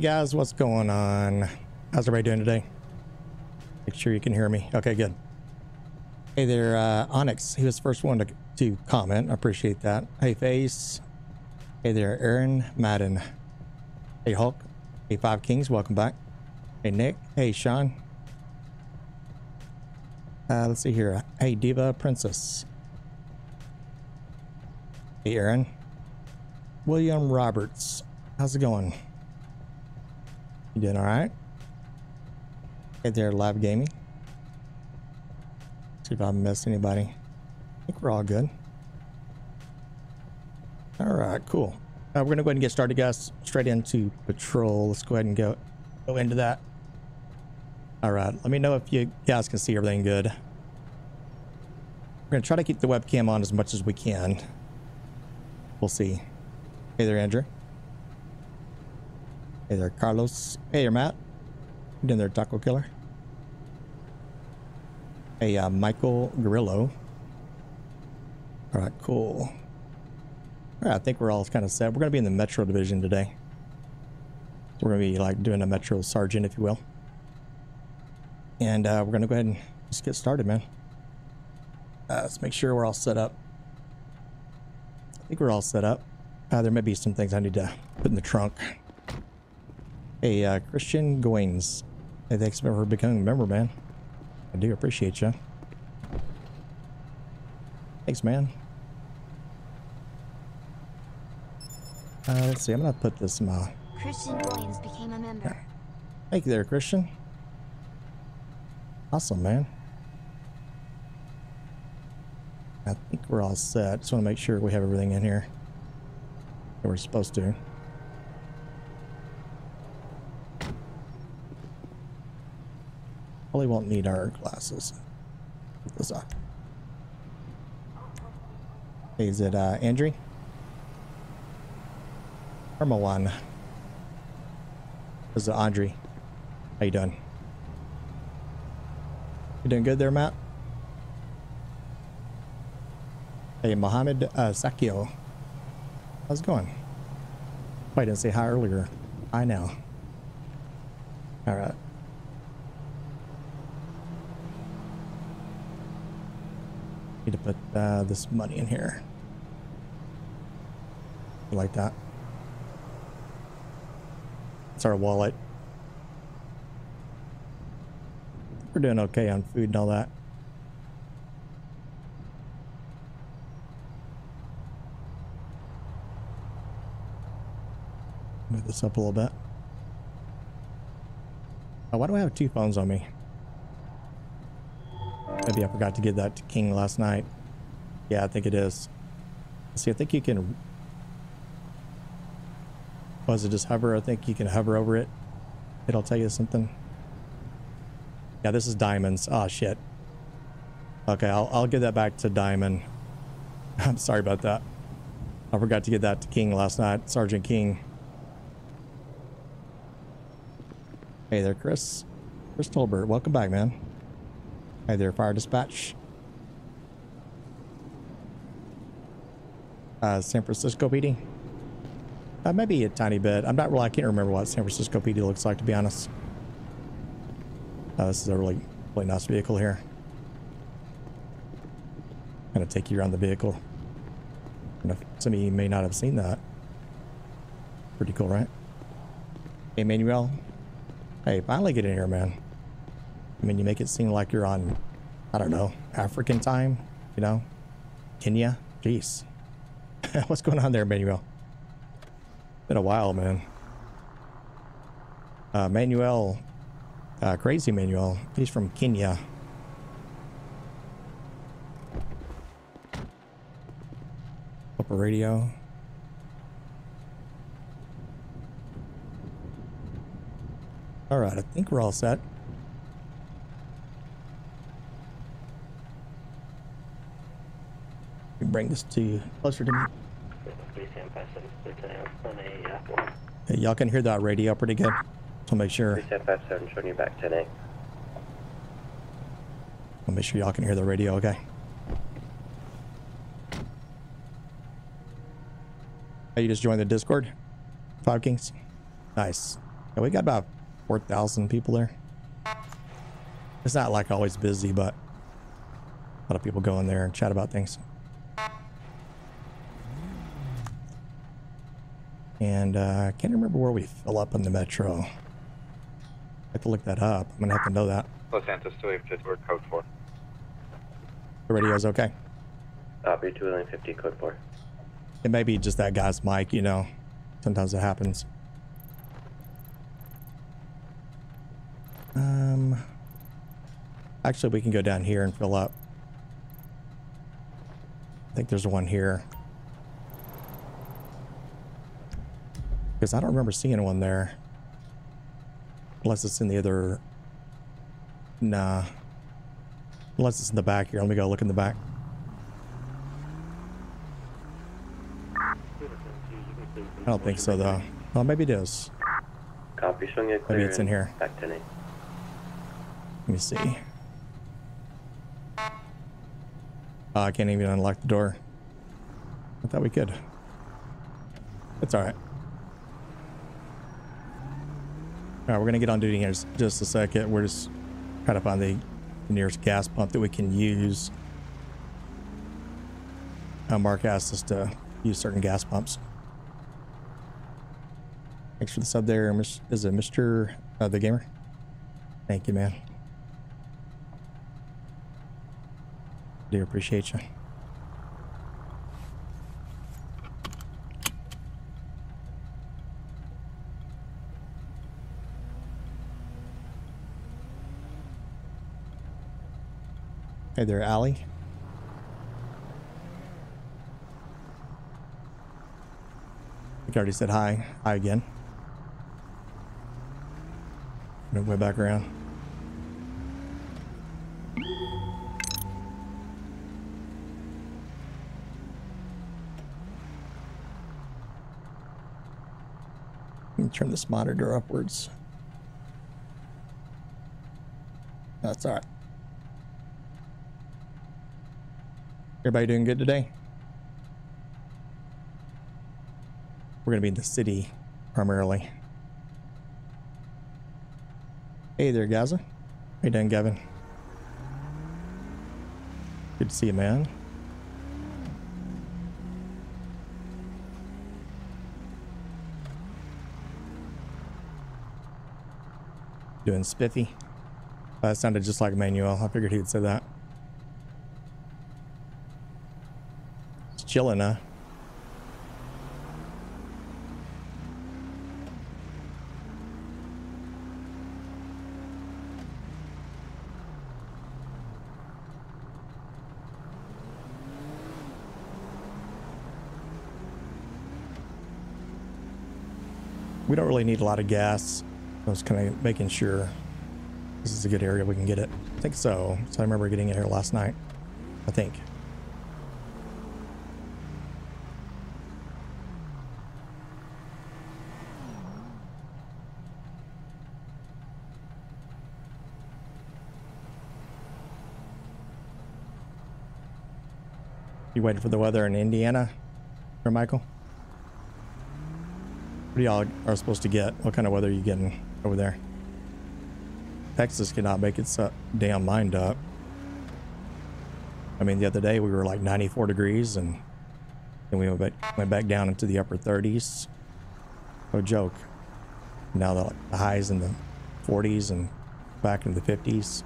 Guys, what's going on? How's everybody doing today? Make sure you can hear me. Okay, good. Hey there, uh, Onyx. He was the first one to, to comment. I appreciate that. Hey, Face. Hey there, Aaron Madden. Hey, Hulk. Hey, Five Kings. Welcome back. Hey, Nick. Hey, Sean. Uh, let's see here. Hey, Diva Princess. Hey, Aaron. William Roberts. How's it going? You doing all right? Hey there, live gaming. See if I missed anybody. I think we're all good. All right, cool. Uh, we're gonna go ahead and get started, guys. Straight into patrol. Let's go ahead and go go into that. All right. Let me know if you guys can see everything good. We're gonna try to keep the webcam on as much as we can. We'll see. Hey there, Andrew. Hey there, Carlos. Hey there, Matt. You doing there, Taco Killer? Hey, uh, Michael Grillo. All right, cool. All right, I think we're all kind of set. We're going to be in the Metro Division today. We're going to be like doing a Metro Sergeant, if you will. And uh, we're going to go ahead and just get started, man. Uh, let's make sure we're all set up. I think we're all set up. Uh, there may be some things I need to put in the trunk. Hey, uh, Christian Goins. Hey, thanks for becoming a member, man. I do appreciate you. Thanks, man. Uh, let's see. I'm gonna put this in my. Christian Goins became a member. Thank you there, Christian. Awesome, man. I think we're all set. Just want to make sure we have everything in here that we're supposed to. Probably won't need our glasses. Put this on. Hey, is it uh, Andrew? Or Milan? This is Andre. How you doing? You doing good there, Matt? Hey, Mohammed uh, Sakio. How's it going? I didn't say hi earlier. I know. All right. Need to put uh, this money in here. Like that. It's our wallet. We're doing okay on food and all that. Move this up a little bit. Oh, why do I have two phones on me? Maybe I forgot to give that to King last night. Yeah, I think it is. See, I think you can... Was it just hover? I think you can hover over it. It'll tell you something. Yeah, this is diamonds. Oh, shit. Okay, I'll, I'll give that back to Diamond. I'm sorry about that. I forgot to give that to King last night. Sergeant King. Hey there, Chris. Chris Tolbert. Welcome back, man. Hey there, fire dispatch. Uh, San Francisco PD. Uh, maybe a tiny bit. I'm not really, I can't remember what San Francisco PD looks like, to be honest. Uh, this is a really, really nice vehicle here. I'm Gonna take you around the vehicle. Some of you may not have seen that. Pretty cool, right? Hey, Manuel. Hey, finally get in here, man. I mean, you make it seem like you're on, I don't know, African time, you know? Kenya? Jeez. What's going on there, Manuel? Been a while, man. Uh, Manuel, uh, crazy Manuel. He's from Kenya. Up a radio. All right, I think we're all set. Bring this to you closer to me. Hey, y'all can hear that radio pretty good. So make sure. 3757 showing you back 10 I'll make sure y'all can hear the radio, okay? You just joined the Discord? Five Kings? Nice. Yeah, we got about 4,000 people there. It's not like always busy, but a lot of people go in there and chat about things. And uh, I can't remember where we fill up in the metro. I have to look that up. I'm gonna have to know that. Los Santos 285 word code 4. The radio's okay. Aubrey 250, code 4. It may be just that guy's mic, you know. Sometimes it happens. Um, actually, we can go down here and fill up. I think there's one here. Because I don't remember seeing one there. Unless it's in the other... Nah. Unless it's in the back here. Let me go look in the back. I don't think so, though. Well, maybe it is. Copy, showing you clear. Maybe it's in here. Back to 9. Let me see. Oh, I can't even unlock the door. I thought we could. It's alright. Alright, we're gonna get on duty here in just a second. We're just trying to find the nearest gas pump that we can use. Uh, Mark asked us to use certain gas pumps. Thanks for the sub there. Is it Mr. Uh, the Gamer? Thank you, man. Do appreciate you. Hey there, Allie. I think I already said hi. Hi again. Move way back around. Turn this monitor upwards. That's all right. Everybody doing good today? We're gonna be in the city primarily. Hey there, Gaza. How you doing, Gavin? Good to see you, man. Doing spiffy. That sounded just like Manuel. I figured he'd say that. Chilling, huh? We don't really need a lot of gas. I was kind of making sure this is a good area we can get it. I think so. So I remember getting it here last night. I think. You waiting for the weather in Indiana, or Michael? What y'all are supposed to get? What kind of weather are you getting over there? Texas cannot make its uh, damn mind up. I mean, the other day we were like 94 degrees, and then we went back, went back down into the upper 30s. No joke. Now the, the highs in the 40s and back into the 50s.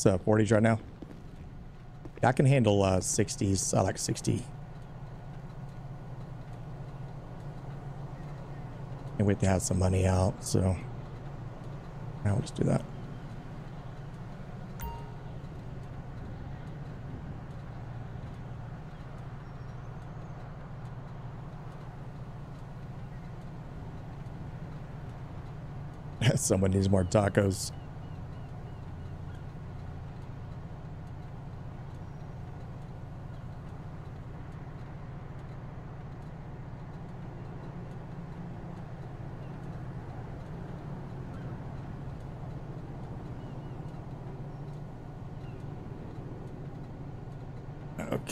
It's uh, 40s right now. I can handle uh, 60s. I like 60. And we have to have some money out, so now we'll just do that. Someone needs more tacos.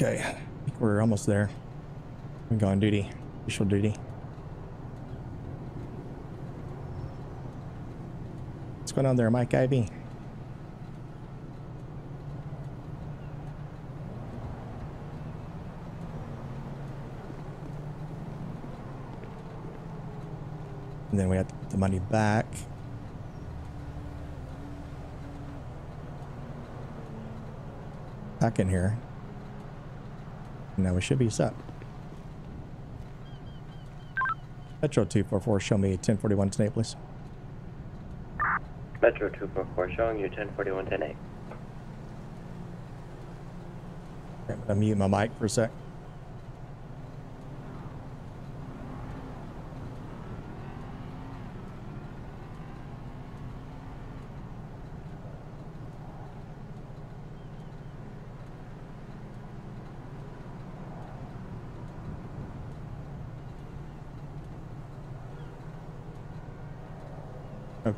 Okay, I think we're almost there. We go on duty, official duty. What's going on there, Mike Ivy? And then we have to put the money back. Back in here. Now we should be set. Metro 244, show me 1041 tonight, please. Metro 244 showing you 1041 10 8. I'm gonna mute my mic for a sec.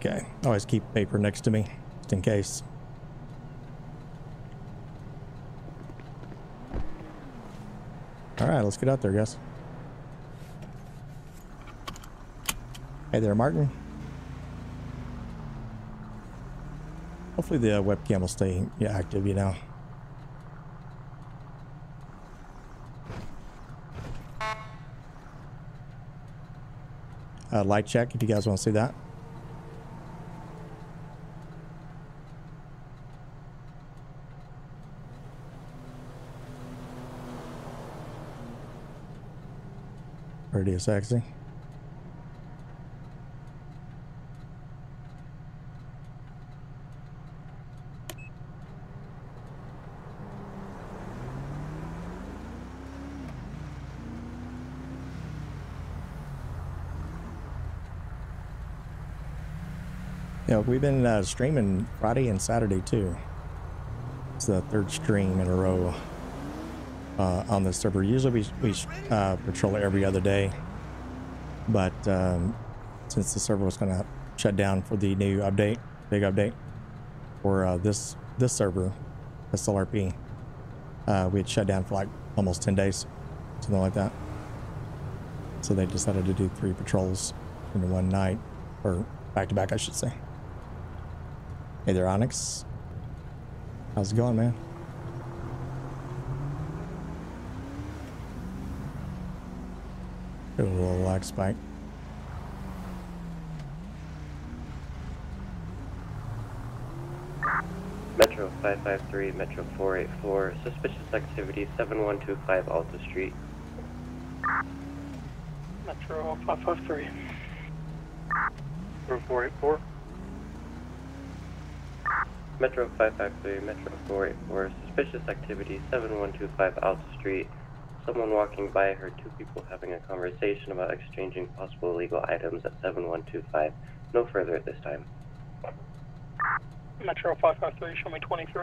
Okay, always keep paper next to me, just in case. All right, let's get out there, guys. Hey there, Martin. Hopefully the webcam will stay active, you know. Uh, light check if you guys want to see that. Pretty sexy. Yeah, we've been uh, streaming Friday and Saturday too. It's the third stream in a row uh, on the server. Usually we, we uh, patrol every other day, but um, since the server was going to shut down for the new update, big update for uh, this this server, SLRP, uh, we had shut down for like almost 10 days, something like that. So they decided to do three patrols in one night, or back to back, I should say. Hey there, Onyx. How's it going, man? Got a little lag spike. Metro 553, Metro 484, suspicious activity 7125 Alta Street. Metro 553. 484. Metro 553, Metro 484, suspicious activity 7125 Alta Street. Someone walking by heard two people having a conversation about exchanging possible illegal items at 7125. No further at this time. Metro 553, show me 23.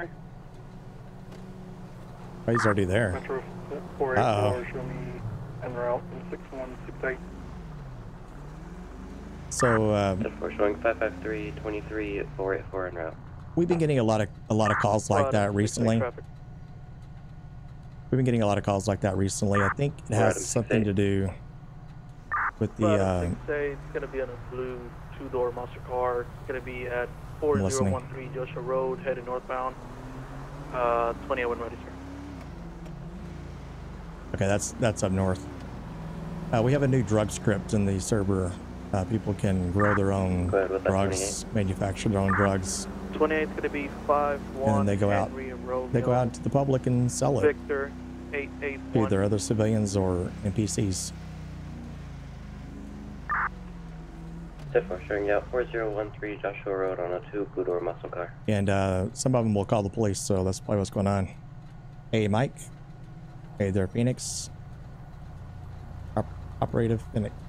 Oh, he's already there. Metro 484, Uh-oh. show me en route in 6168. So um, Therefore showing 553, 23, 484 en route. we've been getting a lot of a lot of calls like that recently. traffic. We've been getting a lot of calls like that recently. I think it has something to do with the uh, say it's gonna be on a blue two-door muscle car. It's gonna be at 4013 Joshua Road, heading northbound. Uh, 20 when ready, sir. okay, that's that's up north. Uh, we have a new drug script in the server. Uh, people can grow their own Go ahead with that drugs, manufacture their own drugs. 28 is gonna be 5-1 And they go out- Henry Road. They go out to the public and sell it Victor to 881. either other civilians or NPCs. Therefore showing out 4013 Joshua Road on a two two-door muscle car. And uh, some of them will call the police, so that's probably what's going on. Hey, Mike. Hey there, Phoenix. Op- Operative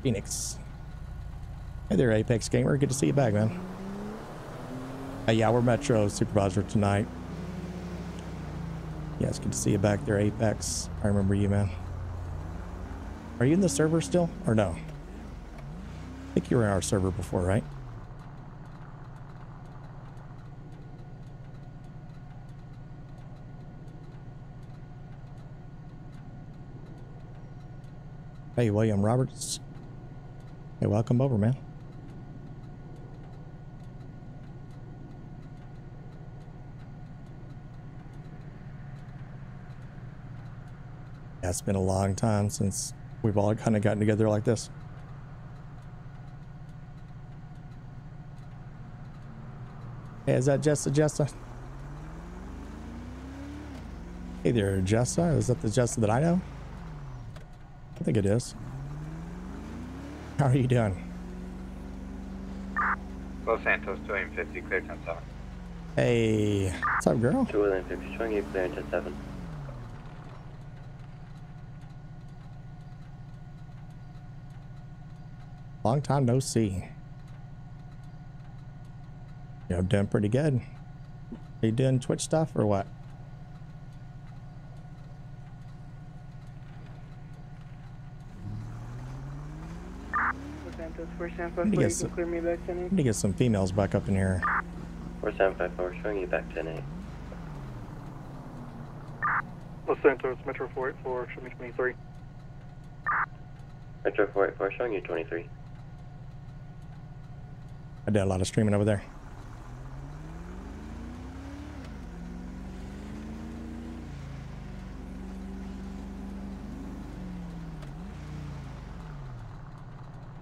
Phoenix. Hey there, Apex Gamer. Good to see you back, man. Yeah, we're Metro Supervisor tonight. Yeah, it's good to see you back there, Apex. I remember you, man. Are you in the server still, or no? I think you were in our server before, right? Hey, William Roberts. Hey, welcome over, man. Yeah, it's been a long time since we've all kind of gotten together like this. Hey, is that Jessa Jessa? Hey there, Jessa. Is that the Jessa that I know? I think it is. How are you doing? Los Santos, 250, clear 10-7. Hey, what's up, girl? 250, 28, clear 10-7. Long time no see. You know, doing pretty good. Are you doing Twitch stuff or what? Santos, Let me Francisco, you guess can clear me back to I me. need to get some females back up in here. 4754, showing you back 10 8. Los Santos, Metro 484, show me 23. Metro 484, showing you 23. I did a lot of streaming over there.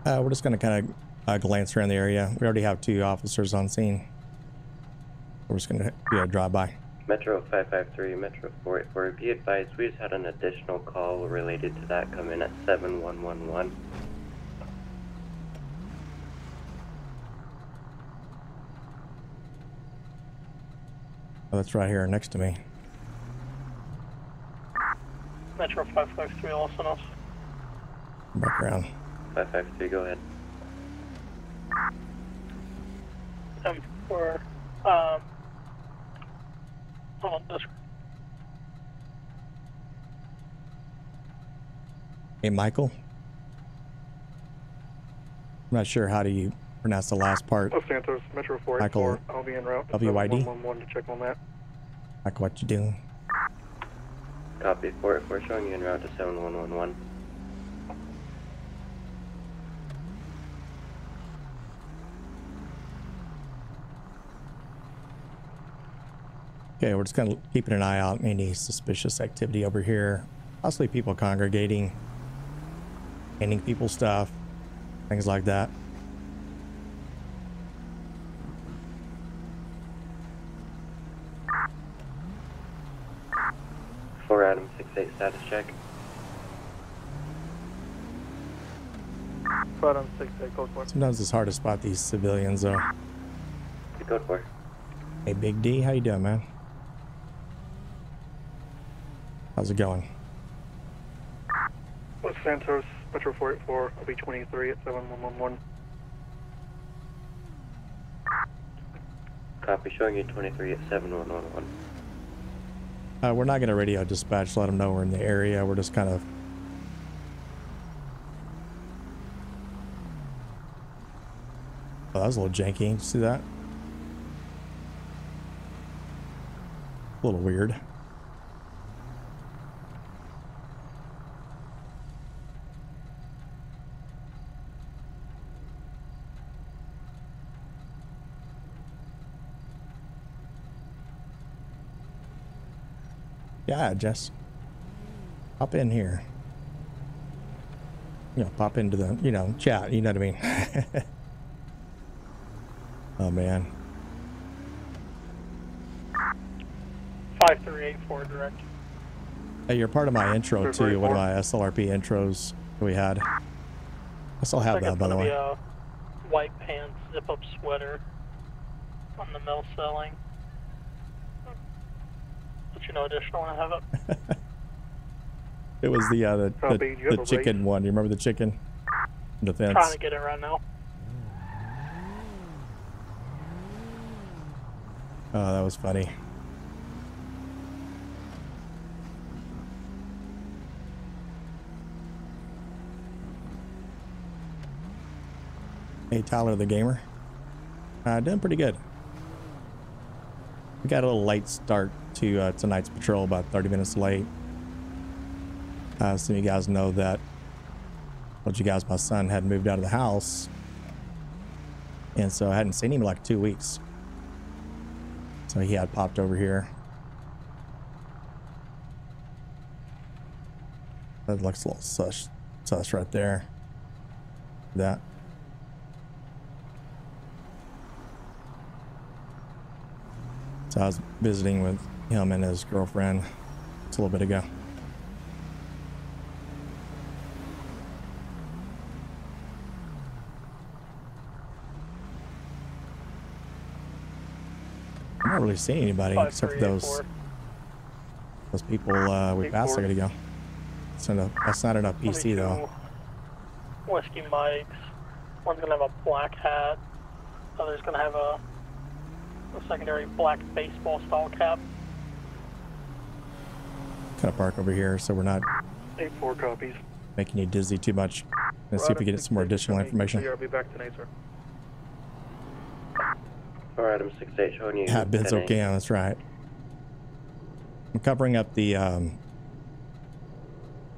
Uh, we're just going to kind of uh, glance around the area. We already have two officers on scene. We're just going to do a drive-by. Metro 553, Metro 484, be advised we just had an additional call related to that come in at 7111. Oh, that's right here next to me. Metro 553, Los Santos. Back around. 553, go ahead. Um, for, um, hold on, this, Hey, Michael. I'm not sure how do you pronounce the last part. Los Santos, Metro 484, I'll be en route. to WYD? 7111 to check on that. Like what you doing? Copy 484, showing you en route to 7111. Okay, we're just kind of keeping an eye out. Any suspicious activity over here? Possibly people congregating, handing people stuff, things like that. Four Adam 68 status check. Five on six, eight, code four. Sometimes it's hard to spot these civilians, though. Good code 4. Hey, Big D, how you doing, man? How's it going? Los Santos, Metro 484, I'll be 23 at 7111. Copy, showing you 23 at 7111. Uh, we're not going to radio dispatch, let them know we're in the area. We're just kind of. Oh, that was a little janky. See that? A little weird. Yeah, Jess. Pop in here. You know, pop into the, you know, chat. You know what I mean? oh, man. 5384 direct. Hey, you're part of my intro, too. One of my SLRP intros we had. I still have that, by the way. a uh, white pants, zip up sweater on the mill selling. You know additional I have it. It was the, uh, the, the, Do the chicken one. You remember the chicken? Defense. Trying to get it right now. Oh, that was funny. Hey, Tyler the gamer. Uh, doing pretty good. We got a little late start to uh, tonight's patrol, about 30 minutes late. Uh, some of you guys know that told you guys my son had moved out of the house. And so I hadn't seen him in like two weeks. So he had popped over here. That looks a little sus, sus right there. That. So I was visiting with him and his girlfriend just a little bit ago. I'm not really seeing anybody Five, except three, those four. those people uh, we Eight, passed a four. second ago. That's not, enough, that's not enough PC though. Whiskey Mike's. One's gonna have a black hat. Other's gonna have a, a secondary black baseball style cap. Kind of park over here so we're not Eight four copies. making you dizzy too much. Let's see if we get some more additional information. I'll be back tonight, sir. For item 6-8 showing you. Yeah, Ben's 10-8. okay. That's right. I'm covering up the um,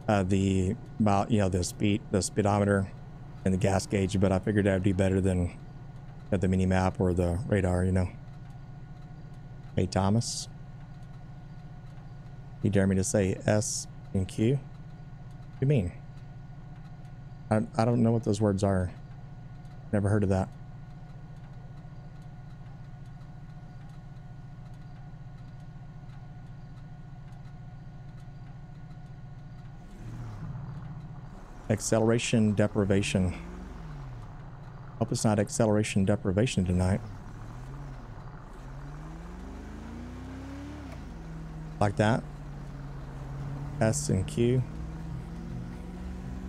uh, the about you know the speed the speedometer and the gas gauge, but I figured that'd be better than at the mini map or the radar. You know. Hey Thomas, you dare me to say S and Q? What do you mean? I I don't know what those words are. Never heard of that. Acceleration deprivation. Hope it's not acceleration deprivation tonight. Like that. S and Q.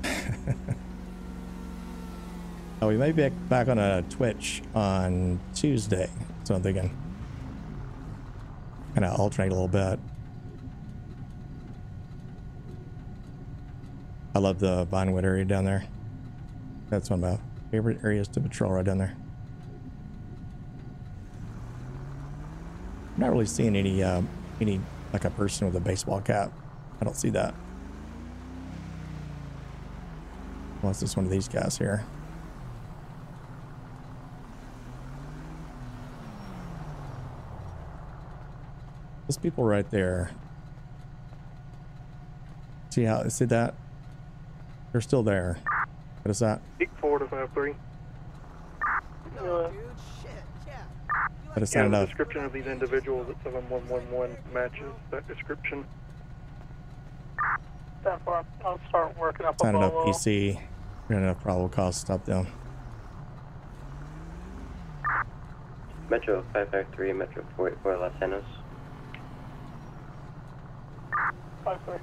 oh, we may be back- on a Twitch on Tuesday. So I'm thinking. Kind of alternate a little bit. I love the Vinewood area down there. That's one of my favorite areas to patrol right down there. I'm not really seeing any, uh, any like a person with a baseball cap. I don't see that. Unless it's one of these guys here. Those people right there. See how, see that? They're still there. What is that? Four to five three. Uh, That is Yeah, not the enough. description of these individuals at seven one one one matches that description. That far. I'll start working up It's a not enough bolo. PC. Not enough probable cause to stop them. Metro 553, Metro 484 Los Angeles. Five, three.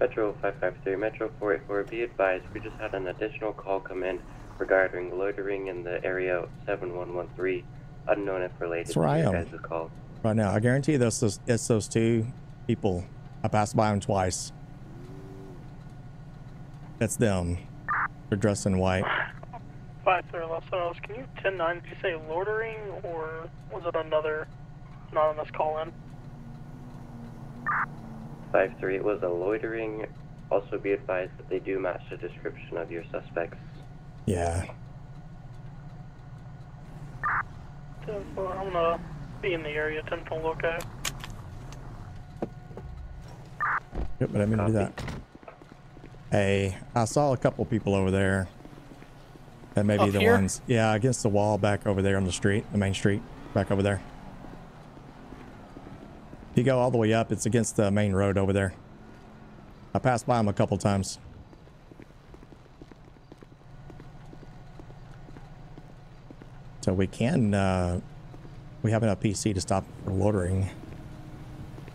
Metro 553, Metro 484, be advised, we just had an additional call come in regarding loitering in the area 7113, unknown if related That's where to I am. guys' call. Right now, I guarantee you this is it's those two people. I passed by them twice. That's them. They're dressed in white. Five, three, Los Angeles. Can you 10 9? Did you say loitering or was it another anonymous call in? 53, it was a loitering. Also be advised that they do match the description of your suspects. Yeah. 10 4. I'm gonna be in the area. 10 4 okay. Yep, but I mean to do that. Hey, I saw a couple people over there. That may be Up the here? ones. Yeah, against the wall back over there on the street, the main street, back over there. If you go all the way up, it's against the main road over there. I passed by them a couple times. So we can, uh, we have enough PC to stop loitering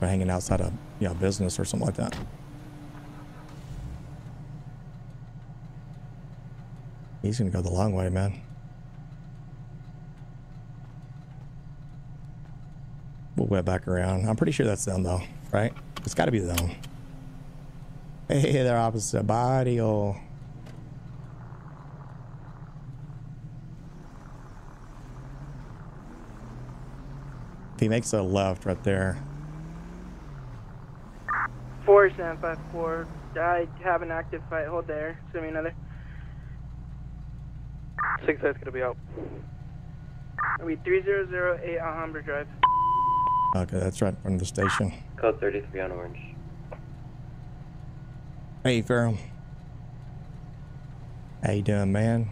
or hanging outside a you know, business or something like that. He's gonna go the long way, man. We'll whip back around. I'm pretty sure that's them though, right? It's gotta be them. Hey, they're opposite body or he makes a left right there, Four seven five four. I have an active fight. Hold there. Send me another. Six eight's gonna be out. Are we three zero zero eight Alhambra Drive? okay, that's right in front of the station. Code 33 on orange. Hey, Farrell. How you doing, man?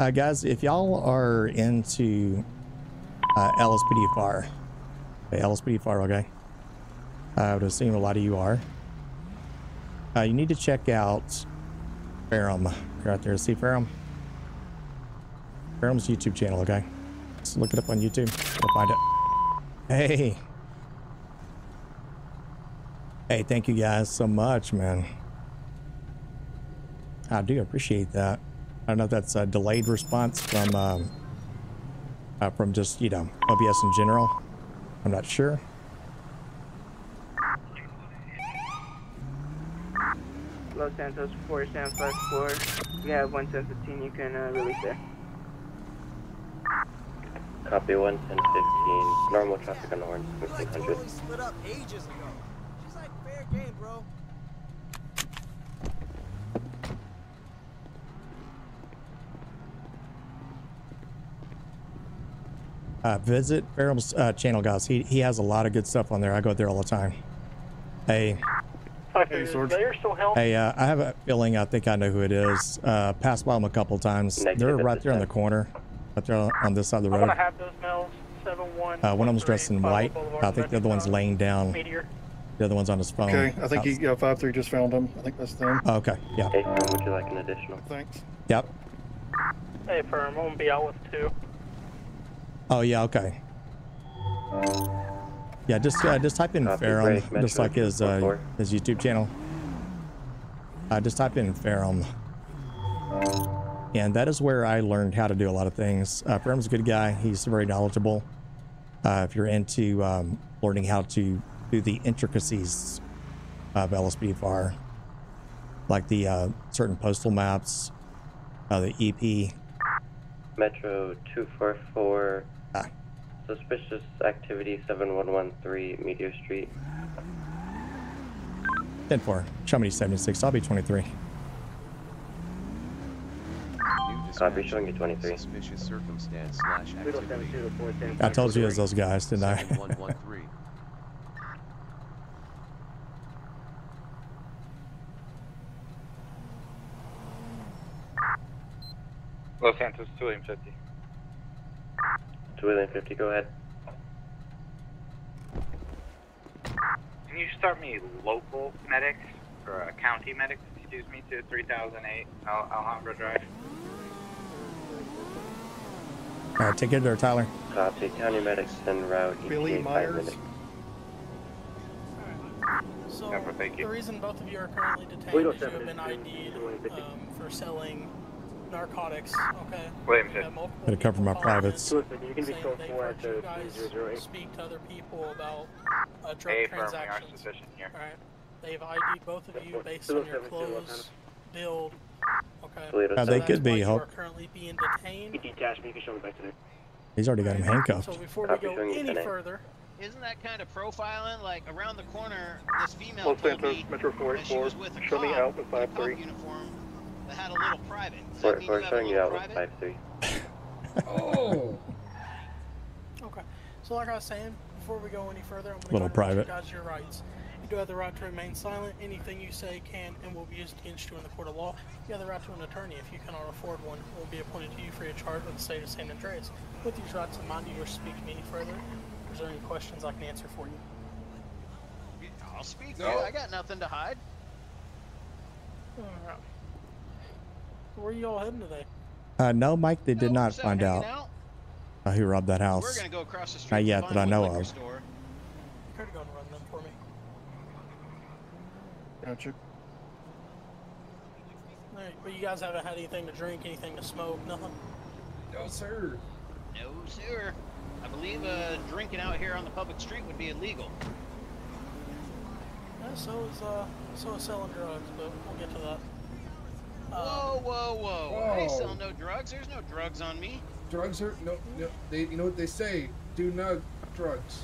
Uh, guys, if y'all are into uh, LSPDFR, okay, LSPDFR, okay. I would assume a lot of you are. Uh, you need to check out Ferrum. You're out there. to See Ferrum? Ferrum's YouTube channel, okay? Just look it up on YouTube. You'll find it. Hey. Hey, thank you guys so much, man. I do appreciate that. I don't know if that's a delayed response from um, uh, from just you know OBS in general. I'm not sure. Los Santos four seven five four. We have one ten fifteen. You can uh, release there. Copy 11015. Normal traffic on orange. Like 1500. totally split up ages ago. She's like fair game, bro. Uh, visit Ferrum's uh, channel, guys. He he has a lot of good stuff on there. I go there all the time. Hey, Five three, they're still held. hey, uh, I have a feeling I think I know who it is. Uh, passed by him a couple times. Negative They're right there on the corner, right there on this side of the I'm road. gonna have those mills. Seven one. Uh, one of them's dressed in white. I think the other one's laying down. Meteor. The other one's on his phone. Okay, I think he, Outs- yeah, five three just found him. I think that's them. Oh, okay. Yeah. Hey, firm, would you like an additional? Thanks. Yep. Hey, firm. I'm gonna be out with two. Oh yeah. Okay. Yeah. Just uh, just type in Copy, Ferrum, just like his uh, his YouTube channel. Uh, just type in Ferrum. And that is where I learned how to do a lot of things. Uh, Ferrum's a good guy. He's very knowledgeable. Uh, if you're into um, learning how to do the intricacies of LSPDFR, like the uh, certain postal maps, uh, the EP, Metro 244. Ah. Suspicious activity 7113 Meteor Street. 10 4, show me 76. I'll be 23. Copy, showing you 23. Suspicious circumstance slash activity. I told you it was those guys, didn't I? 7113. Los Santos, 2 William 50. 2 William 50, go ahead. Can you start me local medics, or uh, county medics, excuse me, to 3008 Al- Alhambra Drive? All right, take it there, Tyler. Copy, county medics en route. Billy ETA 5 Myers. So Never, thank you. the reason both of you are currently detained Wait, oh, is you have been is ID'd two one fifty. um, for selling narcotics. Okay. William You 50. have multiple Gotta cover my people privates. Listen, you can be saying told they've four heard at the guys 008. speak to other people about uh, drug Hey, firm, we are here. All right. They've ID'd both of you based on your seven two, what clothes, build. Okay. Toledo Uh, they could that is why be, You Hope. are currently being detained. You detach me. You can show me back to there. He's already got him handcuffed. So before we go any further, Isn't that kind of profiling? Like around the corner, this female Los told Santos, me Metro that she was with a Show me cop out with five cop three. uniform that had a little private. Does We're, we're you have a showing you little out with private? 5-3. Oh. Okay. So like I was saying, before we go any further, I'm Little going to private. you guys your rights. You do have the right to remain silent. Anything you say can and will be used against you in the court of law. You have the right to an attorney. If you cannot afford one, it will be appointed to you free of charge with the state of San Andreas. With these rights in mind, do you wish to speak any further? Is there any questions I can answer for you? I'll speak. No. dude. I got nothing to hide. Alright. Where are you all heading today? Uh, no, Mike, they did No, not find hanging out uh, who robbed that We're house. gonna go across the street. Not yet that I know of. Store. You could go and run them for me. Gotcha. Alright, but you guys haven't had anything to drink, anything to smoke, nothing? No, sir. No, sir. I believe uh, drinking out here on the public street would be illegal. Yeah, so is uh so is selling drugs, but we'll get to that. Uh, Whoa, whoa, whoa! I ain't Whoa. selling no drugs. There's no drugs on me. Drugs are no, no. They, you know what they say? do no drugs.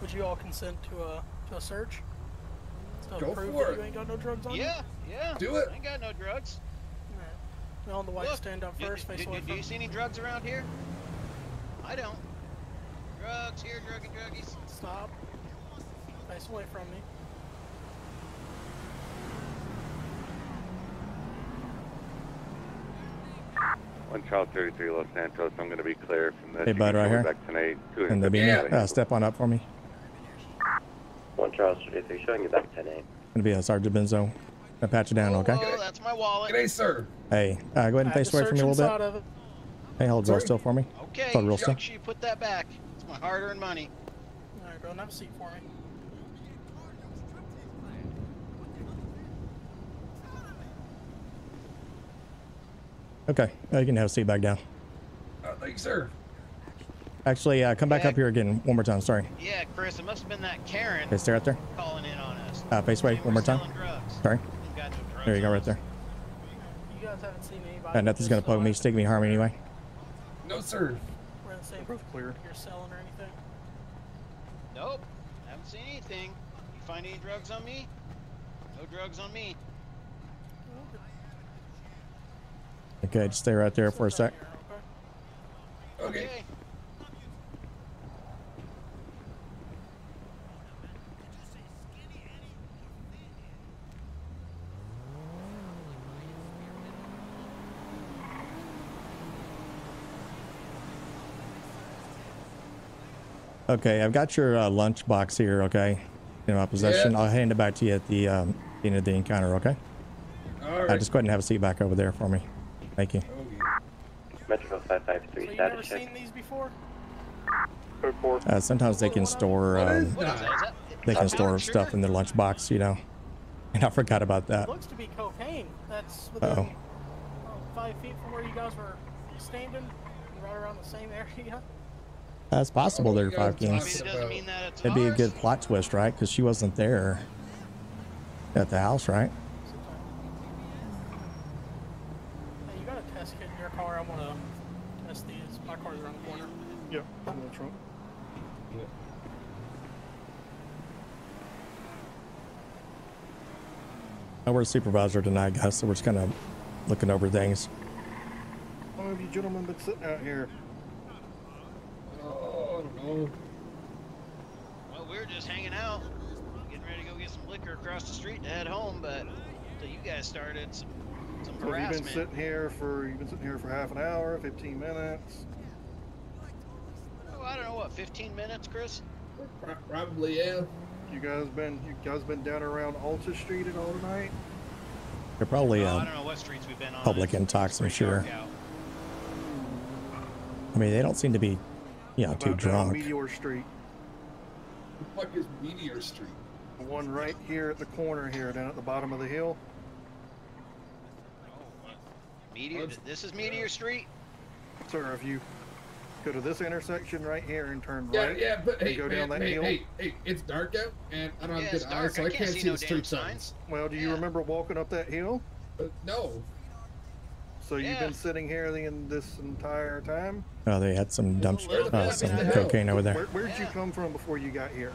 Would you all consent to a to a search? To Go prove for that it. you ain't got no drugs on you? Yeah, yeah. Do it. I ain't got no drugs. Alright. Now on the white, Look, stand up first, do, face do- away do from you see any drugs around here? I don't. Drugs here, druggy druggies. Stop. Face away from me. One Charles 33 Los Santos. I'm going to be clear from this. Hey, You bud, right here. Back tonight. And the beanie. Uh, step on up for me. One Charles 33 showing you back 10 8. Gonna be a Sergeant Benzo. Gonna patch you down, okay? Oh, that's my wallet. G'day, sir. Hey, uh, go ahead and Alright, face away from me a little inside bit. of it. Hey, hold real Sorry. still for me. Okay, Hold real still. make sure you put that back. It's my hard-earned money. Alright, go and have a seat for me. Okay, uh, you can have a seat back down. Uh, thank you, sir. Actually, uh, come back Yeah. up here again one more time. Sorry. Yeah, Chris, it must have been that Karen Okay, stay right there. calling in on us. Uh, face away one more time. drugs. Sorry. Got no drugs There you go, right there. You guys haven't seen anybody. Uh, nothing's gonna this poke me, on. stick me, harm me anyway. No, sir. We're in the same Both clear. you're selling or anything. Nope, haven't seen anything. You find any drugs on me? No drugs on me. Okay, just stay right there for a sec. okay? Okay. I've got your uh, lunch box here. Okay, in my possession. Yeah. I'll hand it back to you at the um, end of the encounter. Okay. All Uh, just go ahead and have a seat back over there for me. Thank you. Metro 553 So status check. seen these before? Code 4. Uh, sometimes they can store um, What is that? that? Is that they can store stuff in their lunch box. You know, and I forgot about that. It looks to be cocaine. That's within Uh-oh. oh, five feet from where you guys were standing, right around the same area. That's possible. What are There, you guys five games. I mean, it doesn't mean that it's It'd be a good plot twist, right? Because she wasn't there at the house, right? Hey, you got a test kit in your car. I want to test these. My car's around the corner. Yep, in the trunk. Uh, we're a supervisor tonight, guys, so we're just kind of looking over things. How long have you gentlemen been sitting out here? Oh, I don't know. Well, we were just hanging out, getting ready to go get some liquor across the street to head home, but until you guys started some, some So you've been sitting here for you've been sitting here for half an hour, 15 minutes. Oh, I don't know what, 15 minutes, Chris? Probably, yeah. You guys been you guys been down around Alta Street at all tonight? They're probably Oh, I uh, don't know what streets we've been on. public It's- intox, I'm sure. out. I mean, they don't seem to be, you know, About too drunk. Meteor Street. The fuck is Meteor Street? The one right here at the corner here, down at the bottom of the hill. Meteor, this is Meteor Street? Sir, if you go to this intersection right here and turn Yeah, right, yeah, but and hey, go man, down that hey, hill. hey, hey, it's dark out, and I don't Yeah, have good dark. eyes, so I I can't can't see see no the street damn signs. well, do you Yeah. remember walking up that hill? Uh, no. So you've been sitting here the, in this entire time? Oh, they had some dump, Where the uh, some is the hell? cocaine over there. Where, where'd you come from before you got here?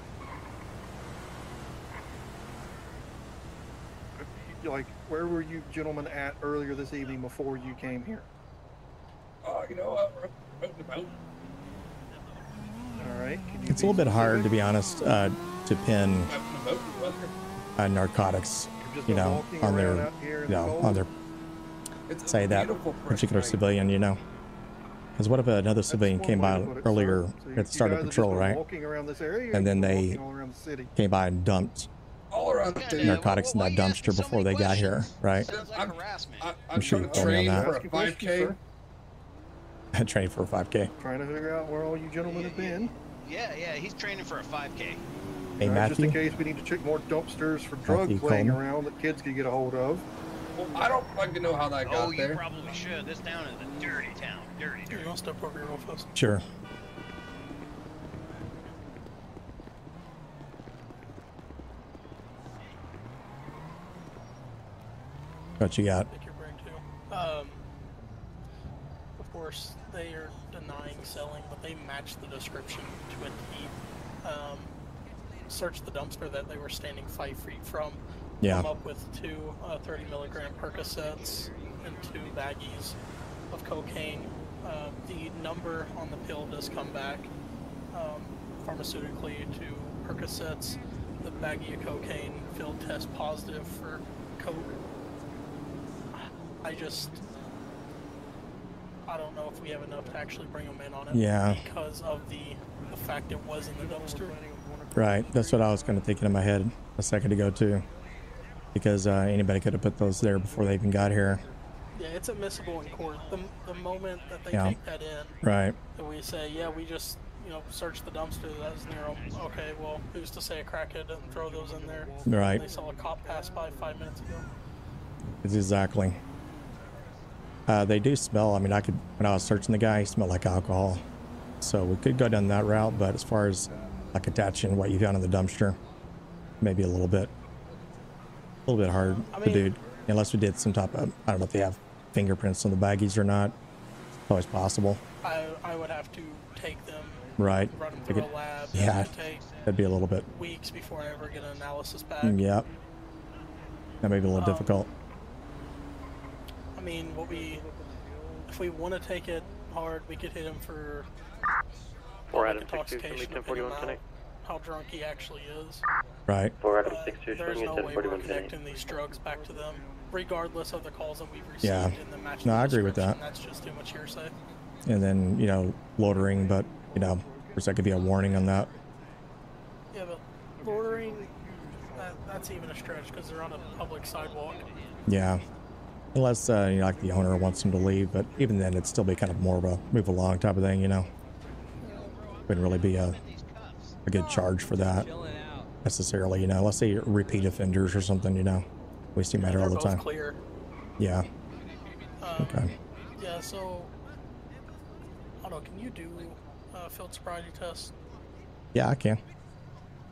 Like, where were you gentlemen at earlier this evening before you came here? Oh, you know what? We're out and about. All right. It's a little bit hard, to be honest, uh, to pin Out and about. the weather. uh, narcotics, You've just you been know, on their, you know, on their say that particular civilian, you know. Because what if another civilian came by to put it, earlier sir. So you- at the start of guys have just patrol, right? Walking around this area, And then they- walking all around the city. Came by and dumped All around the Yeah, city. yeah, narcotics in why that you dumpster before they got here, right? I'm- harassment. I, I'm I'm sure you to told me on train that. for a Asking questions, 5K. sir. Trained for a 5K. Trying to figure out where all you gentlemen have been. Yeah, yeah, he's training for a 5K. Hey, Uh, just in case we need to check more dumpsters for drugs Matthew laying Coleman. around that kids could get a hold of. Well, I don't fucking know how that got there. Oh, you probably should. This town is a dirty town. Dirty, Here, dirty. I'll step over here real fast. Sure. What you got? Pick your brain too. Um, of course, they are denying selling, but they matched the description to a T. Um, searched the dumpster that they were standing five feet from. Yeah. Come up with two uh, 30 milligram Percocets and two baggies of cocaine. Uh, the number on the pill does come back um, pharmaceutically to Percocets. The baggie of cocaine field test positive for coke. I just I don't know if we have enough to actually bring them in on it. Yeah. Because of the the fact it was in the dumpster. Right. That's what I was kind of thinking in my head a second ago too, because uh, anybody could have put those there before they even got here. Yeah, it's admissible in court. The, the moment that they Yeah. take that in, Right. and we say, yeah, we just you know searched the dumpster that was near 'em." Okay, well, who's to say a crackhead didn't throw those in there? Right. They saw a cop pass by five minutes ago. It's exactly. Uh, they do smell. I mean, I could when I was searching the guy, he smelled like alcohol. So we could go down that route, but as far as like attaching what you found in the dumpster, maybe a little bit, a little bit hard I to do, unless we did some type of I don't know if they have fingerprints on the baggies or not. It's always possible, I I would have to take them, right? run them through it- a lab. yeah, It would take that'd be a little bit. weeks before I ever get an analysis back. Mm, Yep. That may be a little Um, difficult. I mean, what we if we want to take it hard, we could hit him for Four public Adam, six two, intoxication, ten depending tonight. how drunk he actually is. Right. Four Adam Uh, six two, there's showing you no way forty we're connecting these drugs back to them, regardless of the calls that we've received Yeah. and the match. No, I agree with that. That's just too much hearsay. And then you know loitering, but you know, of course that could be a warning on that. Yeah, but loitering, that, that's even a stretch because they're on a public sidewalk. Yeah. Unless, uh, you know, like the owner wants him to leave, but even then, it'd still be kind of more of a move along type of thing, you know? Wouldn't really be a, a good charge for that necessarily, you know? Let's say repeat offenders or something, you know? We see matter all the time. clear. Yeah. Um, Okay. Yeah, so, hold on, can you do a field sobriety test? Yeah, I can.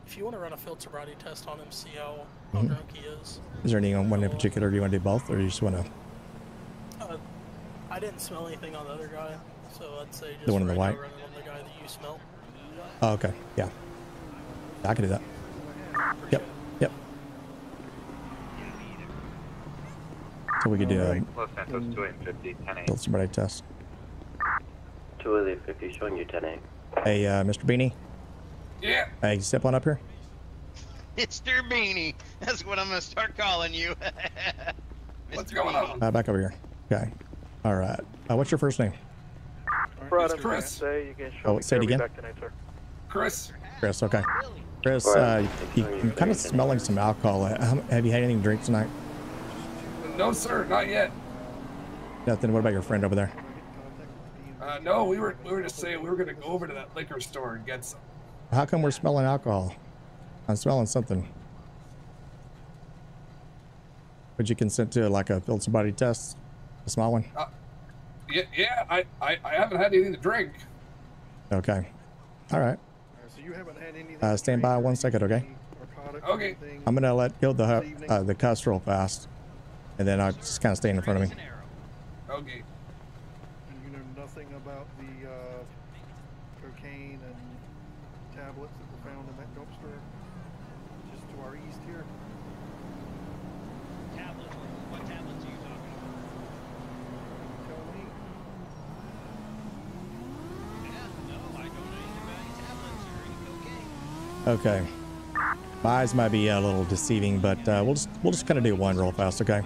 If you want to run a field sobriety test on him, see how, how Mhm. drunk he is. Is there any one in particular? Do you want to do both, or you just want to? Uh, I didn't smell anything on the other guy, so I'd say just The one in the white? on the guy that you smelled. Oh, okay. Yeah. I can do that. Yep. Yep. So we could do a Los Santos 2 and 50, 10 field sobriety test. Two Elliot fifty, showing you ten eight. Hey, uh, Mr. Beanie. Yeah. Hey, step on up here. Mr. Beanie. That's what I'm gonna start calling you. What's going on? Uh, back over here. Okay. All right. Uh, what's your first name? For It's Adam, Chris. say you can show Oh, me say it again? tonight. Chris. Chris. Okay. Chris, uh, you, you're kind of smelling some alcohol. Uh, Have you had anything to drink tonight? No, sir, not yet. Nothing. What about your friend over there? Uh, no, we were we were just saying we were gonna go over to that liquor store and get some. How come we're smelling alcohol? I'm smelling something. Would you consent to like a field sobriety test? A small one? Yeah, yeah. I, I I haven't had anything to drink. Okay. All right. So you haven't had anything. Uh, stand by one second, okay? Okay. I'm gonna let go the hu- uh, the cuss real fast, and then I'll just kind of stay in front of me. Okay. And you know nothing about the uh, cocaine and tablets that were found in that dumpster just to our east here. Tablets? What tablets are you talking about? Tell me. Yeah, no, I don't know anything about any tablets or any cocaine. Okay. My eyes might be a little deceiving, but uh, we'll just we'll just kind of do one real fast, okay?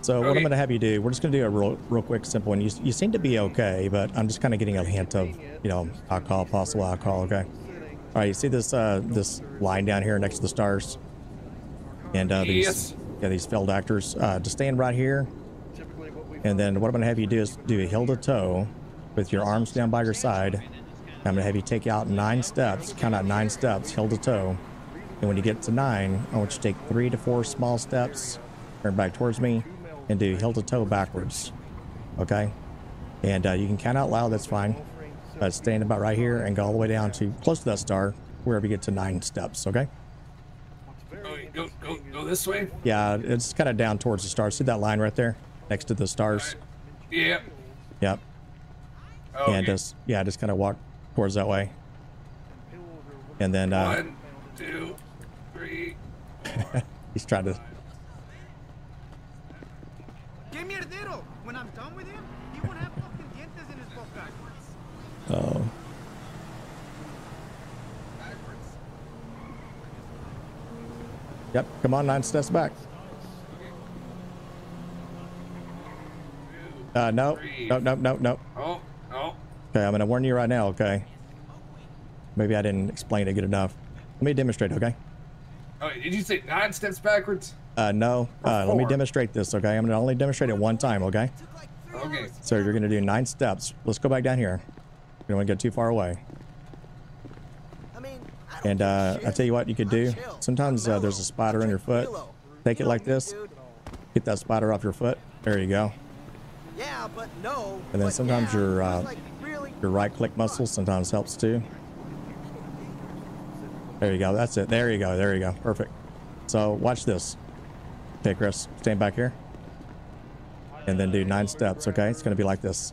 So what I'm gonna have you do, we're just gonna do a real real quick simple one. You you seem to be okay, but I'm just kind of getting a hint of you know alcohol, possible alcohol, okay? All right, you see this uh, this line down here next to the stars, and uh, these Yes. yeah these failed actors. Uh, just stand right here, and then what I'm gonna have you do is do a heel to toe, with your arms down by your side. I'm gonna have you take out nine steps, count out nine steps, heel to toe. And when you get to nine, I want you to take three to four small steps, turn back towards me, and do heel to toe backwards. Okay? And uh, you can count out loud, that's fine. But stand about right here and go all the way down to close to that star, wherever you get to nine steps, okay? Go go go this way. Yeah, it's kind of down towards the stars. See that line right there next to the stars? Yeah. Yep. Okay. And just yeah, just kind of walk towards that way. And then uh, One, two, three. he's trying to. Que mierdero! When I'm done with him, he won't have fucking dientes in his boca. Oh. Yep. Come on, nine steps back. Uh, no, no, no, no, no. Oh. Okay, I'm gonna warn you right now. Okay. Maybe I didn't explain it good enough. Let me demonstrate. Okay. Oh, did you say nine steps backwards? Uh, no. Uh, let me demonstrate this. Okay. I'm gonna only demonstrate it one time. Okay. Okay. So you're gonna do nine steps. Let's go back down here. You don't want to get too far away. I mean, I and uh, I tell you what you could do. Sometimes uh, there's a spider on your foot. Take it like this. Get that spider off your foot. There you go. Yeah, but no. And then but sometimes yeah. your uh, Like, really? Your right click muscle sometimes helps too. There you go. That's it. There you go. There you go. Perfect. So watch this. Okay, Chris, stand back here. And then do nine steps. Okay, it's going to be like this: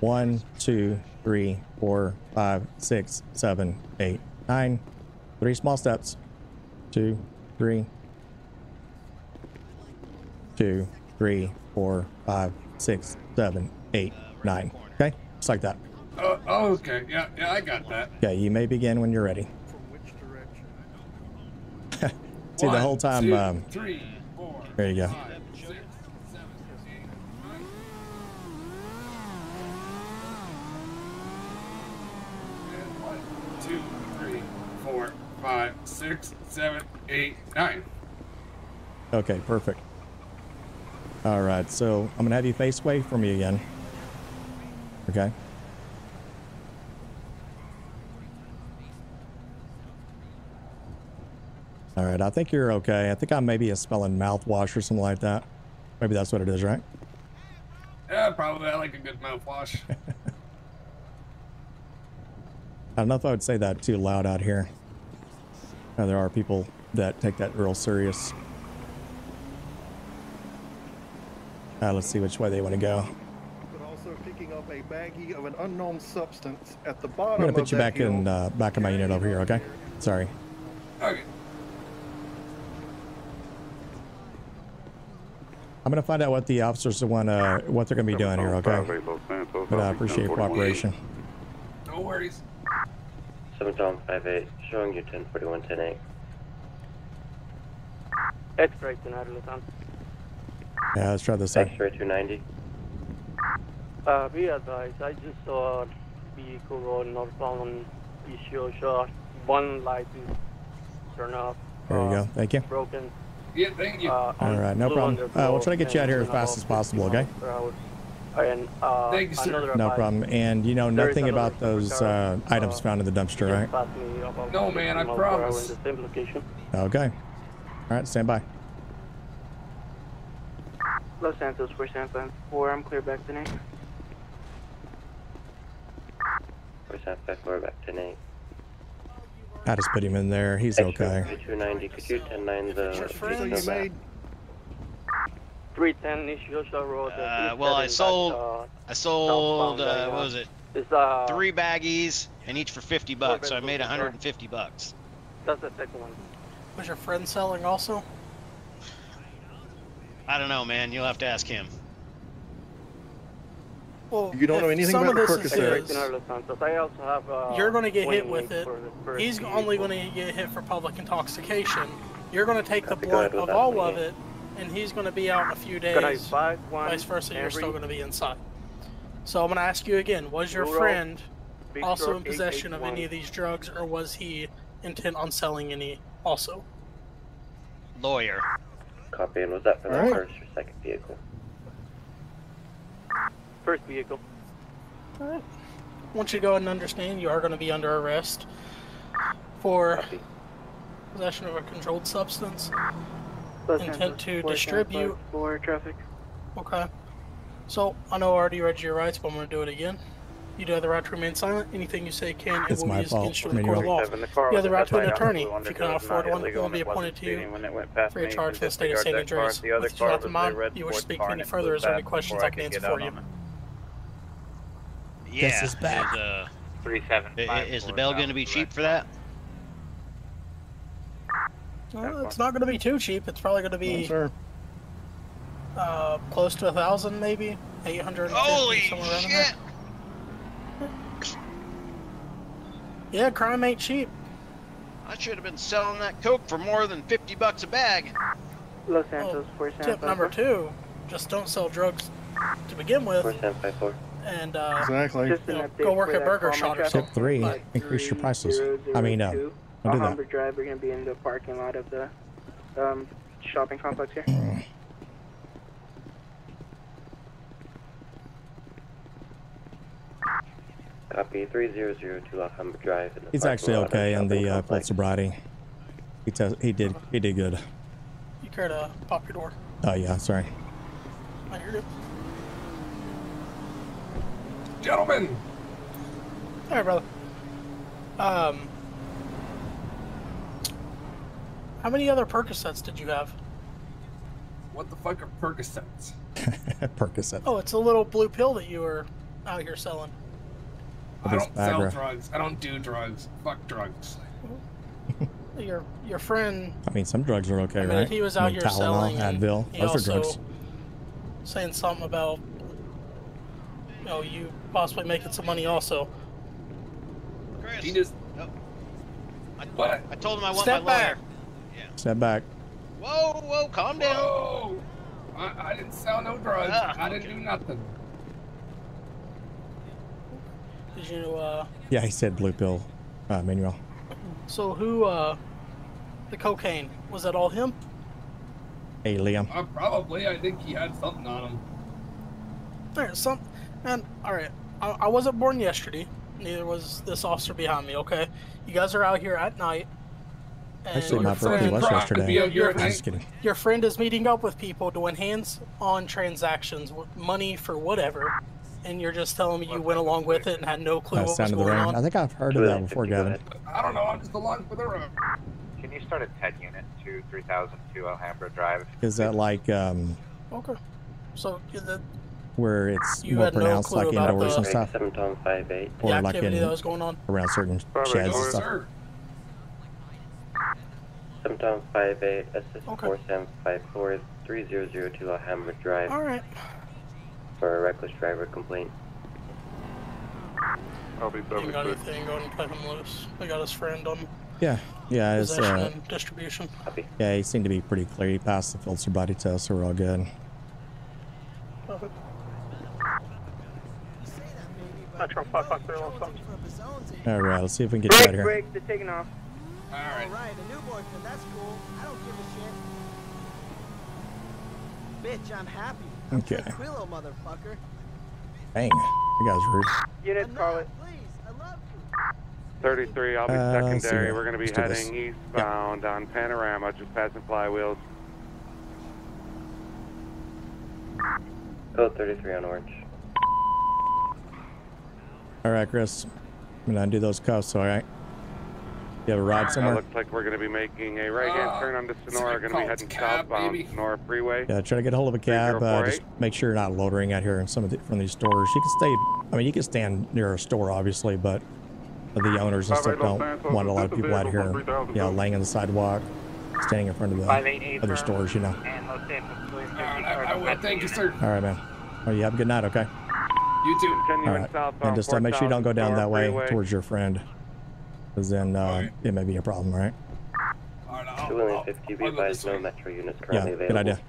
one, two, three, four, five, six, seven, eight, nine. Three small steps. Two, three, two, three, four, five, six, seven, eight, nine. Okay, just like that. Oh, oh, okay. Yeah, yeah, I got that. Okay, you may begin when you're ready. See, the whole time. two, um, three, four, there you go. five, six, seven, eight, nine. And one, two, three, four, five, six, seven, eight, nine. Okay, perfect. All right, so I'm gonna have you face away from me again. Okay. All right, I think you're okay. I think I maybe a smelling mouthwash or something like that. Maybe that's what it is, right? Yeah, probably. I like a good mouthwash. I don't know if I would say that too loud out here. Uh, there are people that take that real serious. Uh, let's see which way they want to go. But also picking up a baggie of an unknown substance at the bottom. I'm gonna put you that back in hill. uh, back of my unit over here, okay? Sorry. Okay. I'm gonna find out what the officers want to what they're gonna be doing here, okay? But I appreciate your cooperation. No worries. 7 Tom 58, showing you 1041 10 X-ray tonight, Lieutenant. Yeah, let's try this out. X-ray 290. Uh, be advised, I just saw a vehicle rolling northbound on East Shore. One light is turned off. There you go. Thank you. Broken. Yeah, thank you. Uh, All right, no problem. Uh, we'll try to get you out here as fast as possible, okay? 50 miles per hour. And, uh, Thank you, sir. No problem. And you know nothing about those uh, supercar, items uh, found in the dumpster, right? passed me about No, man, I miles per hour promise. In the same location. Okay. All right, stand by. Los Santos, for San Fran 4, I'm clear back to tonight. For San 54, back 10 8. I just put him in there. He's okay. 290, could you 10 the your friend? So you made 310 East Joshua Road. uh, Uh, well, I seven, sold, but, I sold, uh, what was it? It's, uh, Three baggies, and each for 50 bucks, so I made Corvette 150 bucks. That's the second one. Was your friend selling also? I don't know, man. You'll have to ask him. Well, You don't know anything about of the this is Right, tonight, Los Santos. I also have, uh, You're going to get hit with it. for the first He's only going to get hit for public intoxication. You're going to take the Copy, blunt of all of it, and he's going to be out in a few days. Vice versa, you're still going to be inside. So I'm going to ask you again: Was your friend also in possession of any of these drugs, or was he intent on selling any also? Lawyer. Copy, and was that for the Alright. first or second vehicle? First vehicle. All right. I want you go ahead and understand you are going to be under arrest for Copy. possession of a controlled substance. Los Intent to four distribute. San For traffic. Okay. So I know I already read your rights, but I'm going to do it again. You do have the right to remain silent. Anything you say can and will be used fault. against you in the court of law. Seven, the car You have the right to an attorney. If you cannot afford it one, not it will be appointed to you wasn't speeding when it went free of charge so for the state of San disregard that. Andreas. The other With you car out was in a mind, you wish to speak to and any further. Is there any questions I can answer for out you? On it. Yeah. Guess it's back. Is, uh, Three seven five. is the bell going to be cheap for that? Well, it's not going to be too cheap. It's probably going to be sir. uh, close to a thousand, maybe eight hundred. Holy somewhere around shit! there. Yeah, crime ain't cheap. I should have been selling that coke for more than fifty bucks a bag. Los Santos, Tip number two: just don't sell drugs to begin with, 4754. And uh, Exactly. You know, go work for a that burger Coleman shop or. Tip something. three, Five increase your prices. zero zero I mean, uh, two. don't do that. Alhambra Drive, we're going to be in the parking lot of the um, shopping complex here. Copy 3002 Alhambra Drive. In the He's actually okay in shopping the uh, full sobriety. He tes- he did he did good. You care to pop your door? Oh yeah, sorry. I heard it. Gentlemen, All right, brother. Um, how many other Percocets did you have? what the fuck are Percocets? Percocet. Oh, it's a little blue pill that you were out here selling. I don't sell drugs. I don't do drugs. Fuck drugs. Your your friend I mean, some drugs are okay, I mean, right? he was I out mean, here Tylenol, selling. Advil, he those also are drugs. saying something about, you know, you possibly making some money also. Chris, He just I, what? I told him I want Step my lawyer. back. Step back. Whoa, whoa, calm down. Whoa! I, I didn't sell no drugs. Ah, I didn't okay. do nothing. Did you? uh Yeah, he said blue pill, uh, Manuel. So who? uh The cocaine was that all him? Hey, Liam. Uh, probably. I think he had something on him. There, some. Man, all right. I, I wasn't born yesterday. Neither was this officer behind me. Okay, you guys are out here at night. And Actually, my your birthday friend- was yesterday. could be out here at I'm just kidding. your friend is meeting up with people doing hands-on transactions with money for whatever and you're just telling me you went along with it and had no clue what was sound the going on I think I've heard of that before, Gavin. I don't know. I'm just along for the ride. Can you start a TED unit to 3002 Alhambra Drive? Is that like um, okay so yeah, the, where it's You more had no pronounced, like indoors the- and stuff, 7 Tom 58. or the like in that was going on around certain Probably sheds and stuff? sir. 7 Tom 58, assist Okay. 4754 3002 Alhambra Drive all right for a reckless driver complaint. I'll be you got anything go ahead and play him loose I got his friend on Yeah, yeah, it's, uh, distribution Copy. yeah, he seemed to be pretty clear. He passed the full sobriety test, so we're all good. Metro 553 Los Santos. All right, let's see if we can get you out of here. break, they're taking off. All right. Alright, a new boyfriend, that's cool. I don't give a shit. Bitch, I'm happy. I'm Okay. Tranquilo, motherfucker. Dang, that guy's rude. Unit, I'm call it. Please, I love you. 33, I'll be Uh, let's secondary. We're going to be Let's heading eastbound on Panorama, just passing flywheels. Code 33 on orange. All right, Chris, I'm gonna undo those cuffs. All right. You have a ride It somewhere? looks like we're going to be making a right-hand Uh, turn onto it's Sonora. like Going to be heading cab, southbound baby. Sonora Freeway. Yeah, try to get a hold of a cab. Uh, just make sure you're not loitering out here in some of the, from these stores. You can stay. I mean, you can stand near a store, obviously, but the owners and stuff don't want a lot of people out here, you know, laying on the sidewalk, standing in front of the other stores. You know. And Los Santos, Williams All right, 50, I, I. Thank you, sir. All right, man. Well, you have a good night. Okay. You too. Continuing All right. southbound. And just uh, make sure you don't go down that way Freeway. towards your friend, because then uh, Alright. it may be a problem, right? Alright, I'll, Civilian I'll, 50, be I'll go advised this no way. metro units Yeah, currently good available. idea.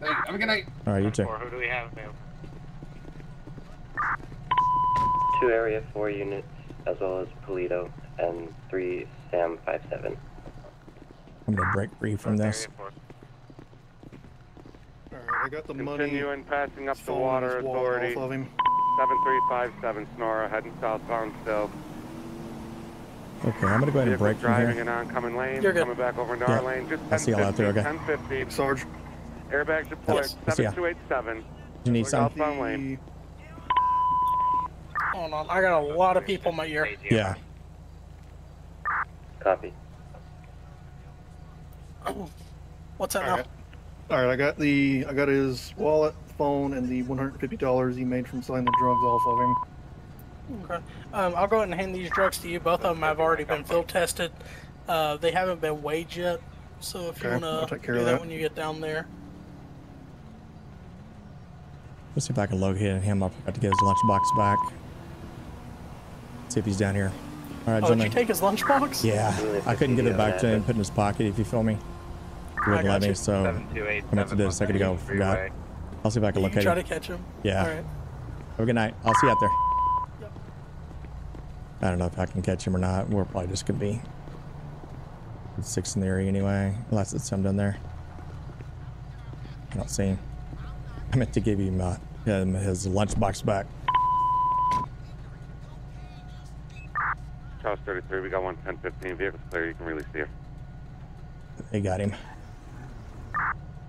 Hey, have a good night. All right, you too. Or who do we have available? Two Area 4 units, as well as Polito, and three Sam 57. I'm gonna break free from this. All right, I got the money. Continuing passing up the Water Authority. Off of him. 7357 Sonora, heading southbound still. Okay, I'm gonna go ahead and Vehicle break from driving here. in oncoming lane, You're good. coming back over into Yeah. our lane. Just I see y'all out there, okay. 1050. Sarge. Airbags deployed. Yes, I see ya. 7287. You need some? Southbound lane. hold on I got a lot of people in my ear Yeah. Copy. what's that All now right. All right, I got the I got his wallet, phone, and the one hundred fifty dollars he made from selling the drugs off of him. Okay. Um, I'll go ahead and hand these drugs to you. Both of them have already been field tested. Uh, they haven't been weighed yet. So if you Okay, want I'll to take care do of that that. when you get down there. Let's see if I can locate him. I forgot to get his lunchbox back. See if he's down here. All right, oh, did you take his lunchbox? Yeah, I couldn't get it back to him, put it in his pocket, if you feel me. He wouldn't let got me, so I meant to do it a second ago. Forgot. I'll see if I can You locate try him. to catch him. Yeah. All right. Have a good night. I'll see you out there. I don't know if I can catch him or not. We're probably just gonna be six in the area anyway, unless it's some down there. I don't see him. I meant to give him, uh, him his lunchbox back. Charles 33, we got one 1015 vehicles clear. You can release the air. They got him.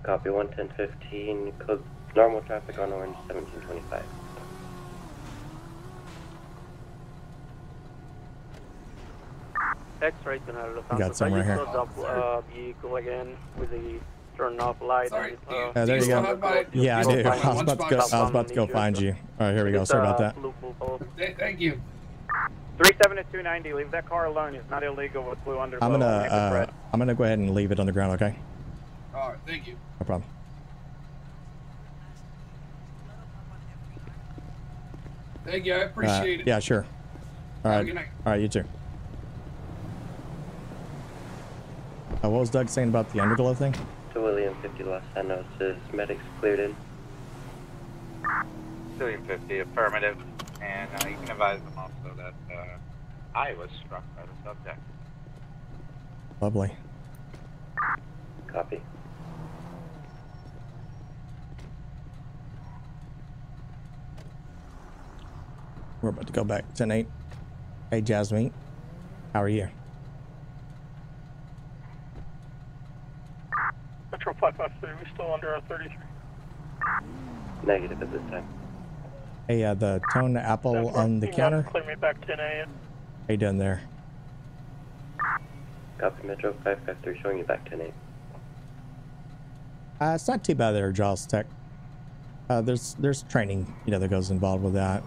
Copy 11015, code normal traffic on orange 1725. X-ray to Los We got some I right just here. saw the uh, vehicle again with the turn off light. Sorry, and, uh, Yeah, there you still go. have my- Yeah, I still do. I was about to go. I was about to go find you. All right, here we go. Sorry about that. Th- Thank you. 37 to 290, leave that car alone. It's not illegal with blue underglow. I'm gonna. Uh. I'm gonna go ahead and leave it on the ground. Okay. All right, thank you. No problem. Thank you. I Uh, appreciate it. Yeah, sure. All Have a right. good night. All right, you too. Uh, what was Doug saying about the underglow thing? To William 50 Los Santos is medics cleared in. William 50, affirmative. And uh, you can advise them also that uh, I was struck by the subject. Lovely. Copy. We're about to go back. 10-8. Hey, Jasmine. How are you? Metro 553, we still under our 33. Negative at this time. Hey, uh, the tone apple on the You counter. have to Clear me back 10 a.m. How you doing there? Copy Metro 553 showing you back 10 8. Uh, it's not too bad there, Jaws Tech. Uh, there's there's training, you know, that goes involved with that.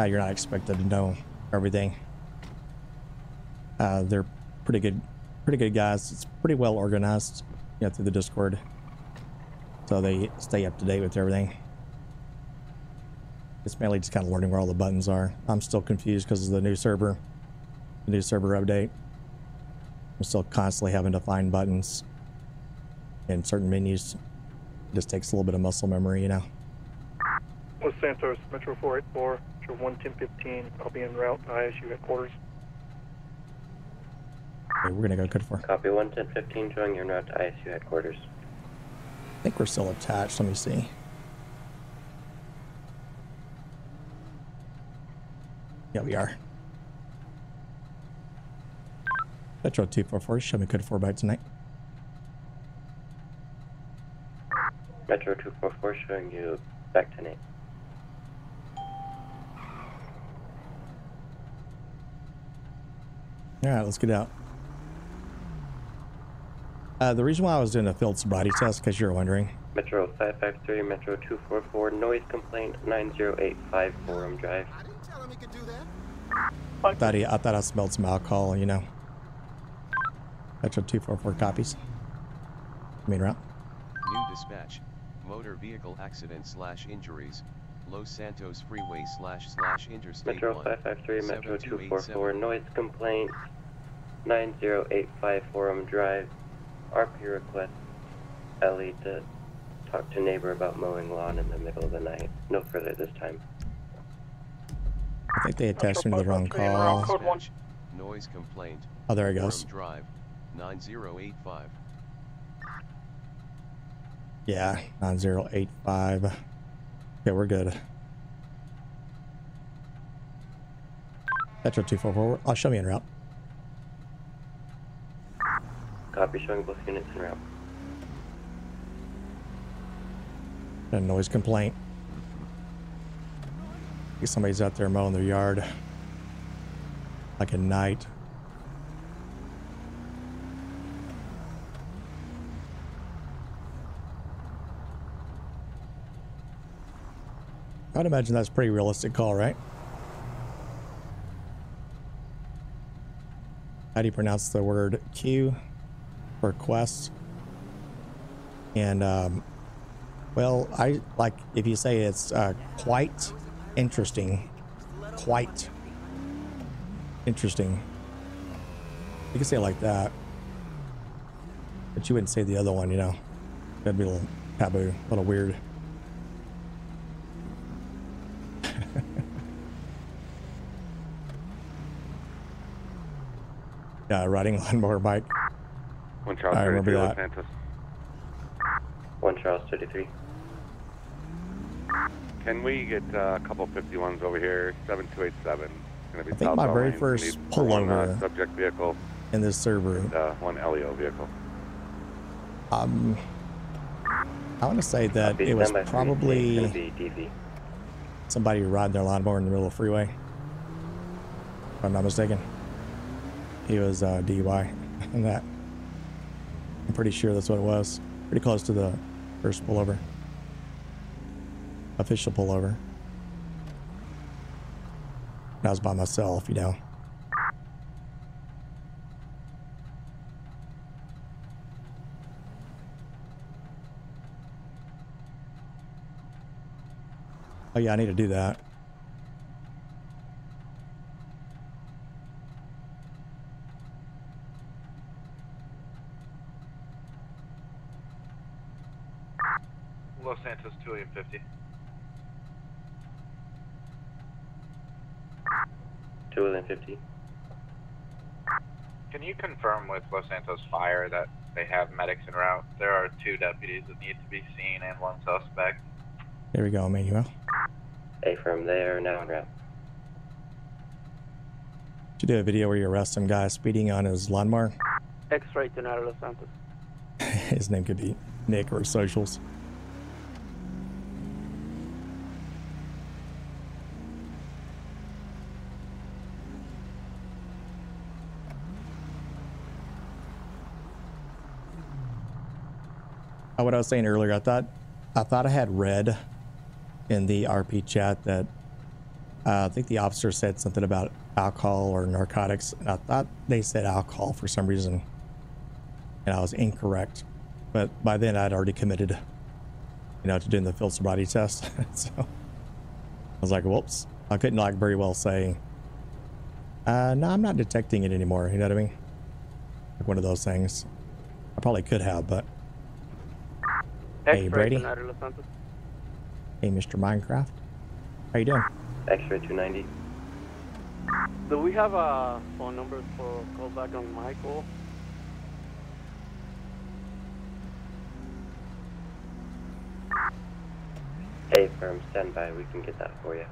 Uh, you're not expected to know everything. Uh, they're pretty good, pretty good guys. It's pretty well organized, you know, through the Discord, so they stay up to date with everything. It's mainly just kind of learning where all the buttons are. I'm still confused because of the new server, the new server update. I'm still constantly having to find buttons in certain menus. It just takes a little bit of muscle memory, you know. Los Santos, Metro 484, Metro 11015. I'll be en route to ISU headquarters. Okay, we're gonna go good for. Copy 11015 showing you're not to ISU headquarters. I think we're still attached. Let me see. Yeah, we are. Metro 244, show me code 4 by tonight. Metro 244 showing you back 10 All right, let's get out. Uh, the reason why I was doing a field sobriety test, because you're wondering, Metro 553, Metro 244, noise complaint 9085 Forum Drive. I thought, he, I thought I smelled some alcohol, you know. Metro 244 copies. Main route. New dispatch. Motor vehicle accident slash injuries. Los Santos Freeway slash slash Interstate Metro 1. 553, Metro 7287. 244, noise complaint 9085 Forum Drive. RP request Ellie to talk to neighbor about mowing lawn in the middle of the night. No further this time. I think they attached me to the wrong call. Dispatch. Noise complaint. Oh, there it goes. Forum Drive. 9085. Yeah, 9085. Okay, we're good. Metro 244. I'll uh, show me en route. Copy showing both units en route. A noise complaint. somebody's out there mowing their yard. Like at night. I'd imagine that's pretty realistic call, right? How do you pronounce the word queue for quest? And, um, well, I like if you say it's uh, quite interesting, quite interesting. You can say it like that, but you wouldn't say the other one, you know? That'd be a little taboo, a little weird. yeah, riding lawnmower bike. One Charles I remember that. Santos. One Charles 33. Can we get uh, a couple 51s over here? 7287. Gonna be I think my very first Need one, pullover- uh, subject vehicle in this server. and uh, one LEO vehicle. Um, I want to say that Copy, it was stand by three. probably It's gonna be DV. Somebody riding their lawnmower in the middle of the freeway. If I'm not mistaken. He was uh, DUI in that. I'm pretty sure that's what it was. Pretty close to the first pullover. Official pullover. I was by myself, you know. Oh yeah, I need to do that. Los Santos 250. Two within 50. Can you confirm with Los Santos Fire that they have medics en route? There are two deputies that need to be seen and one suspect. There we go, Emmanuel. A from there, now en route. Did you do a video where you arrest some guy speeding on his lawnmower? X-ray to Los Santos. his name could be Nick or socials. Uh, what I was saying earlier, I thought I thought I had read in the RP chat that uh, I think the officer said something about alcohol or narcotics, and I thought they said alcohol for some reason, and I was incorrect. But by then, I'd already committed, you know, to doing the field sobriety test. so I was like, "Whoops!" I couldn't like very well say, uh, "No, I'm not detecting it anymore." You know what I mean? Like one of those things. I probably could have, but Hey, Brady. To Los Santos. hey, Mr. Minecraft, how you doing? X-ray 290. Do we have a phone number for callback on Michael? A from standby, we can get that for you.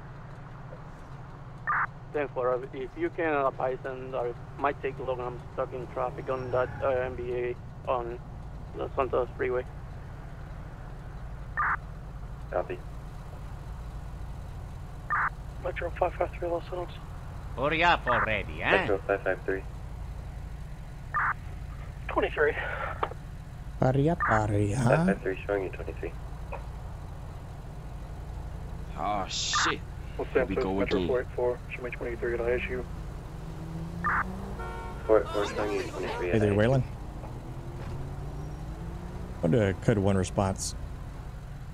Thanks for it. If you can advise and I might take long. I'm stuck in traffic on that uh, MBA on the Santos Freeway. Copy. Metro 553 Los Santos. Hurry up already, eh? Metro 553. 23. Hurry up, hurry, huh? 553 showing you 23. Oh shit. Los Here we Santos, go Metro again. 484. Show me 23 at ISU. 4 4 showing you 23 Hey there, Waylon. What a code one response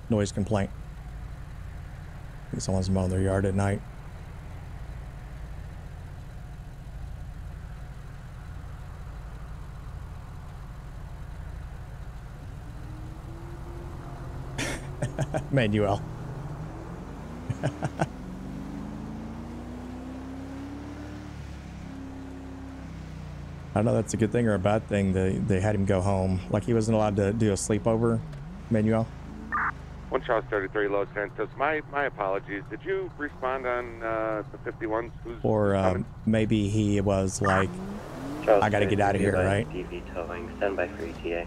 noise complaint? Someone's mowing their yard at night. Manuel. I don't know that's a good thing or a bad thing. They they had him go home. Like he wasn't allowed to do a sleepover, Manuel. One Charles 33 Los Santos. My my apologies. Did you respond on uh, the 51s? Who's Or who's um, maybe he was like, Charles I gotta get out of here, right? DV towing, standby for ETA.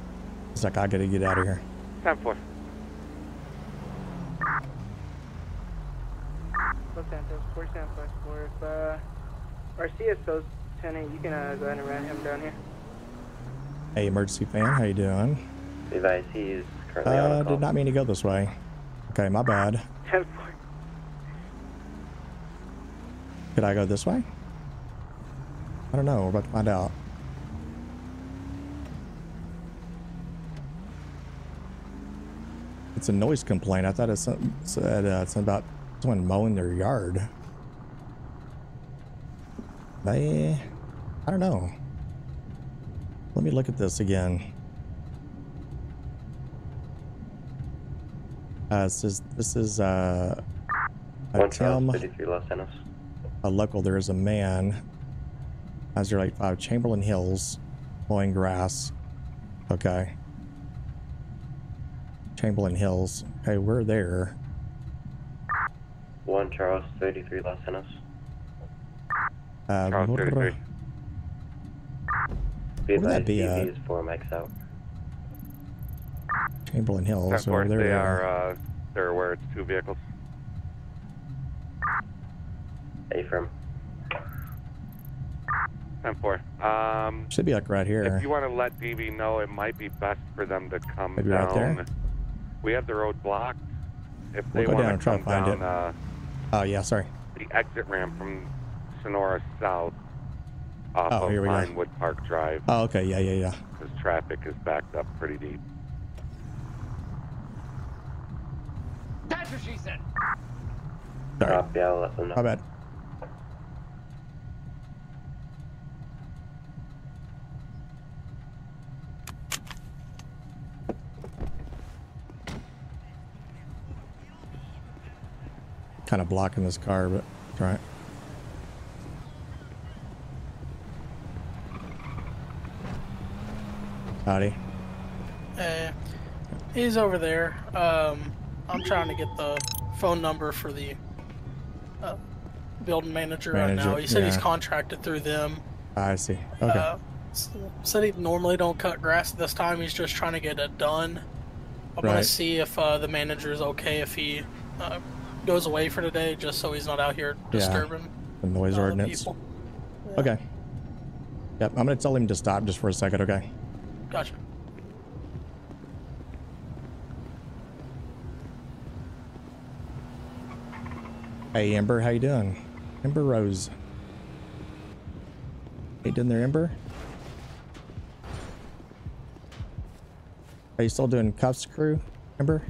It's like I gotta get out of here. Time for. Los Santos, 4 standby for if uh, our CSO's tenant, you can uh, go ahead and ran him down here. Hey, emergency fan, how you doing? Advise he Currently uh, on call. did not mean to go this way. Okay, my bad. Ten four. Could I go this way? I don't know. We're about to find out. It's a noise complaint. I thought it said uh, it's about someone mowing their yard. They, I don't know. Let me look at this again. Uh, this is this is uh, a Tim, 33 Los Angeles. a local. There is a man, uh, 085 Chamberlain Hills, mowing grass. Okay. Chamberlain Hills. Okay, we're there. One Charles, 33 Los Angeles. Uh, Charles 33. Be What would that be, uh, is 4 mics out. Chamberlain Hills. Of So course, there they we are. Uh, they're aware it's two vehicles. Affirm. Ten four. Um, Should be like right here. if you want to let DV know, it might be best for them to come Maybe down. right there? We have the road blocked. If We'll they go want down and try come to find down, it. Uh, Oh yeah, sorry. the exit ramp from Senora South off Oh, of here we go. Vinewood Park Drive, Oh okay, yeah, yeah, yeah. because traffic is backed up pretty deep. That's what she said. Sorry. Copy, I'll let them know. My bad. Kind of blocking this car, but it's all right. Howdy. Uh, he's over there. Um, I'm trying to get the phone number for the uh, building manager, right now. He said he's contracted through them. I see. Okay. Uh, said he normally don't cut grass this time. He's just trying to get it done. I'm gonna see if uh, the manager is okay if he uh, goes away for today, just so he's not out here Yeah. disturbing the noise ordinance. people. Okay. Yep, I'm gonna tell him to stop just for a second, okay? Gotcha. Hey Ember, how you doing? Ember Rose. You doing there, Ember? Are you still doing cuffs crew, Ember?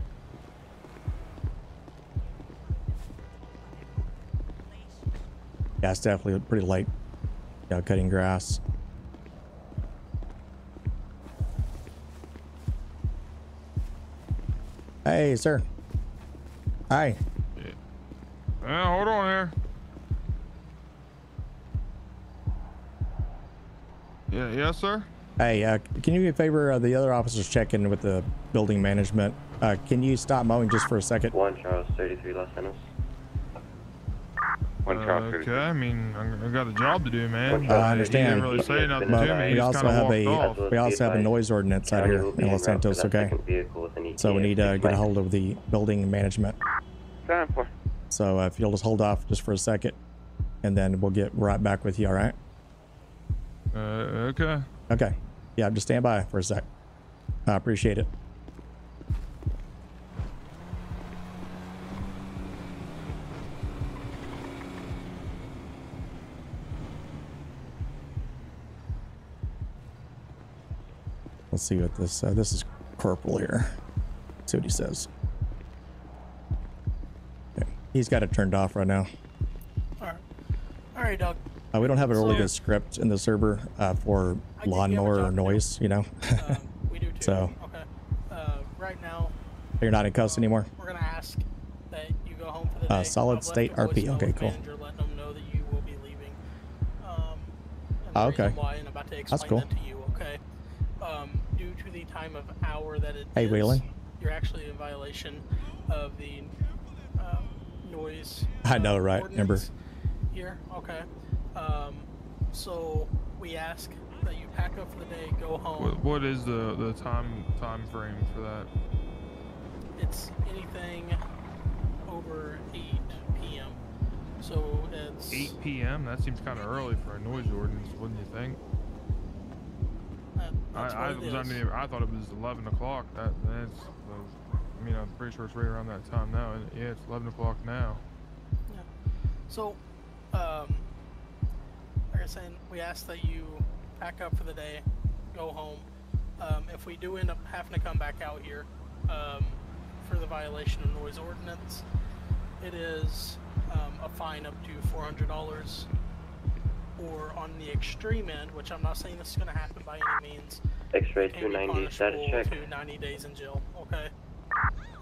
Yeah, it's definitely pretty late. You know, cutting grass. Hey, sir. Hi. Yeah, hold on here. Yeah, yes, sir. Hey, uh, can you do me a favor? Uh, the other officers check in with the building management. Uh, can you stop mowing just for a second? One Charles, 33 Los Angeles. One Uh, Charles okay, I mean, I I got a job to do, man. Uh, I understand. He didn't really say nothing But to me. We just also have a off. we also have a noise ordinance out here in Los Santos. Okay, second vehicle with an so we need to six get a hold of the building management. Ten four. So uh, if you'll just hold off just for a second, and then we'll get right back with you. All right? Uh, okay. Okay. Yeah, just stand by for a sec. I appreciate it. Let's see what this. Uh, this is Corporal here. see what he says. He's got it turned off right now. Alright. Alright, Doug. Uh, we don't have a really So- good script in the server uh, for lawnmower or noise, you know. We do too. so Okay. Uh, right now, you're not in cuffs anymore. we're gonna ask that you go home for the Uh, day. solid state RP. Okay, cool. Manager, letting them know that you will be leaving. Um, Oh, okay. Why, and about to That's cool. that to you. Okay. Um, due to the time of hour that it Hey, is, Wheeling. you're actually in violation of the noise. I know, uh, right? Remember? Here. Okay. Um, so we ask that you pack up for the day, go home. What, what is the the time time frame for that? It's anything over 8 p.m. So it's 8 p.m. That seems kind of early for a noise ordinance, wouldn't you think? That, that's I, I it was is. under, I thought it was 11 o'clock. That that's. I mean, I'm pretty sure it's right around that time now. And yeah, it's 11 o'clock now. Yeah. So, um, like I was saying, we ask that you pack up for the day, go home. Um, if we do end up having to come back out here um, for the violation of noise ordinance, it is um, a fine up to four hundred dollars. Or on the extreme end, which I'm not saying this is going to happen by any means, X-ray 290 status check. punishable to 90 days in jail. Okay.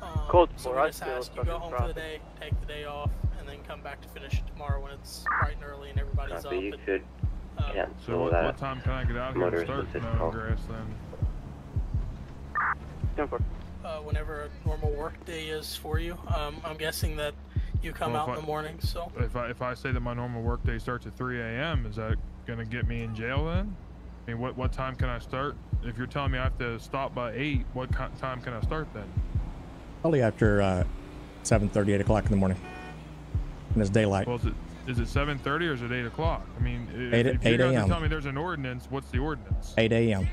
Um, Code so four, we I just ask you go in home for the day, take the day off, and then come back to finish it tomorrow when it's bright and early and everybody's Copy, up. you and, could um, cancel So what, that. what time can I get out here and motorist start assist mowing grass then? uh, whenever a normal work day is for you. Um, I'm guessing that you come Well, out if in the morning, so If I if I say that my normal work day starts at 3 a.m., is that gonna get me in jail then? I mean, what what time can I start? If you're telling me I have to stop by eight, what ki- time can I start then? Probably after uh, 7:30, 8 o'clock in the morning. And it's daylight. Well, is it is it 7:30 or is it 8 o'clock? I mean, if, Eight- if you 8 guys are a.m.. telling me there's an ordinance, what's the ordinance? 8 a.m.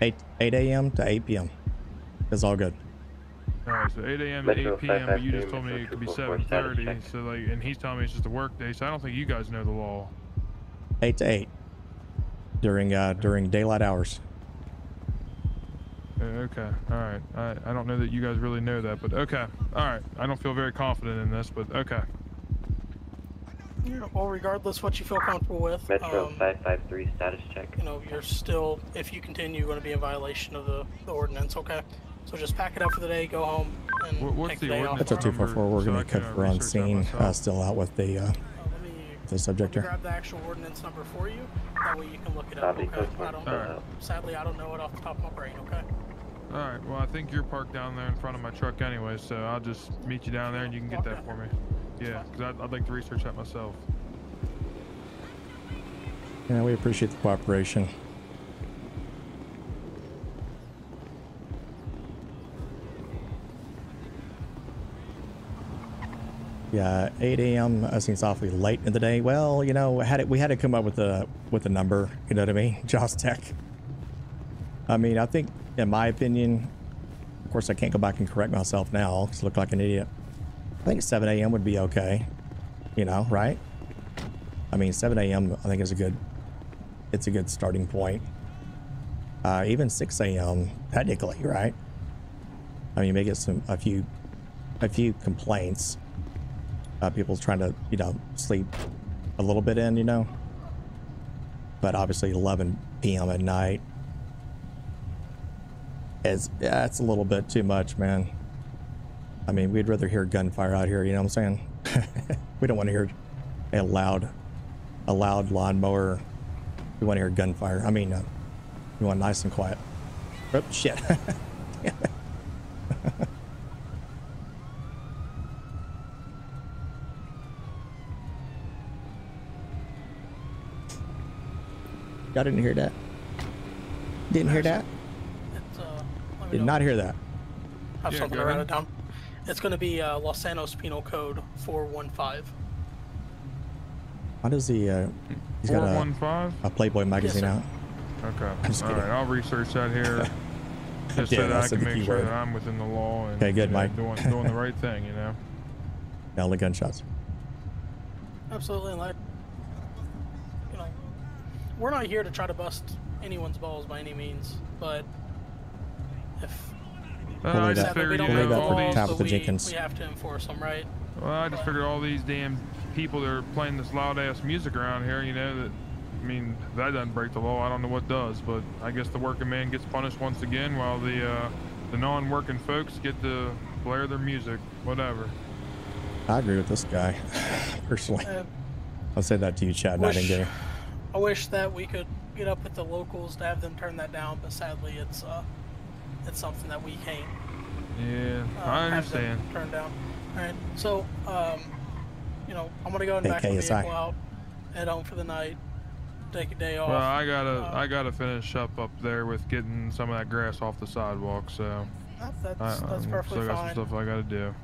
8 8 a.m. to 8 p.m. It's all good. All right, so 8 a.m. to 8 p.m. But you just told me it could be 7:30. So like, and he's telling me it's just a work day. So I don't think you guys know the law. 8 to 8 during uh, during daylight hours. Uh, Okay, all right. I, I don't know that you guys really know that, but okay. All right. I don't feel very confident in this, but okay. yeah, well, regardless what you feel comfortable with, Metro um, 553 status check. you know, you're still, if you continue, going to be in violation of the, the ordinance. Okay, so just pack it up for the day, go home, and What- what's take the, the day off. That's a 244. We're so going to can, cook uh, for on scene, uh, still out with the uh, let me the subject let me here. grab the actual ordinance number for you. That way you can look it up. Copy, Okay, I don't four. know. Alright. Sadly, I don't know it off the top of my brain. Okay. All right. Well, I think you're parked down there in front of my truck anyway, so I'll just meet you down there and you can get that for me. Yeah, because I'd, I'd like to research that myself. Yeah, we appreciate the cooperation. Yeah, 8 a.m. uh, seems awfully late in the day. Well, you know, had it, we had to come up with a with a number. You know what I mean? Joss Tech. I mean, I think, in my opinion, of course, I can't go back and correct myself now because look like an idiot. I think 7 a.m. would be okay. You know, right? I mean, 7 a.m. I think is a good. It's a good starting point. Uh, even 6 a.m. technically, right? I mean, you may get some a few, a few complaints. Uh, people trying to, you know, sleep a little bit in, you know. But obviously, 11 p.m. at night is that's a little bit too much, man. I mean, we'd rather hear gunfire out here. You know what I'm saying? we don't want to hear a loud, a loud lawnmower. We want to hear gunfire. I mean, uh, we want nice and quiet. Oh shit! Y'all didn't hear that? Didn't hear that? It's, uh, Did know. not hear that. I Have Yeah, something to write it down. It's going to be uh, Los Santos Penal Code 415. Why does he? Uh, he's got a, a Playboy magazine sir. out. Okay. I'm just All kidding. right. I'll research that here. Just Yeah, so that I can make sure word. that I'm within the law and Okay, good, you know, Mike. doing doing the right thing. You know. Yeah, the gunshots. Absolutely, and like, you know, we're not here to try to bust anyone's balls by any means, but if Uh, We'll I leave just that- figured, we'll you know, that all for these. Tabitha so we, Jenkins. we have to enforce them, right? Well, I just figured all these damn people that are playing this loud ass music around here, you know, that, I mean, that doesn't break the law. I don't know what does, but I guess the working man gets punished once again while the, uh, the non-working folks get to blare their music, whatever. I agree with this guy, personally. Uh, I'll say that to you, Chad wish- Nightingale. I wish that we could get up with the locals to have them turn that down, but sadly, it's uh, it's something that we can't. Yeah, uh, I have them understand. Turn down. All right, so um, you know, I'm gonna go and back the KSI. vehicle out, head home for the night, take a day off. Well, I gotta, Uh, I gotta finish up up there with getting some of that grass off the sidewalk. So That- that's- I, that's I'm perfectly still got fine. some stuff I gotta do.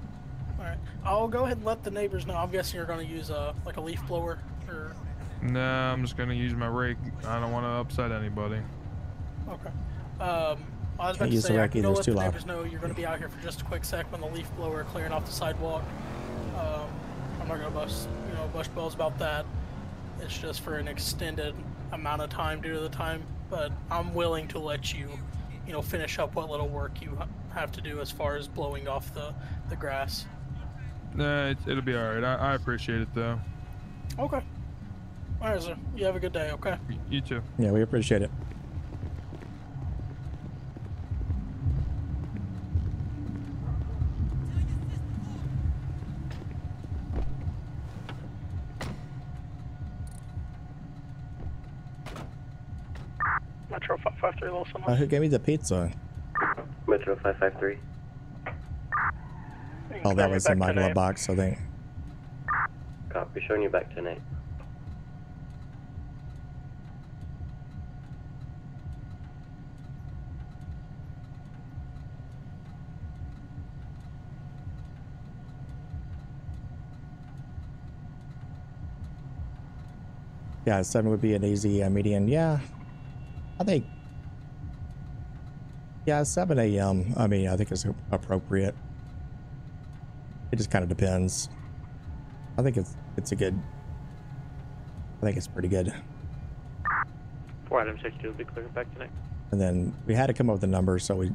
All right, I'll go ahead and let the neighbors know. I'm guessing you're gonna use a like a leaf blower or Nah, I'm just gonna use my rake. I don't want to upset anybody. okay. Um, I was about Can't to use the say I rake can either, go it's let the loud. neighbors know you're gonna be out here for just a quick sec when the leaf blower clearing off the sidewalk. Um, I'm not gonna bust you know bust balls about that. It's just for an extended amount of time due to the time, but I'm willing to let you, you know, finish up what little work you have to do as far as blowing off the the grass. Nah, it, it'll be all right. I, I appreciate it though. Okay. All right, sir. You have a good day. Okay. You too. Yeah, we appreciate it. Metro 553 Los Uh, who gave me the pizza? Metro 553. Oh, that was in my glove box, I think. Copy, showing you back tonight. Yeah, seven would be an easy uh, median. Yeah, I think. Yeah, 7 a.m. I mean, I think it's appropriate. It just kind of depends. I think it's it's a good. I think it's pretty good. Four item six two will be cleared back tonight. And then we had to come up with a number, so we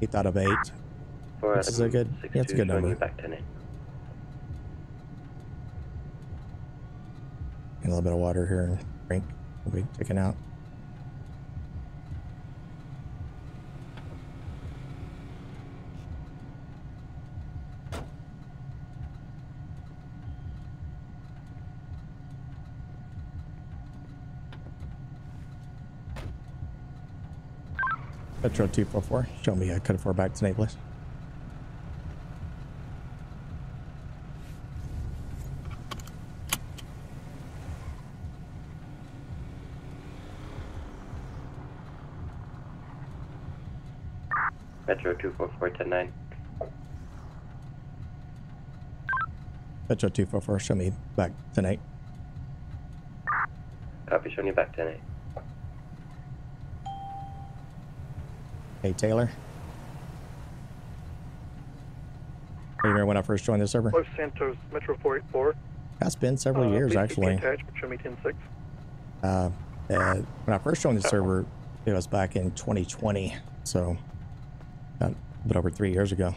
eight out of eight. Four Which is a good. Yeah, it's a good number. back tonight. A little bit of water here and drink will be taken out. Metro 244, show me a code 4 back tonight, please. Metro 244 Metro 244, show me back tonight. Copy, showing you back tonight. Hey, Taylor. You remember when I first joined the server? Los Santos Metro 484. That's been several Uh, years, please actually. Attached, show me 106. Uh, uh, when I first joined the server, it was back in 2020, so bit over three years ago.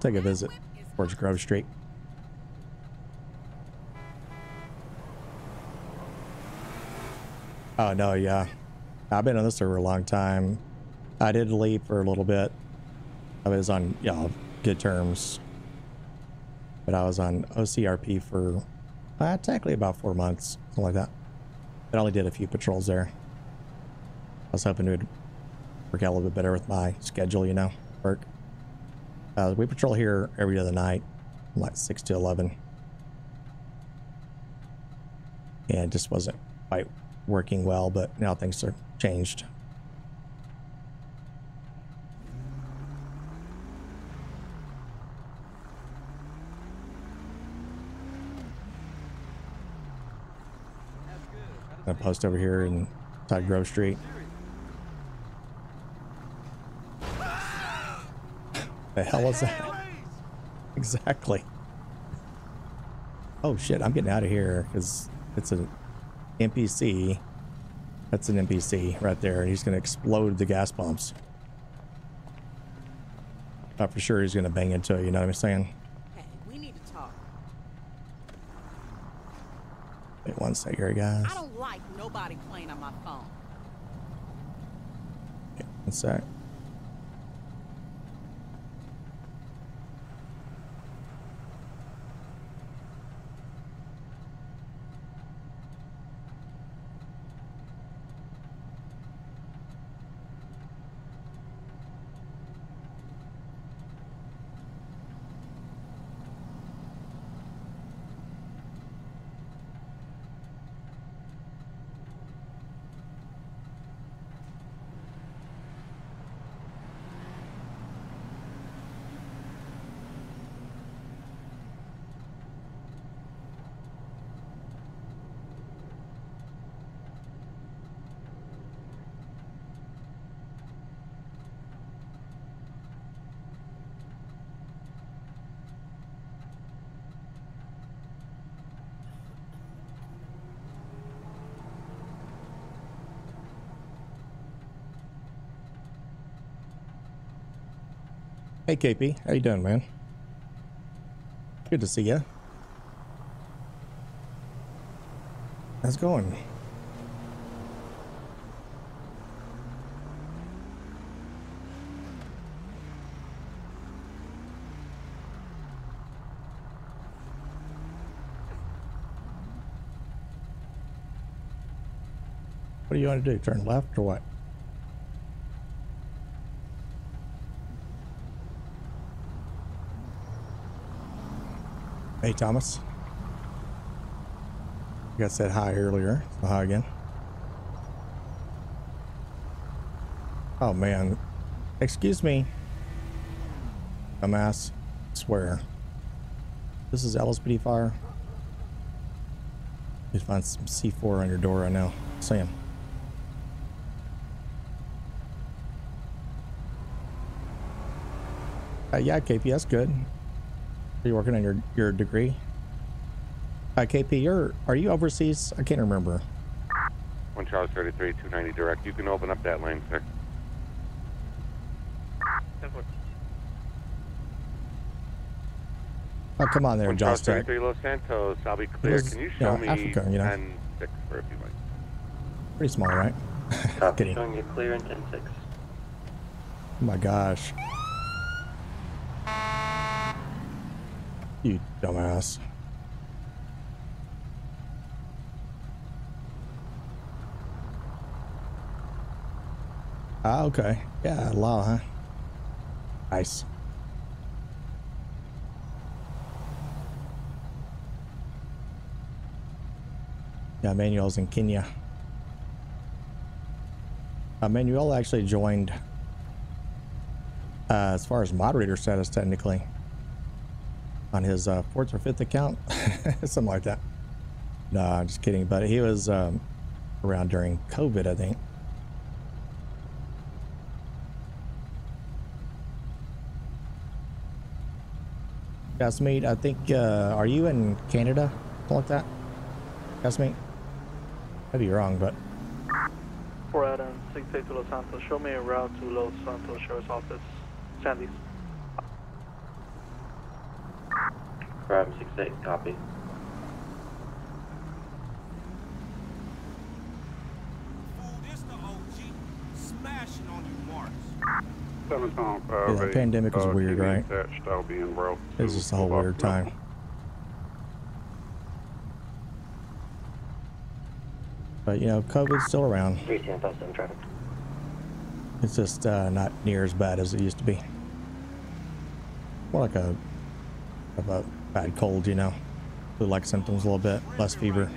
Take a visit towards Grove Street. Oh no, yeah. I've been on this server a long time. I did leave for a little bit. I was on, you know, good terms. But I was on OCRP for uh, technically about four months, something like that. I only did a few patrols there. I was hoping it would work out a little bit better with my schedule, you know, work. Uh, we patrol here every other night, from like 6 to 11. And it just wasn't quite working well, but now things are changed. I post over here in Todd Grove Street. The hell is that? Exactly. Oh shit, I'm getting out of here because it's an NPC. That's an NPC right there, he's gonna explode the gas pumps. Not for sure he's gonna bang into it, you know what I'm saying? Hey, we need to talk. Wait one sec here, guys. I don't like nobody playing on my phone. One sec. Hey KP, how you doing, man? Good to see you. How's it going? What do you want to do? Turn left or what? Hey, Thomas. You guys said hi earlier. So hi again. Oh, man. Excuse me. Dumbass. Swear. This is LSPDFR. You find some C4 on your door right now. Sam. Uh, yeah, KP, that's good. Are you working on your, your degree? Uh, KP, you're, are you overseas? I can't remember. One Charles 33, 290 direct. You can open up that lane, sir. Oh, come on there, One Charles Stack. 33, Los Santos. I'll be clear. is, Can you you show know, me Africa, you know. 10 6 for if you like? Pretty small, right? Copy, Kidding. showing you clear in 10-6. Oh my gosh. You dumbass. Ah, okay. Yeah, law, huh? Nice. Yeah, Manuel's in Kenya. Uh, Manuel actually joined uh, as far as moderator status technically on his uh, fourth or fifth account, something like that. No, I'm just kidding. But he was um, around during COVID, I think. Gasmeet, I think, uh, are you in Canada? Something like that? Gasmeet? Maybe you're wrong, but Four Adam, six eight to Los Santos. Show me a route to Los Santos Sheriff's Office. Sandy's. Grab 6-8, copy. Smashing on you, Mars. Seven pound yeah, the pandemic was uh, weird, right? Attached, I'll be in route. It was just a whole Buffalo. weird time. But you know, COVID's still around. 3 Santos, I'm traffic. It's just uh, not near as bad as it used to be. More like a of a bad cold, you know. Flu-like symptoms a little bit, less fever.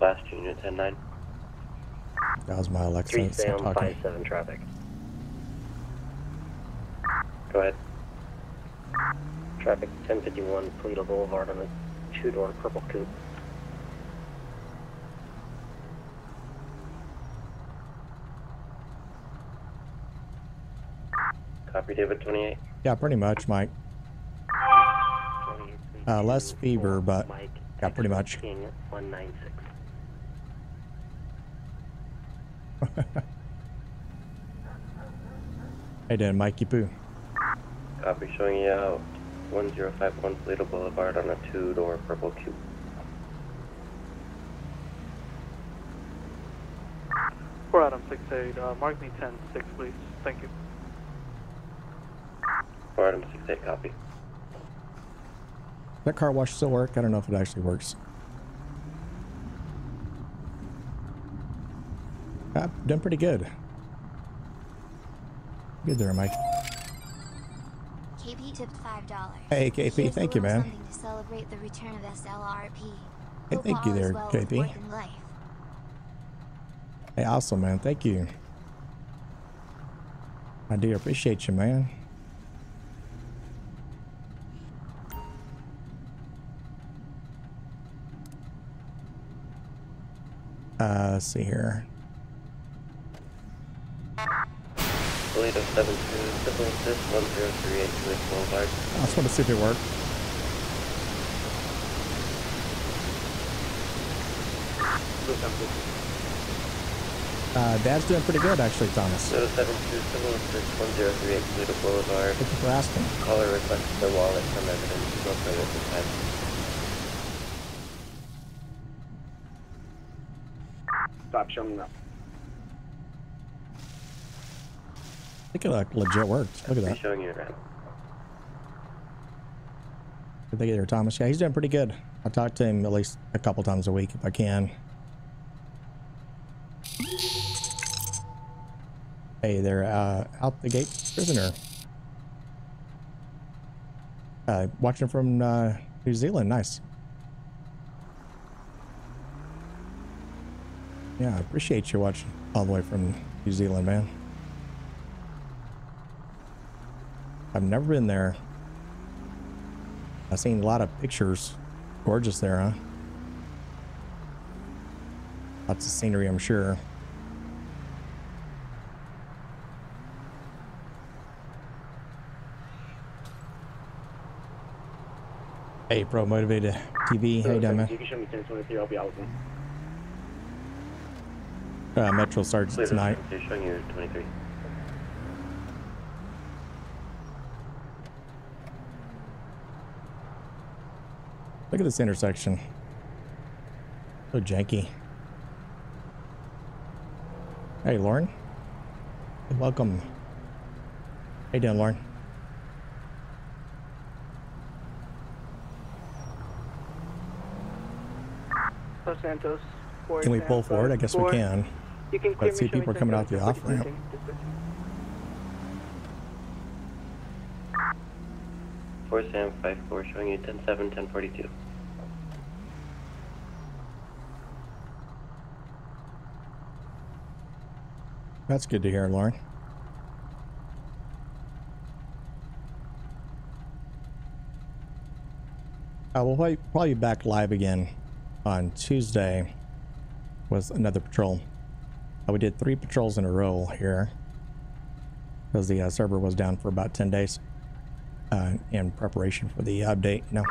Last Junior 10-9. That was my Alexa. 3 Stop talking. 57 traffic. Go ahead. Traffic 1051 Toledo Boulevard on a two-door purple coupe. Copy David 28. Yeah, pretty much, Mike. Uh, less fever, but Mike, yeah, pretty much. King 196. Hey, Dan, Mikey Poo. Copy showing you out 1051 Toledo Boulevard on a two-door purple coupe. Four Adam, six eight. Uh, mark me ten six, please. Thank you. Four Adam 68, copy. That car wash still work? I don't know if it actually works. Ah, done pretty good. Good there, Mike. KP tipped five dollars. Hey, KP, thank you, man. Something to celebrate the return of SLRP. Hey, thank you there, well KP. work and life. Hey, awesome, man. Thank you. I do appreciate you, man. Uh, let's see here. Toledo 72, civil assist 1038 Toledo Boulevard. I just want to see if it worked. Uh, Dad's doing pretty good, actually, Thomas. 072 Civil 1038 Toledo Boulevard. Thank you for asking. Caller requests the wallet from evidence. No further at this time. Stop showing up. I think it like, legit worked. Look at that. Showing you around. Good thing there, Thomas. Yeah, he's doing pretty good. I talk to him at least a couple times a week if I can. Hey, they're uh, out the gate prisoner. Uh, watching from uh, New Zealand. Nice. Yeah, I appreciate you watching all the way from New Zealand, man. I've never been there. I've seen a lot of pictures. Gorgeous there, huh? Lots of scenery, I'm sure. Hey, Pro Motivated TV. How you doing, man? You can show me 1023, I'll be out then. Uh, Metro starts Toledo tonight. Showing you 23. Look at this intersection. So janky. Hey, Lauren. Hey, welcome. How you doing, Lauren? Los Santos. Can we pull five, forward? I guess we can. You can clear Let's see me, show me people are coming out the off ramp. 42, dispatch. Four Sam five four showing you 10 7 10 42. That's good to hear, Lauren. Uh, we'll probably, probably be back live again on Tuesday with another patrol. Uh, we did three patrols in a row here because the uh, server was down for about 10 days uh, in preparation for the update. You know,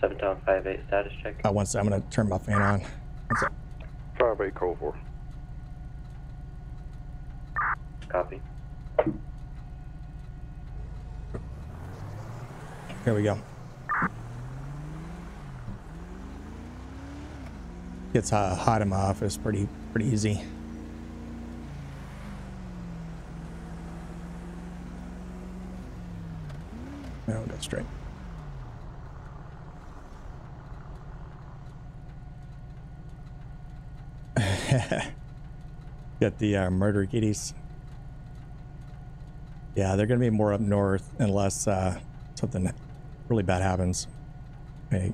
7 Town 58 status check. uh, once I'm going to turn my fan on. One sec. Five call for. Copy. Here we go. Gets uh, hot in my office pretty pretty easy. We'll go straight. Got the uh, murder kitties. Yeah, they're gonna be more up north unless uh, something really bad happens. Hey,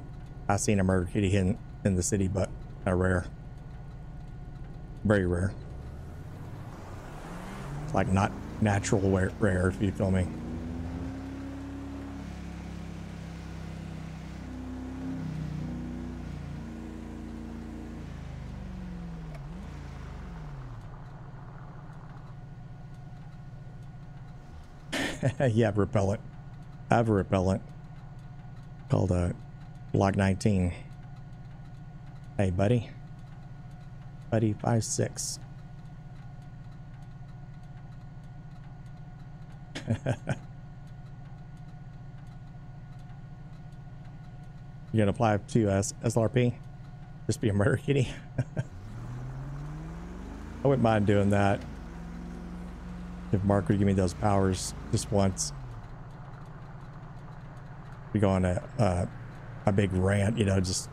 I've seen a murder kitty in in the city, but uh, rare. Very rare. Like not natural rare, rare if you feel me. yeah, repellent. I have a repellent called uh, Log 19. Hey, buddy. Buddy, five six. you gonna apply to uh, SLRP? Just be a murder kitty? I wouldn't mind doing that. If Mark would give me those powers just once. We go on a, uh, a big rant, you know, just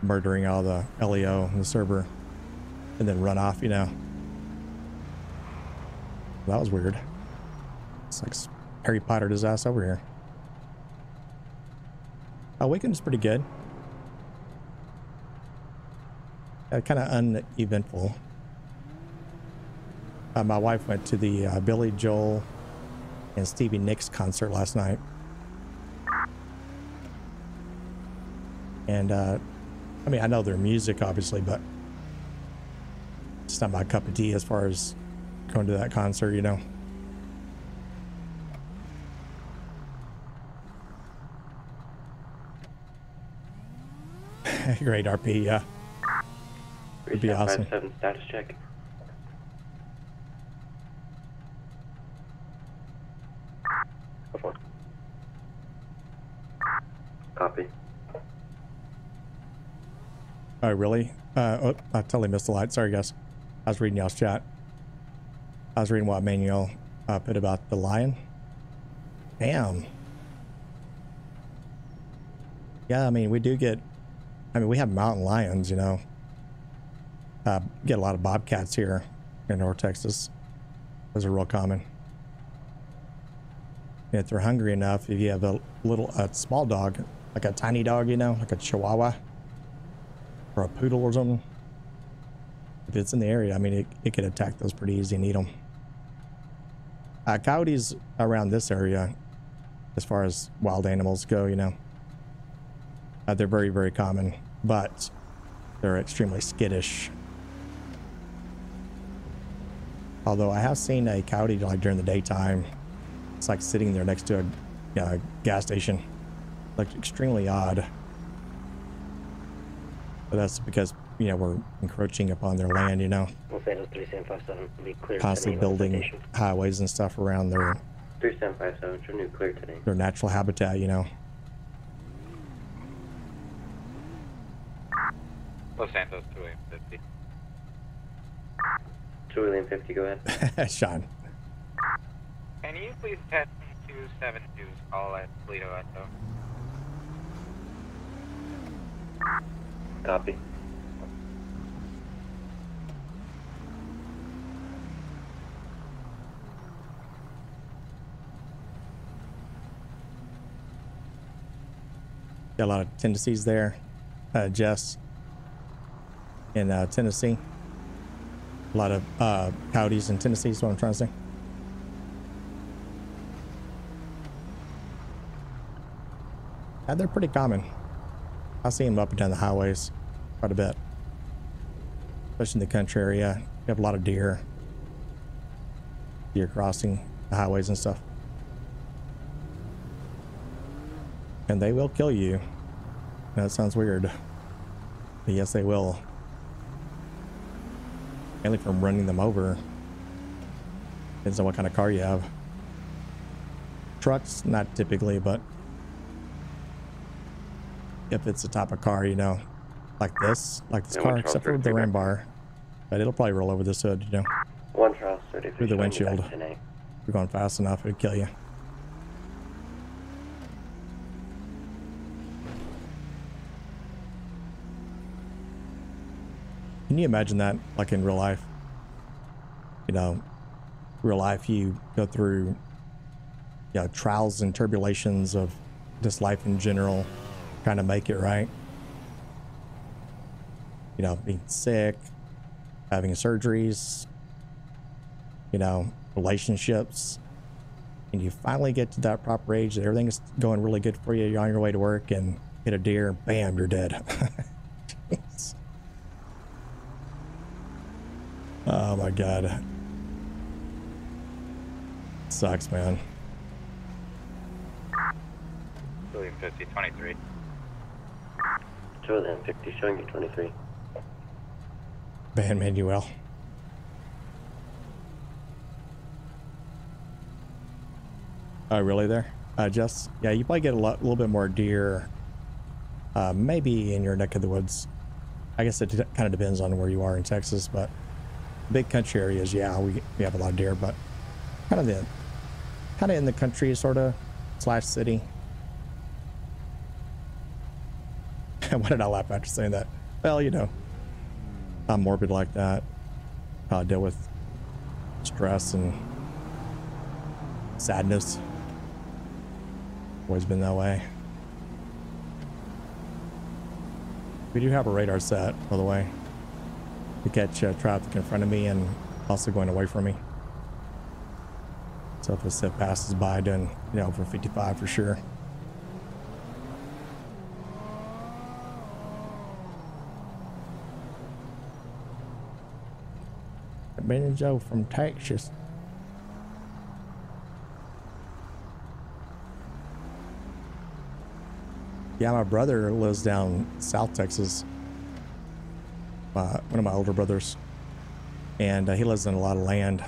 murdering all the LEO and the server and then run off, you know. That was weird. It's like Harry Potter disaster over here. Weekend was pretty good. Uh, kind of uneventful. Uh, my wife went to the uh, Billy Joel and Stevie Nicks concert last night. And, uh, I mean, I know their music, obviously, but it's not my cup of tea as far as going to that concert, you know. Great RP, yeah. Would be awesome. 37 status check. Oh, really? Uh, oh, I totally missed the light. Sorry, guys. I was reading y'all's chat. I was reading what Manuel uh, put about the lion. Damn. Yeah, I mean, we do get, I mean, we have mountain lions, you know. Uh, get a lot of bobcats here in North Texas. Those are real common. And if they're hungry enough, if you have a little, a small dog, like a tiny dog, you know, like a chihuahua or a poodle or something, if it's in the area, I mean, it, it could attack those pretty easy and eat them. Uh, coyotes around this area, as far as wild animals go, you know, uh, they're very, very common, but they're extremely skittish. Although I have seen a coyote like during the daytime, it's like sitting there next to a uh, gas station, like extremely odd. But that's because you know we're encroaching upon their land, you know, Los Angeles 3757, be clear constantly building notification. highways and stuff around their 3757, show new clear today. their natural habitat, you know. Los Santos, 250. 2 William 50, go ahead. Sean. Can you please test 272's call at Toledo Echo? Copy. Got a lot of tendencies there. Uh, Jess in uh, Tennessee. A lot of uh, coyotes in Tennessee is what I'm trying to say. And they're pretty common. I see them up and down the highways quite a bit. Especially in the country area. You have a lot of deer. Deer crossing the highways and stuff. And they will kill you. That sounds weird. But yes, they will. Mainly from running them over. Depends on what kind of car you have. Trucks, not typically, but if it's the type of car, you know, like this, like this Yeah, car, except for the 33 ram bar. But it'll probably roll over this hood, you know, 1 Charles 33, through the windshield. back today. If you're going fast enough, it'd kill you. Can you imagine that, like in real life? You know, real life, you go through, you know, trials and tribulations of just life in general, trying to make it right. You know, being sick, having surgeries, you know, relationships. And you finally get to that proper age that everything's going really good for you. You're on your way to work and hit a deer, bam, you're dead. Oh my God. Sucks, man. William 50, 23. 2 William 50, showing you 23. Van Manuel. Oh, really? There, uh, Jess? Yeah, you probably get a lot, little bit more deer. Uh, maybe in your neck of the woods. I guess it kind of depends on where you are in Texas, but big country areas, yeah, we we have a lot of deer, but kind of the kind of in the country, sort of slash city. Why did I laugh after saying that? Well, you know, I'm morbid like that. I deal with stress and sadness. Always been that way. We do have a radar set, by the way, to catch uh, traffic in front of me and also going away from me. So if a set passes by, doing you know over 55 for sure. Ben and Joe from Texas. Yeah, my brother lives down South Texas. One of my older brothers, and uh, he lives in a lot of land.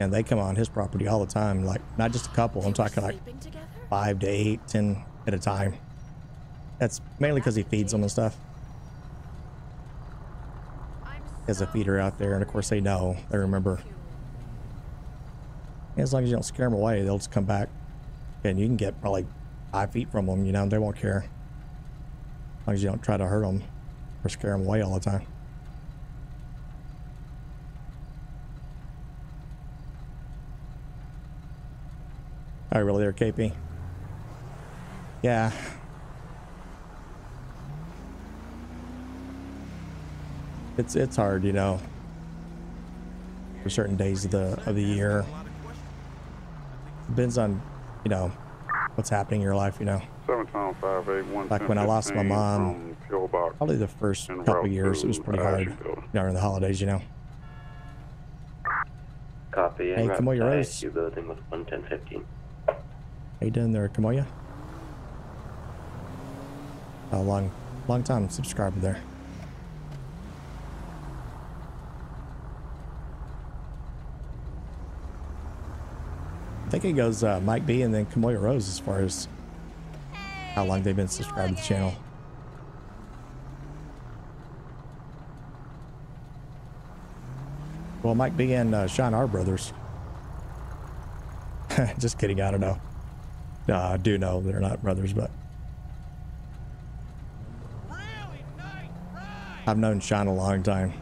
And they come on his property all the time, like not just a couple. I'm talking like five to eight, ten at a time. That's mainly because he feeds them and stuff. As a feeder out there, and of course they know, they remember. As long as you don't scare them away, they'll just come back, and you can get probably five feet from them. You know, they won't care. As long as you don't try to hurt them or scare them away all the time. Are you really there, KP? Yeah. It's it's hard, you know. For certain days of the of the year. Depends on, you know, what's happening in your life, you know. Seven pound five eight one. Like when I lost my mom, probably the first couple years, it was pretty hard during the holidays, you know. Copy. Hey, en route Kamoya to Rose. ISU building with 11015. How you doing there, Kamoya? A long, long time subscriber there. I think it goes uh, Mike B and then Kamoya Rose as far as how long they've been subscribed to the channel. Well, Mike B and uh, Sean are brothers. Just kidding. I don't know. No, I do know they're not brothers, but I've known Sean a long time.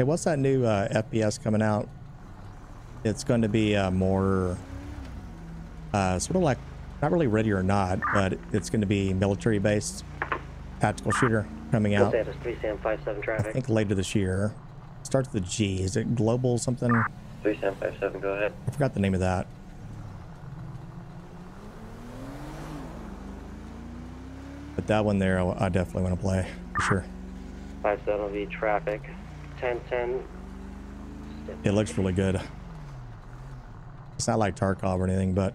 Hey, what's that new uh, FPS coming out? It's going to be uh, more uh, sort of like not really ready or not, but it's going to be military based tactical shooter coming out. Los Santos 3 Sam 57 I think later this year. Starts with a G. Is it Global something? 3 Sam 57, go ahead. I forgot the name of that. But that one there, I I definitely want to play for sure. 57 will be traffic. 1010. It looks really good. It's not like Tarkov or anything, but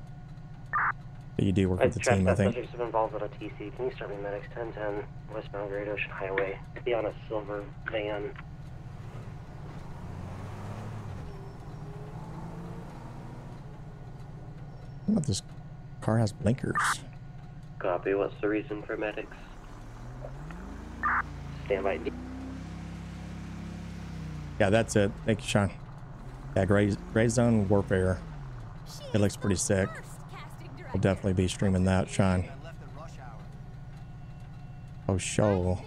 you do work with the team, I think. Subjects have involved with a TC. Can you start me medics 1010 westbound Great Ocean Highway? Be on a silver van. What this car has blinkers. Copy. What's the reason for medics? Standby. Yeah, that's it. Thank you, Sean. Yeah, Gray, Gray Zone Warfare. It looks pretty sick. We'll definitely be streaming that, Sean. Oh, show.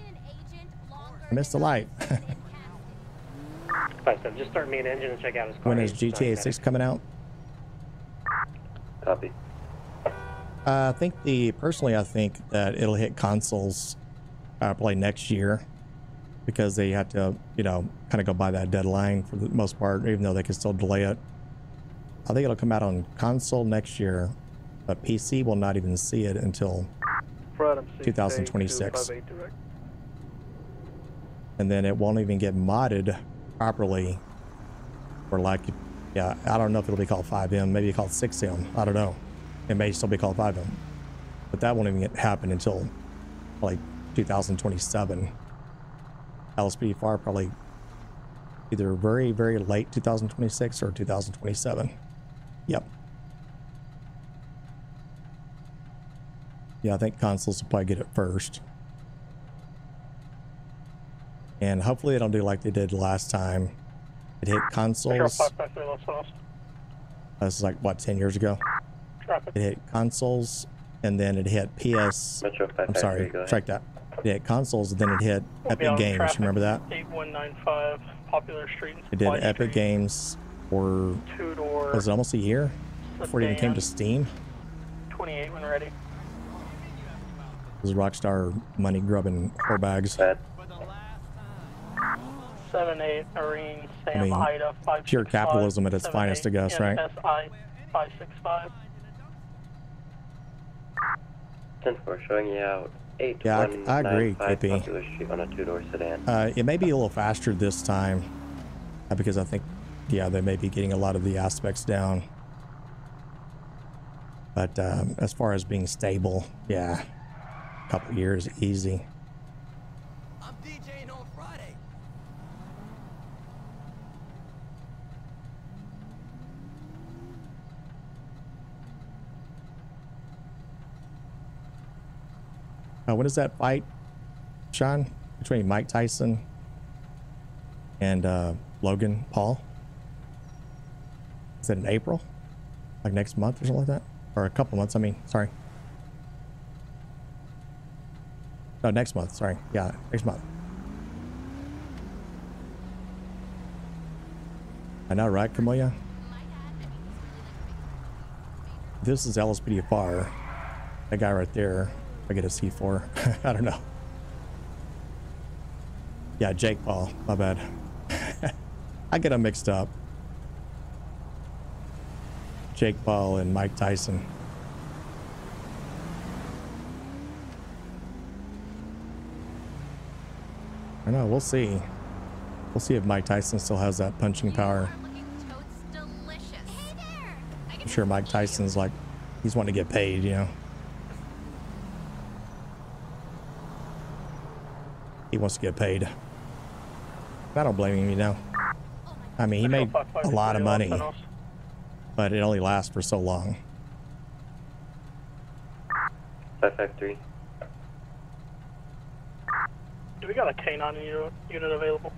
I missed the light. 57, just start me an engine and check out his car. when is GTA 6 coming out? Copy. Uh, I think the personally, I think that it'll hit consoles uh, probably next year because they have to, you know, kind of go by that deadline for the most part, even though they can still delay it. I think it'll come out on console next year, but PC will not even see it until 2026. and then it won't even get modded properly or like yeah i don't know if it'll be called 5m maybe called 6m i don't know it may still be called 5m but that won't even get, happen until like 2027 LSPDFR probably either very very late 2026 or 2027 yep yeah i think consoles will probably get it first and hopefully they don't do like they did last time. It hit consoles. 553 Los This is like what ten years ago. It hit consoles, and then it hit PS. Metro I'm sorry, go ahead. strike that. It hit consoles, then it hit We'll Epic Games. traffic. Remember that? 8195 Popular Street. It did Supply Epic Street. Games for Two door. was it almost a year before it even came to Steam? 28 when ready. It was Rockstar money grubbing whore bags. 78 Marine Sam I mean, Ida 565. pure capitalism at its finest, I guess, right? SI 565. 10-4 showing you out. Yeah, I- I agree, 8195 KP. On a two-door sedan. Uh, it may be a little faster this time uh, because I think, yeah, they may be getting a lot of the aspects down. But um, as far as being stable, yeah, a couple years easy. Uh, when is that fight, Sean? Between Mike Tyson and uh, Logan Paul? Is it in April? Like next month or something like that? Or a couple months, I mean, sorry. No, next month, sorry. Yeah, next month. I know, right, Camellia? This is LSPDFR. That guy right there. I get a C4. I don't know. Yeah, Jake Paul. My bad. I get them mixed up. Jake Paul and Mike Tyson. I know, we'll see. We'll see if Mike Tyson still has that punching power. I'm sure Mike Tyson's like, he's wanting to get paid, you know. He wants to get paid. I don't blame him, you know. I mean, he made a lot of money, but it only lasts for so long. 553. Do we got a canine unit, unit available?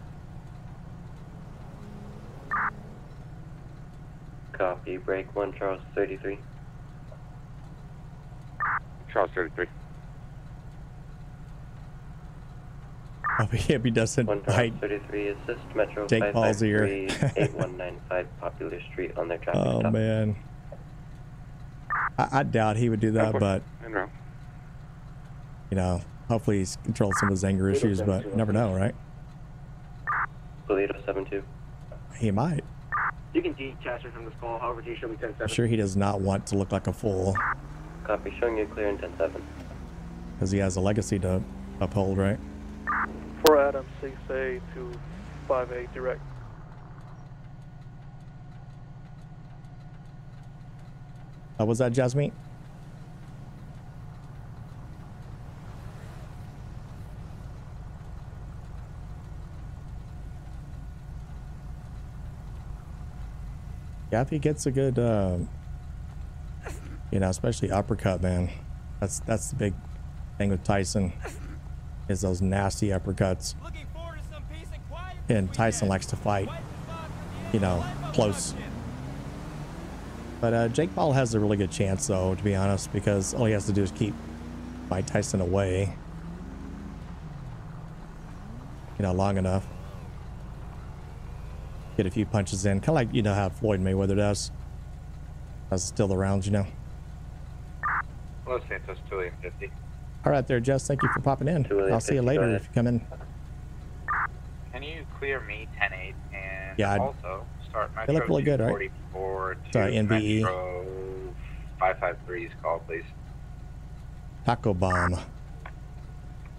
Copy. Break 1, Charles 33. Charles 33. Hope he, hope he doesn't One Charles bite. 33. Assist Metro Jake Paul's ear. 8195 Popular Street on their traffic Oh stop. man. I, I doubt he would do that, but you know, hopefully he's controlled some of his anger issues, oh but you never know, right? Toledo 72. He might. You can detach from this call. However, G should be 10 I'm sure he does not want to look like a fool Copy. Showing you clear in 10-7. because he has a legacy to uphold, right? For Adam 6A to 5A direct. Uh, was that Jasmine? He gets a good, uh, you know, especially uppercut, man. That's that's the big thing with Tyson is those nasty uppercuts. And Tyson likes to fight, you know, close. But uh, Jake Paul has a really good chance, though, to be honest, because all he has to do is keep Mike Tyson away, you know, long enough. Get a few punches in, kind of like you know how Floyd Mayweather does. That's still the rounds, you know. Los Santos, 250. All right, there, Jess. Thank you for popping in. Julian, I'll see you later if you come in. Can you clear me 10-8 and Yeah, I'd- also start They Metro look really good, right? 244 Sorry, NBE. Metro 553's call, please. Taco bomb.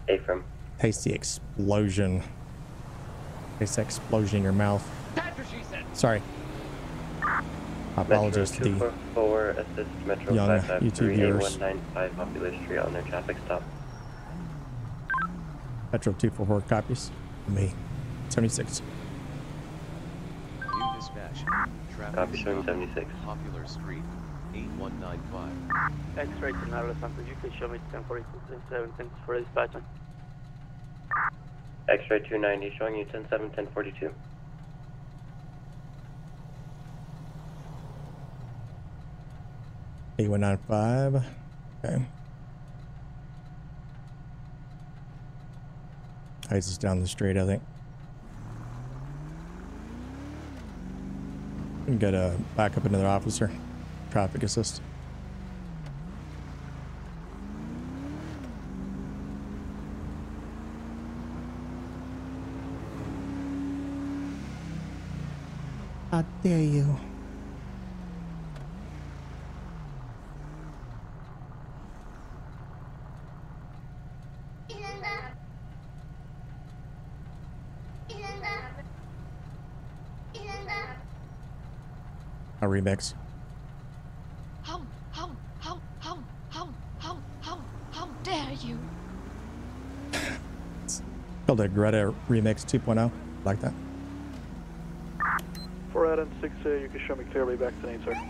A from. Tasty explosion. Taste the explosion in your mouth. That's what she said. Sorry. I apologize to the 244, assist Metro young YouTube viewers. 8195 Popular Street on their traffic stop. Metro 244 copies. Me. 76. New dispatch. Traffic Copy, showing 76. Popular Street. 8195. X-ray to Narrow Santos. You can show me 1042 10 Thanks for dispatching. X-ray 290, showing you 10-7, 1042. Eight one nine five. Okay. He's just down the street, I think. And get a back up another officer. Traffic assist. How dare you? A remix. How, how, how, how, how, how, how, how dare you? Called a Greta Remix 2.0. Like that. For Adam 6A, you can show me clearly back to 8, sir.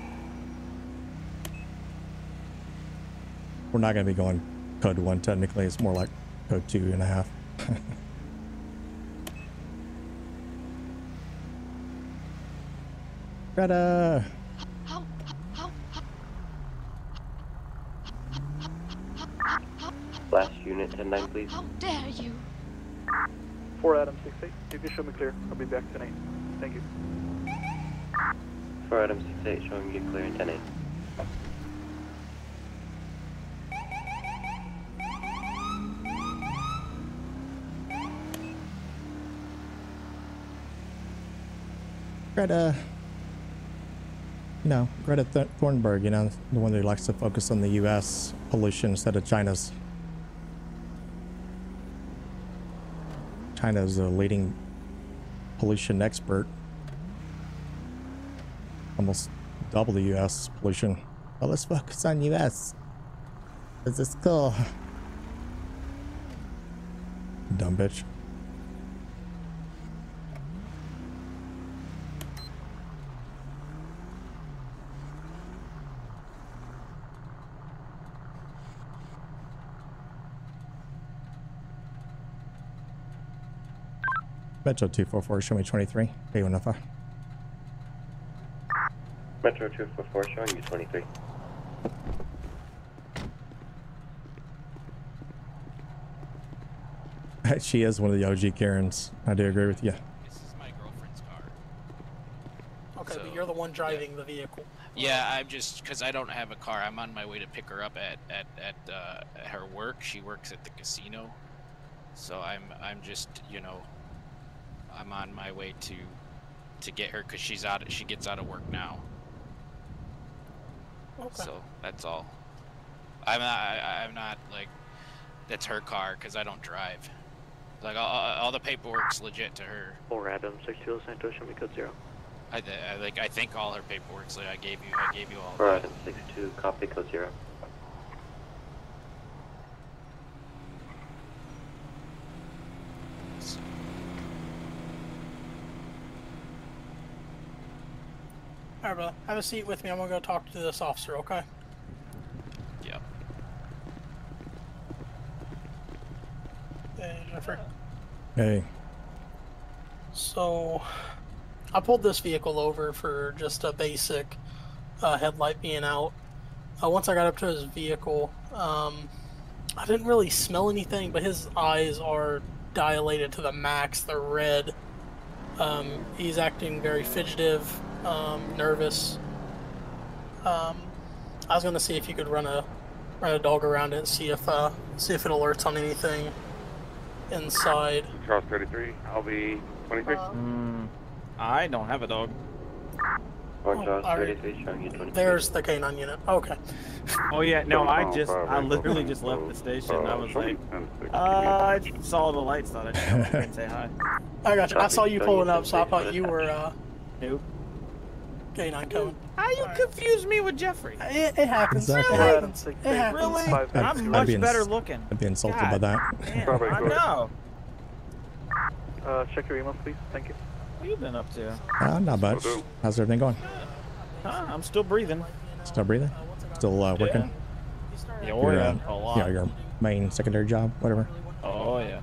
We're not going to be going code one technically. It's more like code two and a half. Greta! Last unit 10-9, please. How dare you? 4 Adam 68. You can show me clear. I'll be back tonight. Thank you. For item 68, showing you clear in 10-8. Greta. You know, Greta Th- Thunberg, you know, the one who likes to focus on the U.S. pollution instead of China's. China's a leading pollution expert. Almost double the U.S. pollution. Well, let's focus on U.S. This is cool. Dumb bitch. Metro 244, show me 23. K1FI. Metro 244, showing you 23. she is one of the OG Karens. I do agree with you. This is my girlfriend's car. Okay, but you're the one driving the vehicle. Yeah, I'm just because I don't have a car. I'm on my way to pick her up at at at, uh, at her work. She works at the casino, so I'm I'm just you know I'm on my way to to get her because she's out. She gets out of work now. Okay. So that's all. I'm not. I, I'm not like that's her car because I don't drive. Like all, all the paperwork's legit to her. 4 Adam 62 Santos, show me code 0. I, th- I like I think all her paperwork's like I gave you. I gave you all. For that. item 62, copy code 0. Alright, brother. Have a seat with me. I'm gonna go talk to this officer, okay? Yeah. Hey, Jeffrey. Hey. So, I pulled this vehicle over for just a basic uh, headlight being out. Uh, once I got up to his vehicle, um, I didn't really smell anything, but his eyes are dilated to the max. They're red. Um, he's acting very fidgetive, um, nervous. Um, I was gonna see if you could run a run a dog around it and see if uh, see if it alerts on anything inside. Charles 33, I'll be 23. Mm, I don't have a dog. Oh, Charles alright. 33, showing you 23. There's the canine unit. Okay. Oh yeah, no, I just, I literally just left the station. I was like, uh, I saw the lights, thought I'd come say hi. I got you. I saw you pulling up, so I thought you were uh, Nope. Canine coming. How you confuse me with Jeffrey? It, it happens. It Really? happens. It happens. Really? I'd- I'm I'd much be ins- better looking. I'd be insulted by that. damn, Probably I know. Uh, check your email, please. Thank you. What have you been up to? Uh, not much. How's everything going? Huh, I'm still breathing. Still breathing? Still uh, working? Yeah, Your, yeah, uh, a lot. Yeah, your main secondary job, whatever. Oh yeah,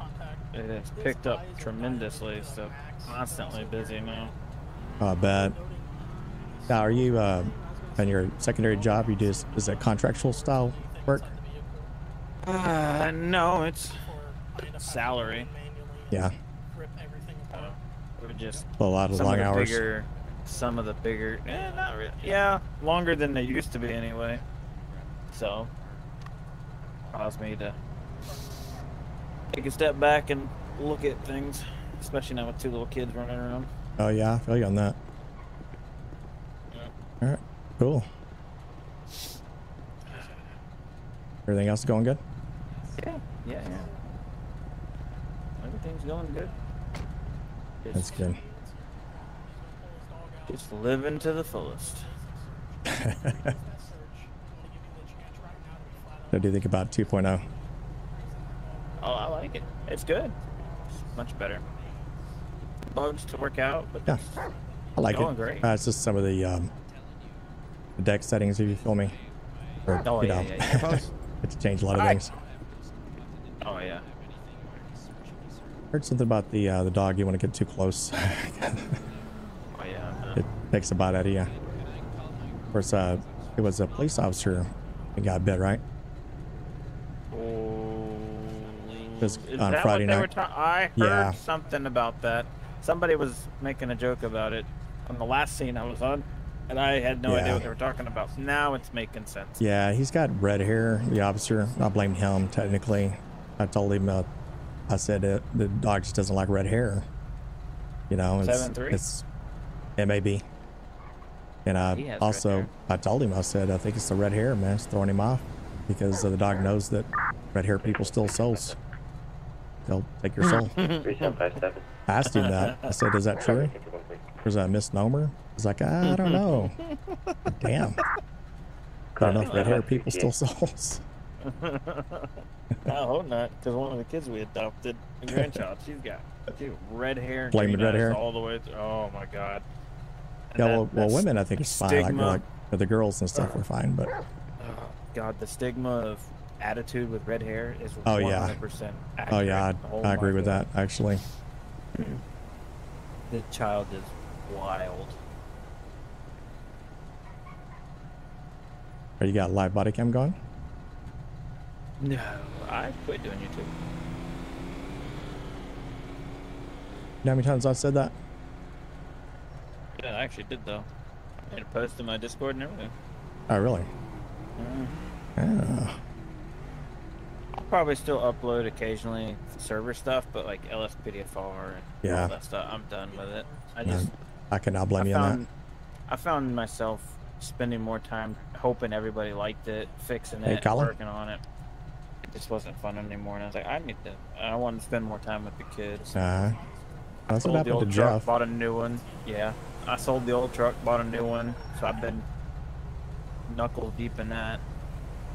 it has picked up tremendously. So constantly busy now. Uh, bet. Now, are you uh, in your secondary job? You do is, is it contractual style work? Uh, no, it's salary. Yeah, Uh, we're just a lot of long of hours. Bigger, some of the bigger, eh, not really. Yeah, longer than they used to be anyway. So, caused me to take a step back and look at things, especially now with two little kids running around. Oh yeah, I feel you on that. All right, cool. Everything else going good? Yeah, yeah, yeah. Everything's going good. That's good. Just living to the fullest. What do you think about 2.0? Oh, I like it. It's good. It's much better. Bugs to work out, but Yeah, I like going it. great. Uh, it's just some of the um, the deck settings, if you feel me. Or, Oh, you yeah, know, yeah, yeah. it's to change a lot of I- things. Oh yeah. Heard something about the uh, the dog. You want to get too close. Oh yeah. it takes a bite out of you. Of course, uh, it was a police officer who got bit, right? Was Is on that Friday night. I heard Yeah. something about that. Somebody was making a joke about it on the last scene I was on, and I had no idea what they were talking about. Now it's making sense. Yeah, he's got red hair. The officer. I blame him technically. I told him. Uh, I said uh, the dog just doesn't like red hair. You know, it's Seven three? it's it may be. And I He has red also. I told him I said I think it's the red hair, man. It's throwing him off because uh, the dog knows that red hair people steal souls. They'll take your soul. 3757. I asked him that. I said, "Is that true?" Was that a misnomer? He's like, ah, "I don't know." Damn. Got enough red hair people steal souls. I hope not, because one of the kids we adopted, a grandchild, she's got she red hair, and Blaming red hair? all the way. Through. Oh my god. And Yeah, that- well, well, women I think it's fine. Like, stigma- like the girls and stuff, we're fine. But Oh, God, the stigma of attitude with red hair is oh 100% yeah, accurate. oh yeah, Oh I, I agree with God. that actually. The child is wild. Are you got live body cam going? No, I quit doing YouTube. You know how many times I've said that? Yeah, I actually did though. I made a post in my Discord and everything. Oh really? Yeah. Ah. Oh. I'll probably still upload occasionally server stuff, but like LSPDFR and Yeah. all that stuff, I'm done with it. I just I cannot blame I you on that. I found myself spending more time hoping everybody liked it, fixing Hey, it, Colin? working on it. It just wasn't fun anymore, and I was like, I need to. I want to spend more time with the kids. Uh, that's sold what the happened to old truck, Jeff. bought a new one. Yeah, I sold the old truck, bought a new one. So I've been knuckle deep in that,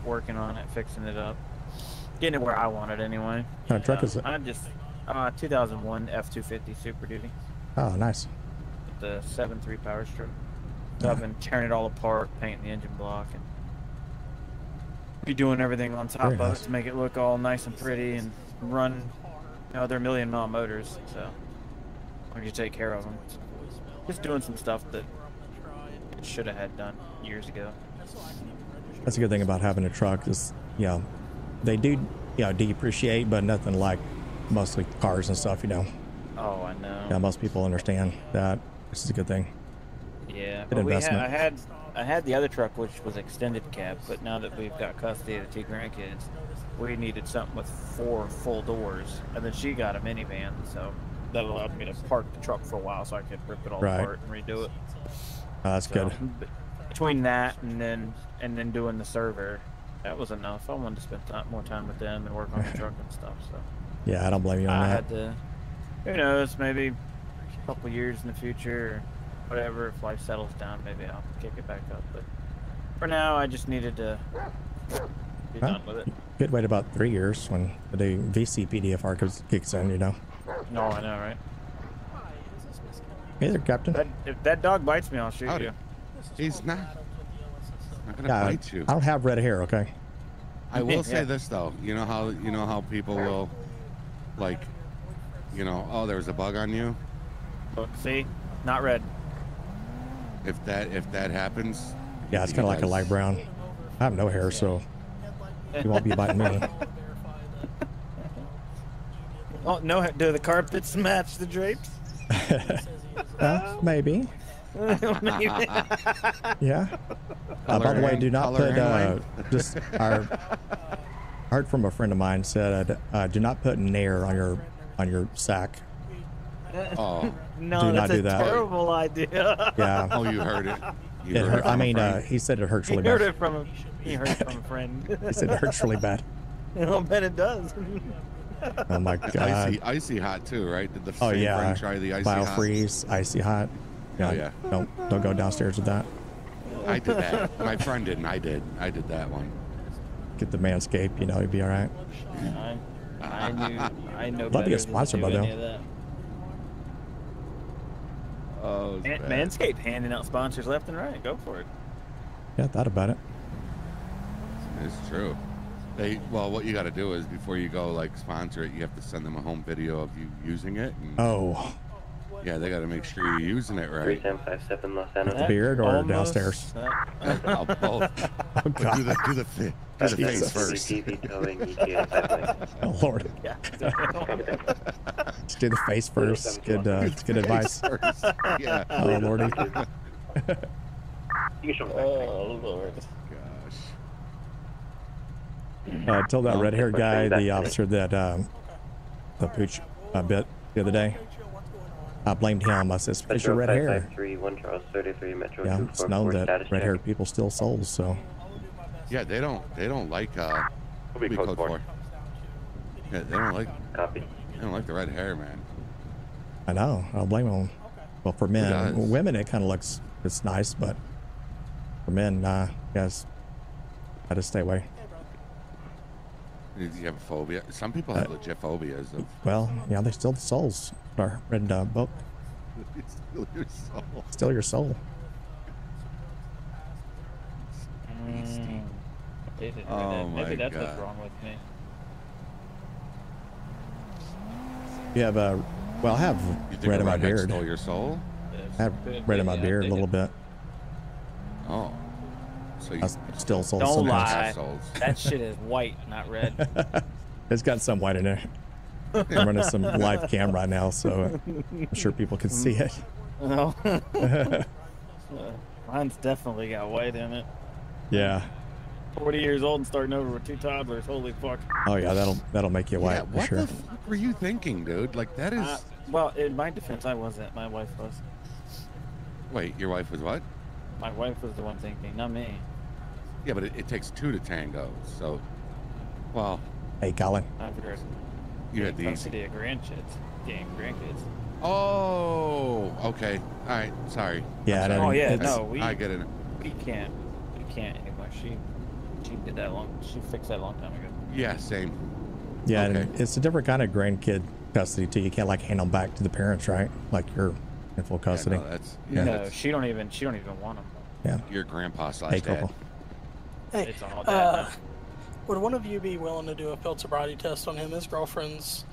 working on it, fixing it up, getting it where I want it anyway. What kind truck Uh, is it? I just uh, 2001 F250 Super Duty, Oh, nice. the 7.3 power stroke. So I've tearing it all apart, painting the engine block, and be doing everything on top Very of nice. it to make it look all nice and pretty and run. You know, they're million mile motors, so when you take care of them, just doing some stuff that it should have had done years ago. That's a good thing about having a truck. Is you know, they do you know depreciate, but nothing like mostly cars and stuff. You know. Oh, I know. Yeah, most people understand that. This is a good thing. Yeah, but we had. I had I had the other truck which was extended cab, but now that we've got custody of the two grandkids, we needed something with four full doors, and then she got a minivan, so that allowed me to park the truck for a while, so I could rip it all Right. apart and redo it. Uh, that's So, good. Between that and then and then doing the server, that was enough. I wanted to spend time, more time with them and work on the truck and stuff. So Yeah, I don't blame you on I that. had to. Who knows? Maybe a couple years in the future, whatever. If life settles down, maybe I'll kick it back up. But for now, I just needed to be Well, done with it. Could wait about three years when the VC PDFR comes- kicks in. You know. No, I know, right? Hey there, Captain. That, if that dog bites me, I'll shoot Howdy. you. He's not. Not gonna Yeah, bite you. I don't have red hair. Okay. I will say Yeah. this though. You know how you know how people will, like, you know, oh, there was a bug on you. Look, see, not red. If that if that happens. Yeah, it's kind of like a light brown. I have no hair, so you won't be biting me. Oh no! Do the carpets match the drapes? Uh, maybe. Maybe. Yeah. Uh, by the way, do not put uh, just our. Heard from a friend of mine said, uh, "Do not put Nair on your on your sack." Oh. No, Do not that's do a that. terrible idea. Yeah. Oh, you heard it. You It heard hurt, it I mean, uh, he said it hurts He really heard it from a he heard it from a friend. He said it hurts really bad. I'll bet it does. Oh my god. Icy, icy hot too, right? Did the Oh same yeah. friend try the icy hot? Biofreeze, icy hot. Oh, yeah. Don't don't go downstairs with that. I did that. My friend didn't. I did. I did that one. Get the manscape. You know, you'd be all right. I, I knew I know Love to better get than sponsored do by them. Any. Oh, Man- bad. Manscaped handing out sponsors left and right. Go for it. Yeah, I thought about it. It's true. They well, what you got to do is before you go like sponsor it, you have to send them a home video of you using it. And, Oh, yeah, they got to make sure you're using it right. 3757 Los Angeles. the beard or Almost. downstairs? I'll both. Oh, but do the do the fi- do the face first. CCTV towing ETA 5 Oh Lord. Just do the face first. Good, uh, good advice. Yeah. Oh Lordy. Oh lord. Gosh. Uh, I told that red-haired guy, the officer that um, the pooch a bit the other day. I blamed him. I said, "It's because your red hair." 553 1 Charles 33 Metro Yeah, it's known that red-haired people steal souls. So Yeah, they don't they don't like uh. Will be code four. Yeah, they don't like Copy. they don't like the red hair, man. I know. I'll blame them. Well, for men, does? women, it kind of looks it's nice, but for men, nah, guys, I just stay away. You have a phobia. Some people have legit phobias of Well, yeah, they steal the souls. Our red uh, book, steal your soul. steal your soul. Mm, they didn't Oh that. Maybe my that's what's God. wrong with me. You have a well, I have red in a my redneck beard. stole your soul? I have Could red be, in my yeah, beard a little bit. Oh. So you I still souls Don't sometimes. lie. souls. That shit is white, not red. It's got some white in there. I'm running some live cam right now, so I'm sure people can see it. No. Oh. Mine's definitely got white in it. yeah. 40 years old and starting over with two toddlers. Holy fuck. Oh yeah, that'll that'll make you white Yeah, for what sure. the fuck were you thinking, dude? Like that is. Uh, well, in my defense, I wasn't. My wife was. Wait, your wife was what? My wife was the one thinking, not me. Yeah, but it, it takes two to tango. So, well, Hey, Colin. I figured you had the easy. custody of grandkids. Game grandkids. Oh, okay. All right. Sorry. Yeah, I'm I Oh yeah, no, we I get it. we can't we can't anymore. She she did that long. She fixed that a long time ago. Yeah, same. Yeah, Okay. it's a different kind of grandkid custody too. You can't like hand them back to the parents, right? Like you're in full custody. Yeah, no, that's yeah. no, That's she don't even she don't even want them. Yeah. your grandpa slash Hey, dad. Coco. Hey, It's all dad uh, would one of you be willing to do a field sobriety test on him? His girlfriend's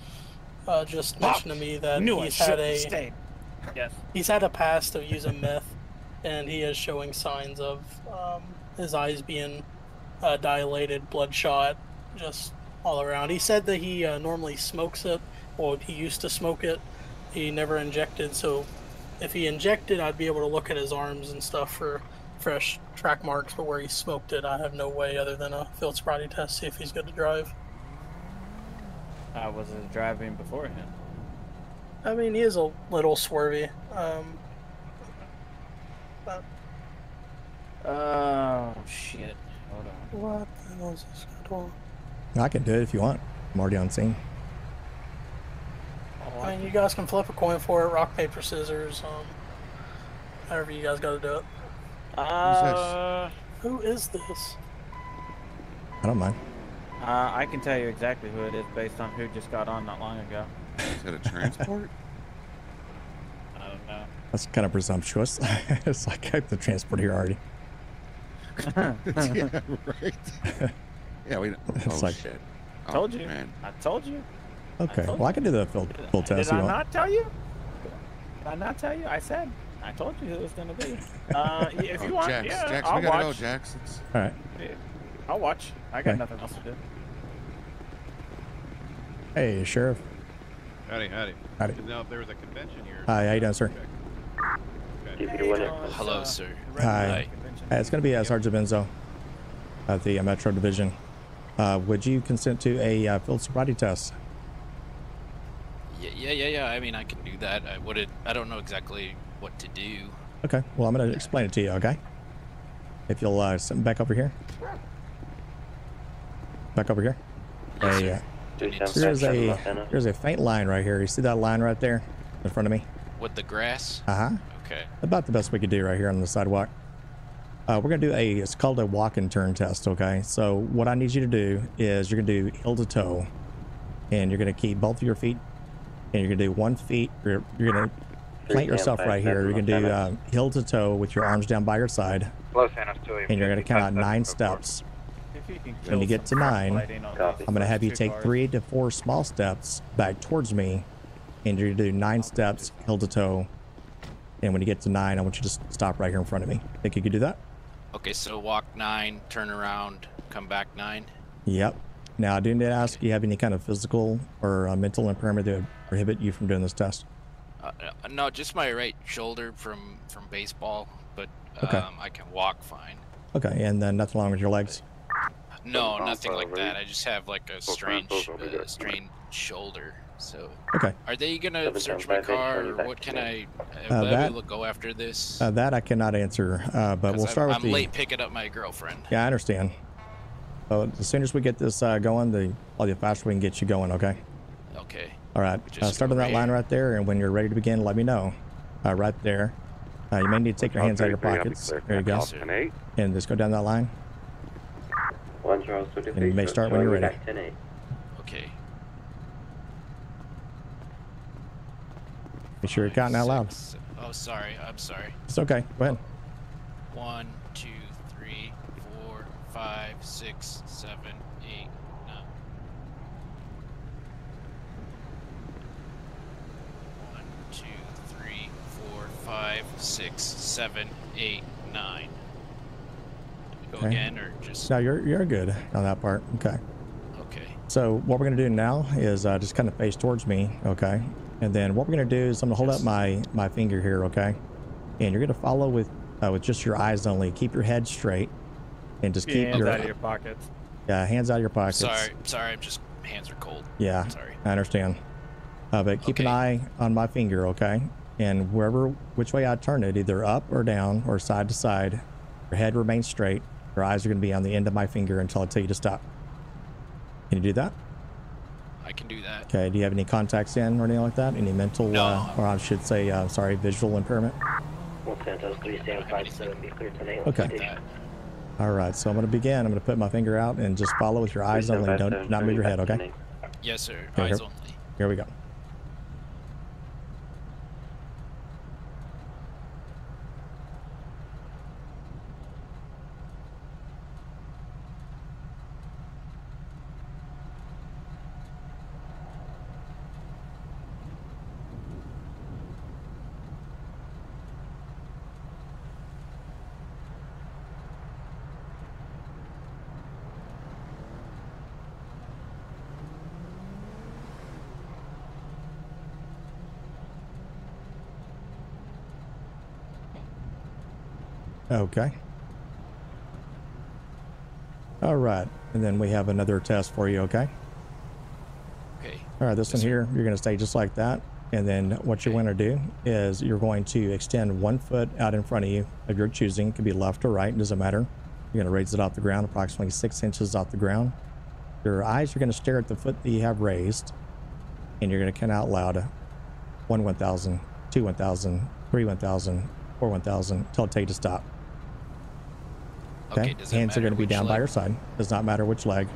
uh, just mentioned to me that Knew he's had shouldn't a have stayed. Yes. he's had a past of using meth, and he is showing signs of um, his eyes being uh, dilated, bloodshot, just all around. He said that he uh, normally smokes it, or he used to smoke it. He never injected, so if he injected, I'd be able to look at his arms and stuff for fresh track marks. But where he smoked it, I have no way other than a field sobriety test, see if he's good to drive. I was uh, driving beforehand. I mean, he is a little swervy. Um, but Oh shit. Hold on. what the hell is this guy? I can do it if you want. I'm already on scene. I mean, you guys can flip a coin for it, rock, paper, scissors, um, however you guys got to do it. Uh, Who is this? I don't mind. uh, I can tell you exactly who it is based on who just got on not long ago. Is that a transport? I don't know. That's kind of presumptuous. it's like I have the transport here already. Yeah, right. yeah, we. It's oh like- shit. Oh, told you. man. I told you. Okay. told Well, I can do the full, full Did test. I you want. not tell you? Did I not tell you? I said. I told you who it was gonna be. Uh, yeah, if you Oh, want, Jax, yeah, Jax, I'll we gotta watch. go, Jax. It's, All right. Yeah, I'll watch. I got Okay. nothing else to do. Hey, sheriff. Howdy, howdy. Howdy. Now, there was a convention here. Hi, how you doing, sir? Hello, sir. Hi. Hi, it's going to be uh, Sergeant Benzo at the uh, Metro Division. Uh, would you consent to a uh, field sobriety test? Yeah, yeah, yeah, yeah. I mean, I can do that. I would. I don't know exactly what to do. Okay. Well, I'm going to explain it to you. Okay. If you'll uh, sit back over here. Back over here. Yes, Hey, uh, Do you need to Here's a Los Angeles? here's a faint line right here. You see that line right there in front of me? With the grass. Uh huh. Okay. About the best we could do right here on the sidewalk. Uh, we're gonna do a it's called a walk and turn test. Okay. So what I need you to do is you're gonna do heel to toe, and you're gonna keep both of your feet, and you're gonna do one feet. You're, you're gonna plant yourself right here. You're gonna do uh, heel to toe with your arms down by your side, Los Angeles 2 and you're gonna count out nine steps. When you get to nine, I'm going to have you take three to four small steps back towards me, and you're going to do nine steps heel to toe. And when you get to nine, I want you to s- stop right here in front of me. Think you could do that? Okay, so walk nine, turn around, come back nine. Yep. Now, I do need to ask, do you have any kind of physical or uh, mental impairment that would prohibit you from doing this test? Uh, uh, no, just my right shoulder from from baseball, but um, Okay. I can walk fine. Okay, and then nothing wrong with your legs? No, nothing like that. I just have like a So strange, Santos will uh, strained shoulder. So. Okay. Are they gonna Seven search my car, or what can. I? Uh, that- be able to go after this? Uh, that I cannot answer, uh, but 'Cause we'll I'm- start with I'm the. late picking up my girlfriend. Yeah, I understand. Well, as soon as we get this uh, going, the all the faster we can get you going. Okay. Okay. All right. Uh, start on that right line here. right there, and when you're ready to begin, let me know. Uh, right there. Uh, you may need to take your hands out of your out, 33, I'll be pockets. There you go. Yes, sir. 10-8. And just go down that line. One Charles And you may start when you're ready. Back 10 8. Okay. Make sure you're counting out loud. Oh, sorry. I'm sorry. It's okay. Go ahead. One, two, three, four, five, six, seven, eight, nine. One, two, three, four, five, six, seven, eight, nine. Go Okay. again, or just No, you're you're good on that part. Okay. okay? So what we're gonna do now is uh, just kind of face towards me, okay? And then what we're gonna do is I'm gonna hold up my my finger here, okay? And you're gonna follow with uh, with just your eyes only. Keep your head straight, and just Keep keep your hands your out of your pockets. yeah hands out of your pockets. Sorry, sorry. I'm just hands are cold. Yeah, Sorry. I understand. Uh, but keep an eye on my finger, okay? And wherever, which way I turn it, either up or down or side to side, your head remains straight. Your eyes are going to be on the end of my finger until I tell you to stop. Can you do that? I can do that. Okay. Do you have any contacts in or anything like that? Any mental, uh, or I should say, uh, sorry, visual impairment? One Santos 3 stand 57. Be clear 10 8. Okay. All right. So I'm going to begin. I'm going to put my finger out and just follow with your eyes only. Don't not move your head. Okay. Yes, sir. Okay, Eyes here- only. Here we go. Okay. All right. And then we have another test for you, okay? Okay. All right, this one here, you're going to stay just like that. And then what you're going to do is you're going to extend one foot out in front of you of your choosing. It could be left or right, doesn't matter. You're going to raise it off the ground, approximately six inches off the ground. Your eyes are going to stare at the foot that you have raised. And you're going to count out loud uh, one 1,000, two 1,000, three 1,000, four 1,000 until I tell you to stop. Okay, it Hands are going to be down by your side. Does not matter which leg.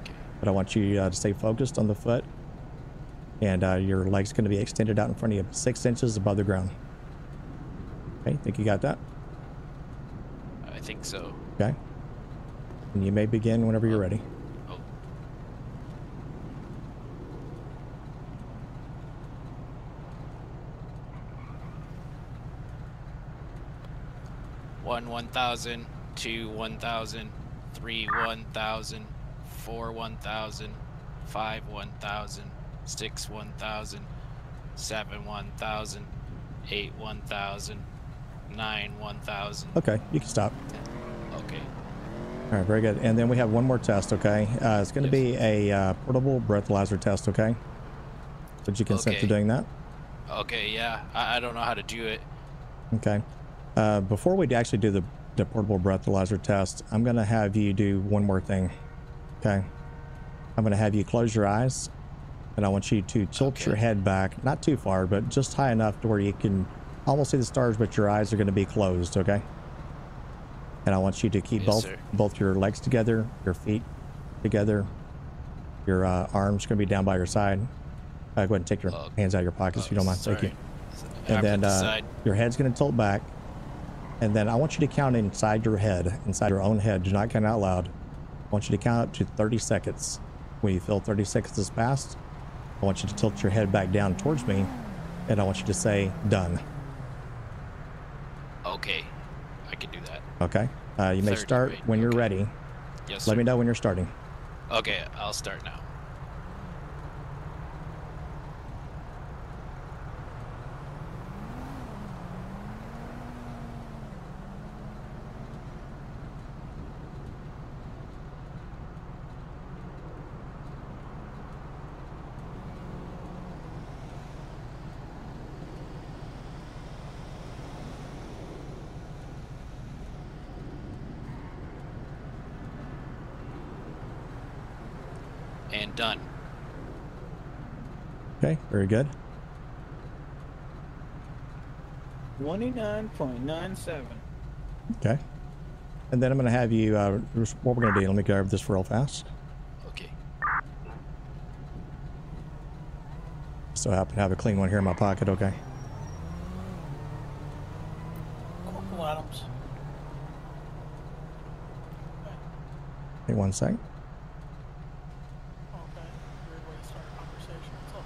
Okay. But I want you uh, to stay focused on the foot. And uh, your leg's going to be extended out in front of you, six inches above the ground. Okay, think you got that? I think so. Okay. And you may begin whenever you're ready. Oh. One one thousand, two one thousand, three one thousand, four one thousand, five one thousand, six one thousand, seven one thousand, eight one thousand, nine one thousand. Okay, you can stop. Okay. All right, very good. And then we have one more test, okay? Uh, it's going to be a uh, portable breathalyzer test, okay? Would you consent to doing that? Okay, yeah. I, I don't know how to do it. Okay. Uh, before we actually do the, the portable breathalyzer test, I'm going to have you do one more thing. Okay. I'm going to have you close your eyes and I want you to tilt your head back, not too far, but just high enough to where you can almost see the stars, but your eyes are going to be closed. Okay. And I want you to keep Yes, both sir. both your legs together, your feet together, your uh, arms going to be down by your side. Uh, go ahead and take your hands out of your pockets if you don't mind. Thank you. And then uh, your head's going to tilt back. And then I want you to count inside your head, inside your own head. Do not count out loud. I want you to count up to 30 seconds. When you feel 30 seconds has passed, I want you to tilt your head back down towards me, and I want you to say done. Okay, I can do that. Okay? Uh, you may 30, start when you're ready. Yes, Let sir. me know when you're starting. Okay, I'll start now. And done. Okay, very good. 29.97. Okay. And then I'm going to have you, uh, what we're going to do, let me grab this real fast. Okay. So I happen to have a clean one here in my pocket, okay? Corporal Adams. Hey, one sec. Okay. Weird way to start a conversation. What's up?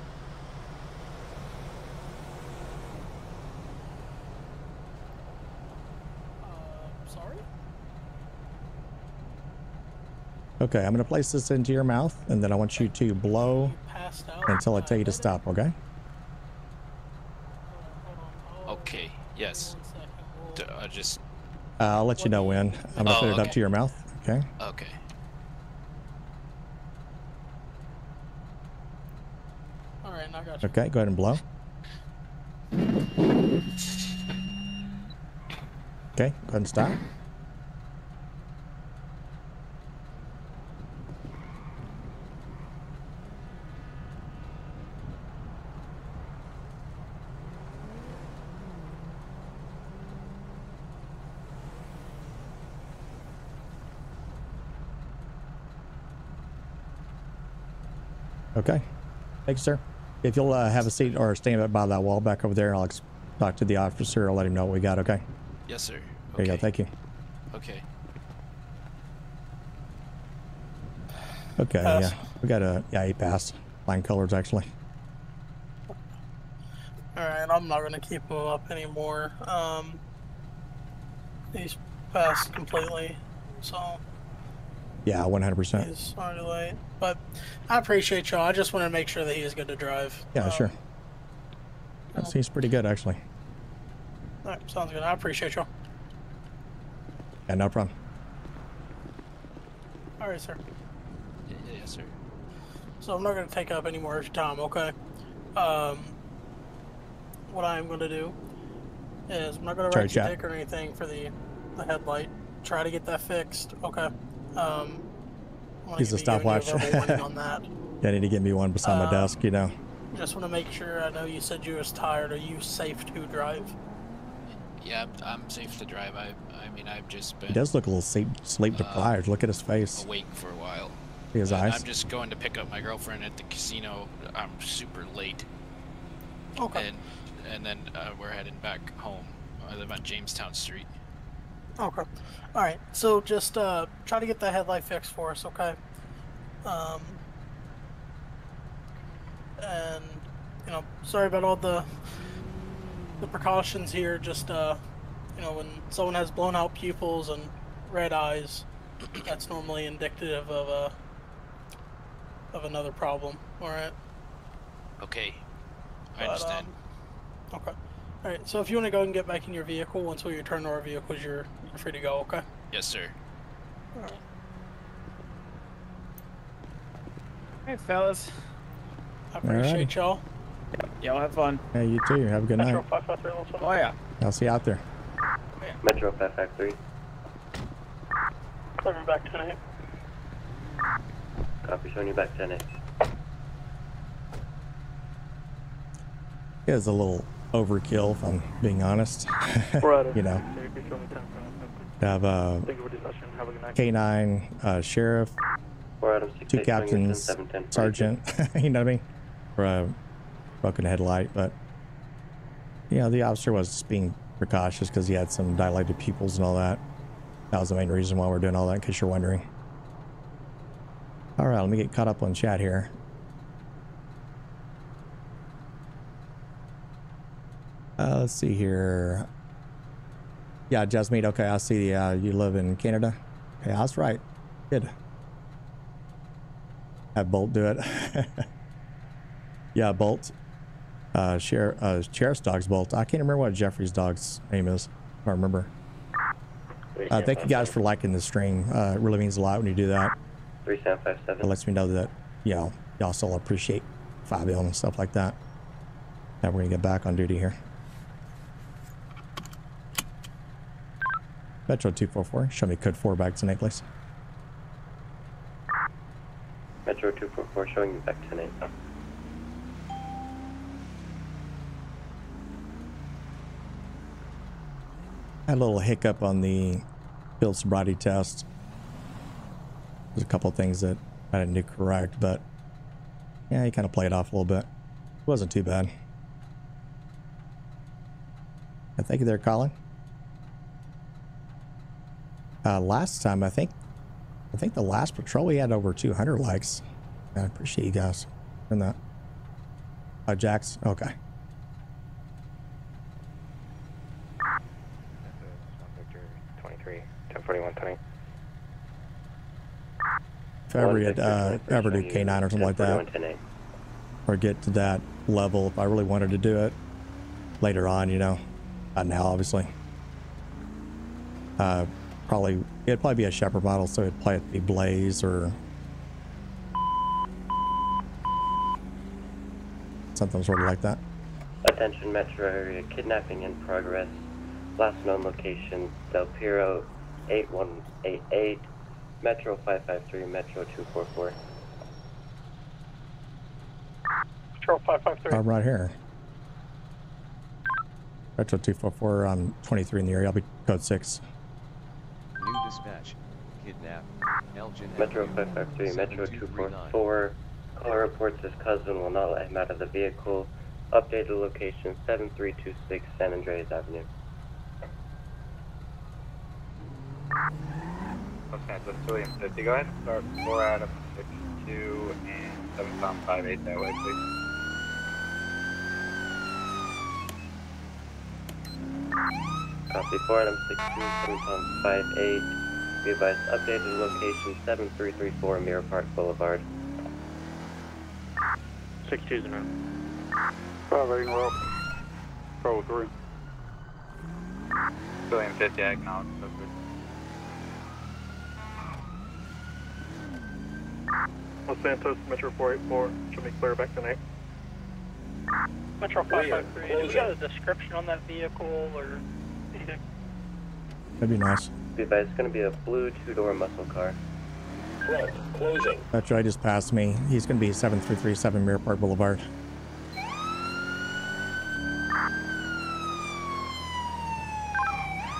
Uh, sorry? Okay, I'm going to place this into your mouth, and then I want you to blow until I tell you to stop, okay? Okay, yes. D- uh, just Uh, I'll let you know when. I'm going to Oh, put it up to your mouth, okay? okay. Alright, now I got you. Okay, go ahead and blow. Okay, go ahead and stop. Okay. Thank you, sir. If you'll uh, have a seat or stand up by that wall back over there, I'll ex- talk to the officer. I'll let him know what we got, okay? Yes, sir. There you go. Thank you. Okay. Okay, Pass. yeah. We got a, yeah, he passed. Line colors, actually. Alright, I'm not gonna keep him up anymore. Um, he's passed completely, so Yeah, 100%. he's already late. But I appreciate y'all. I just want to make sure that he is good to drive. Yeah, Um, sure. That seems pretty good, actually. Alright, sounds good. I appreciate y'all. Yeah, no problem. Alright, sir. Y- yes, sir. So I'm not going to take up any more of your time, okay? Um, what I am going to do is I'm not going to Sorry, write you a chat. or anything for the, the headlight. Try to get that fixed, okay? Um, I wanna He's a give you- giving you stopwatch. verbal warning on that. Yeah, I need to get me one beside my Uh, desk, you know. Just want to make sure. I know you said you was tired. Are you safe to drive? Yeah, I'm safe to drive. I, I mean, I've just been He does look a little sleep, sleep deprived. Look at his face. awake for a while. His And eyes? I'm just going to pick up my girlfriend at the casino. I'm super late. Okay. And and then uh, we're heading back home. I live on Jamestown Street. Okay. All right. So just uh, try to get the headlight fixed for us, okay? Um, and you know, sorry about all the the precautions here. Just uh, you know, when someone has blown out pupils and red eyes, that's normally indicative of a of another problem. All right. Okay. I But, understand. um, okay. All right. So if you want to go and get back in your vehicle, once we return to our vehicles, you're you're free to go. Okay. yes, sir. All right. Hey, fellas. I appreciate Alrighty. y'all. Y'all have fun. Hey, you too. Have a good night. Five five three one seven. Oh, yeah. I'll see you out there. Metro 553. Coming back tonight. Copy, showing you back tonight. 10 It is a little overkill, if I'm being honest. Right. you know, Thank you for the time. have uh, Thank you for the discussion. Have a good night. K9 uh, sheriff, Four out of six, two eight, showing you 10, captains, 7, 10, sergeant. you know what I mean? For a fucking headlight, but you know, the officer was just being precautious because he had some dilated pupils and all that. That was the main reason why we're doing all that, in case you're wondering. All right, let me get caught up on chat here. Uh, let's see here. Yeah, Jasmine. Okay, I see. Uh, you live in Canada. Yeah, that's right. Good. Have Bolt do it. yeah, Bolt. Uh, share. Uh, Sheriff's dog's Bolt. I can't remember what Jeffrey's dog's name is. I don't remember. Uh, thank you guys for liking the stream. Uh, it really means a lot when you do that. Three seven five seven. It lets me know that, you know, y'all still appreciate FiveM and stuff like that. Now we're going to get back on duty here. Metro 244, show me code 4 back tonight, please. Metro two four four showing you back tonight. Had a little hiccup on the field sobriety test. There's a couple of things that I didn't do correct, but yeah, he kind of played off a little bit. It wasn't too bad. I thank you there, Colin. Uh, last time, I think, I think the last patrol we had over 200 likes. I appreciate you guys doing that. Uh, Jax, okay. If I ever get, uh, ever do K9 or something like that, or get to that level, if I really wanted to do it later on, you know, not now, obviously. Uh, probably, it'd probably be a Shepherd model, so it'd probably be Blaze or something sort of like that. Attention Metro area, kidnapping in progress. Last known location, Del Perro 8188, Metro 553, Metro 244. Patrol 553. I'm right here. Metro 244, I'm 23 in the area. I'll be code 6. New dispatch. Kidnap. Elgin Metro Avenue, 553, Metro 7239. 244. Caller reports his cousin will not let him out of the vehicle. Updated location 7326 San Andreas Avenue. Los Angeles, William 50. Go ahead and start 4 out of 62 and 7 pound 58 that way, please. Uh, Copy 4 Adam 62, 7 pound 58. Be advised, updated location 7334 Mirror Park Boulevard. 62 now. 5 8 well. Pro 3. William 50, I acknowledge. Los Santos, Metro 484. Should be clear back tonight. Metro 553, do we got a description on that vehicle or anything? That'd be nice. Be advised, it's going to be a blue two-door muscle car. Front, closing. Metro, I just passed me. He's going to be 7337 Mirror Park Boulevard.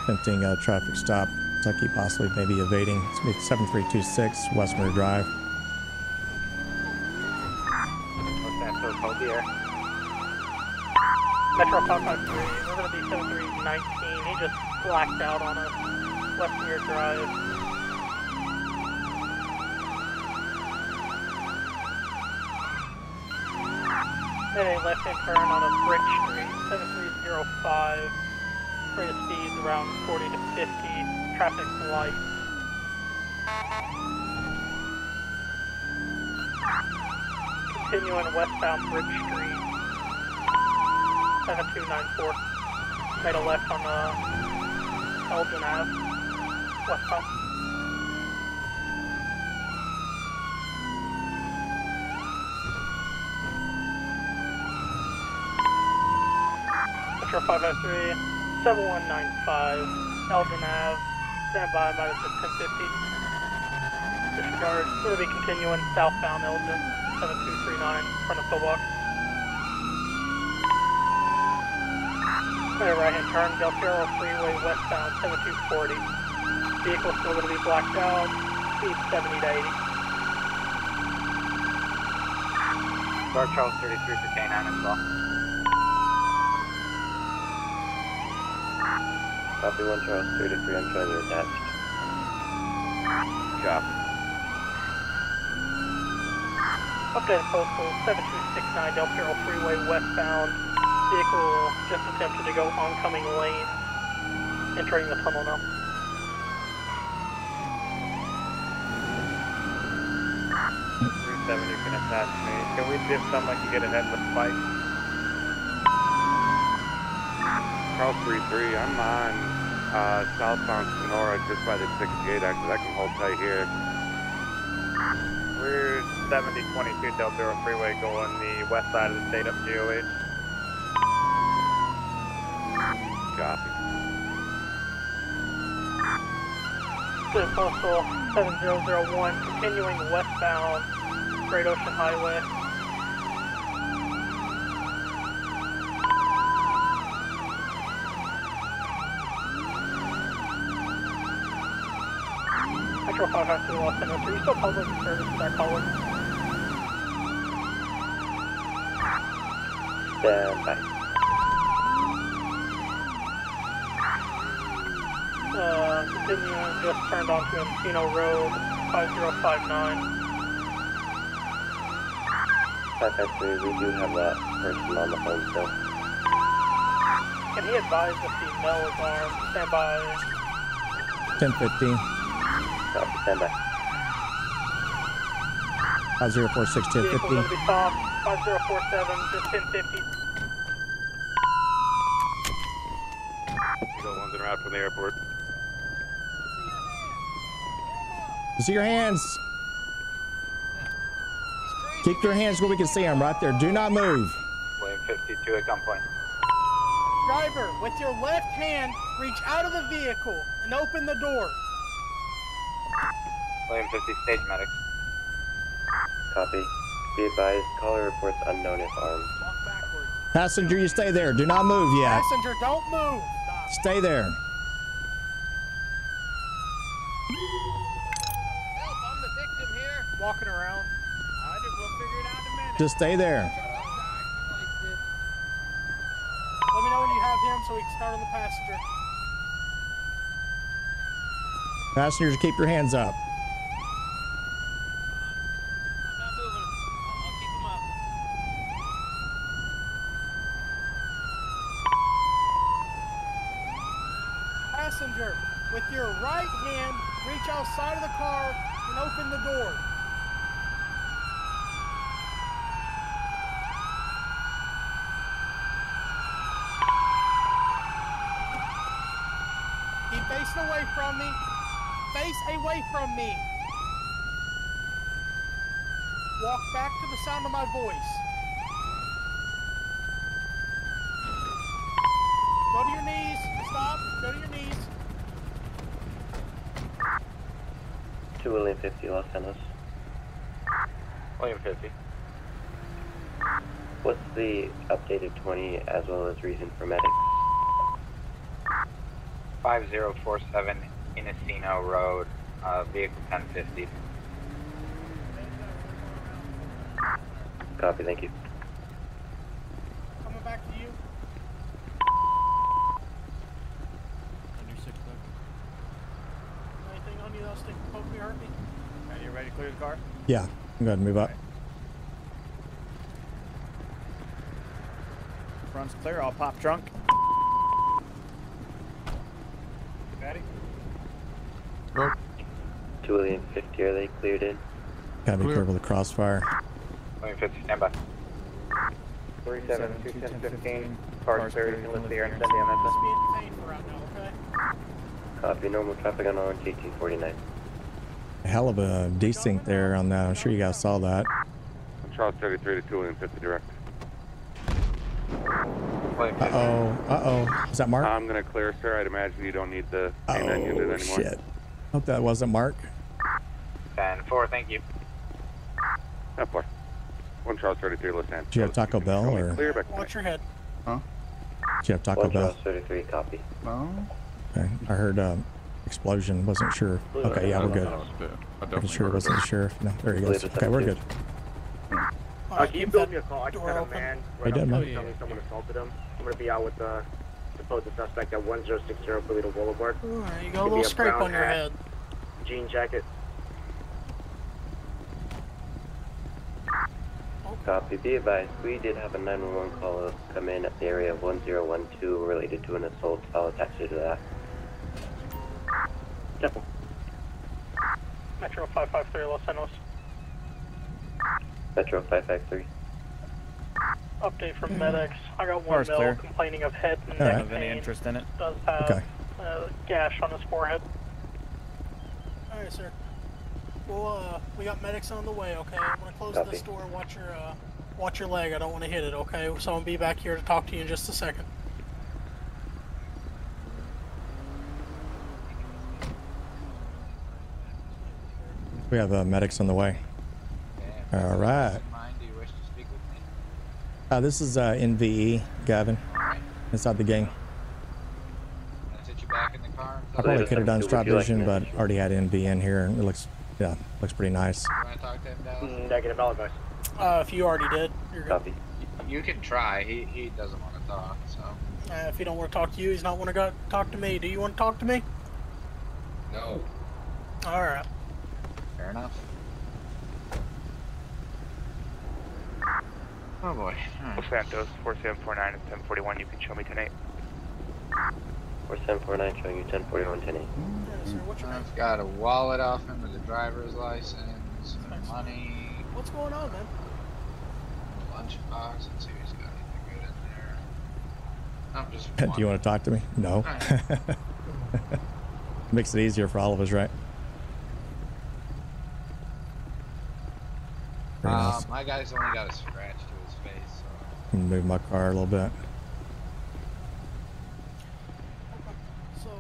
Attempting a uh, traffic stop. Looks possibly may be evading. It's going to be 7326 West Mirror Drive. Los Santos, hold the air. Metro 553, we're gonna be 7319. He just blacked out on us. West Mirror Drive. Made a left hand turn on a Bridge Street, 7305. Rate of speeds around 40 to 50. Traffic light. Continuing westbound Bridge Street. 7294. Made a left on uh, Elgin Ave. Westbound. Metro 503, 7195, Elgin Ave. Stand by, minus at 1050. Disregard. We're going to be continuing southbound Elgin, 7239, in front of Philwalk. Made a right hand turn, Del Perro Freeway westbound 7240. Vehicle still going to be blacked out, speed 70 to 80. Guard Charles 33 for K9 as well. Copy 1 Charles 33, I'm showing you attached. Copy. Updated postal 7269 Del Perro Freeway westbound. Vehicle just attempted to go oncoming lane, entering the tunnel now. Three seven, you can attach me. Can we dip some like you get ahead with spike? Charles 33, I'm on uh, southbound Senora just by the 68 exit. I can hold tight here. We're 7022 Del Perro Freeway going the west side of the state up GOH. Copy. Updated postal 7001 continuing westbound Great Ocean Highway. Metro 5 has to Los Angeles. Are you still public service with that caller? Stand by. Uh, just turned onto Ineseno Road 5059. Five five three, we do have that person on the phone still. Can he advise if the Mel is armed? Stand by. 1015. Copy, stand by. 5046 Vehicle gonna 1015. be stopped. 5047, just 1050. You got ones en route from the airport. See your hands. Keep your hands where we can see them right there. Do not move. William 52 at gunpoint. Driver, with your left hand, reach out of the vehicle and open the door. William 50 stage medic. Copy. Be advised, caller reports unknown if armed. Passenger, you stay there. Do not move yet. Passenger, don't move. Stay there. Just stay there. Let me know when you have him so we can start on the passenger. Passengers, keep your hands up. Passenger, with your right hand, reach outside of the car and open the door. Keep facing away from me. Face away from me. Walk back to the sound of my voice. Go to your knees. Stop. Go to your knees. Two William 50, Los Angeles. William 50. What's the updated 20 as well as reason for medics? 5047 Ineseno Road, uh, vehicle 1050. Copy, thank you. Coming back to you. Anything on you that'll stick poke me or hurt me? Are you ready to clear the car? Yeah, go ahead and move up. Front's clear. I'll pop trunk. Ready? Two William 50, are they cleared in? Gotta be careful with the crossfire. William 50, stand by. 372 1015. Cars clear. You lift the air and send the MSS. Copy, normal traffic on RT 249. Hell of a desync there on that. I'm sure you guys saw that. Charles 33 to 2 William 50 direct. Uh oh. Uh oh. Is that Mark? I'm going to clear, sir. I'd imagine you don't need the canine unit Oh anymore. shit. Hope that wasn't Mark. 10 4, thank you. Not far. One Charles 33, Los Angeles. Do you have Taco Bell or? Clear back. Watch your head. Huh? Do you have Taco One Bell? Charles 33, copy. Okay. I heard um, explosion. Wasn't sure. Okay, yeah, we're good. Making sure wasn't the sheriff. No, there he goes. Okay, we're good. Uh, can you build me a call? I just had a man Hey, right done, outside man. telling me someone assaulted him. I'm gonna be out with the supposed suspect at 1060 Paleto Boulevard. Ooh, there you go. A little scrape on your head. Jean jacket. Copy. Be advised, we did have a 911 call come in at the area of 1012 related to an assault. I'll attach you to that. Temple. Metro 553 Los Angeles. Metro 553. Update from medics. I got one Car's male clear. complaining of head and Don't neck have any pain. interest in it. Does have Okay. a gash on his forehead. All right, sir. Well, uh, we got medics on the way. Okay, I'm gonna close Copy. this door. Watch your, uh, watch your leg. I don't want to hit it. Okay, so I'll be back here to talk to you in just a second. We have uh, medics on the way. All right. Mind, do you wish to speak with me? Uh, this is uh, NVE, Gavin. Inside the gang. I sit you back in the car? I probably could have done Would strap you like vision, me but already had NV in here. and It looks, yeah, looks pretty nice. You want to talk to him, Dallas? Negative, I'll advise. Uh, if you already did, you're good. You can try. He he doesn't want to talk, so. Uh, if he don't want to talk to you, he's not want to go talk to me. Do you want to talk to me? No. All right. Fair enough. Oh boy. Los Santos, 4749 and 1041, you can show me tonight. 4749 showing you 1041 10 Yeah, sir. What's your name? I've got a wallet off him with a driver's license, money, What's going on, man? a lunchbox. Let's see if he's got anything good in there. I'm just. Do you want to talk to me? No. Makes it easier for all of us, right? Um, nice. my guy's only got a scratch to his face, so. Move my car a little bit. So,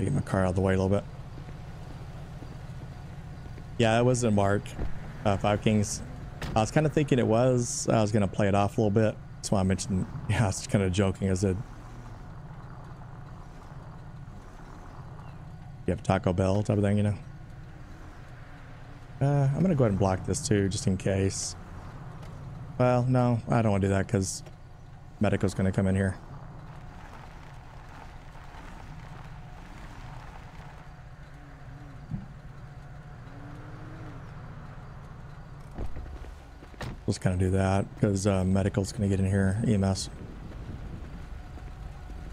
To get my car out of the way a little bit. Yeah, it was a mark. Uh, Five Kings. I was kind of thinking it was. I was going to play it off a little bit. That's why I mentioned. Yeah, I was kind of joking. I said, you have Taco Bell type of thing, you know? Uh, I'm going to go ahead and block this too, just in case. Well, no, I don't want to do that because Medico's going to come in here. Let's kind of do that because uh, medical's going to get in here. EMS.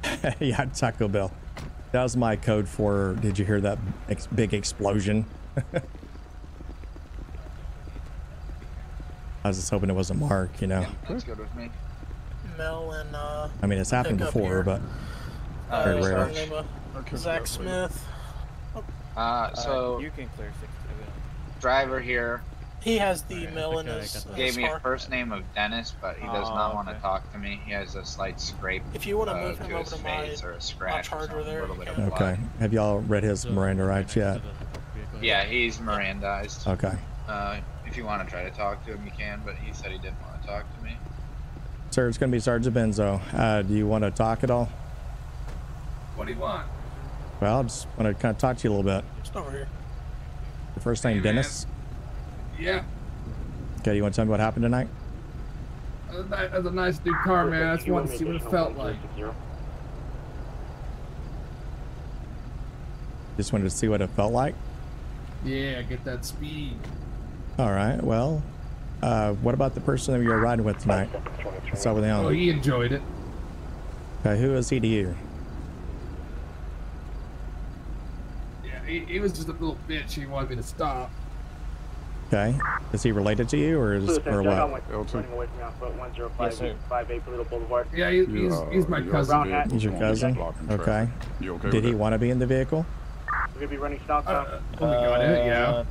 yeah, Taco Bell. That was my code for. Did you hear that ex- big explosion? I was just hoping it was a mark, you know. That's good with me. Mel and uh. I mean, it's happened before, here. but Uh, very rare. name, uh, Zach Smith. Uh, so you can clear six. driver here He has the Mel in his, gave me a first name of Dennis, but he does Oh, not want to okay. talk to me. He has a slight scrape. If you wanna uh, move him to over his to my- face or a scratch, or charger something, there, a little bit of can. blood. okay. Have y'all read his Miranda rights yet? Yeah, he's Mirandized. Okay. Uh, if you want to try to talk to him, you can, but he said he didn't want to talk to me. Sir, it's going to be Sergeant Benzo. Uh, do you want to talk at all? What do you want? Well, I just want to kind of talk to you a little bit. Just over here. Your first name, Dennis? Yeah, Okay, you want to tell me what happened tonight? That was a nice new car, man. I just wanted to see what it felt like. Just wanted to see what it felt like. Yeah, get that speed. All right. Well, uh, what about the person that you were riding with tonight? What's up with him? Oh, he enjoyed it. Okay, who is he to you? Yeah, he, he was just a little bitch. He wanted me to stop. Okay, is he related to you or is or what? Running away from me off Route 10558 Toledo Boulevard. Yeah, he, he's, he's my cousin. Hat. He's your cousin. Okay. You okay Did he it? want to be in the vehicle? We're gonna be running southbound. Oh, we got yeah. Uh,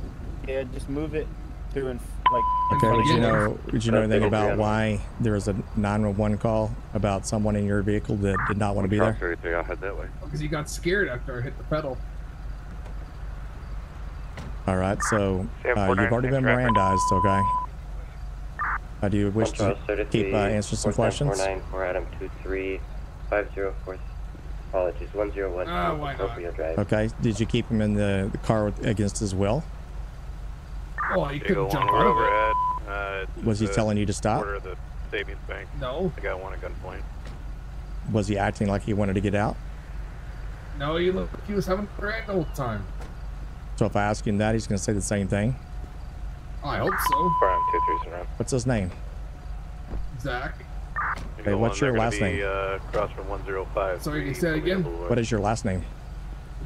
Yeah, just move it through and like. Okay. front Would you know? Would you know Uh, anything about why there was a 911 call about someone in your vehicle that did not want to be there? Everything, I'll head that way. Because he got scared after I hit the pedal. All right. So uh, you've already been traffic. Mirandized. Okay. Uh, do you wish to Charles 33, keep uh, answering some questions? 4749 for Adam 23 504. Apologies, 101. Ah, why not? Appropriate drive. Okay. Did you keep him in the, the car with, against his will? Oh, he couldn't jump one out of it. Uh, Was he telling you to stop? Quarter of the savings bank. No. The guy won a gunpoint. Was he acting like he wanted to get out? No, he looked. He was having a grand old time. So if I ask him that, he's going to say the same thing. I hope so. Brown two threes around. What's his name? Zach. Okay, what's your last name? Uh, across from 105. Sorry, can you say that again? What is your last name?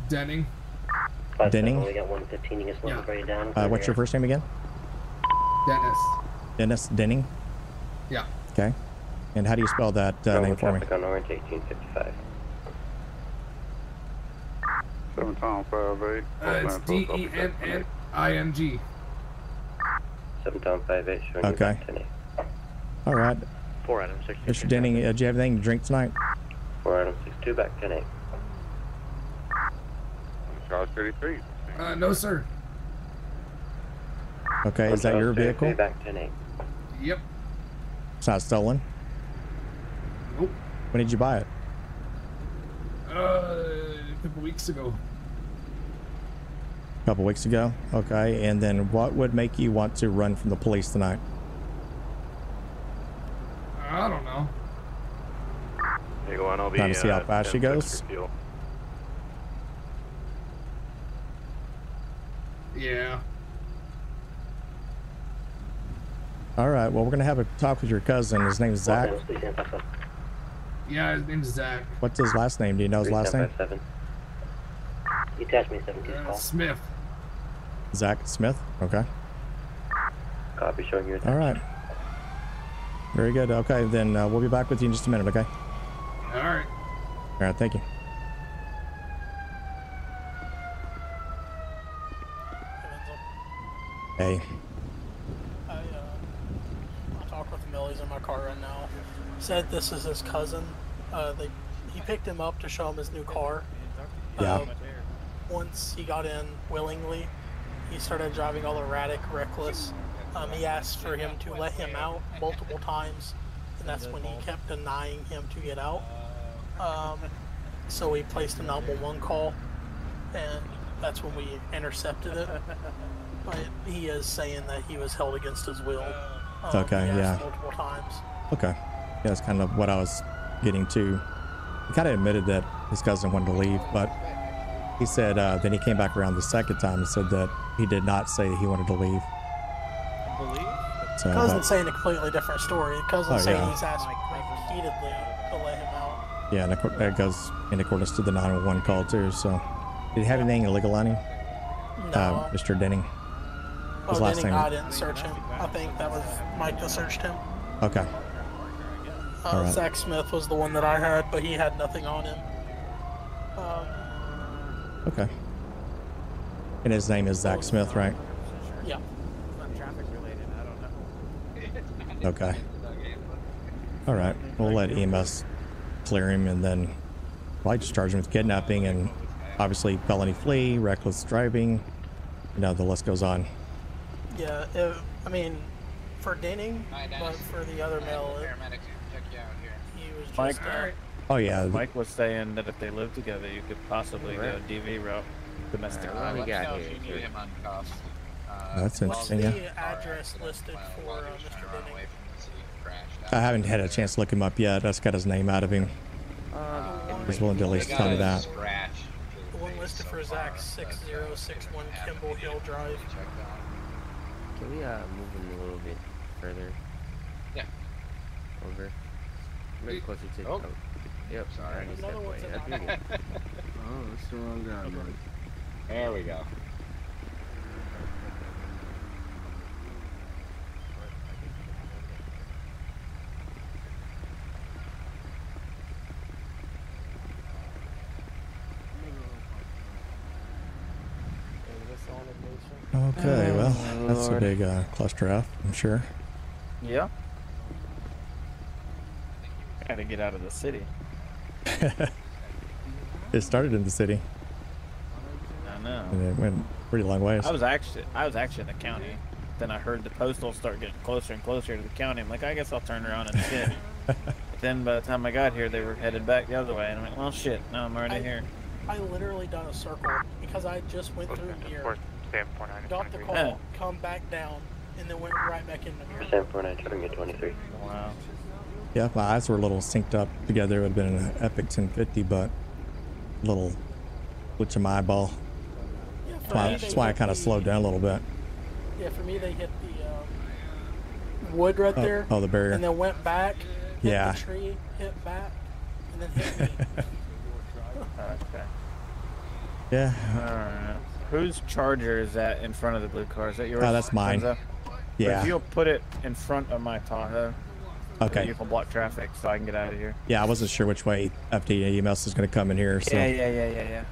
Denning. Denning. Only got 115. You guys want to down? Uh, what's your first name again? Dennis. Dennis Denning. Yeah. Okay. And how do you spell that uh, name for me? On Orange 1855. Seven Tom five eight. Uh, it's D E N N I N G. 7 Tom 58 showing you Okay. All right. 4 Adam 6 Mr. Denning, uh, do you have anything to drink tonight? 4 Adam 62 back 10 8. Charles thirty three. Uh, no, sir. Okay, is that your vehicle? Back 10 8. Yep. It's not stolen? Nope. When did you buy it? Uh, a couple weeks ago. A couple weeks ago? Okay, and then what would make you want to run from the police tonight? I don't know. You go on, I'll be, Trying to see how uh, fast she goes? Yeah. All right, well, we're going to have a talk with your cousin. His name's Zach. Yeah, his name's Zach. What's his last name? Do you know his last name? 3757. You attach me 17 Uh. Smith. Zach Smith? Okay. Copy showing you All right. Very good. Okay, then uh, we'll be back with you in just a minute, okay? All right. All right, thank you. Hey. I, uh, I talked with Millie's in my car right now. Said this is his cousin. Uh, they, he picked him up to show him his new car. Yeah. Uh, once he got in willingly, he started driving all erratic, reckless. Um, he asked for him to let him out multiple times, and that's when he kept denying him to get out. Um, so we placed a 911 call, and that's when we intercepted it. But he is saying that he was held against his will. Um, Okay, yeah. Multiple times. Okay. Yeah, that's kind of what I was getting to. He kind of admitted that his cousin wanted to leave, but he said uh, then he came back around the second time and said that he did not say he wanted to leave. I So, Cousin's but- saying a completely different story. Cousin's Oh, saying yeah. he's asked repeatedly to let him out. yeah, and acco- that goes in accordance to the 911 call too. So, did he have anything illegal on him? Uh, Mr. Denning. His oh, last Denning, name. I didn't search him. I think that was Mike that searched him. Okay. Uh, All right. Zach Smith was the one that I had, but he had nothing on him. Um, Okay. And his name is Zach Smith, right? yeah. Traffic related, I don't know. Okay. All right. We'll let EMS clear him and then well, I just charge him with kidnapping and obviously felony flee, reckless driving. You know, the list goes on. Yeah, it, I mean, for Denning, but for the other male, it, he was just. Mike, uh, Oh, yeah. Mike was saying that if they live together, you could possibly go DV route, domestic. Alright, what we got here, You need sir? him uncuffed. That's What's interesting, the address listed for uh, Mr. Denning? I haven't had a chance to look him up yet. That's got his name out of him. He's willing to at least tell me that. The one listed for Zach 6061 Kimble Hill Drive. Can we uh move him a little bit further? Yeah. Over. Maybe closer to the Oh. Coat. Yep, sorry. I Another one's in That's my- pretty good. Oh, that's the wrong guy, man. There we go. Okay, well, Oh, that's a big uh, cluster F, I'm sure. Yeah. Got to get out of the city. It started in the city I know. and it went pretty long ways. I was actually I was actually in the county. Then I heard the postal start getting closer and closer to the county. I'm like, I guess I'll turn around and shit. then by the time I got here, they were headed back the other way, and I'm like, well, shit. Now I'm already I- here. I literally done a circle because I just went through here, Sam 49 got the call, Yeah. come back down, and then went right back into here. Sam 49 showing you 23. Wow. Yeah, if my eyes were a little synced up together, it would have been an epic 1050, but a little glitch in my eyeball. Yeah, That's why, that's why I kind of slowed down a little bit. Yeah, for me they hit the um, wood right Oh- there. oh, the barrier. And then went back. Hit Yeah. The tree hit back, and then hit me. Okay. Yeah. Alright. Whose charger is that in front of the blue car? Is that yours? Oh, that's mine. Enzo? Yeah. If you'll put it in front of my Tahoe. Okay. Can block traffic so I can get out of here. Yeah, I wasn't sure which way FD EMS is going to come in here, so Yeah, yeah, yeah, yeah, yeah.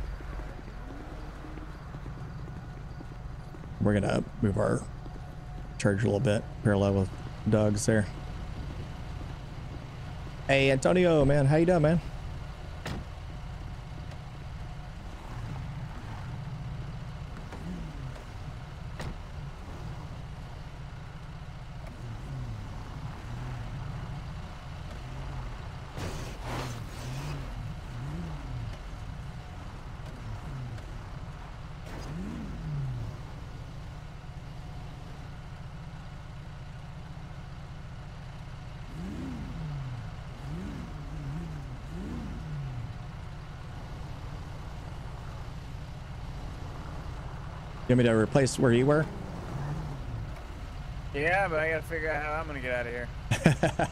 we're going to move our charge a little bit parallel with Doug's there. Hey, Antonio, man, how you doing, man? You want me to replace where you were? Yeah, but I gotta figure out how I'm gonna get out of here.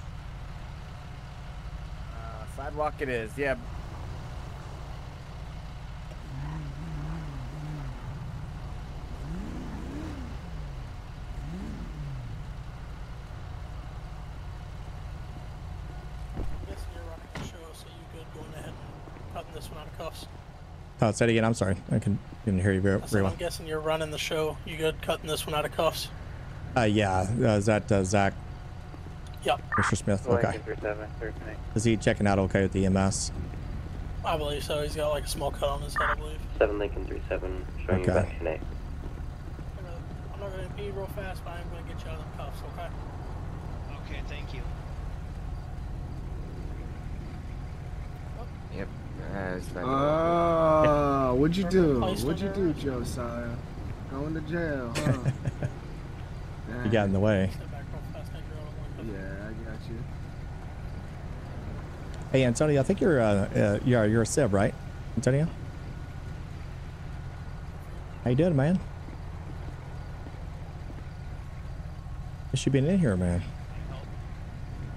uh, sidewalk it is. Yeah. I'm guessing you're running the show, so you good going ahead and cutting this one out of cuffs. Oh, say it again. I'm sorry. I can, didn't hear you very, very well. I'm guessing you're running the show. You good cutting this one out of cuffs? Uh, yeah. Uh, is that uh, Zach? Yep. Mr. Smith? Okay. Is he checking out okay with the EMS? I believe so. He's got like a small cut on his head, I believe. 7 Lincoln 37, showing you Okay. back 10 I'm not going to be real fast, but I'm going to get you out of the cuffs, okay? Okay, thank you. Yep. Uh, Oh, what'd you do? You still What'd you do, Josiah? Going to jail, huh? You got in the way. Yeah, I got you. Hey, Antonio, I think you're uh, uh you're you're a Civ, right, Antonio? How you doing, man? You should be in here, man.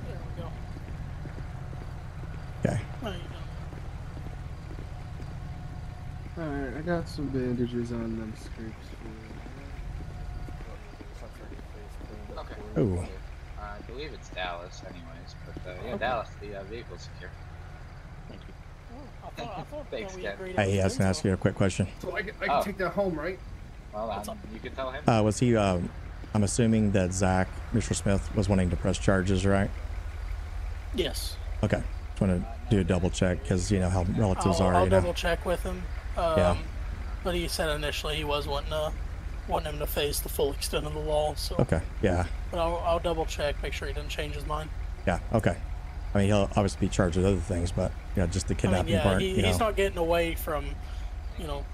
There we go. Okay. No, you don't. Alright, I got some bandages on them scrapes Okay. Ooh. Uh, I believe it's Dallas, anyways. But uh, yeah, Okay. Dallas, the uh, vehicle's secure. Thank you. I thought, I thought Thanks, that we Ken. agreed Hey, I was gonna ask you a quick question. So I can, I can Oh. take that home, right? Well, um, you can tell him. Uh, was he? Um, I'm assuming that Zach, Mr. Smith, was wanting to press charges, right? Yes. Okay. Just want to do a double check because you know how relatives I'll, are. I'll you know. double check with him. Um, Yeah. But he said initially he was wanting to, wanting him to face the full extent of the law. So. Okay. Yeah. But I'll, I'll double check, make sure he didn't change his mind. Yeah. Okay. I mean, he'll obviously be charged with other things, but you know, just the I mean, kidnapping yeah, part. he, you know. he's not getting away from, you know,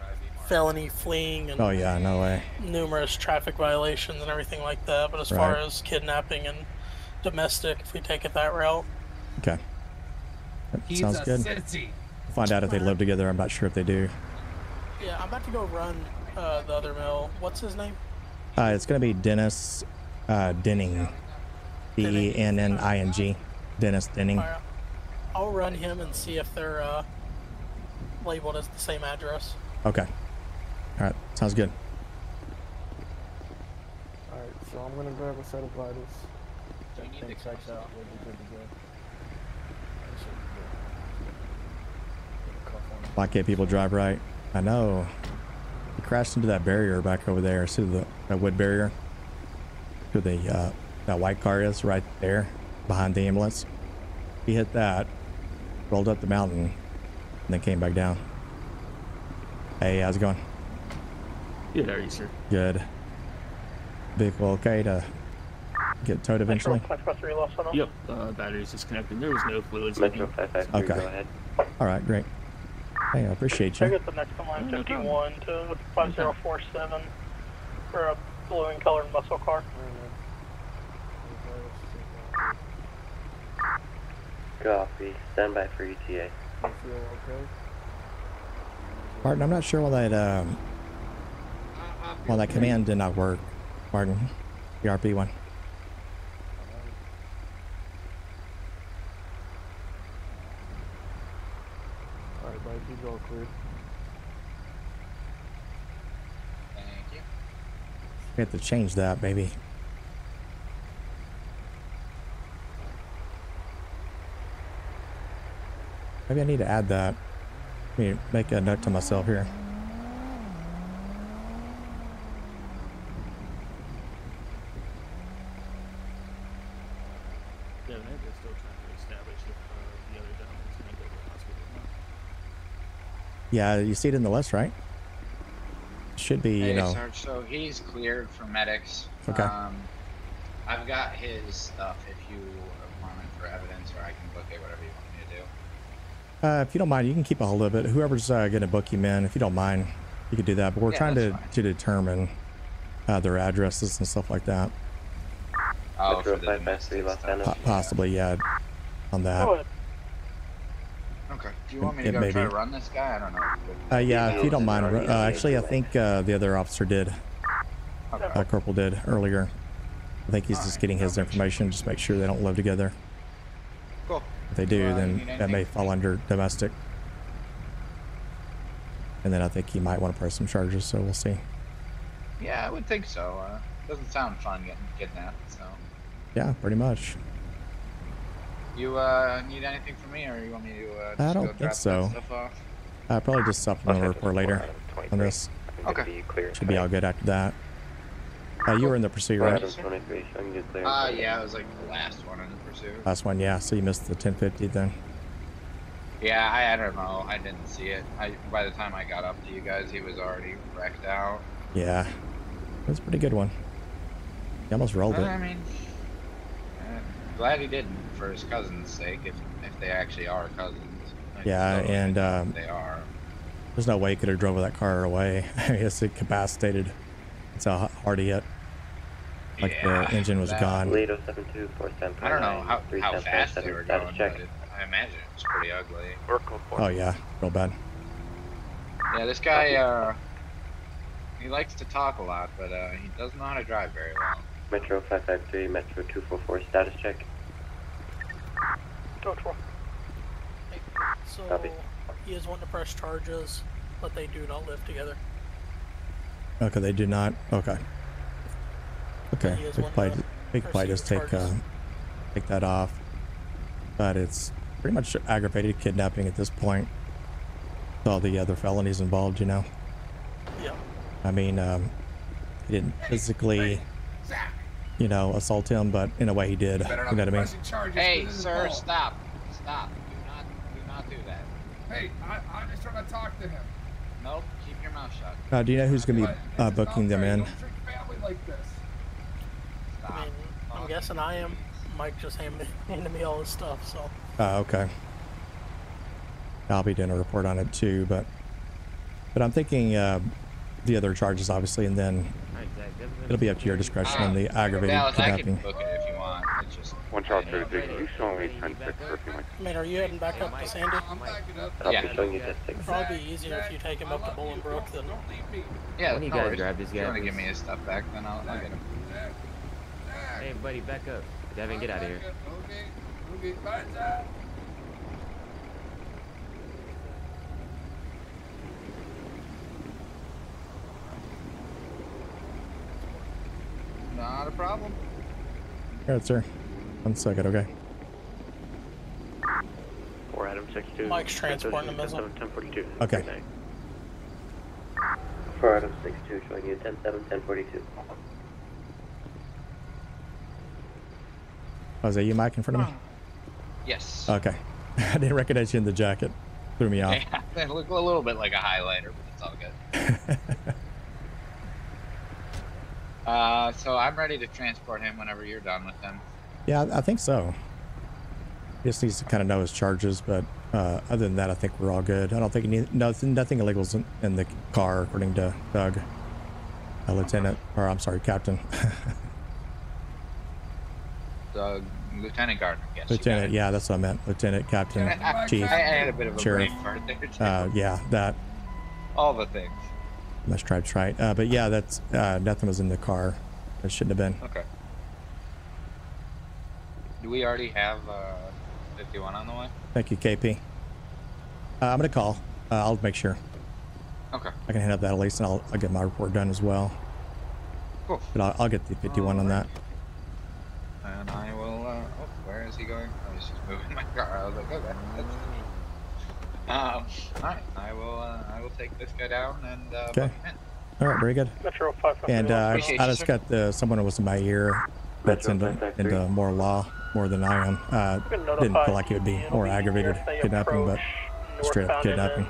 felony fleeing and Oh yeah, no way. numerous traffic violations and everything like that. But as far as kidnapping and domestic, if we take it that route, Okay. That He's sounds a good. sissy. We'll find out if they live together. I'm not sure if they do. Yeah, I'm about to go run uh, the other mill. What's his name? Uh, it's gonna be Dennis uh, Denning, D E N N I N G, Dennis Denning. Alright. I'll run him and see if they're uh, labeled as the same address. Okay. All right. Sounds good. Alright, so I'm gonna grab a set of vitals. You need Thing to checks out, we'll be good to go. Why can't people drive right? I know. He crashed into that barrier back over there. See the that wood barrier? To the uh, that white car is right there behind the ambulance. He hit that, rolled up the mountain, and then came back down. Hey, how's it going? Good, how are you, sir? Good. Vehicle okay to get towed eventually? Yep, uh, batteries disconnected. There was no fluids. Metro 553, Okay. go ahead. All right, great. Hey, I appreciate you. you. it the next on line No 51 to 5047 for a blue and colored muscle car. Copy. Stand by for ETA. You feel okay? Martin, I'm not sure why that um, why that command did not work. Martin. The RP one. Alright, buddy, these all cleared. Thank you. We have to change that, baby. Maybe I need to add that. Let me make a note to myself here. Yeah, man, they're still trying to establish if uh, the other gentleman's gonna go to the hospital or not. Yeah, you see it in the list, right? Should be, you know. Sarge, so he's cleared for medics. Okay. Um, I've got his stuff if you want it for evidence, or I can book it, whatever you want me to do. Uh, if you don't mind, you can keep a hold of it. Whoever's uh, going to book him in, if you don't mind, you could do that. But we're Yeah, trying to, that's to determine uh, their addresses and stuff like that. Oh, for the 553 Los Po- possibly, yeah, on that. Okay. Do you want me to It go may try to run this guy? I don't know. Uh, yeah, if you don't mind. Uh, actually, I think uh, the other officer did. Uh, Corporal did earlier. I think he's just getting his information. Just make sure they don't live together. Cool. If they do, Uh, then that may fall under domestic. And then I think he might want to press some charges. So we'll see. Yeah, I would think so. Uh, doesn't sound fun getting kidnapped. So, Yeah, pretty much. You uh, need anything from me, or you want me to uh, just I don't drop think so. that stuff? Uh, probably just supplemental report later on this. Okay. Should be all good after that. Uh, you were in the pursuit, right? Adam 23 showing you clear. Uh, yeah, it was like the last one in the pursuit. Last one, yeah. So you missed the 1050 then. Yeah, I, I don't know. I didn't see it. I by the time I got up to you guys, he was already wrecked out. Yeah. It was a pretty good one. He almost rolled Uh, it. I mean, uh, glad he didn't for his cousin's sake, if if they actually are cousins. I Yeah, still and think um, they are. there's no way he could have drove that car away. I guess it's incapacitated. That's how hard he hit. Like Yeah, the engine was that- gone. Toledo 72 4 I don't know how, how fast they seven were going, check. but it, I imagine it was pretty ugly. Oh yeah, real bad. Yeah, this guy, uh, he likes to talk a lot, but uh, he doesn't know how to drive very well. Metro 553, Metro 244 status check. So Copy. he is wanting to press charges, but they do not live together. Okay, they do not. Okay. Okay, He is we could probably, we could probably just take uh, take that off. But it's pretty much aggravated kidnapping at this point. With all the other felonies involved, you know. Yeah. I mean, um, he didn't physically, you know, assault him, but in a way he did. You know what I mean? Hey, sir, stop. Stop. Do not, do not do that. Hey, I, I'm just trying to talk to him. Nope, keep your mouth shut. Uh, do you know who's going to be uh, booking them in? Like this. I mean, I'm guessing I am. Mike just handed, handed me all his stuff, so. Oh, okay. I'll be doing a report on it too, but but I'm thinking uh, the other charges, obviously, and then it'll be up to your discretion on the uh, aggravated Dallas, I can kidnapping. it if you want. It's just. One Charles 33, can you show me 10 6 for a few minutes? I are you heading back up to Sandy? I'll Yeah. be showing you that It'd probably be easier if you take him up to Bolingbroke than. Yeah, When you no guys worries. grab this If you guy, want to give me his stuff back, then I'll, I'll get him. Hey, buddy, back up. Devin, get out of here. Okay, okay, bye, Jack. Not a problem. All right, sir. One second, okay. Four Adam six two. Mike's transporting him, isn't 1042. Okay. Four Adam six two showing you 10 7 1042. Oh, is that you, Mike, in front of me? Hmm. Yes. Okay. I didn't recognize you in the jacket. Threw me off. Yeah, they look a little bit like a highlighter, but it's all good. uh, so I'm ready to transport him whenever you're done with him. Yeah, I I think so. He just needs to kind of know his charges, but uh, other than that, I think we're all good. I don't think any, nothing, nothing illegal is in, in the car, according to Doug, uh, Lieutenant, or I'm sorry, Captain. Uh, Lieutenant Gardner, yes. Lieutenant, yeah, that's what I meant. Lieutenant, Captain, I, Chief, I had a bit of a Sheriff. brain fart there. too. Uh, yeah, that. All the things. My stripes right. Uh, but yeah, that's uh, nothing was in the car It shouldn't have been. Okay. Do we already have uh, 51 on the way? Thank you, KP. Uh, I'm gonna call. Uh, I'll make sure. Okay. I can hand up that at least, and I'll, I'll get my report done as well. Cool. But I'll, I'll get the 51 on that. And I will. Uh, oh, where is he going? Oh, he's just moving my car. I was like, okay. That's... Um. All right. I will. Uh, I will take this guy down and. Uh, Okay. him in. All right, very good. Metro 5 And uh, Appreciate I just got the, someone who was in my ear that's Metro into, into more law more than I am. Uh, didn't feel like it would be CP, more aggravated kidnapping, but straight up kidnapping. Uh,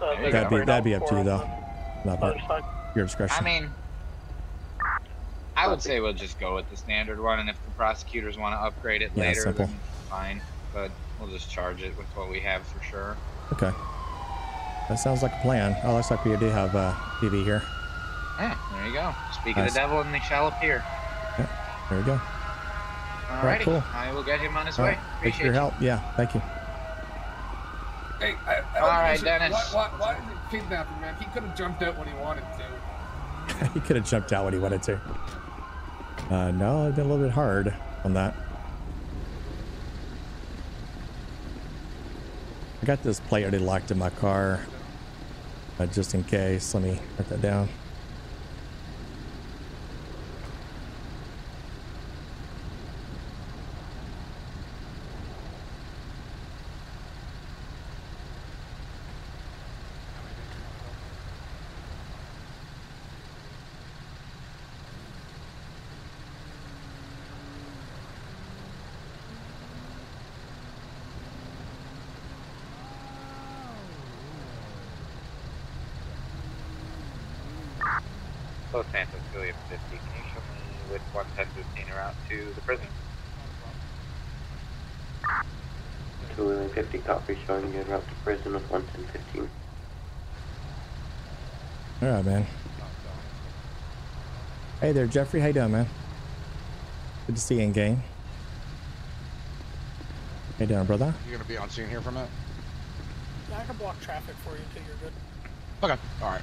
There you they That'd go. be got that'd be up to you though. Not the other but side. your discretion. I mean, I would say we'll just go with the standard one, and if the prosecutors want to upgrade it Yeah, later, simple. then fine. But we'll just charge it with what we have for sure. okay. That sounds like a plan. Oh, looks like we do have uh, TV here. Yeah, there you go. Speak Nice. of the devil, and they shall appear. There we go. Alrighty, right, cool. I will get him on his All way. right. Thanks Appreciate for your you. help. Yeah, thank you. Hey, I, I, All right, listen, Dennis. Why, why, why did they kidnap him, man? He could have jumped out when he wanted to. he could have jumped out when he wanted to. Uh, no, I've been a little bit hard on that. I got this plate already locked in my car, uh, just in case. Let me write that down. Los Santos, Philly 50. Can you show me with 11015 route to the prison? Two Wheeling 50 copy showing you en route to prison with 11015. All right, man. Hey there, Jeffrey. How you doing, man? Good to see you in game. How you doing, brother? You gonna be on scene here for a minute? Yeah, I can block traffic for you until you're good. Okay. All right.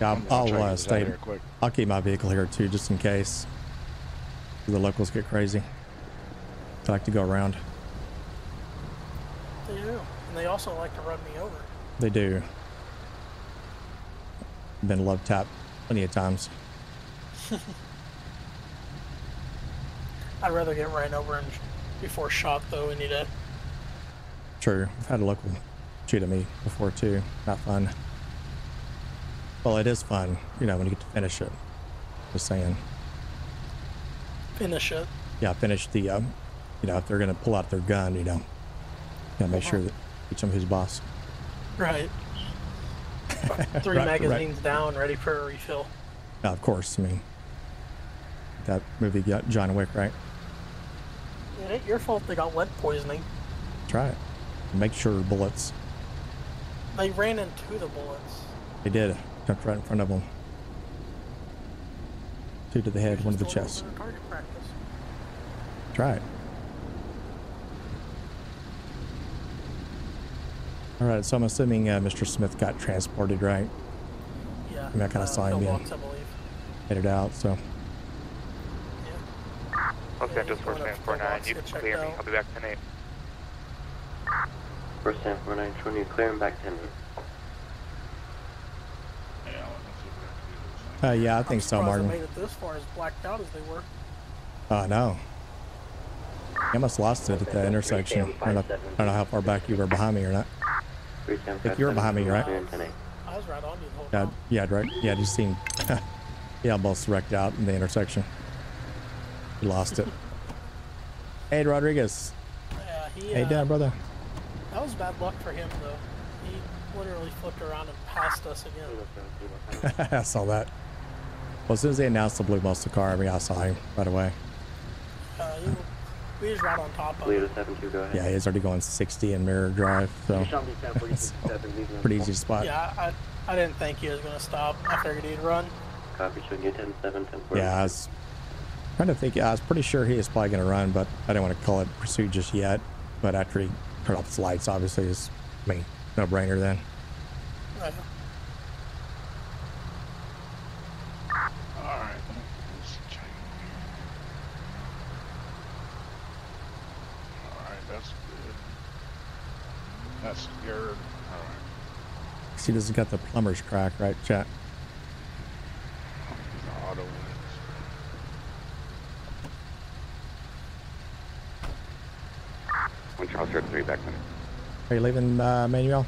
Yeah, I'm I'll, I'll uh, get this out stay. of here quick. I'll keep my vehicle here too, just in case the locals get crazy. I like to go around. They do. And they also like to run me over. They do. Been love tapped plenty of times. I'd rather get ran over and before shot though any day. True. I've had a local shoot at me before too. Not fun. Well, it is fun, you know, when you get to finish it. Just saying. Finish it. Yeah, finish the, um, you know, if they're gonna pull out their gun, you know, gotta make sure that of them who's boss. Right. Three Right, right. magazines down, ready for a refill. Now, of course, I mean, that movie got John Wick, right? It ain't your fault they got lead poisoning. Try it. Make sure bullets. They ran into the bullets. They did. Jumped right in front of them. Two to the head, one to the chest. little bit of target practice. Try it. All right, so I'm assuming uh, Mr. Smith got transported, right? Yeah. I mean, I kind uh, of saw him being I headed out, so. Los Santos, First Man 49, you can clear me. I'll be back 10 8. First San 49 showing you clearing back 10 Uh, yeah, I think so, Martin. They made it this far as blacked out as they were. Oh, no. I almost lost it at that intersection. I don't, know, I don't know how far back you were behind me or not. I think you were behind me, right? I was right on you the whole Yeah, time. yeah, right. Yeah, just seen. he almost wrecked out in the intersection. He lost it. hey, Rodriguez. Yeah, he, Hey, uh, down, brother. That was bad luck for him, though. He literally flipped around and passed us again. I saw that. Well, as soon as they announced the blue muscle car, I mean, I saw him right away. Uh, we was right on top of Toledo him. 72, go ahead. Yeah, he's already going 60 in mirror drive, so it's pretty easy spot. Yeah, I, I didn't think he was going to stop. I figured he'd run. Copy showing you 10 7, 10 4. Yeah, I was trying to think. I was pretty sure he was probably going to run, but I didn't want to call it pursuit just yet. But after he turned off his lights, obviously, it's I mean, no brainer then. Uh, Alright. That's secured. Alright. She doesn't got the plumber's crack, right, chat? One Charles Road 3 back minute. Are you leaving, uh, Manuel?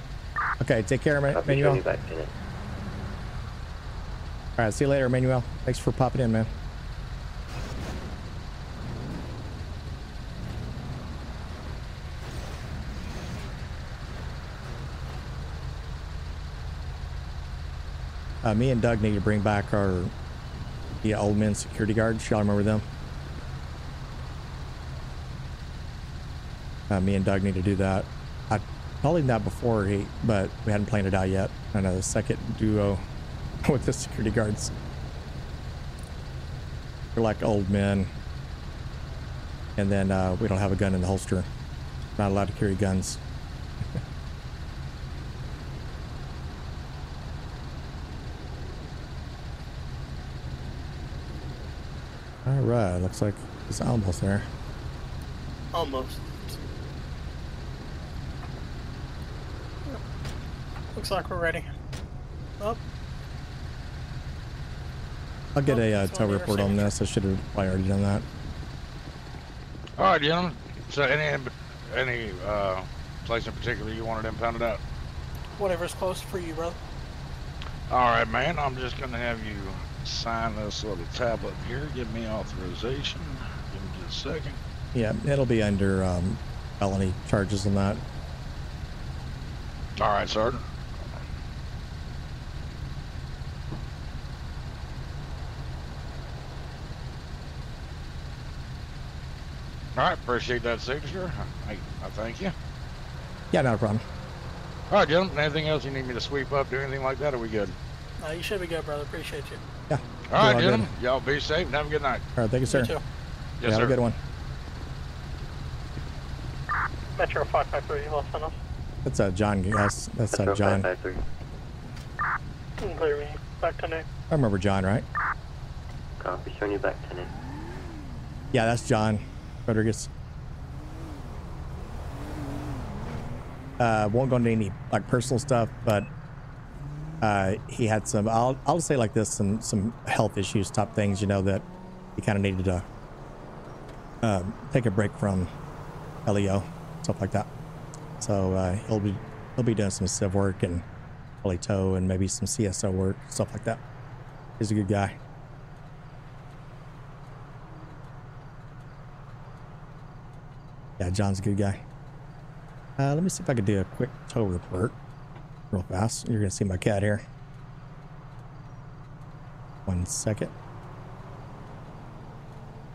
Okay, take care, Ma- Copy, Manuel. showing back in. All right, see you later, Manuel. Thanks for popping in, man. Uh, me and Doug need to bring back our the old men security guards. Y'all remember them? Uh, me and Doug need to do that. I told him that before he, but we hadn't planned it out yet. The second duo with the security guards. They're like old men. And then uh, we don't have a gun in the holster. Not allowed to carry guns. All right, looks like it's almost there. Almost. Looks like we're ready. Oh, I'll get a uh, tow report on this. I should have probably already done that. All right, gentlemen. So any any uh, place in particular you wanted impounded out? whatever's close for you, brother. All right, man. I'm just gonna have you sign this little tablet here. Give me authorization. Give me just a second. Yeah, it'll be under um, felony charges and that. All right, Sergeant. All right, appreciate that signature. I, I thank you. Yeah, not a problem. All right, gentlemen. Anything else you need me to sweep up, do anything like that? Are we good? Uh, you should be good, brother. Appreciate you. Yeah. All right, all good. gentlemen. Y'all be safe and have a good night. All right, thank you, sir. too. Yes, yeah, have a good one. Metro 553, Los Angeles. That's uh, John. Yes, that's uh, Metro John. 553. Clear me. Back to Nick. I remember John, right? Copy, showing you back 10 Yeah, that's John Rodriguez. Uh, won't go into any like personal stuff, but uh, he had some. I'll I'll say like this: some some health issues, top things, you know, that he kind of needed to um, take a break from LEO, stuff like that. So uh, he'll be he'll be doing some civ work and probably tow and maybe some CSO work, stuff like that. He's a good guy. Yeah, John's a good guy. Uh, let me see if I can do a quick tow report real fast. You're going to see my cat here. One second.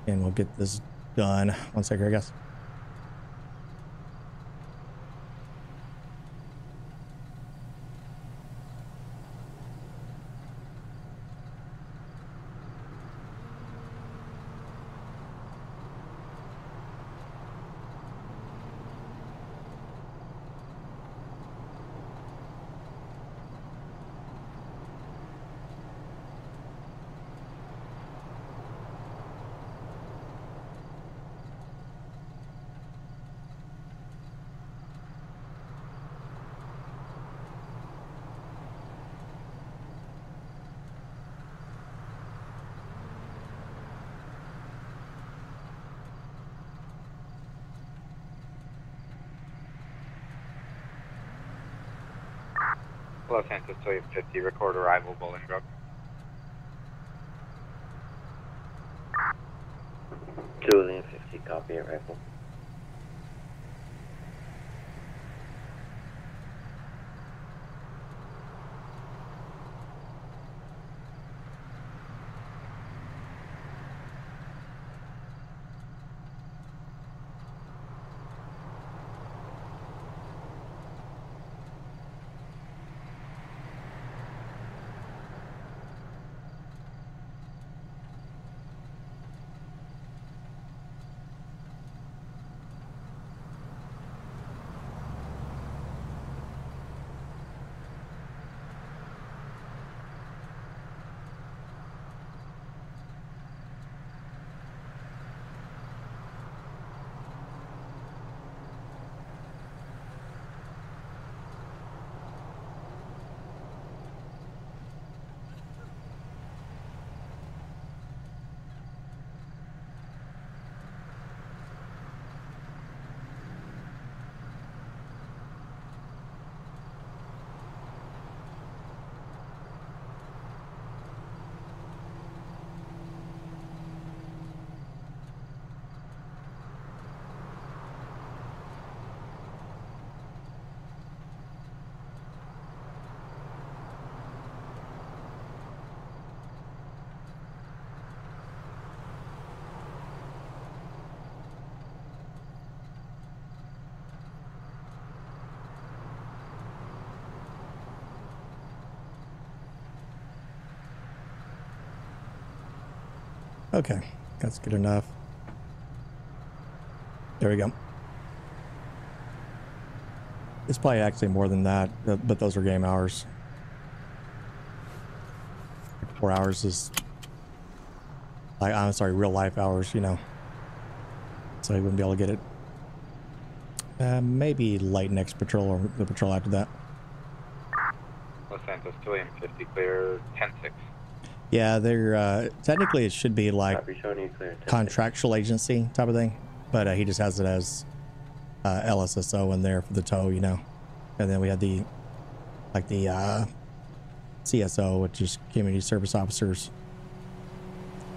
And we'll get this done. One second, I guess. Santos Toyota 50, record arrival, Bolingbroke. Julian 50, copy it, Okay, that's good enough. There we go. It's probably actually more than that, but those are game hours. Four hours is, like, I'm sorry, real life hours, you know. So he wouldn't be able to get it. Uh, maybe light next patrol or the patrol after that. Los Santos 2 50 clear 10-6. Yeah, they're uh, technically it should be like Copy, showing you clear. contractual agency type of thing, but uh, he just has it as uh, LSSO in there for the tow, you know. And then we had the like the uh, CSO, which is community service officers.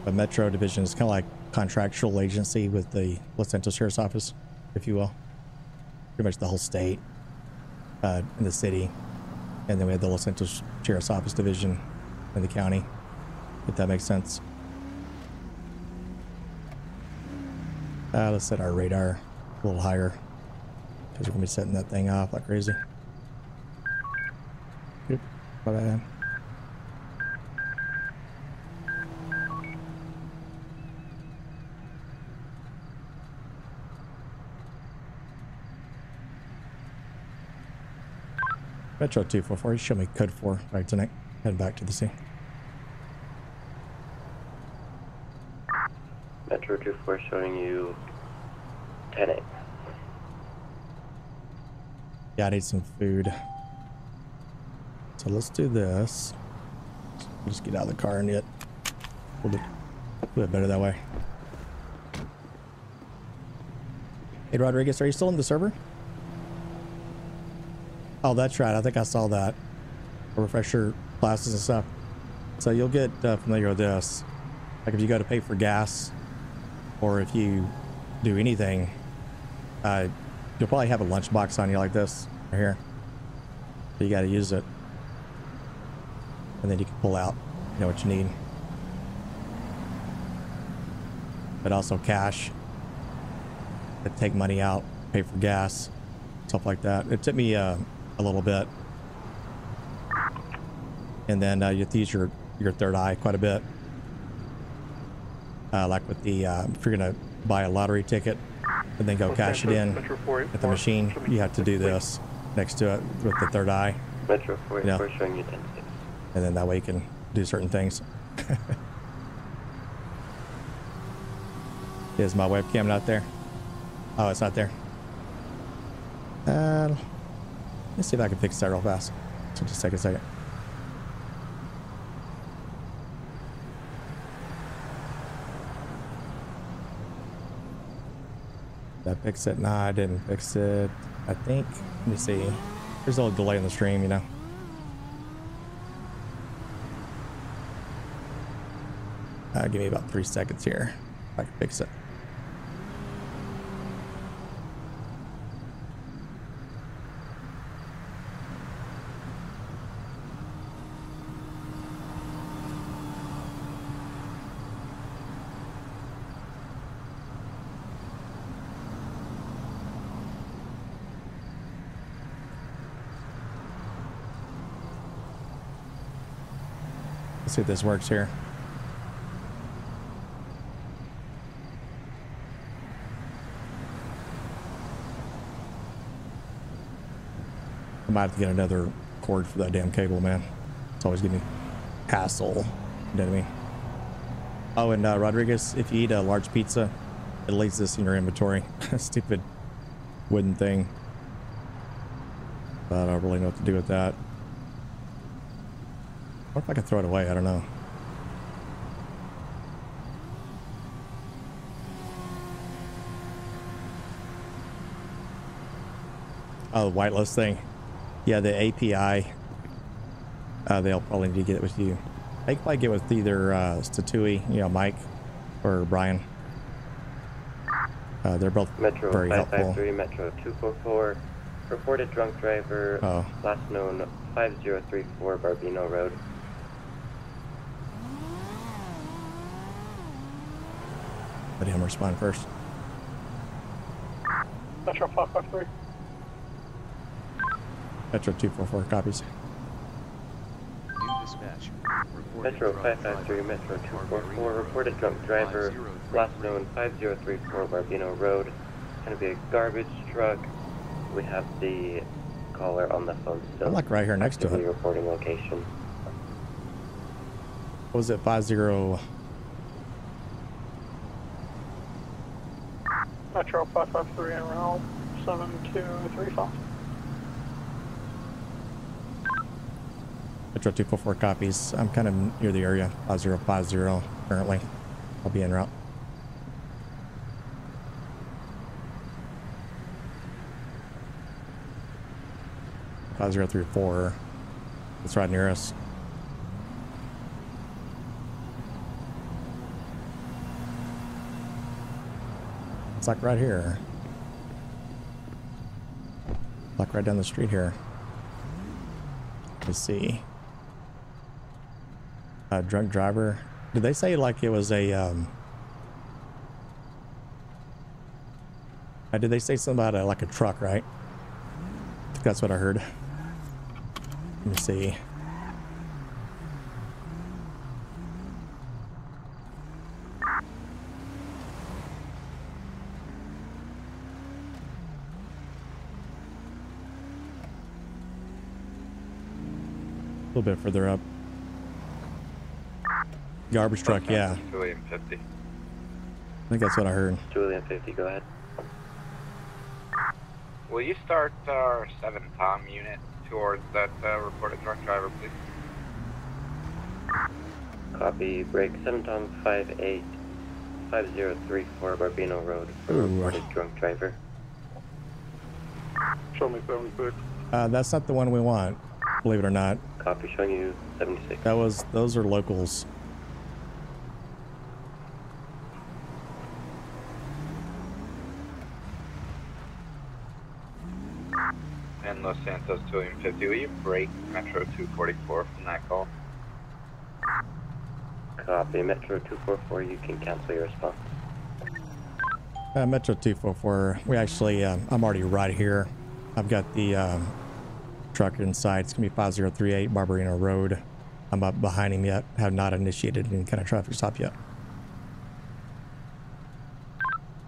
But Metro Division is kind of like contractual agency with the Los Santos Sheriff's Office, if you will. Pretty much the whole state uh, in the city. And then we had the Los Santos Sheriff's Office Division in the county, if that makes sense. Uh, let's set our radar a little higher because we're going to be setting that thing off like crazy. My bad. Metro 244, you show me code 4 right tonight. Head back to the scene. Metro 24 showing you 10 8. Yeah, I need some food. So let's do this. Just get out of the car and get we'll do, do it better that way. Hey Rodriguez, are you still in the server? Oh, that's right. I think I saw that. Refresher classes and stuff. So you'll get uh, familiar with this. Like if you go to pay for gas, or if you do anything, uh, you'll probably have a lunchbox on you like this right here. But you got to use it, and then you can pull out, you know what you need. But also cash. To take money out, pay for gas, stuff like that. It took me uh, a little bit, and then uh, you have to use your your third eye quite a bit. Uh, like with the uh, if you're gonna buy a lottery ticket and then go cash it in Santos, Metro 484, at the machine, you have to do this next to it with the third eye, Metro 44 Yeah. showing you 10 6. and then that way you can do certain things. Is my webcam not there? Oh, it's not there. Uh, let's see if I can fix that real fast. So just take a second. Did I it? Nah, I didn't fix it. I think. Let me see. There's a little delay in the stream, you know. Uh, give me about three seconds here. If I can fix it. See if this works here. I might have to get another cord for that damn cable, man. It's always giving me hassle. You know what I mean? Oh, and uh, Rodriguez, if you eat a large pizza, it leaves this in your inventory. Stupid wooden thing. But I don't really know what to do with that. What if I can throw it away? I don't know. Oh, the whitelist thing. Yeah, the API. Uh, they'll probably need to get it with you. They can probably get with either uh, Statui, you know, Mike, or Brian. Uh, they're both Metro very helpful. 553, Metro 244. Reported drunk driver, Oh. last known 5034 Barbino Road. Let him respond first. Metro 553. Metro 244 copies. New dispatch. Metro 553, Metro 244, reported drunk driver, last known 5034 Barbino Road. Gonna be a garbage truck. We have the caller on the phone still. I'm like right here next to it. Reporting location. What was it 50? Charlie 553 in route 7235. Metro 244 copies. I'm kind of near the area, 5050 currently. I'll be en route. Five zero three four. It's right near us. It's like right here. Like right down the street here. Let's see. A drunk driver. Did they say like it was a um uh, did they say something about a, like a truck, right? I think that's what I heard. Let me see. Bit further up. Garbage truck, yeah. Julian 50. I think that's what I heard. Julian 50, go ahead. Will you start our 7 Tom unit towards that uh, reported drunk driver, please? Copy, break 7 Tom 58 5034 Barbino Road for Ooh. reported drunk driver. Show me 76. Uh, that's not the one we want, believe it or not. Copy, showing you 76. That was those are locals. And Los Santos Julian 50. Will you break Metro 244 from that call? Copy, Metro 244, you can cancel your response. Uh, Metro 244. We actually, um, I'm already right here. I've got the um, truck inside. It's gonna be 5038 Barbareno Road. I'm up behind him yet. Have not initiated any kind of traffic stop yet.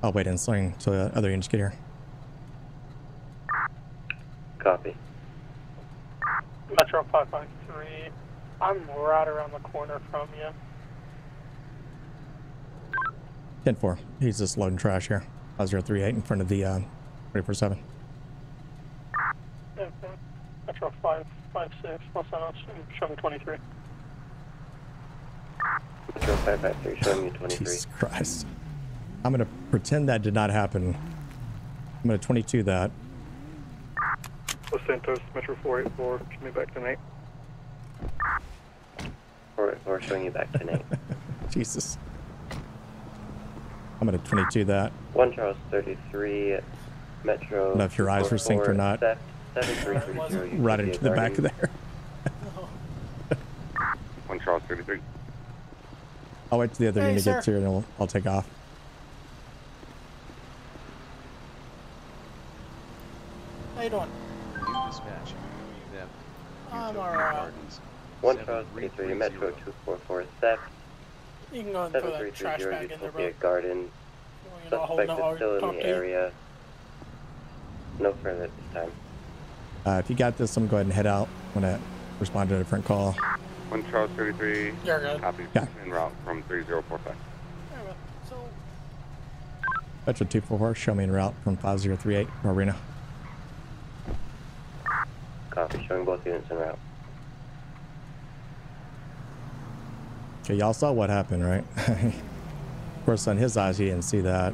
I'll wait and swing till the other units get here. Copy. Metro 553. I'm right around the corner from you. 10-4. He's just loading trash here. 5038 in front of the uh, 24-7. Okay. Metro 556, Los Angeles, show me 23. Metro 553, showing you 23. Jesus Christ. I'm gonna pretend that did not happen. I'm gonna 22 that. Los Santos, Metro 484, show me back tonight. 484, showing you back tonight. Jesus. I'm gonna 22 that. 1 Charles 33, Metro. I don't know if your eyes were synced or not. Theft 7330. you Right into the back of there. 1 Charles 33. I'll wait till the other Hey, unit sir. gets here and I'll, I'll take off. How you doing? New dispatch. Theft. I'm Utopia alright. Gardens. 1 Charles 33, Metro 244, theft You can go and throw that trash bag in there, bro. Garden. You know, hold Suspect is still in the area. No further at this time. Uh, if you got this, I'm gonna go ahead and head out. I'm gonna respond to a different call. 1 Charles 33. You're good. Copy. Yeah. En route from 3045. So, Metro 244, show me en route from 5038 Arena. Copy, showing both units en route. Okay, y'all saw what happened, right? of course, on his eyes, he didn't see that.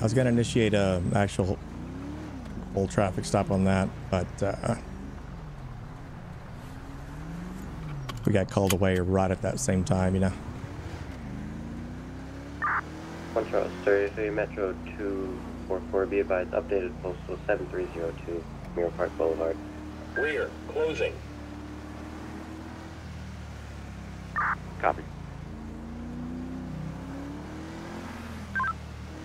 I was gonna initiate a actual full traffic stop on that, but uh, we got called away right at that same time, you know. 1 Charles 33, Metro 244, be advised, updated postal 7302, Mirror Park Boulevard. Rear, closing. Copy.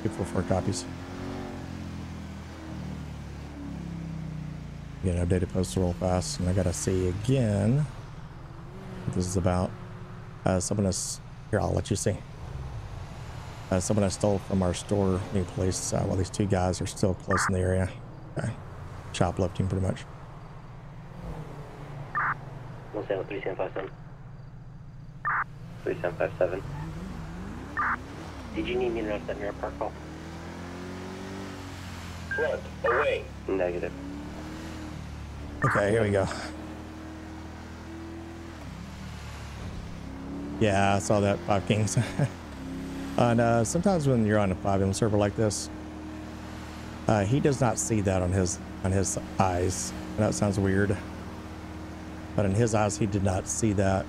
244 copies. Get an updated poster real fast, and I gotta see again what this is about. Uh, someone has here. I'll let you see. Uh, someone I stole from our store new place. Uh, while these two guys are still close in the area. Okay. Shoplifting, pretty much. One seven three seven five seven. Three seven five seven. Did you need me to note that mirror park call? Front, away. Negative. Okay, here we go. Yeah, I saw that Five Kings. and uh, sometimes when you're on a FiveM server like this, uh, he does not see that on his on his eyes. And that sounds weird, but in his eyes, he did not see that.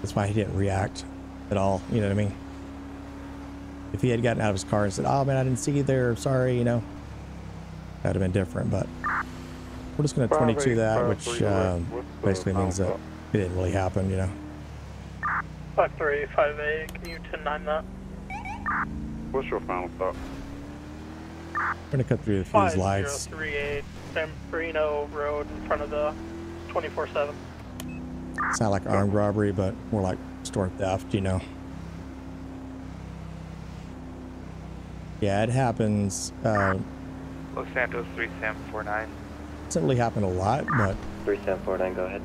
That's why he didn't react at all. You know what I mean? If he had gotten out of his car and said, "Oh man, I didn't see you there. Sorry," you know, that'd have been different. But we're just going to 22 that, which um, basically means that it didn't really happen. You know. Five three five eight. Can you ten nine that? What's your final thought? We're gonna cut through a few Five of these zero lights. three eight San Marino Road in front of the twenty four seven. It's not like armed robbery, but more like store theft, you know. Yeah, it happens. Uh, Los Santos 3749. doesn't really happen a lot, but Three seven four nine. Go ahead.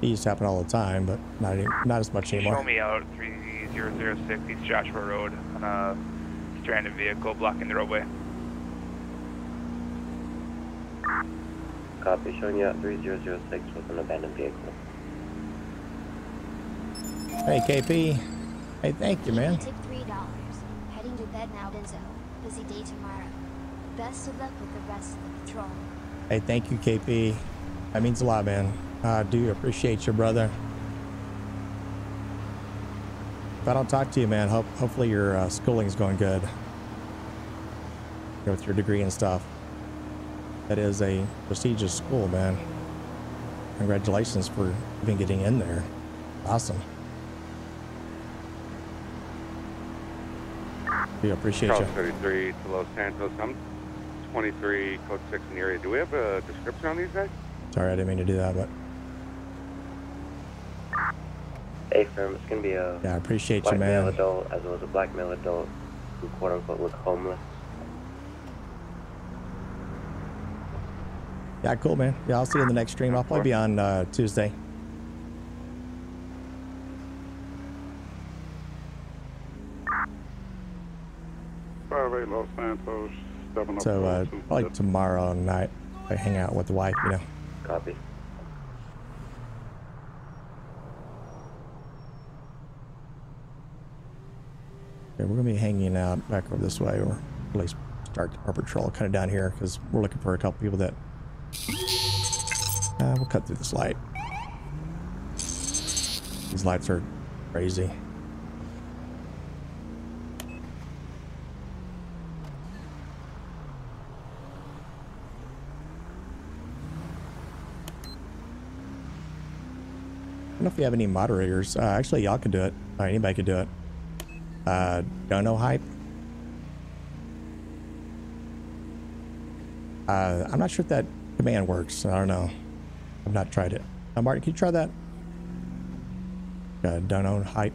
it used to happen all the time, but not any, not as much anymore. Show me out 3006 East Joshua Road on a stranded vehicle blocking the roadway. Copy. Showing you out three zero zero six with an abandoned vehicle. Hey, KP. Hey, thank you, man. Tip three dollars. Heading to bed now, Benzo. Busy day tomorrow. Best of luck with the rest of the patrol. Hey, thank you, KP. That means a lot, man. I do appreciate you, brother. If I don't talk to you, man, hope, hopefully your uh, schooling's going good. With your degree and stuff. That is a prestigious school, man. Congratulations for even getting in there. Awesome. We appreciate Charles you. 33 to Los Santos. I'm 23, code 6 in the area. Do we have a description on these guys? Sorry, I didn't mean to do that, but A firm. It's gonna be a yeah, I appreciate you, black male adult as well as a black male adult who quote unquote look homeless. Yeah, cool, man. Yeah, I'll see you in the next stream. I'll probably be on uh, Tuesday. Five eight Los Santos. Seven up So uh, probably tomorrow night, I hang out with the wife, you know. Copy. Yeah, we're gonna be hanging out back over this way, or at least start our patrol kind of down here, because we're looking for a couple people that. Uh, we'll cut through this light. These lights are crazy. Don't know if we have any moderators. Uh, actually, y'all can do it. Or anybody can do it. Uh, Dono hype. Uh, I'm not sure if that command works. I don't know. I've not tried it. Uh, Martin, can you try that? Uh, Dono hype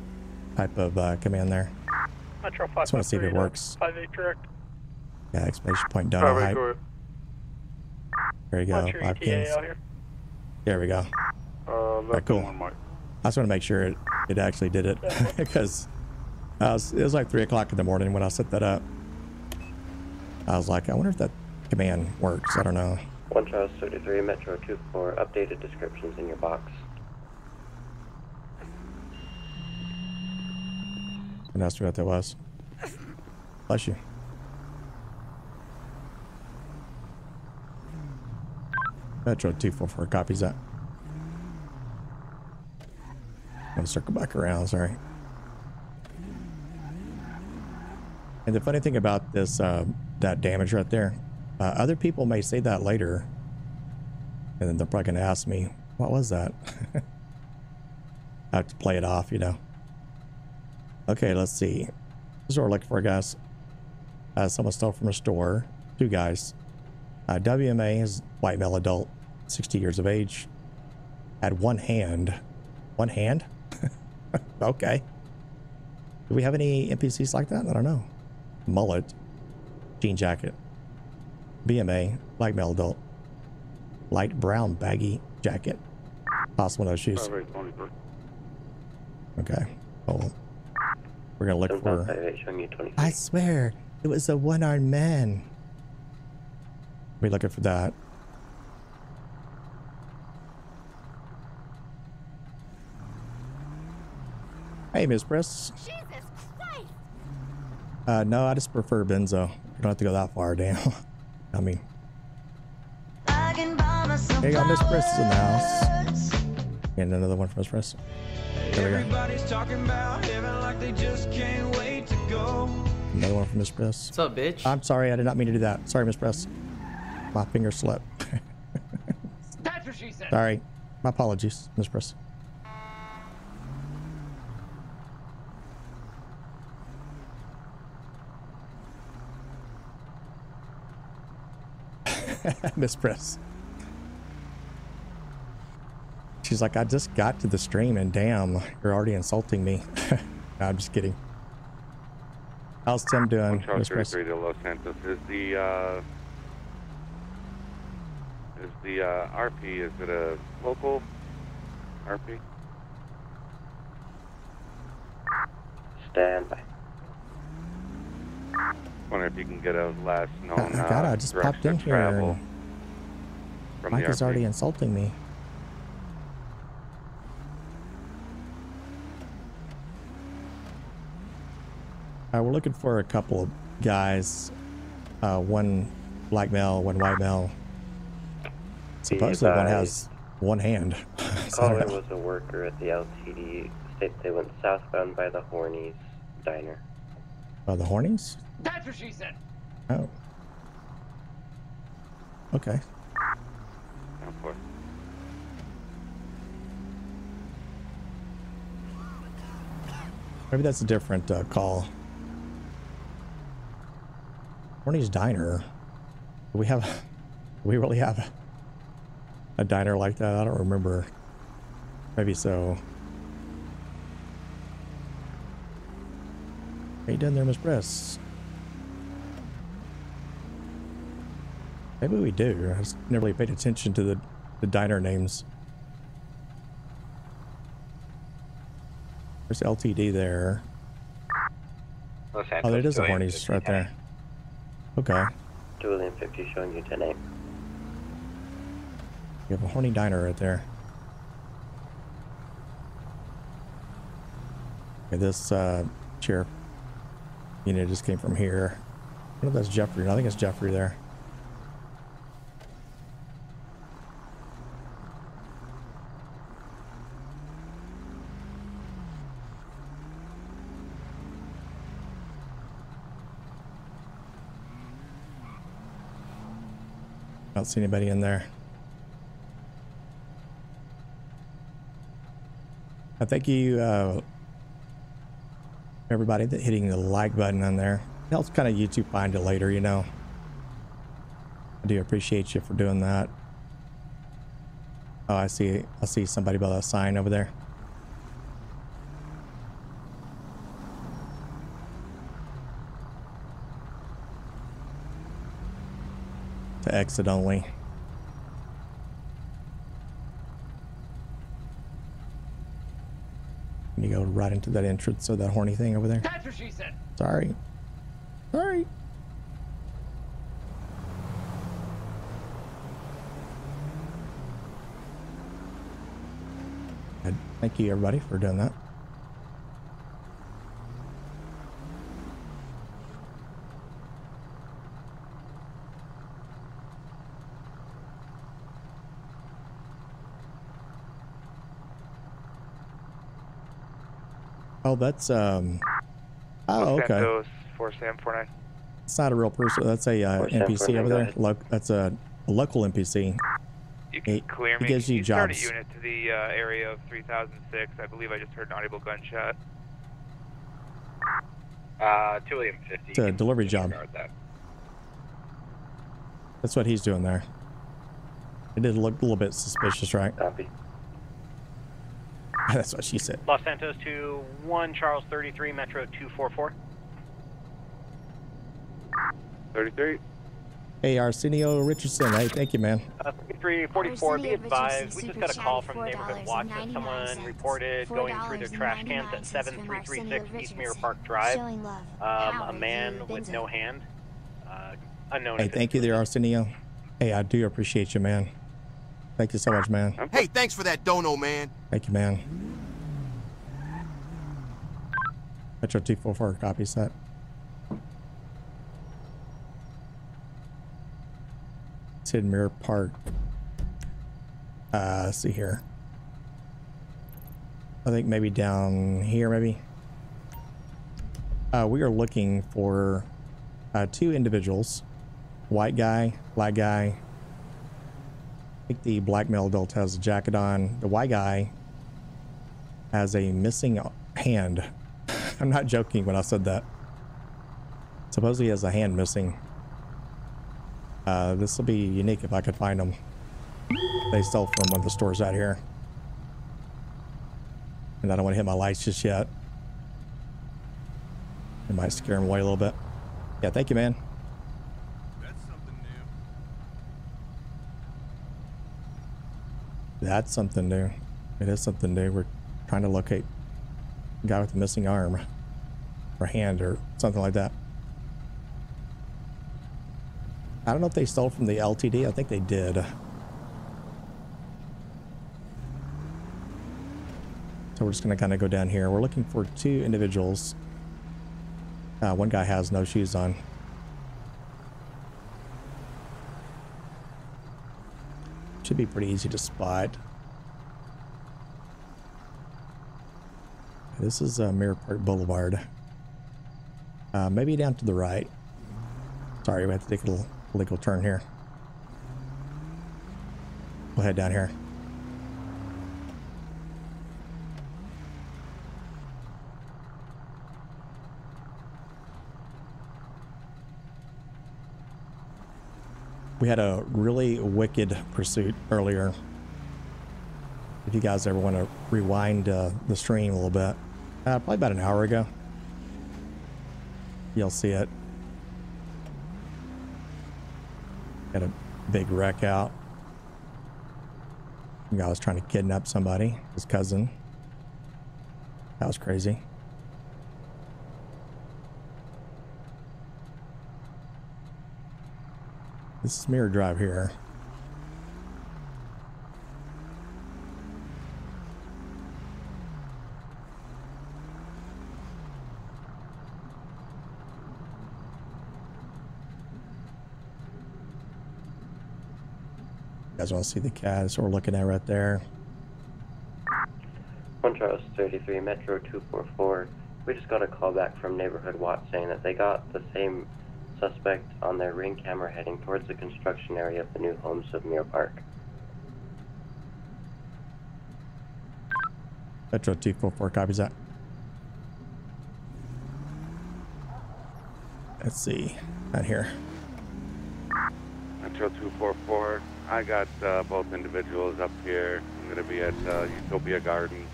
type of uh, command there. Metro five. Just want to see if it works. Five eight direct. Yeah, exclamation point Five eight, hype. There you go. Five ETA kings. out here? There we go. Uh, Alright, left cool. one, Mike. I just want to make sure it, it actually did it because I was, it was like three o'clock in the morning when I set that up. I was like, I wonder if that command works. I don't know. One Charles thirty three Metro two four. Updated descriptions in your box. And asked me what that was. Bless you. Metro 244 copies that. I'm gonna circle back around, sorry. And the funny thing about this, uh, that damage right there, uh, other people may say that later, and then they're probably gonna ask me, what was that? I have to play it off, you know. Okay, let's see. This is what we're looking for, guys. Uh, someone stole from a store. Two guys. Uh, WMA is white male adult, 60 years of age. Had one hand. One hand? okay. Do we have any NPCs like that? I don't know. Mullet. Jean jacket. BMA. Black male adult. Light brown baggy jacket. Possible no shoes. Okay. Oh. We're gonna look for. 758 showing you 20 I swear, it was a one-armed man. We're looking for that. Hey, Miss Press. Uh, no, I just prefer Benzo. You don't have to go that far down. I mean, here you go, Miss Press in the house. And another one from Miss Press. There we go. Talking about like they just can't wait to go. Another one from Miss Press. What's up, bitch? I'm sorry, I did not mean to do that. Sorry, Miss Press. My finger slipped. That's what she said. sorry. My apologies, Miss Press. Miss Press. She's like, I just got to the stream and damn, you're already insulting me. no, I'm just kidding. How's Tim doing, Charles Miss Press? to Los Santos. Is the uh, is the uh, RP? Is it a local RP? Stand by. I wonder if you can get a last known Oh, God, uh, I just popped in of here. travel and from Mike is already insulting me. Uh, we're looking for a couple of guys. Uh, one black male, one white male. Supposedly one has one hand. So I Caller was a worker at the LTD. State they went southbound by the Horny's diner. Oh, the hornies? That's what she said. Oh. Okay. Maybe that's a different uh, call. Horny's Diner. Do we have, do we really have a diner like that? I don't remember. Maybe so. How you doing there, Miss Press? Maybe we do. I just never really paid attention to the, the diner names. There's LTD there. Oh, there is a Horny's right there. Okay. Julian 50 showing you 10 8. You have a horny diner right there. Okay, this uh, chair unit just came from here. Know if that's Jeffrey. I think it's Jeffrey there. I don't see anybody in there. I thank you, uh, everybody that hitting the like button on there. Helps kind of YouTube find it later, you know. I do appreciate you for doing that. Oh, I see. I see somebody by that sign over there. To exit only. And you go right into that entrance of that horny thing over there. That's what she said. Sorry. Sorry. Thank you, everybody, for doing that. Oh, that's um. Oh, Los okay. Santos, 4 Sam 49. It's not a real person. That's a uh, NPC over there. ahead. That's a, a local NPC. You can He- clear he me. gives Can you start jobs. a unit to the uh, area of 3006. I believe I just heard an audible gunshot. Uh, Julian 50. It's a delivery job. That. That's what he's doing there. It did look a little bit suspicious, right? Copy. That's what she said. Los Santos to 1 Charles 33, Metro 244. 33. Hey, Arsenio Richardson. Hey, thank you, man. Uh, 3344, be advised, we just got a call chatted from Neighborhood Watch that someone reported going through their trash cans at $4.99 from Arsenio 7336 East Mirror Park Drive. Showing love. Um, How a man with no hand. Uh, unknown. Hey, thank you there, Arsenio. Hey, I do appreciate you, man. Thank you so much, man. Hey, thanks for that dono, man. Thank you, man. Metro 244 copies that. It's in Mirror Park. Uh, let's see here. I think maybe down here, maybe. Uh, we are looking for uh, two individuals. White guy, black guy. I think the black male adult has a jacket on. The white guy has a missing hand. I'm not joking when I said that. Supposedly he has a hand missing. Uh, this will be unique if I could find them. They stole from one of the stores out here. And I don't want to hit my lights just yet. It might scare him away a little bit. Yeah, thank you, man. That's something new. It is something new. We're trying to locate a guy with a missing arm or hand or something like that. I don't know if they stole from the LTD. I think they did. So we're just going to kind of go down here. We're looking for two individuals. Uh, one guy has no shoes on. Should be pretty easy to spot. This is uh, Mirror Park Boulevard. Uh, maybe down to the right. Sorry, we have to take a little legal turn here. We'll head down here. We had a really wicked pursuit earlier. If you guys ever want to rewind uh, the stream a little bit, uh, probably about an hour ago, you'll see it. Got a big wreck out. The guy was trying to kidnap somebody, his cousin. That was crazy. This is Mirror Drive here. You guys want to see the cat? That's what we're looking at right there. 1 Charles 33, Metro 244. We just got a call back from Neighborhood Watch saying that they got the same suspect on their ring camera heading towards the construction area of the new homes of Mirror Park. Metro 244 copies that. Let's see. Out here. Metro 244. I got uh, both individuals up here. I'm going to be at uh, Utopia Gardens,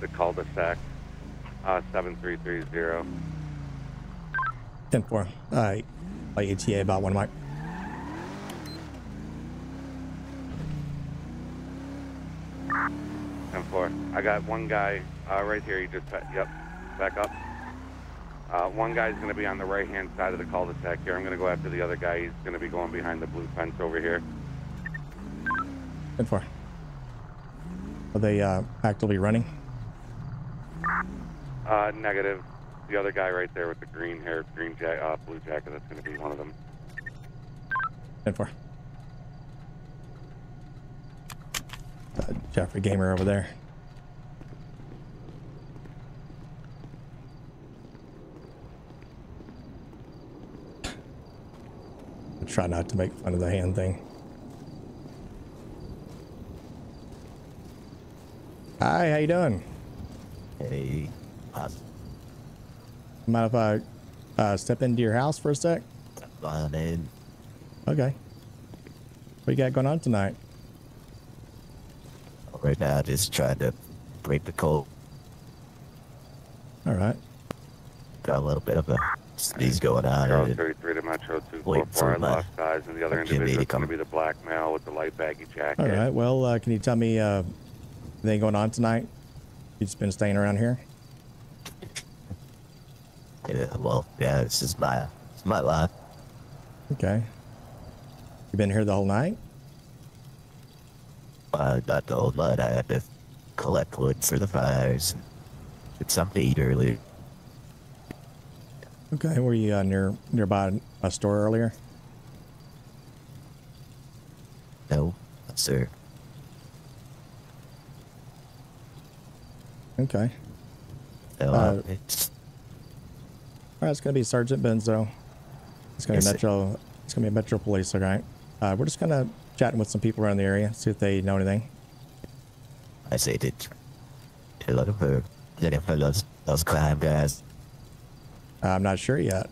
the cul-de-sac, uh, 7330. 10 4. Uh, by ETA about one mic. Ten four. I got one guy uh, right here. He just yep. Back up. Uh, one guy's going to be on the right-hand side of the cul-de-sac here. I'm going to go after the other guy. He's going to be going behind the blue fence over here. 10 4. Are they uh, actively running? Uh, negative. The other guy right there with the green hair, green jacket, uh, blue jacket. That's going to be one of them. 10 4. Uh, Jeffrey Gamer over there. I try not to make fun of the hand thing. Hi, how you doing? Hey, Mind if I uh, step into your house for a sec? Fine, Ed. Okay. What you got going on tonight? Right now, just trying to break the code. All right. Got a little bit of a sneeze going on. Charles and 33 to Metro Wait 244. for I my- lost eyes, and the other my Jimmy individual to is going to be the black male with the light baggy jacket. All right. Well, uh, can you tell me uh, anything going on tonight? You just been staying around here? Yeah, well, yeah, this is my, it's my life. Okay. You been here the whole night? I got the old night. I had to collect wood for the fires. Get something to eat earlier. Okay. Were you uh, near nearby a store earlier? No, sir. Okay. No, Uh, it's right. It's gonna be Sergeant Benzo. It's gonna Yes, be sir. Metro. It's gonna be Metro Police. All right. Uh, we're just gonna chatting with some people around the area, see if they know anything. I say that. A lot of her. That if those those crime guys. I'm not sure yet.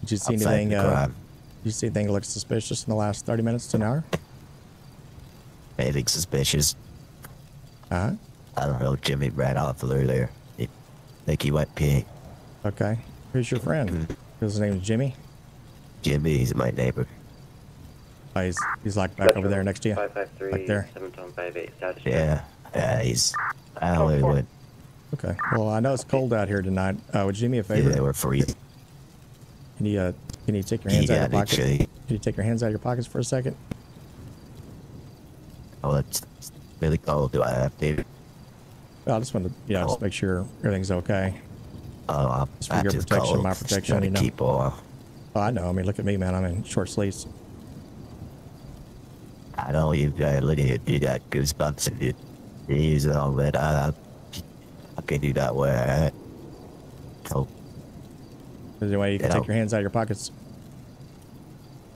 Did you see Outside anything? Uh, you see anything that looks suspicious in the last 30 minutes to an hour? Anything suspicious? Uh huh. I don't know. Jimmy ran off earlier. He went pee. Okay. Who's your friend? His name is Jimmy. Jimmy, he's my neighbor. Oh, he's he's like back over there next to you. 553, Back there. 758, status check. Yeah, yeah, he's. Only. Okay. Well, I know it's cold out here tonight. Uh, would you do me a favor? Yeah, we're free. Can you uh, can you take your hands out of your pockets? Can you take your hands out of your pockets for a second? Oh, that's really cold. Do I have to? Well, I just want to, you know, just make sure everything's okay. Oh, I'm Just for not your too protection, my protection, you know. keep off. Oh, I know. I mean, look at me, man. I'm in short sleeves. I know you got you, you got goosebumps and you, you use it all, but I, I can do that way. I, so Is there a way you can You take know. your hands out of your pockets?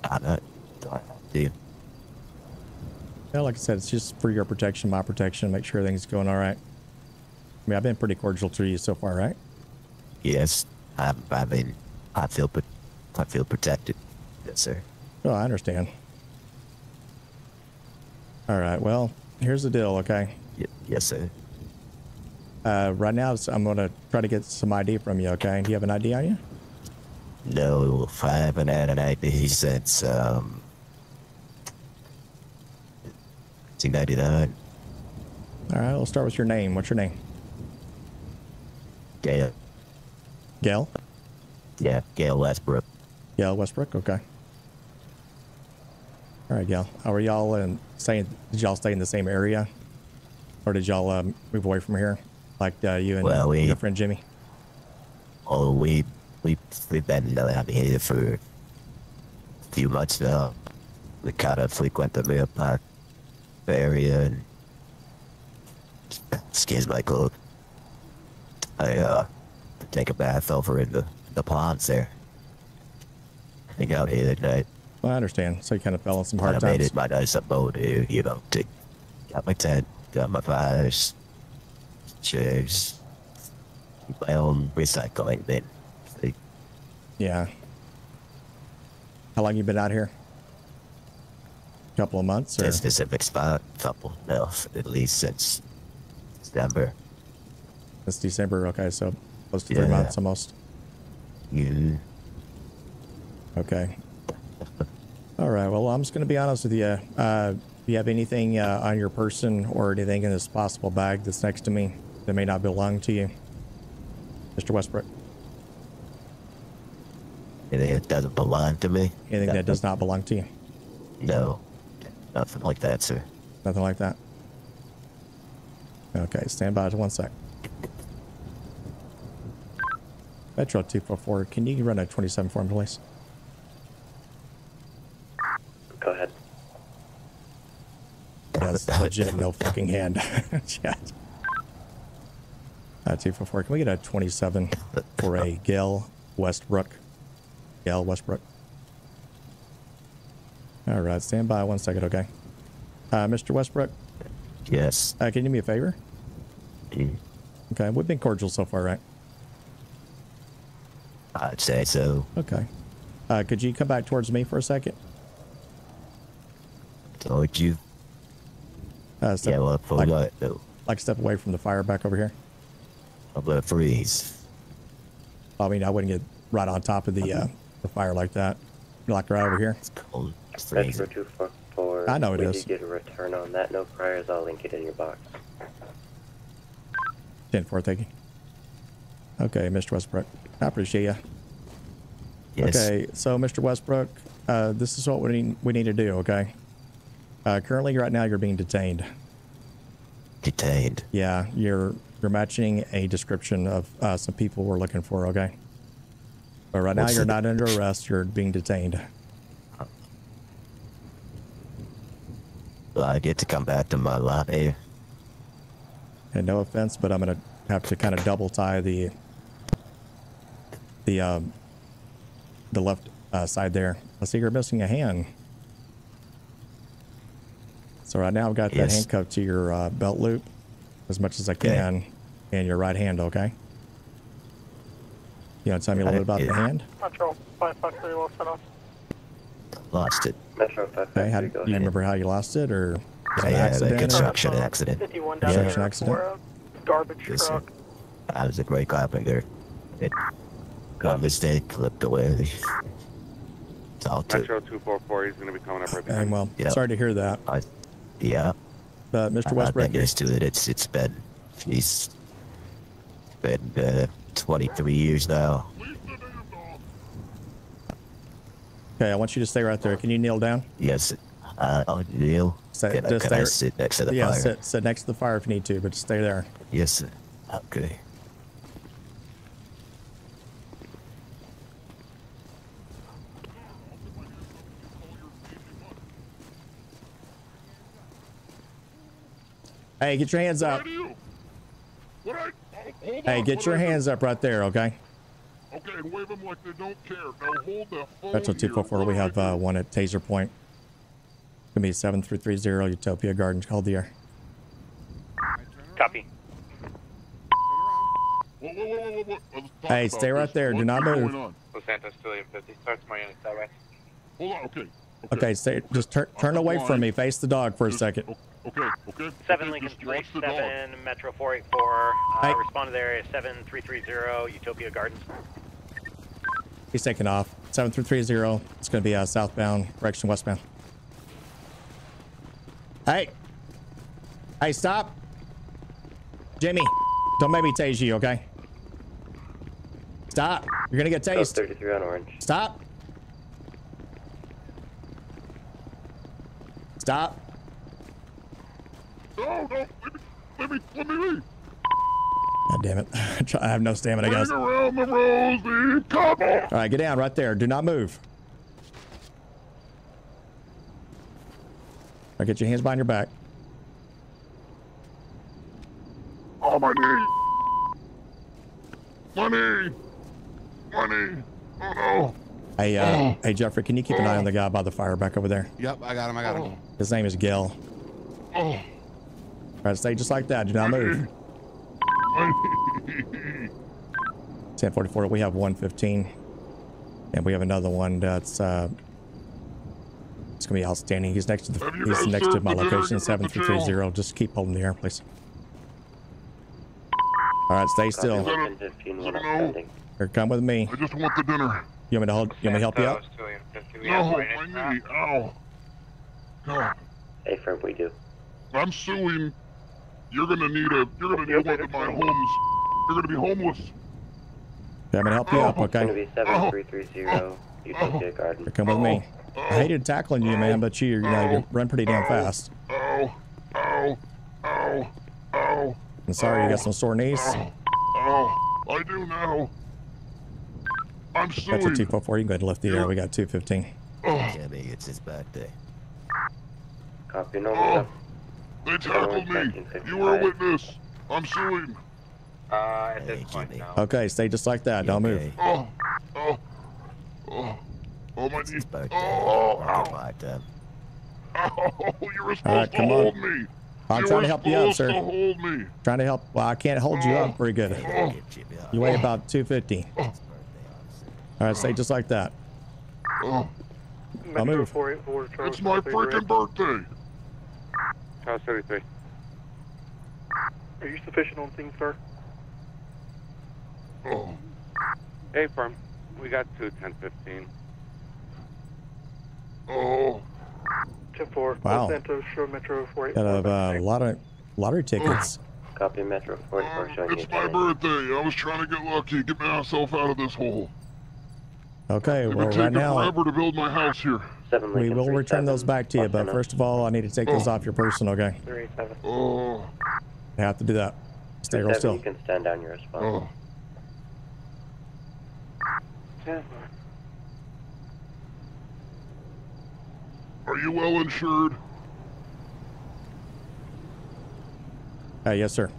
Not. Do I to? Yeah, like I said, it's just for your protection, my protection, make sure everything's going all right. I mean, I've been pretty cordial to you so far, right? Yes, I, I mean, I feel, I feel protected. Yes, sir. Oh, I understand. All right. Well, here's the deal, okay? Y- yes, sir. Uh, right now, I'm going to try to get some ID from you, okay? Do you have an ID on you? No, I haven't had an ID since um, 1999. All right. We'll start with your name. What's your name? Gail. Gail? Yeah, Gail Westbrook. Gail Westbrook? Okay. All right, Gail. How are y'all in staying? Did y'all stay in the same area? Or did y'all um, move away from here? Like uh, you and Well, we- your friend Jimmy? Oh, we we we've been down here for a few months now. We kind of frequent the Mirror Park area and excuse my clothes. I uh take a bath over in the the ponds there. Hang out here at night. Well, I understand. So you kind of fell on some hard I made times. it my nice abode here, you know, to got my tent, got my fires, chairs, my own recycling bin. See, Yeah. How long you been out here? A couple of months or a specific spot, couple, no, at least since December. It's December? Okay, so close to three months almost. Yeah. Okay. All right. Well, I'm just going to be honest with you. Uh, do you have anything uh, on your person or anything in this possible bag that's next to me that may not belong to you, Mr. Westbrook? anything that doesn't belong to me? Anything that does not belong to you? No, nothing like that, sir. Nothing like that. Okay, stand by just one sec. Metro 244, can you run a 27 for form, please? Go ahead. That's legit no fucking hand. Chat. Uh, 244, can we get a 27 for a Gail Westbrook? Gail Westbrook. All right, stand by one second, okay? Uh, Mr. Westbrook? Yes. Uh, can you do me a favor? Mm, Okay, we've been cordial so far, right? I'd say so. Okay. Uh, could you come back towards me for a second? Told you. Uh, step, Yeah, well, for like, what, though? like step away from the fire back over here. I'm gonna freeze. I mean, I wouldn't get right on top of the uh, the fire like that. Like right over here. It's cold. It's Metro freezing. 244. I know it we is. did get a return on that. No priors. I'll link it in your box. 10 4, thank you. Okay, Mr. Westbrook. I appreciate you. Yes. Okay, so Mr. Westbrook, uh, this is what we need, we need to do, okay? Uh, currently, right now, you're being detained. Detained. Yeah, you're you're matching a description of uh, some people we're looking for, okay? But right now, you're not under arrest. You're being detained. Well, I get to come back to my here. And no offense, but I'm gonna have to kind of double tie the the um, the left uh, side there. I see you're missing a hand. So right now I've got that Yes. handcuff to your uh, belt loop as much as I Okay. can, and your right hand. Okay. You want to tell me a little bit about the hand? Metro 553 will set off. Lost it. Metro 553. Okay. How, go do you ahead. remember how you lost it, or was it I an had a accident? or- construction accident. 51 down Construction there accident? for a garbage Yes, sir. truck. I was a great carpenter. It got mistake, clipped away. It's all too. Metro 244, he's going to be coming up right behind. well, Yeah. sorry to hear that. I, yeah. But Mr. I've Westbrook, used to it. It's it's been, he's been uh, 23 years now. okay, I want you to stay right there. Can you kneel down? Yes. Uh, I'll kneel. Sit- Can, I, just can I sit next to the yeah, fire? sit sit next to the fire if you need to, but stay there. Yes, sir. Okay. Hey, get your hands up. What I, hold Hey, on, get what your I do? hands up right there, okay? Okay, and wave them like they don't care. Now hold the phone That's what 244. We have uh, one at Taser Point. It's Gonna be 7330 Utopia Gardens, called the air. Copy. Whoa, whoa, whoa, Hey, stay right this. there. Do not move. Los Santos, Julian 50, starts my unit that way. Hold on, okay. Okay, stay. Just turn turn away from me. Face the dog for a second. Okay, okay. Seven okay, Lincoln just Street, watch the dog. seven Metro 484. Uh, Hey. Respond to the area 7330 Utopia Gardens. He's taking off. 7330. It's gonna be uh, southbound, direction westbound. Hey. Hey, stop. Jimmy, don't make me tase you, okay? Stop. You're gonna get Code tased. 33 on orange. Stop. Stop. No, no, let me, let me, let me leave. God damn it. I have no stamina, guys. Bring around the rosy, come on. All right, get down right there. Do not move. All right, get your hands behind your back. Oh, my knee. My knee. Oh, no. Hey, uh, hey, Jeffrey, can you keep an eye on the guy by the fire back over there? Yep, I got him. I got him. His name is Gil. Oh, All right, stay just like that. Do not move. my 1044, we have 115. And we have another one that's, uh, it's going to be outstanding. He's next to the, he's next to my location, at 7330. Just keep holding the air, please. All right, stay still. Copy. 1015, Is one it a no? outstanding. Or come with me. I just want the dinner. You want me to hold, you want me to help you out? Santos, Julian 50, we have No, one unit my knee. Ow. God, A firm, we do. I'm suing. You're gonna need a. You're gonna need one of my homes. You're gonna be homeless. Yeah, I'm going to help you up, It's going to okay? be 7330 Utopia Garden. Or come with me. I hated tackling you, man, but you, you know, you run pretty damn fast. Ow. Ow. Ow. Ow. I'm sorry, you got some sore knees. Ow. Ow. I do now. I'm That's a suing. 244. You can go ahead and lift the air. We got 215. Oh, Jimmy, it's his birthday. Copy, no oh. move. They tackled me. You were a witness. I'm suing. Uh, at Hey, this point, no. Okay, stay just like that. Don't move. Oh. Oh. Oh. Oh, my It's knee. his birthday. Oh. Ow. get my time. Ow. You were supposed All right, to come on. hold me. I'm you trying to help you out, sir. to hold me. Trying to help. Well, I can't hold you up very good. Oh. Get Jimmy out. You weigh about 250. It's his birthday, honestly. All right, stay just like that. Oh, I'll Metro move. 484, it's my freaking birthday. Charles 33. Are you sufficient on things, sir? Oh, Hey, firm. We got two 1015. oh, 10-4. Wow. Los Santos, show Metro 484. Got a uh, lot of lottery tickets. Copy Metro 44 showing it's my county. birthday. I was trying to get lucky, get myself out of this hole. Okay, It well, would right take now forever to build my house here. Seven we will return those back to you, but first of all, I need to take those off your person. Okay, 387. Oh, I have to do that. Stay real 37, still. You can stand down your response. oh. Are you well insured? Uh, yes, sir.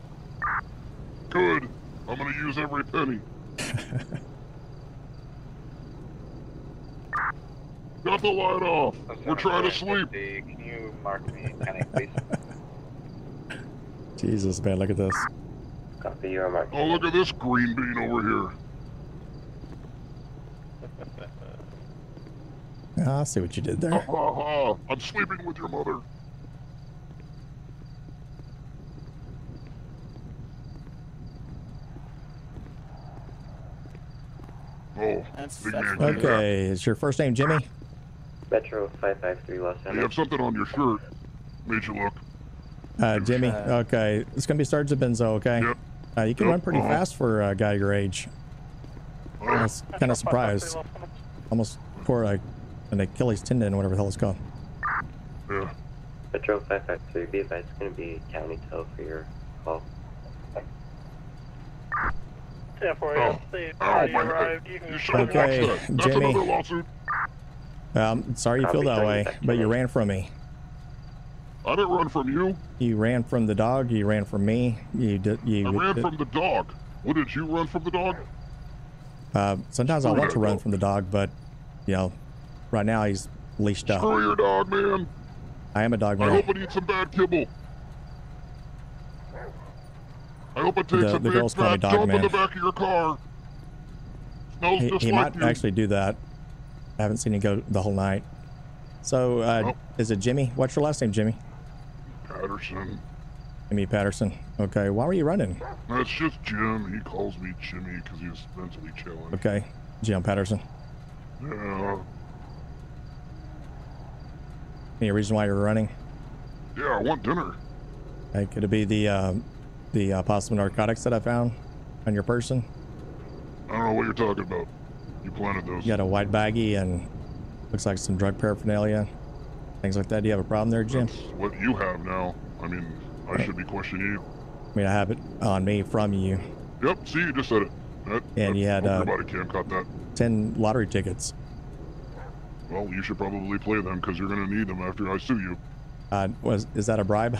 Good. I'm gonna use every penny. Got the light off. We're trying to sleep. Can you mark me, Kenny, please? Jesus, man, look at this. Copy your mark. Oh, look at this green bean over here. Ah, I see what you did there. ha ha. ha. I'm sleeping with your mother. Oh, big man. Okay, is your first name Jimmy? Metro 553 Los Angeles. You have something on your shirt. Made you look. Uh, Jimmy. Okay, it's gonna be Sergeant Benzo. Okay. Yep. Uh, you can Yep, run pretty uh-huh. fast for a guy your age. I was kind of surprised. Almost tore a, an Achilles tendon, whatever the hell it's called. Yeah. Metro 553, be advised, it's going to be county tow for your call. 10-4, Oh. see, Oh, you my arrived. You can You should have Okay, watched that. That's Jimmy. Another lawsuit. Um, sorry you feel that way, but you ran from me. I didn't run from you. You ran from the dog. You ran from me. You did. You. I ran from the dog. What did you run from the dog? Uh, sometimes I want to run dog. from the dog, but you know, right now he's leashed up. Screw your dog, man. I am a dog man. I man. hope it eats some bad kibble. I hope it takes The- a the big girls call me fat dog dump in man. the back of your car. Smells He, just he like might you. actually do that. I haven't seen you go the whole night. So, uh, Nope. is it Jimmy? What's your last name, Jimmy? Patterson. Jimmy Patterson. Okay. Why were you running? That's just Jim. He calls me Jimmy because he's mentally challenged. Okay, Jim Patterson. Yeah. Any reason why you're running? Yeah, I want dinner. Hey, could it be the um, the uh, possible narcotics that I found on your person? I don't know what you're talking about. You planted those. You got a white baggie and looks like some drug paraphernalia, things like that. Do you have a problem there, Jim? That's what you have now. I mean, I should be questioning you. I mean, I have it on me from you. Yep, see, you just said it. That, And you had, uh, body cam caught that. Ten lottery tickets. Well, you should probably play them because you're going to need them after I sue you. Uh, was is that a bribe?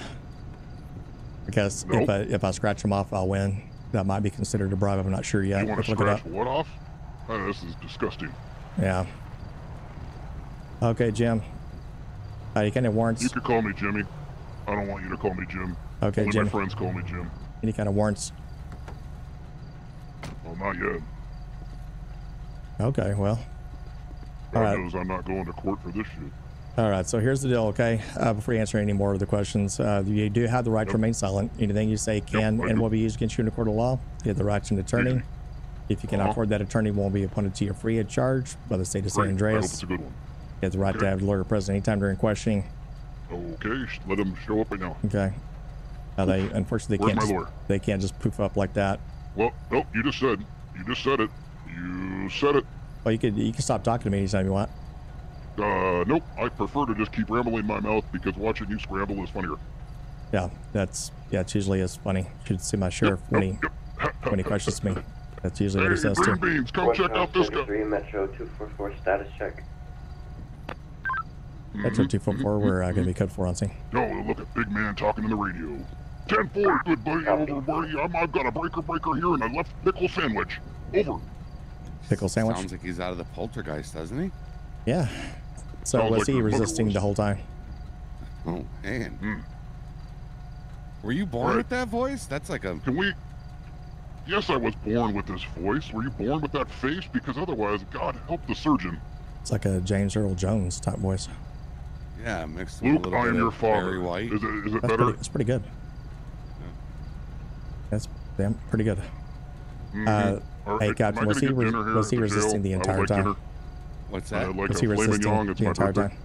Because if Nope. I if I scratch them off, I'll win. That might be considered a bribe. I'm not sure yet. you want to scratch what off? Oh, this is disgusting. Yeah. Okay, Jim. Uh, you kind of warrants. You could call me Jimmy. I don't want you to call me Jim. Okay, Only Jim. my friends call me Jim. Any kind of warrants? Well, not yet. Okay, well. God All right. knows I'm not going to court for this shit. All right, so here's the deal, okay? Uh, before you answer any more of the questions, uh, you do have the right to remain silent. Anything you say can I and will be used against you in a court of law. You have the right to an attorney. If you cannot Uh-huh. afford that attorney, won't be appointed to you free of charge by the state of San Great. I hope Andreas. it's a good one. You have the right to have a lawyer present anytime during questioning. Okay, let him show up right now. Okay. Uh, they unfortunately they Where's can't just, lawyer? they can't just poof up like that. Well, nope, you just said. You just said it. You said it. Well, you could you can stop talking to me anytime you want. Uh, nope. I prefer to just keep rambling my mouth because watching you scramble is funnier. Yeah, that's yeah. It's usually as funny. You should see my sheriff when he when he questions me. That's usually what he Hey, says green too. beans, come check out this guy. 173 Metro 244 status check. That's a two foot four. We're uh, gonna be cut for on scene. No, look at big man talking in the radio. 10-4, good buddy, over where I'm, I've got a breaker breaker here and I left pickle sandwich. Over. Pickle sandwich. Sounds like he's out of the poltergeist, doesn't he? Yeah. So Sounds was like he your resisting was. the whole time? Oh man. Hmm. Were you born Right. with that voice? That's like a. Can we... Yes, I was born with this voice. Were you born with that face? Because otherwise, God help the surgeon. It's like a James Earl Jones type voice. Yeah, mixed with Luke, a little I am bit your of father. Barry White. Is it, is it That's better? pretty, that's pretty good. That's damn pretty good. Mhm. Uh, All hey, right, Captain, was he, re- was he the resisting the jail? I would entire like time? dinner. What's Uh, that? like was a he resisting mignon, it's the entire birthday. time?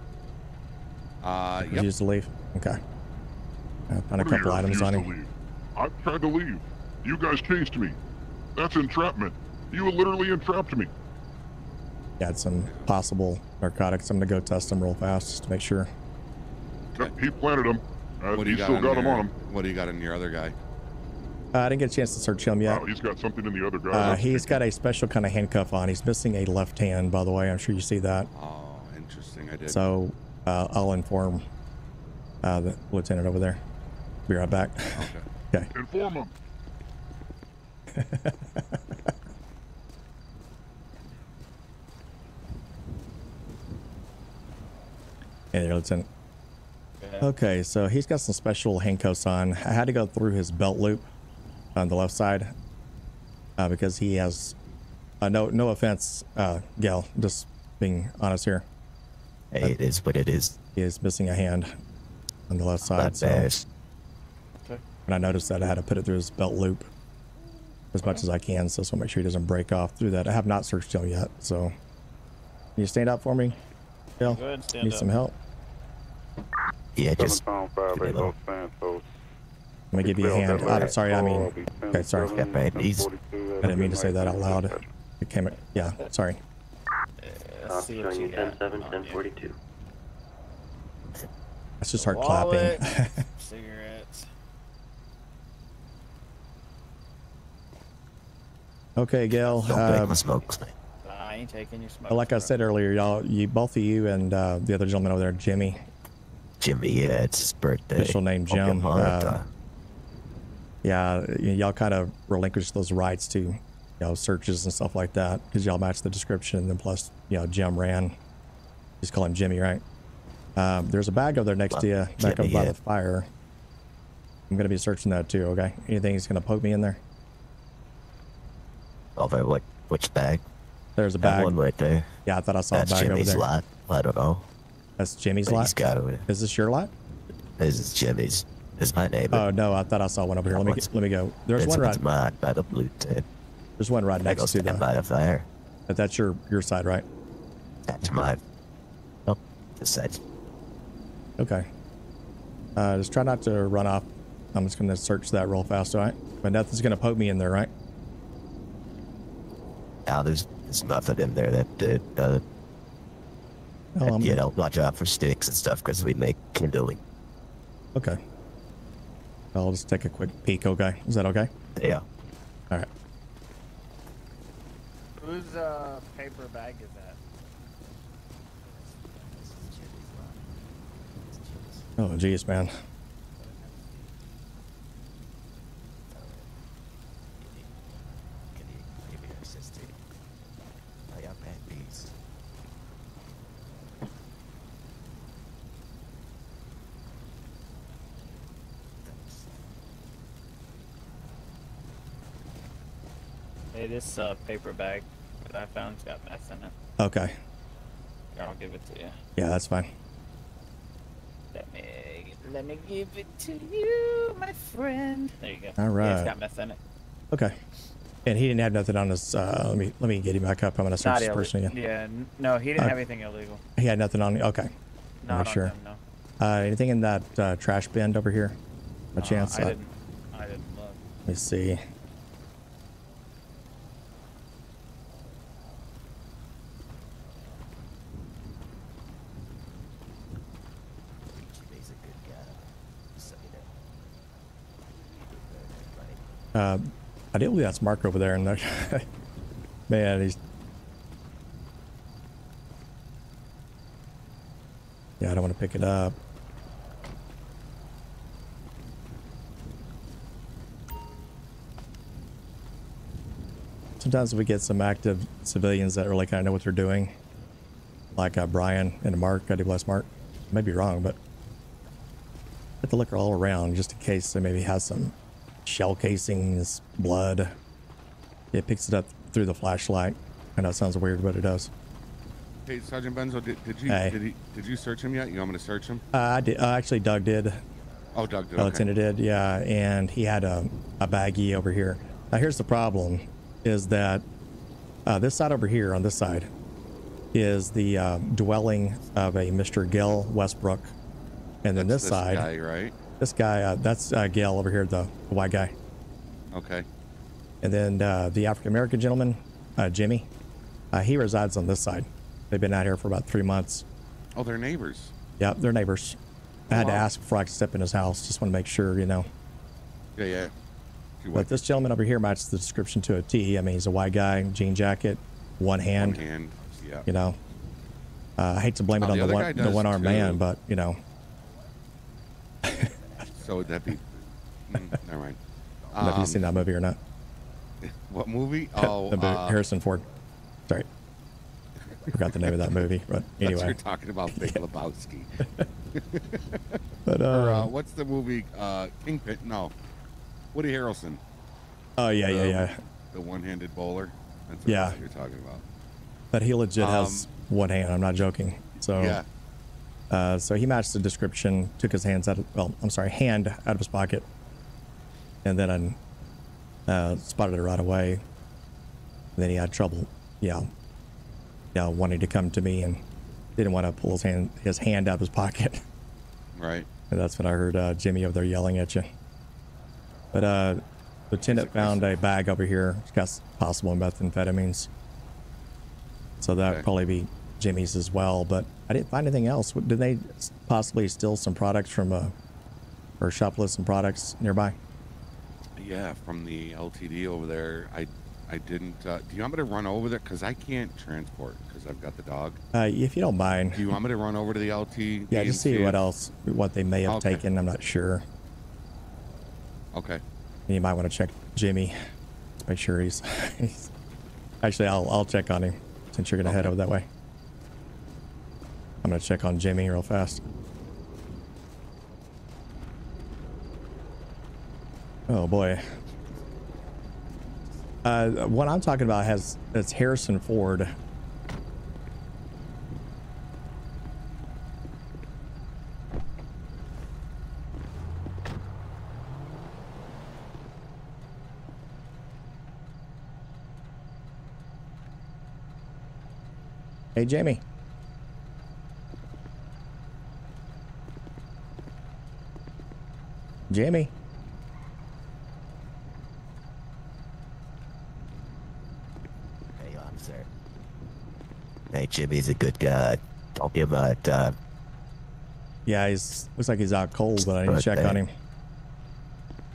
Uh, yep. Refused to leave? Okay. I found a What do you couple items on refuse him. to leave? I tried to leave. You guys chased me. That's entrapment. You literally entrapped me. Got some possible narcotics. I'm gonna go test them real fast just to make sure. Yep, He planted them. Uh, What do he you got still in got them on him. What do you got in your other guy? Uh, I didn't get a chance to search him yet. Wow, he's got something in the other guy. Uh, he's got a special kind of handcuff on. He's missing a left hand, by the way. I'm sure you see that. Oh, interesting. I did. So uh, I'll inform uh, the lieutenant over there. Be right back. Okay. Okay. Inform him. Hey there, Lieutenant. Okay, so he's got some special handcuffs on. I had to go through his belt loop on the left side uh, because he has. Uh, no, no offense, uh, Gal. Just being honest here. Hey, it is what it is. He is missing a hand on the left side. Not so- bad. And I noticed that I had to put it through his belt loop as much as I can, so I just want to make sure he doesn't break off through that. I have not searched him yet, so. Can you stand up for me, Gal? Go ahead and stand Need up. some help? Yeah, just. Pound five eight Los Let me give you a hand. I'm sorry, I mean. Okay, sorry. Got bad knees. I didn't mean to say that out loud. It came. Yeah, sorry. Uh, showing you 10 7, 10 42. Let's just start Wallet, clapping. okay, Gail. Don't Uh, take my smokes. I ain't taking your smoke. like I said earlier, y'all, you both of you and uh, the other gentleman over there, Jimmy. Jimmy, yeah, it's his birthday. Official name Jim. Uh, yeah, y'all kind of relinquished those rights to, you know, searches and stuff like that because y'all match the description. And then plus, you know, Jim ran. Just call him Jimmy, right? Um, there's a bag over there next to you, back Jimmy, up by yeah. the fire. I'm gonna be searching that too. Okay. Anything that's gonna poke me in there? Over what? Which bag? There's a That bag. one right there. Yeah, I thought I saw That's a bag Jimmy's over there. lot. I don't know. That's Jimmy's But lot. He's got it. Is this your lot? This is Jimmy's. This is my neighbor. Oh no, I thought I saw one over here. Let me let me go. There's one right. mine by the blue tip. There's one right next to the. by the fire. But that's your your side, right? That's mine. Oh, this side. Okay. Uh, just try not to run off. I'm just gonna search that real fast, all right? But nothing's gonna poke me in there, right? Now there's there's nothing in there that uh, uh, Oh, I'm- you know, watch out for sticks and stuff because we make kindling. Okay. I'll just take a quick peek. Okay, is that okay? Yeah. All right. Whose uh, paper bag is that? Oh, jeez, man. I got bad knees. Hey, this uh, paper bag that I found's got meth in it. Okay. Here, I'll give it to you. Yeah, that's fine. Let me let me give it to you, my friend. There you go. All right. Yeah, it's got meth in it. Okay. And he didn't have nothing on his. Uh, let me let me get him back up. I'm gonna search this person again. Yeah, no, he didn't Uh, have anything illegal. He had nothing on. Okay. Not Make sure. him, no. Uh, anything in that uh, trash bin over here? A Uh, chance. I Uh, didn't. I didn't look. Let me see. Jimmy's a good guy. So, you know. Uh, I do believe that's Mark over there, and man, he's. Yeah, I don't want to pick it up. Sometimes we get some active civilians that really kind of know what they're doing, like uh, Brian and Mark. I do bless Mark. I may be wrong, but put the liquor all around just in case they maybe has some shell casings, blood. It picks it up through the flashlight. I know it sounds weird, but it does. Hey, Sergeant Benzo, did, did you Hey. did he did you search him yet? You want me to search him? Uh, I did. Uh, actually, Doug did. Oh, Doug did. Uh, Okay. Lieutenant did, yeah, and he had a, a baggie over here. Now here's the problem, is that uh, this side over here on this side is the uh, dwelling of a Mr. Gil Westbrook, and then That's this, this side, guy, right? This guy, uh, that's uh, Gil over here, the, the white guy, Okay. and then uh, the African American gentleman, uh, Jimmy, uh, he resides on this side. They've been out here for about three months. Oh, they're neighbors. Yeah, they're neighbors. I had to ask before I could step in his house. Just want to make sure, you know. Yeah, yeah. But this gentleman over here matches the description to a T. I mean, he's a white guy, jean jacket, one hand. One hand. Yeah. You know, uh, I hate to blame Oh, it on the the, one, the one armed man, but you know, So would that be? Mm, never mind. I don't know if Um, you've seen that movie or not. What movie? Oh, uh, Harrison Ford. Sorry, forgot the name of that movie. But anyway, you're talking about Big Lebowski. But, Or, uh, uh, what's the movie? Uh, Kingpin? No, Woody Harrelson. oh yeah, yeah, The- yeah. The one-handed bowler. That's what Yeah. you're talking about. But he legit has Um, one hand. I'm not joking. So Yeah. Uh, so he matched the description. Took his hands out. Of, well, I'm sorry, hand out of his pocket, and then I uh, spotted it right away. And then he had trouble, yeah, yeah, wanting to come to me and didn't want to pull his hand his hand out of his pocket. Right. And that's when I heard uh, Jimmy over there yelling at you. But uh, Lieutenant found a bag over here. It's got possible methamphetamines. So that would probably be Jimmy's as well. But I didn't find anything else. Did they possibly steal some products from uh, or shoplift some products nearby? Yeah, from the LTD over there. I I didn't. Uh, do you want me to run over there? Because I can't transport because I've got the dog. Uh, if you don't mind. Do you want me to run over to the LT? Yeah, just see what else, what they may have Okay. taken. I'm not sure. Okay. You might want to check Jimmy. Make sure he's. he's actually, I'll I'll check on him since you're gonna head over that way. I'm gonna check on Jimmy real fast. Oh boy. Uh, what I'm talking about has it's Harrison Ford. Hey, Jamie. Jamie. Hey, officer. Hey, Jimmy's a good guy. Don't give a uh, Yeah, he's looks like he's out cold, but I need to check on him.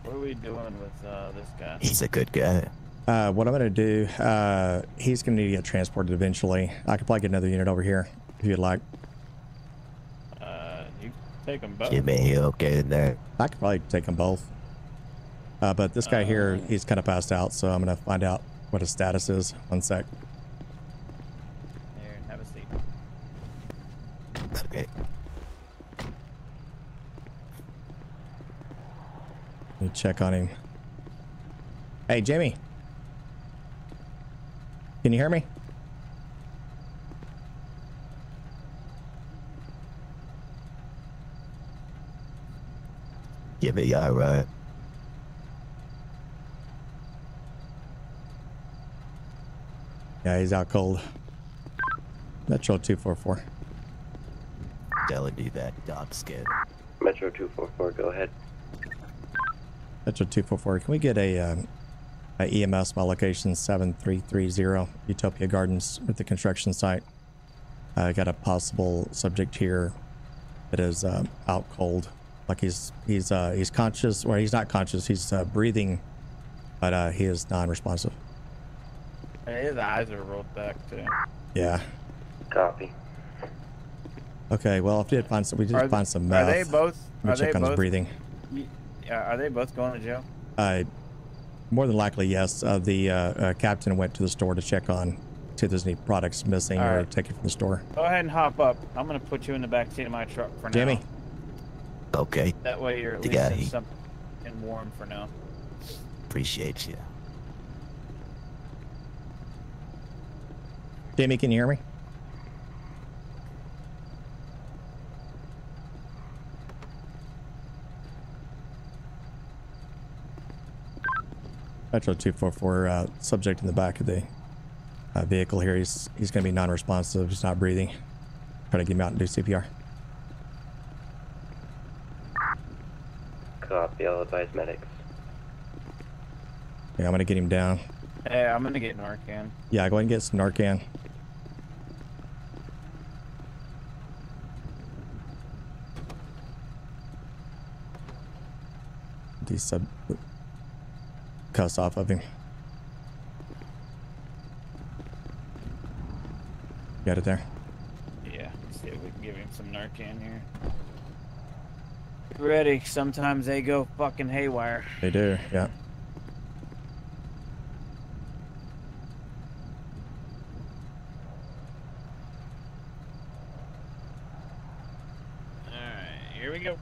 What are we doing with uh, this guy? He's a good guy. Uh, what I'm gonna do, uh, he's gonna need to get transported eventually. I could probably get another unit over here if you'd like. Uh, you take them both. Jimmy, you okay there? I could probably take them both. Uh, but this guy here, he's kind of passed out, so I'm gonna find out what his status is. One sec. Here, have a seat. Okay. Let me check on him. Hey, Jimmy. Can you hear me? Jimmy, all right. Yeah, he's out cold. Metro 244. Telling you that dog skin. Metro 244, go ahead. Metro 244. Can we get a, um, a EMS by location 7330 Utopia Gardens with the construction site? I got a possible subject here that is um, out cold. Like he's he's uh, he's conscious, or he's not conscious. He's uh, breathing, but uh, he is non-responsive. Hey, his eyes are rolled back too. Yeah. Copy. Okay. Well, if we did find some, we did Are- find some are meth. they both- Let me are check they on his breathing. Yeah, are they both going to jail? Uh, more than likely, yes. Uh, the uh, uh, captain went to the store to check on, see if there's any products missing All or right. take it from the store. Go ahead and hop up. I'm gonna put you in the back seat of my truck for now. Jimmy. Okay. That way you're at the least in something warm for now. Appreciate you. Jamie, can you hear me? Metro 244, uh, subject in the back of the uh, vehicle here. He's he's going to be non-responsive. He's not breathing. Try to get him out and do CPR. Copy, I'll advise medics. Yeah, I'm going to get him down. Hey, I'm gonna get Narcan. Yeah, go ahead and get some Narcan. These sub cuss off of him. Got it there. Yeah, let's see if we can give him some Narcan here. Ready. Sometimes they go fucking haywire. They do, yeah. Alright, here we go.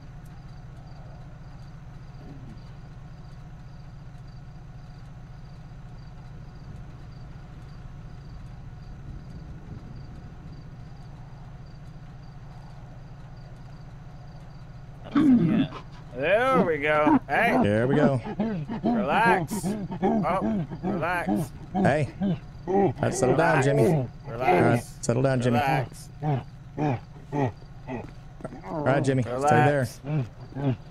Yeah. There we go. Hey. There we go. Relax. Oh, relax. Hey. All right, settle down, Jimmy. Relax. right, settle down, Jimmy. Relax. All right, Jimmy. Stay there.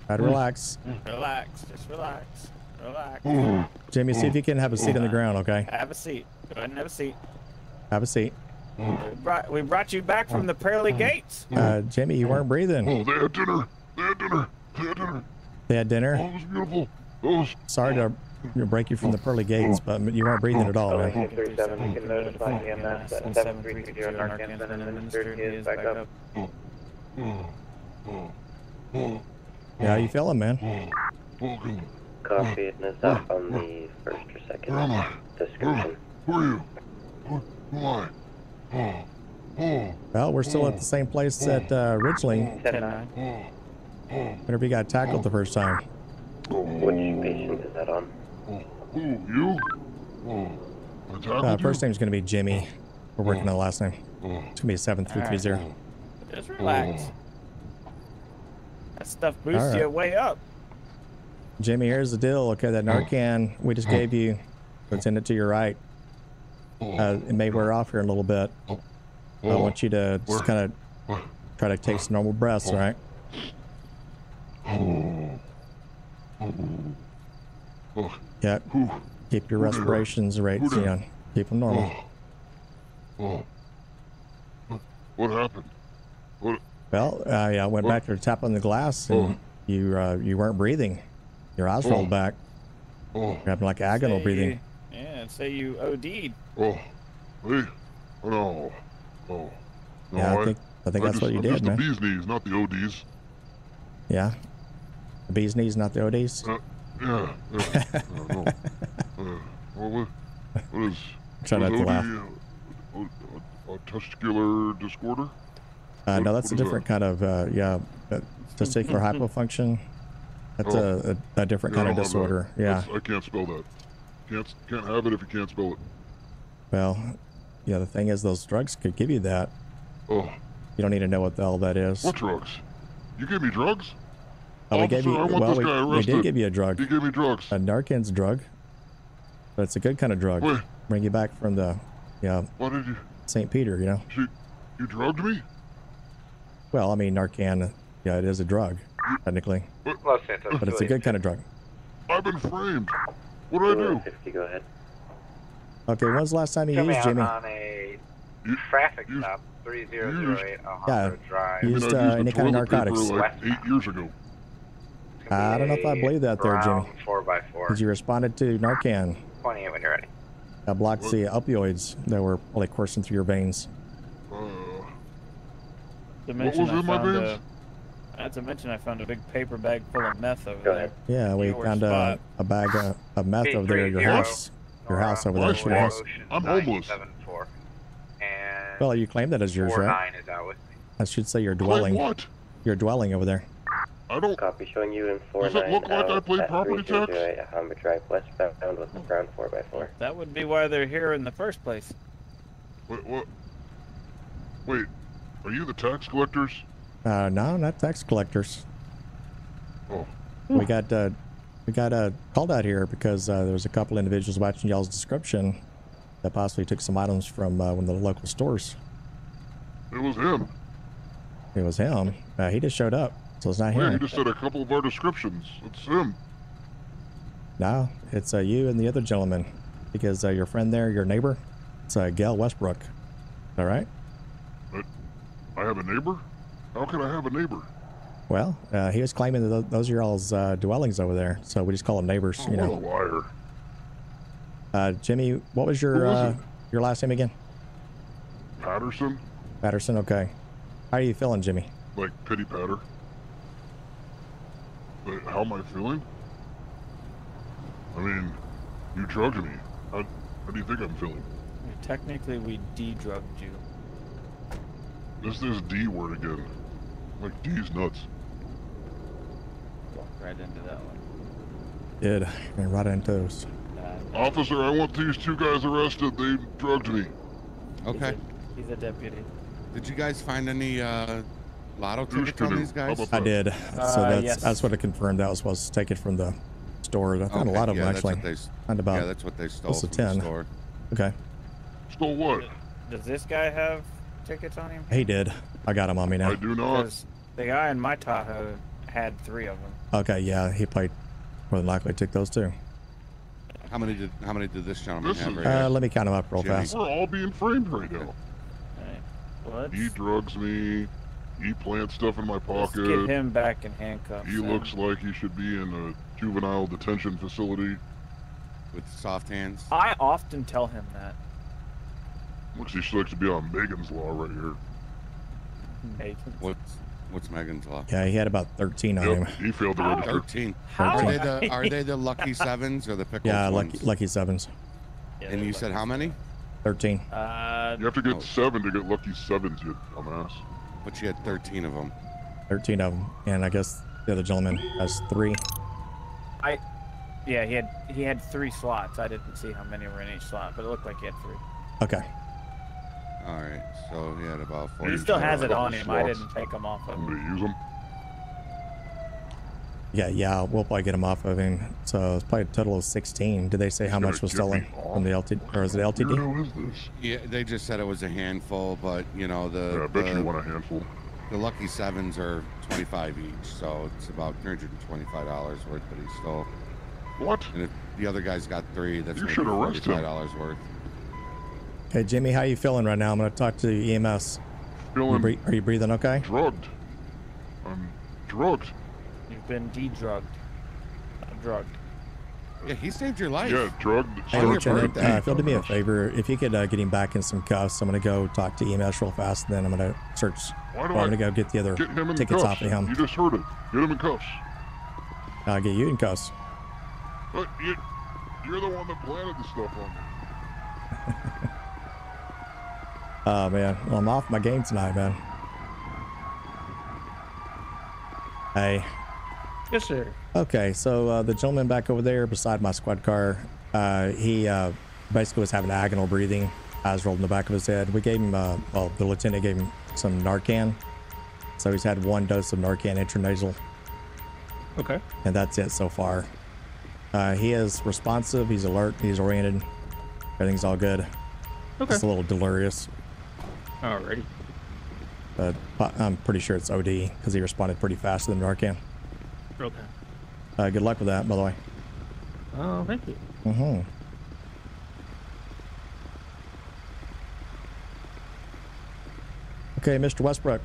Try to relax. Relax. Just relax. Relax. Jimmy, see if you can have a seat on the ground, okay? Have a seat. Go ahead and have a seat. Have a seat. We brought, we brought you back from the pearly gates. Uh, Jimmy, you weren't breathing. Oh, they had dinner. They had dinner. They had dinner. They had dinner. Oh, it was beautiful. It was... Sorry to you know, break you from the pearly gates, but you weren't breathing at all, man. 237, you can notify EMS that 7330 Narcan's administered. Is back up. Yeah, how you feeling, man? Copy, and is that on the first or second Where am I? description? Who are you? Who, who am I? Well, we're still at the same place that uh, originally, whenever you got tackled the first time. Which patient is that on? Who? You? Oh. I tackled Uh, first name's gonna be Jimmy. We're working on the last name. It's gonna be seven three three zero. Just relax. That stuff boosts All right. you way up. Jimmy, here's the deal. Okay, that Narcan we just gave you, it's in it to your right. Uh, it may wear off here in a little bit. I want you to just kind of try to take some normal breaths, all right? Yeah. Keep your respirations rates, you know, keep them normal. Oh. What happened? What? Well, I uh, went back to tap on the glass, and you uh, you weren't breathing. Your eyes rolled back. Oh. You're having like agonal Say breathing. you- yeah, say you OD'd. Oh. Hey. Oh, no. Oh. No, Yeah, I think I think that's just, what you I'm did, just man. the bee's knees, not the ODs. Yeah. The bee's knees, not the ODs. Uh, yeah. yeah. uh, no. Well, what, what is... Try not to laugh. OD, uh, a, a, a testicular disorder? Uh, no, that's a what is different kind of uh, yeah, uh, testicular hypofunction. That's Oh. a, a, a different kind of don't that. disorder. Yeah. That's- I can't spell that. Can't can't have it if you can't spell it. Well, yeah. The thing is, those drugs could give you that. Oh. You don't need to know what the hell that is. What drugs? You gave me drugs? Oh, we gave you. I want Well, this we, guy we arrested. did give you a drug. He gave me drugs. A Narcan's drug. But it's a good kind of drug. Wait. Bring you back from the, yeah, Why did you? St. Peter. You know. You, you drugged me? Well, I mean, Narcan. Yeah, it is a drug, technically. Los Santos. But it's a good kind of drug. I've been framed. What do I do? 50, go ahead. Okay, when's the last time you Coming used out Jimmy? on a traffic stop, 3008 Alhambra Drive. Used uh, any kind of narcotics? like eight years ago. I don't know if I believe that there, Jimmy. 4x4. Because you responded to Narcan. 28 when you're ready. That blocked the opioids that were probably coursing through your veins. Hmm. To What mention, was I in my found veins? a, not to mention, I found a big paper bag full of meth over there. Yeah, we Your found a, a bag of, of meth over there at your 830. house. Your house over there your house. I'm homeless. 974. And Well, you claim that as yours, right? 49 is out with me. I should say your Claim dwelling. what? Your dwelling over there. I don't. Copy showing you in four Does it look like I out paid at property tax? 3008 Alhambra Drive westbound with the brown 4x4. That would be why they're here in the first place. Wait, what? Wait, are you the tax collectors? Uh, no, not tax collectors. Oh. We got uh, We got uh, called out here because uh, there was a couple individuals watching y'all's description that possibly took some items from uh, one of the local stores. It was him. It was him. Uh, he just showed up, so it's not he him. just said a couple of our descriptions. It's him. No, it's uh, you and the other gentleman because uh, your friend there, your neighbor, it's uh, Gail Westbrook. All right. But I have a neighbor? How could I have a neighbor? Well, uh, he was claiming that those are y'all's uh, dwellings over there, so we just call them neighbors. Oh, you what know. a liar. Uh, Jimmy, what was your was uh, your last name again? Patterson? Patterson. Okay. How are you feeling, Jimmy? Like pity patter. But how am I feeling? I mean, you drugged me. How, how do you think I'm feeling? Technically, we de-drugged you. This this D word again. Like D's nuts. Walk right into that one. Did and right into those. Officer, I want these two guys arrested. They drugged me. Okay. He's a deputy. Did you guys find any uh, lotto Who's tickets on these guys? I did. Uh, so that's yes. that's what I confirmed. That was supposed to take it from the store. I found Okay, a lot of yeah, them that's actually. what they Found about yeah, that's what they stole close to from the store. Okay. Stole what? Does this guy have tickets on him? He did. I got him on me now. I do not. The guy in my Tahoe had three of them. Okay, yeah, he played more than likely took those too. How many did How many did this gentleman This have? right? Uh, let me count them up real Jimmy. fast. We're all being framed right now. What? He drugs me. He plants stuff in my Let's pocket. get him back in handcuffs. He then. looks like he should be in a juvenile detention facility. with soft hands. I often tell him that. Looks he likes to be on Megan's Law right here. Nathan. What's What's Megan's law? Yeah, he had about 13 on Yep, him. he failed to register. Thirteen. How? Are they the Are they the lucky sevens or the pickles Yeah, ones? lucky, lucky sevens. And you said how many? 13. Uh, You have to get Oh. seven to get lucky sevens, you dumbass. But you had thirteen of them. 13 of them. And I guess the other gentleman has three. I, yeah, he had he had three slots. I didn't see how many were in each slot, but it looked like he had three. Okay. All right. So he had about four. He still has it on him. I didn't take him off of I'm him. gonna use them. Yeah, yeah, we'll probably get him off of him. So it's probably a total of 16. Did they say how much was stolen from the LTD? Or is it LTD? Weirdo is this? Yeah, they just said it was a handful, but you know the Yeah, I bet the, you want a handful. the lucky sevens are twenty five each, so it's about three hundred and twenty five dollars worth that he stole. What? And if the other guy's got three, that's You maybe should arrest him. dollars worth. Hey, Jimmy, how you feeling right now? I'm going to talk to EMS. You Feeling bre- are you breathing okay? drugged. I'm drugged. You've been de-drugged. Not drugged. Yeah, he saved your life. Yeah, drugged. Hey, Lieutenant, uh, if you'll do me a favor, if you could uh, get him back in some cuffs, I'm going to go talk to EMS real fast, and then I'm going to search. Why Or do I'm going to go get the other get him in tickets cuffs? off of him. You just heard it. Get him in cuffs. I'll get you in cuffs. But you, you're the one that planted the stuff on me. Oh, man. Well, I'm off my game tonight, man. Hey. Yes, sir. Okay, so uh, the gentleman back over there beside my squad car, uh, he uh, basically was having agonal breathing, eyes rolled in the back of his head. We gave him, uh, well, the lieutenant gave him some Narcan. So he's had one dose of Narcan intranasal, Okay. and that's it so far. Uh, he is responsive, he's alert, he's oriented, everything's all good. Okay. Just a little delirious, Alrighty. but but I'm pretty sure it's OD because he responded pretty fast to the Narcan. Okay. Uh, good luck with that, by the way. Oh, thank you. Mm-hmm. Okay, Mr. Westbrook.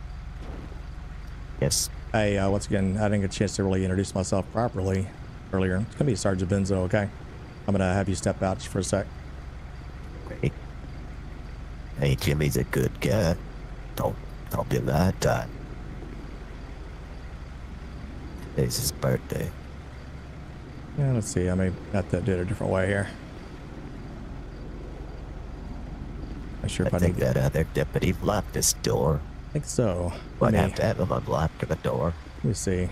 Yes. Hey, uh, once again, I didn't get a chance to really introduce myself properly earlier. It's gonna be Sergeant Benzo, okay? I'm gonna have you step out just for a sec. Hey. Hey, Jimmy's a good guy. Don't don't give him a hard time. Today's his birthday. Yeah, let's see. I may have to do it a different way here. Not sure if I think did. that other deputy locked his door. I think so. Let me, have to have him unlock the door. let me see.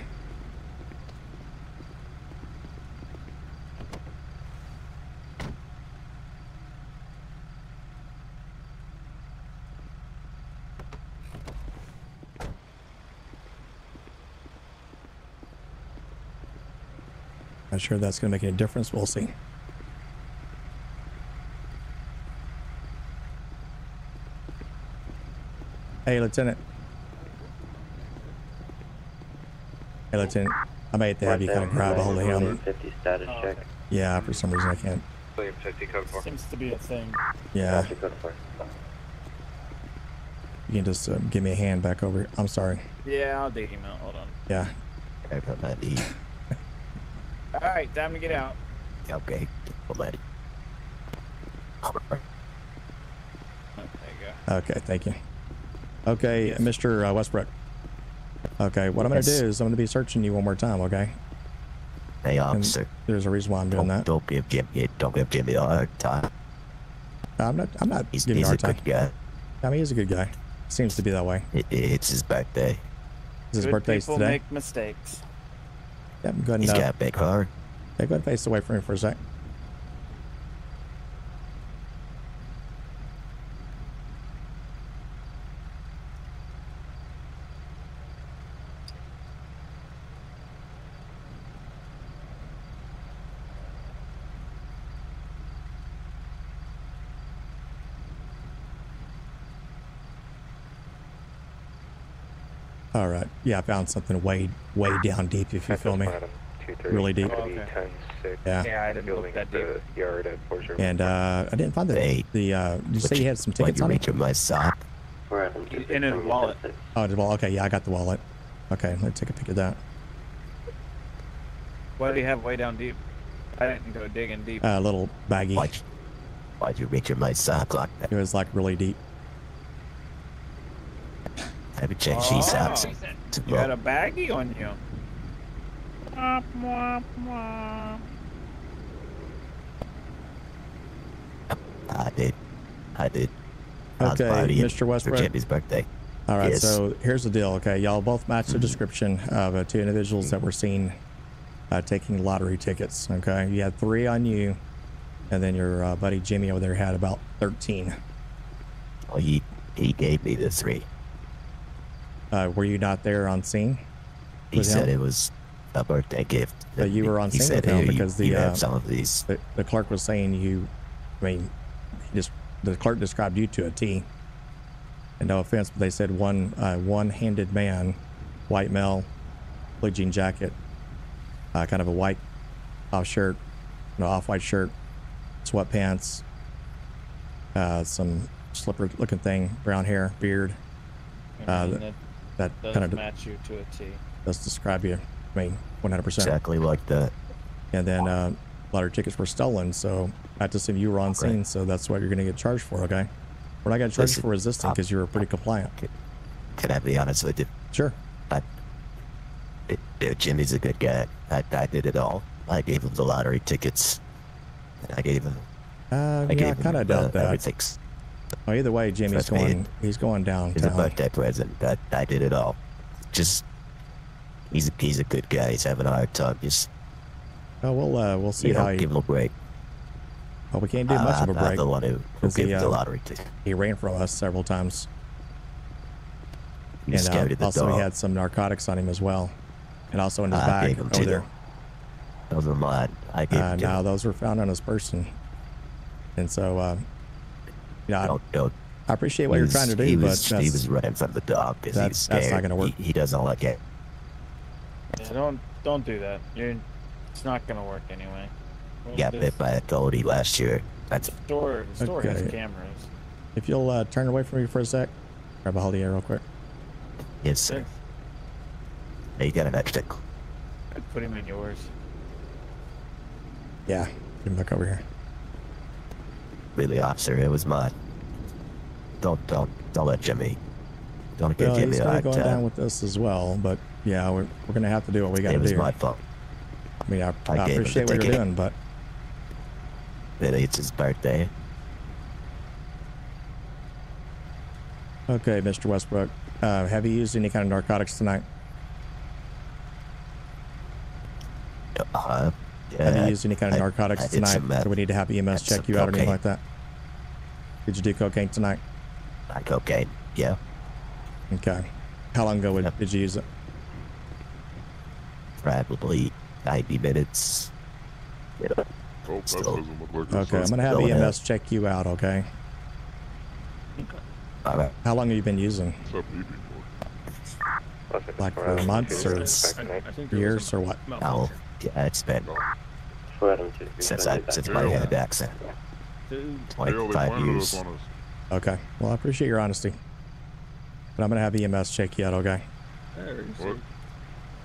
Not sure that's going to make any difference. We'll see. Hey, Lieutenant. Hey, Lieutenant. I may have to have you kind of grab a hold of him. 50 status check. Yeah, for some reason I can't. William 50 code 4. Seems to be a thing. Yeah. Copy, code 4. You can just uh, give me a hand back over. I'm sorry. Yeah, I'll dig him out. Hold on. Yeah. Everybody. All right, time to get out. Okay. Everybody. There you go. Okay, thank you. Okay, Mr. Uh, Westbrook. Okay, what I'm going to Yes. do is I'm going to be searching you one more time, okay? Hey, And officer. there's a reason why I'm doing Don't, that. don't give Jimmy, don't give Jimmy a hard time. I'm not, I'm not He's, giving you he's a a hard time. good guy. I mean, he's a good guy. Seems to be that way. It, it's his birthday. Is his Good birthday's people today? make mistakes. Yep, go ahead and, He's uh, got a big heart. yeah, go ahead and face away from me for a sec. All right. Yeah, I found something way, way down deep, if you feel me. Really deep. Yeah. Yeah, I didn't look that deep. Yard at Portia. And uh, I didn't find the, Hey. the uh, did you say you had some When tickets you on reach it? my sock, We're at them In his wallet. Oh, the wallet. Okay, yeah, I got the wallet. Okay, let's take a peek at that. What do you have way down deep? I didn't go digging deep. A uh, little baggy. why'd, why'd you reach in my sock like that? It was like really deep. Have you checked these socks? Oh. To You got a baggie on you. Mwah, mwah, mwah. I did. I did. Okay, partying Mr. For Westbrook. Jimmy's birthday. All right, Yes. so here's the deal. Okay, y'all both match the description of uh, two individuals that were seen uh, taking lottery tickets. Okay, you had three on you, and then your uh, buddy Jimmy over there had about 13. Well, he, he gave me the three. Uh, were you not there on scene? He with said him? it was a birthday gift. But you were on he scene said, with him "Here, you- because the you have uh, some of these. the, the clerk was saying you. I mean, just the clerk described you to a T. And no offense, but they said one uh, one-handed man, white male, blue jean jacket, uh, kind of a white off shirt, you know, off-white shirt, sweatpants, uh, some slipper-looking thing, brown hair, beard. Uh, mean, that that that does kind of match you to a T. does describe you. I mean, 100%. Exactly like that. And then uh, lottery tickets were stolen, so I had to assume you were on scene, so that's what you're going to get charged for, okay? We're not going to charge you Listen, for resisting because you were pretty compliant. Can I be honest with you? Sure. I, it, uh, Jimmy's a good guy. I, I did it all. I gave him the lottery tickets. And I gave him. Uh, I yeah, I gave him kind of doubt that. everything. Well, either way, Jimmy's Trust me, going. He's going down. It's a birthday present. I, I did it all. Just. He's a, he's a good guy. He's having a hard time. Just. Oh, we'll uh, we'll see you how know, he. give him a break. Well, we can't do much I'm of a not break. the one who, who gave he, him the uh, lottery ticket. He ran from us several times, He and scared uh, also he had some narcotics on him as well, and also in his I bag gave him over there. Those are mine. I gave Uh, him to no, those were found on his person, and so you know, I, Don't, don't. I appreciate what you're trying to do, he but was, that's, he was running from the dog because that's- he's that's not gonna work. He, he doesn't like it. Yeah, don't don't do that. You're, it's not gonna work anyway. Well, He got the bit by a coyote last year. That's store, the store has cameras. If you'll uh, turn away from me for a sec, grab a hold of you real quick. yes, sir. Hey, you got an extra. I'd put him in yours. Yeah, get him back over here. Really, officer, it was mine. Don't, don't, don't let Jimmy. Don't give Well, Jimmy he's a gonna go down with this as well, but yeah, we're, we're gonna have to do what we got to do. it was do. my fault. I mean, I, I I, gave him the appreciate what you're doing, but Really, it's his birthday. okay, Mr. Westbrook, uh, have you used any kind of narcotics tonight? Uh, have you used any kind of I- narcotics I tonight? meth. Do we need to have EMS check some you out or anything like that? Did you do cocaine tonight? Like cocaine. Yeah. Okay. How long ago would, did you use it? Probably 90 minutes. Oh, Still- like Okay, I'm gonna have Still in EMS check you out. Okay. Alright. How long have you been using? What's up, EP Like for months or years or what? Oh, yeah, it's been since I since my head accident. Twenty-five years. Okay. Well, I appreciate your honesty. But I'm gonna have EMS check you out. Okay. There, you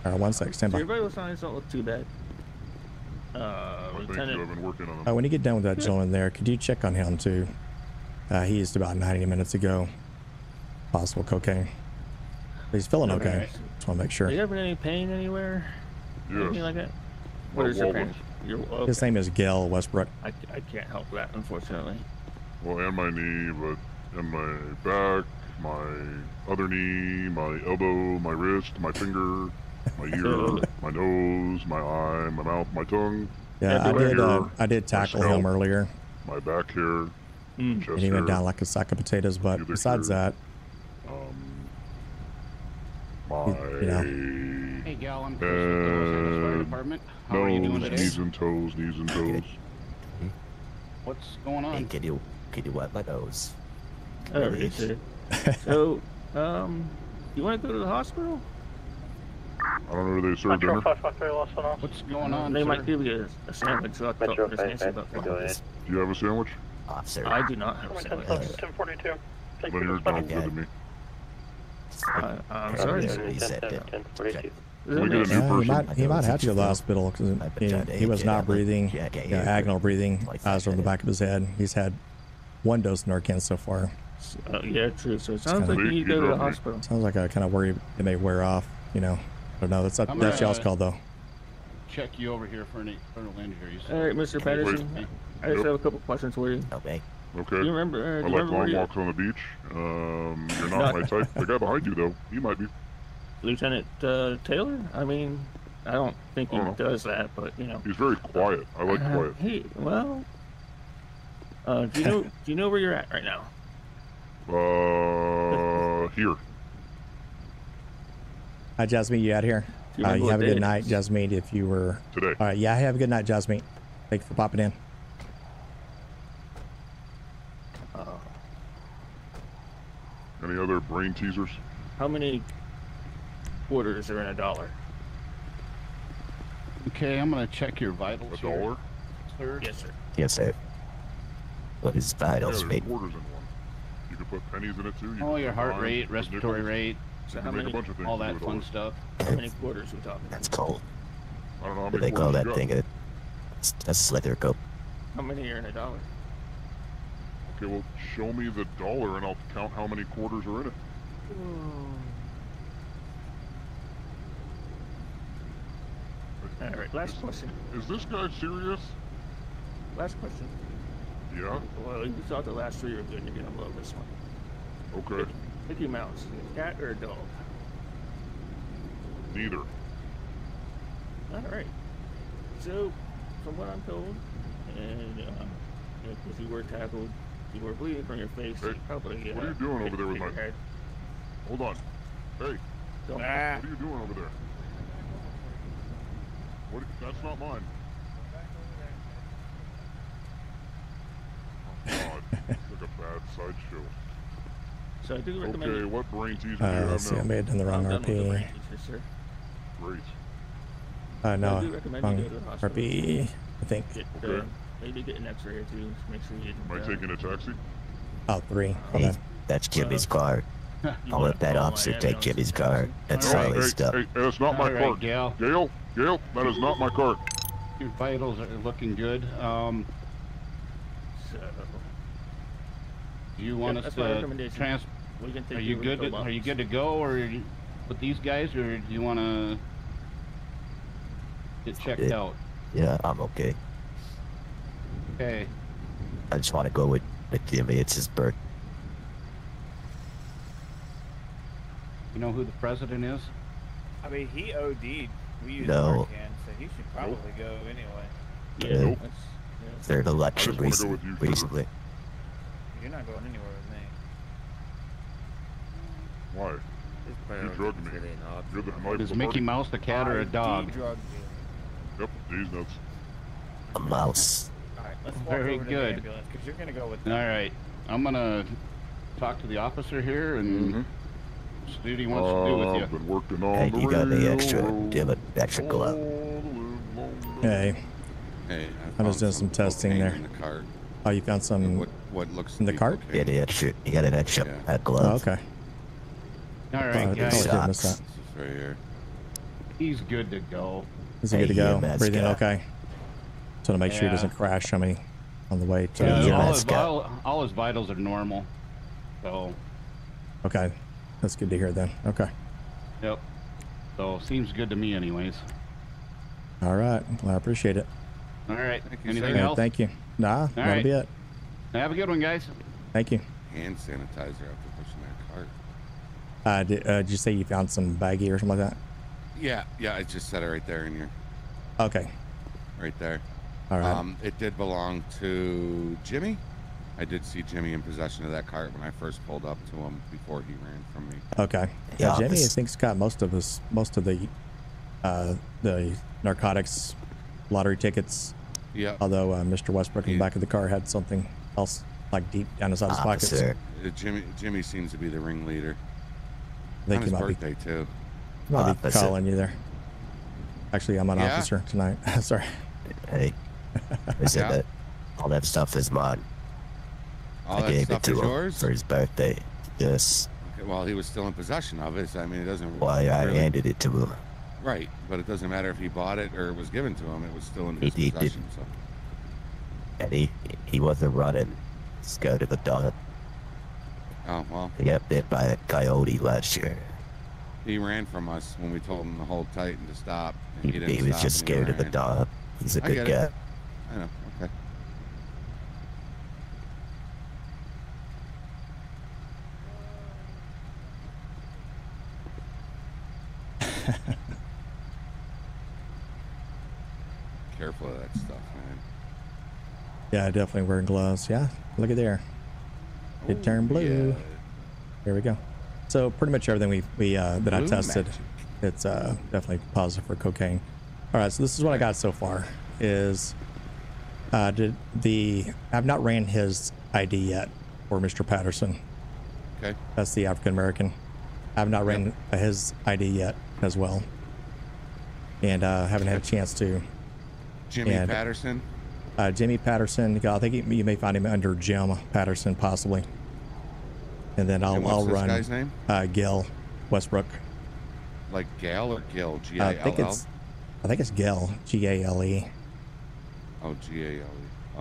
All right, one sec. Stand by. Your vital signs don't too bad. Uh, I think you Lieutenant. have been working on them. Uh, when you get done with that gentleman there, could you check on him too? Uh, he used about 90 minutes ago. Possible cocaine. He's feeling okay. Just want to make sure. Are you having any pain anywhere? Yes. Anything like that? What My is your pain? Your, okay. His name is Gail Westbrook. I, I can't help that, unfortunately. Well, and my knee, but and my back, my other knee, my elbow, my wrist, my finger, my ear, my nose, my eye, my mouth, my tongue. Yeah, I my did. Uh, I did tackle him earlier, My back hair, Mm. chest and he went hair, down like a sack of potatoes. But besides that, my you know, Hey, Gal, I'm Chris with the Los Angeles Fire Department. How are you doing today? knees and toes, knees and toes. What's going Hey, on? can you can you wipe my nose? Oh, Really? it? so, um, you want to go to the hospital? I don't know. Do they serve dinner? What's going on, They sir? might give you a, a sandwich. So I'll talk Metro to Miss Nancy 55, about go ahead. Do you have a sandwich? Officer. I do not have a sandwich. 1042. Then you're not good to me. Uh, I'm sorry. He said that. 1042. We that get a me? yeah, he might he might have to go to the hospital because he, he was not breathing. Yeah, I can't Yeah, agonal breathing. Eyes are on the back of his head. He's had one dose of Narcan so far. Uh, yeah, true. So it sounds kinda- like you need to go to the hospital. Sounds like I kind of worry it may wear off. You know, I don't know. That's up, that's y'all's call though. Check you over here for any external injuries. All right, Mr. Patterson. I just have a couple questions for you. Okay. Okay. Do you remember? Uh, I do you like remember long where you- walks on the beach. Um, you're not Not- my type. The guy behind you, though, he might be. Lieutenant uh, Taylor? I mean, I don't think he don't does that, but you know. He's very quiet. I like Uh, quiet. Hey, well. Uh, do you know? do you know where you're at right now? Uh, here. Hi, Jasmine. You out here? Do you Uh, you have a good it night. Jasmine. If you were Today. all right, yeah, I have a good night, Jasmine. Thank you for popping in. Uh, Any other brain teasers? how many quarters are in a dollar? Okay, I'm gonna check your vitals A here, dollar? sir. Yes, sir. Yes, sir. What is Yeah, vitals, there's mate? quarters in one. You can put pennies in it too. You Oh, your heart dimes, rate, you can put respiratory rate, So You how can make many? a bunch of things all that fun dollar. stuff. How many quarters we talking? That's cold. I don't know how What many do they call that you thing? got. A, it's a slither coat. How many are in a dollar? Okay, well, show me the dollar and I'll count how many quarters are in it. All right. Last question. Is this guy serious? Last question. Yeah. Well, you thought the last three were good. You're gonna blow this one. Okay. Mickey Mouse, a cat or a dog? Neither. All right. So, from what I'm told, and uh, if you were tackled, you were bleeding from your face, Hey, you probably. Uh, what are you doing over there with my- head. Hold on. Hey, Don't- what are you doing over there? What? That's not mine. Oh God, it's like a bad sideshow. So I do recommend. Okay, what brain teaser do Uh, you let's have see, I now? may have done the wrong I'm the RP. teaser, sir. Great. Uh, I no, do recommend you wrong go to the. RP. I think. Get, Okay. Uh, maybe get an X-ray or two. to Make sure you. Am I uh, taking a taxi? Oh, three. Hey, Okay. that's Jimmy's car. I'll wanna let that call my officer take ambulance Jimmy's car. taxi? That's No, all hey, his stuff. hey, hey, that's not my All right, car. Gail. Gail, Gail, that is not my car. Your vitals are looking good. Um, So, do you want Yeah, us to trans? we can take Are you good? To, are you good to go, or you- with these guys, or do you want to get checked Yeah. out? Yeah, I'm okay. Okay. I just want to go with, with Jimmy. It's his birth. You know who the president is? I mean, he OD'd. We used No. Narcan, so he should probably go anyway. Yeah, Nope. that's- yeah, Third election wanna go recent, with you, Trevor. recently. You're not going anywhere with me. Why? You drugged me. You're the knife Is of Mickey. Mouse the cat or I a dog? Yep, these nuts. a mouse. All right, let's walk Very over to good. the ambulance because you're gonna go with. All right, I'm gonna talk to the officer here and see what he wants to do with you. I've been working on Hey, the you got any extra? railroad. Do you have an extra glove? Hey, Hey, I was doing some testing there. in the cart. Oh, you found some What what looks in the cart? Yeah, the extra. You got an extra uh, glove. Oh, okay. All right, Oh, guys. totally that. This is right here. He's good to go. Is he Hey, good to go? mascot. Breathing okay? So to make sure he doesn't crash on me on the way to Yeah, you all, his, all, all his vitals are normal. So, Okay, that's good to hear then. Okay, yep. So seems good to me, anyways. all right. Well, I appreciate it. All right. Thank you, Anything sir. Else? thank you. Nah, that'll right. be it. Have a good one, guys. Thank you. Hand sanitizer after pushing that cart. Uh, did, uh, did you say you found some baggie or something like that? Yeah, yeah, I just set it right there in here. Okay, right there. All right. Um, it did belong to Jimmy. I did see Jimmy in possession of that cart when I first pulled up to him before he ran from me. okay. Yeah, Yeah, Jimmy, I this- think's got most of his most of the uh, the narcotics, lottery tickets. Yeah. Although uh, Mr. Westbrook in the back of the car had something else like deep down inside his pockets. Officer. Uh, Jimmy Jimmy seems to be the ringleader. I think On he his might be, birthday too. might be calling you there. Actually, I'm an Yeah? officer tonight. Sorry. Hey, listen, Yeah. that all that stuff is mine. All I that gave stuff it to him for his birthday. Yes. Okay, well, he was still in possession of it. So, I mean, it doesn't. Why I handed it to him. Right, but it doesn't matter if he bought it or it was given to him. It was still in He- his he possession. didn't. So. And he he wasn't running. Scared of the dog. Oh well, He got bit by a coyote last year. he ran from us when we told him to hold tight and to stop. and He, he didn't he was just scared of the dog. He's a I good guy. it. I know. Okay. Careful of that stuff, man. Yeah, definitely wearing gloves. Yeah, look at there. It turned blue. Yeah. There we go. So pretty much everything we we uh, that I tested, magic. it's uh, definitely positive for cocaine. All right, so this is what I got so far. Is uh, did the I've not ran his ID yet for Mr. Patterson. Okay. That's the African American. I've not ran his ID yet as well, and uh, haven't had a chance to. Jimmy And- Patterson. Uh, Jimmy Patterson. I think you may find him under Jim Patterson, possibly. And then I'll And what's I'll this run guy's name? Uh, Gil Westbrook. Like Gal or Gil? G I L L. it's I think it's Gil G A L E. Oh, G A L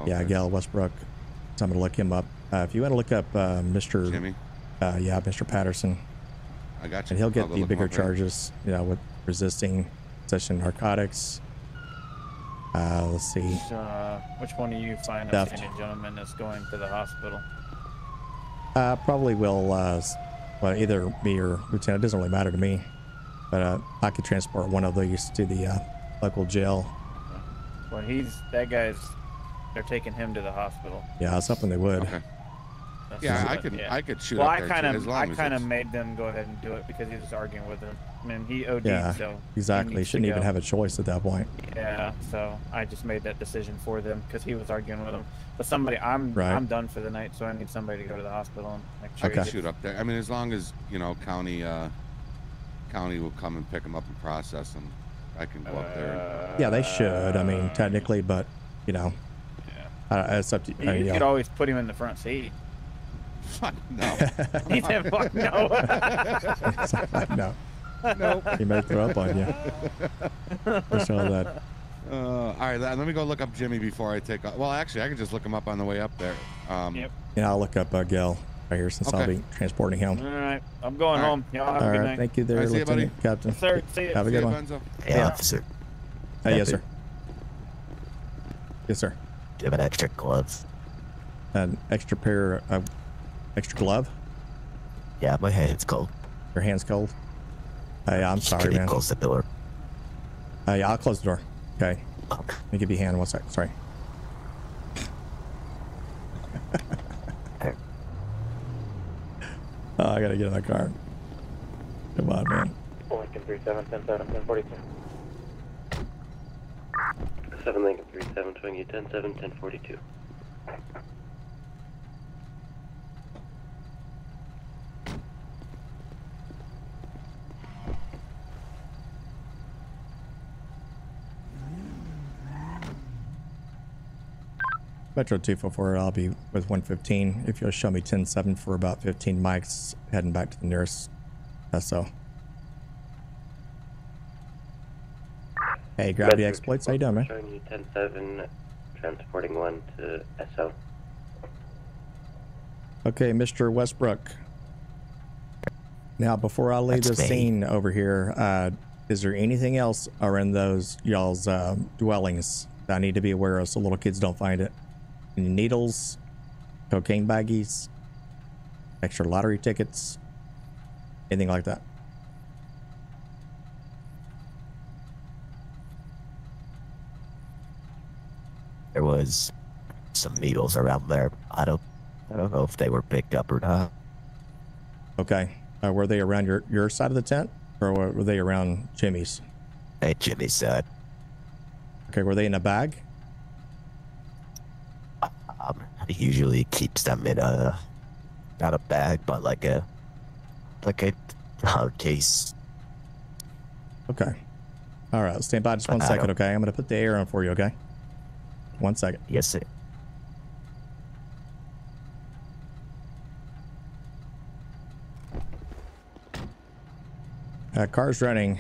E. Yeah, Okay. Gil Westbrook. So I'm gonna look him up. Uh, if you want to look up uh, Mr. Jimmy. Uh, yeah, Mr. Patterson, I got you. and he'll I'll get the bigger up here. charges. You know, with resisting possession of narcotics. Uh, let's see. Which, uh, which one of you fine Theft. upstanding gentlemen is going to the hospital? Uh, probably will. Uh, well, either me or lieutenant. It doesn't really matter to me. But uh, I could transport one of these to the uh, local jail. Well, he's that guy's. They're taking him to the hospital. Yeah, I was hoping they would. Okay. That's Yeah, I what- could- I could shoot Well, up I there, kind too, as of, I kind of made them go ahead and do it because he was arguing with him. I mean, he OD'd, Yeah, so exactly. He Shouldn't even have a choice at that point. Yeah, so I just made that decision for them because he was arguing with him. But somebody, I'm Right. I'm done for the night, so I need somebody to go to the hospital and make sure. he Okay. gets- Shoot up there. I mean, as long as you know, county, uh, county will come and pick him up and process him. I can go up there. And, Yeah, they should. I mean, technically, but you know, uh, it's up to You uh, yeah. could always put him in the front seat. Fuck no. he said, "Fuck no." It's like, no. Nope. He may throw up on you. Just all that. Uh, all right, let let me go look up Jimmy before I take off. Well, actually, I can just look him up on the way up there. Um, Yep. Yeah, I'll look up uh, Gil right here since I'll be transporting him. All right, I'm going All right. home. Y'all have All a good right, night. thank you there, All right, see you. Lieutenant Captain. Yes, sir. See ya. Have a See good ya, one. Benzo. Hey, Yeah. officer. Uh, yes, sir. Yes, sir. Do you have an extra glove? An extra pair of extra glove. Yeah, my hand's cold. Your hands cold. Hey, I'm Just sorry, Can you man. close the door? Uh, yeah, I'll close the door. Okay. Let me give you a hand one sec. Sorry. oh, I gotta get in the car. Come on, man. Lincoln 37, 10 7, 10 42. 47 Lincoln 37, showing you 10 7, 1042. Metro 244, I'll be with 115. If you'll show me 10-7 for about 15 mics, heading back to the nearest SO. Hey, Gravity Metro Exploits, how you doing, man? Showing you 10 7, transporting 1 to SO. Okay, Mr. Westbrook. Now, before I leave That's the me. scene over here, uh, is there anything else around those y'all's uh, dwellings that I need to be aware of so little kids don't find it? Needles, cocaine baggies, extra lottery tickets, anything like that? There was some needles around there. I don't, I don't know if they were picked up or not. Okay. Uh, were they around your, your side of the tent or were were they around Jimmy's? Hey, Jimmy's side. Okay, were they in a bag? Um, he usually keeps them in a, not a bag, but like a, like a case. Okay. All right, stand by just one second, okay? I'm going to put the air on for you, okay? One second. Yes, sir. Uh, car's running.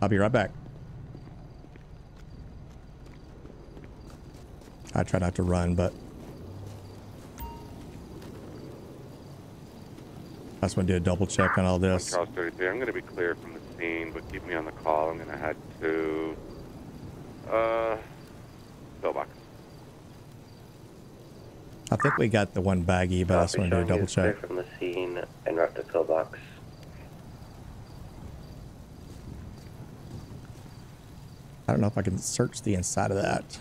I'll be right back. I try not to run, but I just want to do a double check on all this. Charles 33, I'm going to be clear from the scene, but keep me on the call. I'm going to head to, uh, pillbox. I think we got the one baggie, but I just want to do a double check. Clear from the scene and route to pillbox. I don't know if I can search the inside of that.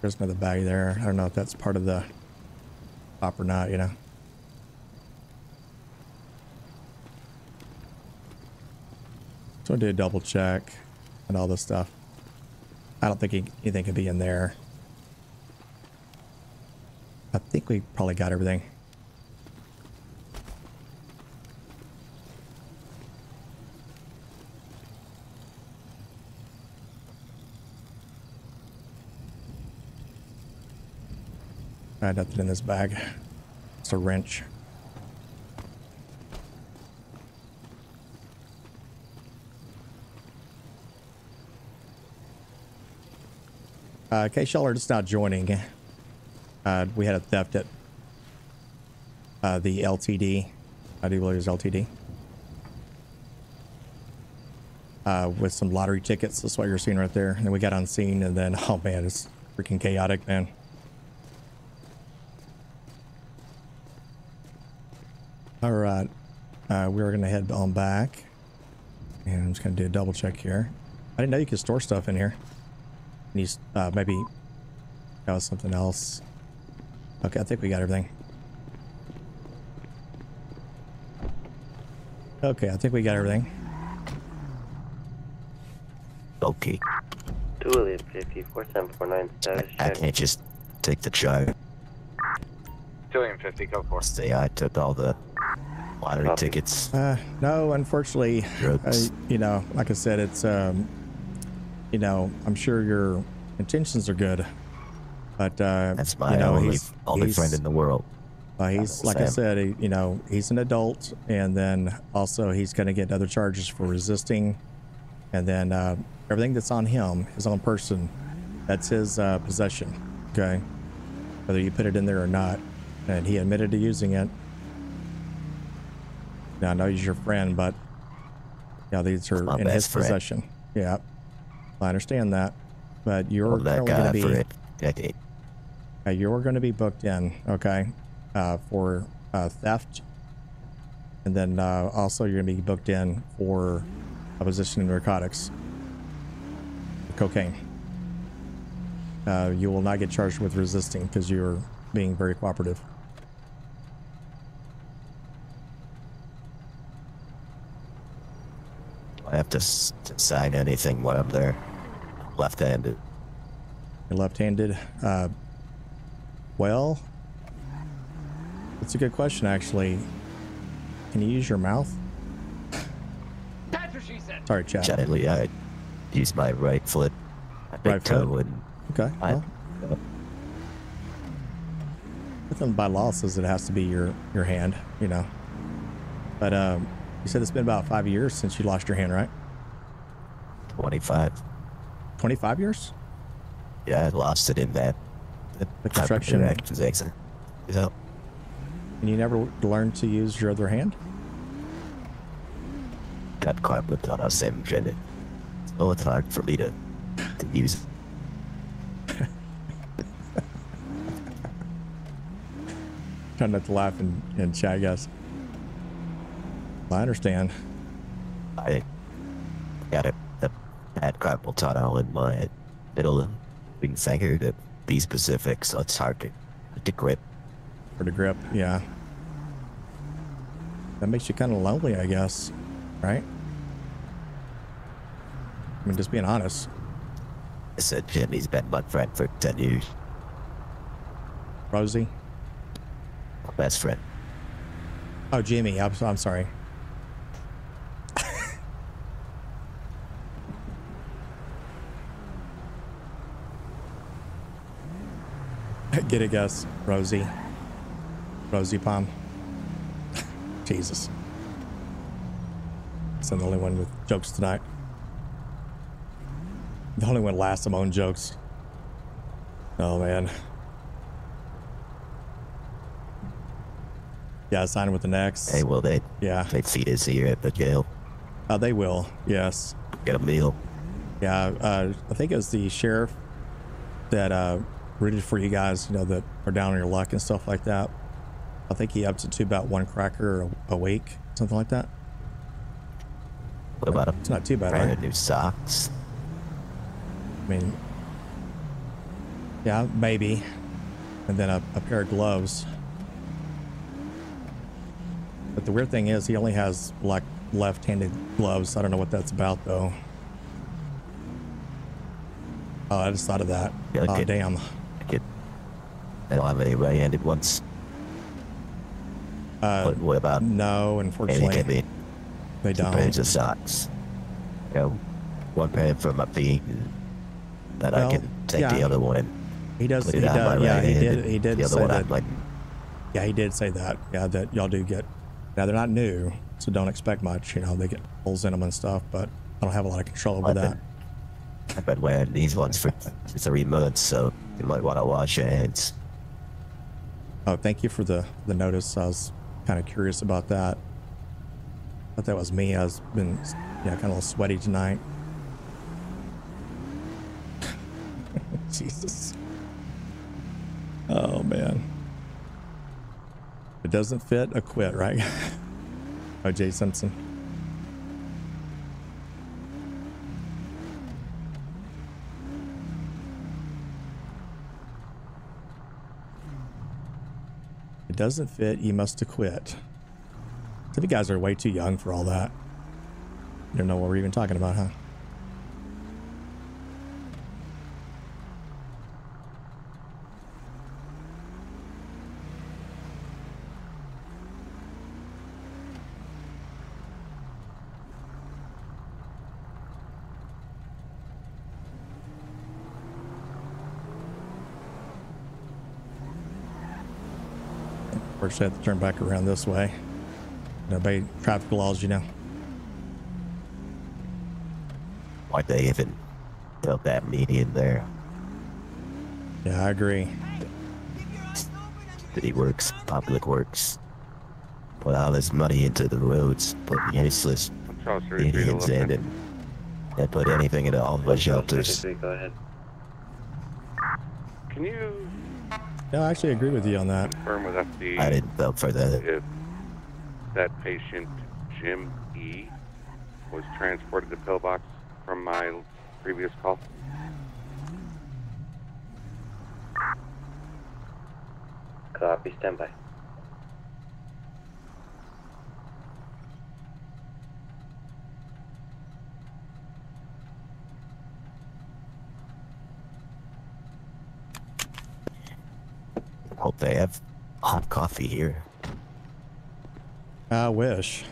There's another baggie there. I don't know if that's part of the op or not, you know. So I did a double check and all this stuff. I don't think anything could be in there. I think we probably got everything. I nothing in this bag. It's a wrench. Uh, in case y'all are just not joining, uh, we had a theft at uh, the LTD. I do believe it was LTD. Uh, with some lottery tickets. That's what you're seeing right there. And then we got on scene, and then, oh man, it's freaking chaotic, man. All right. Uh, we're going to head on back. And I'm just going to do a double check here. I didn't know you could store stuff in here. And you, uh, maybe that was something else. Okay, I think we got everything. Okay, I think we got everything. Okay. To William 50, 4749 status I can't just take the charge. William 50, go for it. Say I took all the lottery Copy. tickets. Uh, no, unfortunately, Drugs. uh, you know, like I said, it's, um, you know, I'm sure your intentions are good, but uh, That's my you know, only, he's, only he's, friend in the world. Uh, he's like I said, he, you know, he's an adult, and then also he's going to get other charges for resisting, and then uh, everything that's on him, his own person, that's his uh, possession. Okay, whether you put it in there or not, and he admitted to using it. Now I know he's your friend, but yeah, these are in his friend. possession. Yeah, I understand that, but you're that currently going to be. for a decade. Uh, you're going to be booked in, okay, uh, for uh, theft, and then uh, also you're going to be booked in for a position in narcotics, cocaine. Uh, you will not get charged with resisting because you're being very cooperative. Have to, s- to sign anything while I'm there. Left-handed. You're left-handed. Uh, well, that's a good question, actually. Can you use your mouth? That's what she said. Sorry, chat. Generally, I use my right foot, my big Right toe, foot? and Okay. I, Well, nothing by law says it has to be your your hand, you know. But um, you said it's been about five years since you lost your hand, right? 25. Twenty-five years? Yeah, I lost it in that. The construction. accident. Yeah. And you never learned to use your other hand? Got caught with on a same credit. So it's hard for me to, to use it. Trying not to laugh and, chat, I guess. I understand. I got a, a bad carpal tunnel in my middle ring finger to be specific, so it's hard to, to grip. For the grip, yeah. That makes you kind of lonely, I guess, right? I mean, just being honest. I said Jimmy's been my friend for 10 years. Rosie? Best friend. Oh, Jimmy. I'm, I'm sorry. Get a guess, Rosie. Rosie Palm. Jesus. It's the only one with jokes tonight. The only one last own jokes. Oh man. Yeah, sign with the next. Hey, will they? Yeah. They feed us here at the jail. Uh, they will. Yes. Get a meal. Yeah. Uh, I think it was the sheriff that uh, rooted for you guys. You know that are down on your luck and stuff like that. I think he ups it to about one cracker a, a week, something like that. What about a It's not too bad, right? new socks? I mean, yeah, maybe. And then a, a pair of gloves. But the weird thing is, he only has like left-handed gloves. I don't know what that's about, though. Oh, I just thought of that. Yeah, oh, damn. They don't have any right-handed ones. Uh, what, what about? No, unfortunately, they give me they two don't. pairs of socks. You know, one pair for my feet, That Well, I can take the other one. He does. He does. Yeah, right he did. He did the other say one that. my Yeah, he did say that. Yeah, that y'all do get. Now they're not new, so don't expect much. You know, they get holes in them and stuff, but I don't have a lot of control over I've that. been, I've been wearing these ones for three months, so you might want to wash your hands. Oh, thank you for the the notice. I was kind of curious about that. Thought that was me. I was been, yeah, kind of a little sweaty tonight. Jesus. Oh man. It doesn't fit, a quit, right? Oh, O.J. Simpson. Doesn't fit, you must quit. So you guys are way too young for all that. You don't know what we're even talking about, huh? First, I have to turn back around this way. And obey traffic laws, you know. Why they even built that median there? Yeah, I agree. City Works, Public Works. Put all this money into the roads, put useless Charles Street, three to idiots in left. and they put anything into all the shelters. Go ahead. Can you No, I actually agree with you on that. confirm with FD I didn't vote for that. if that patient, Jim E., was transported to pillbox from my previous call? Copy, stand by. They have hot coffee here. I wish.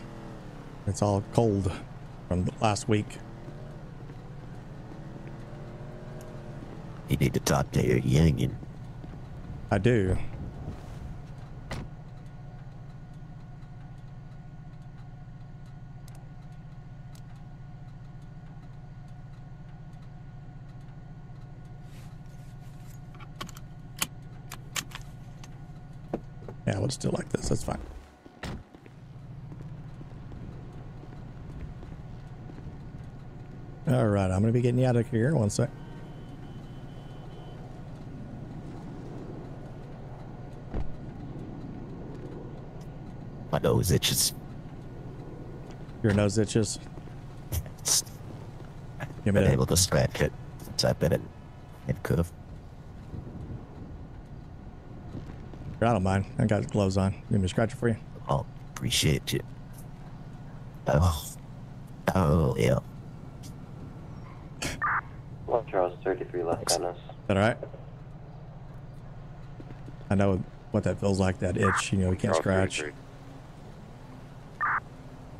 It's all cold from last week. You need to talk to your union. I do. Yeah, we'll just do it like this. That's fine. All right, I'm going to be getting you out of here. One sec. My nose itches. Your nose itches. I've been able to scratch it since I've been in, in cuff. I don't mind. I got gloves on. You want me to scratch it for you? Oh, appreciate you. Oh, oh yeah. One Charles 33 left Dennis. Is that all right? I know what that feels like, that itch. You know, you can't scratch.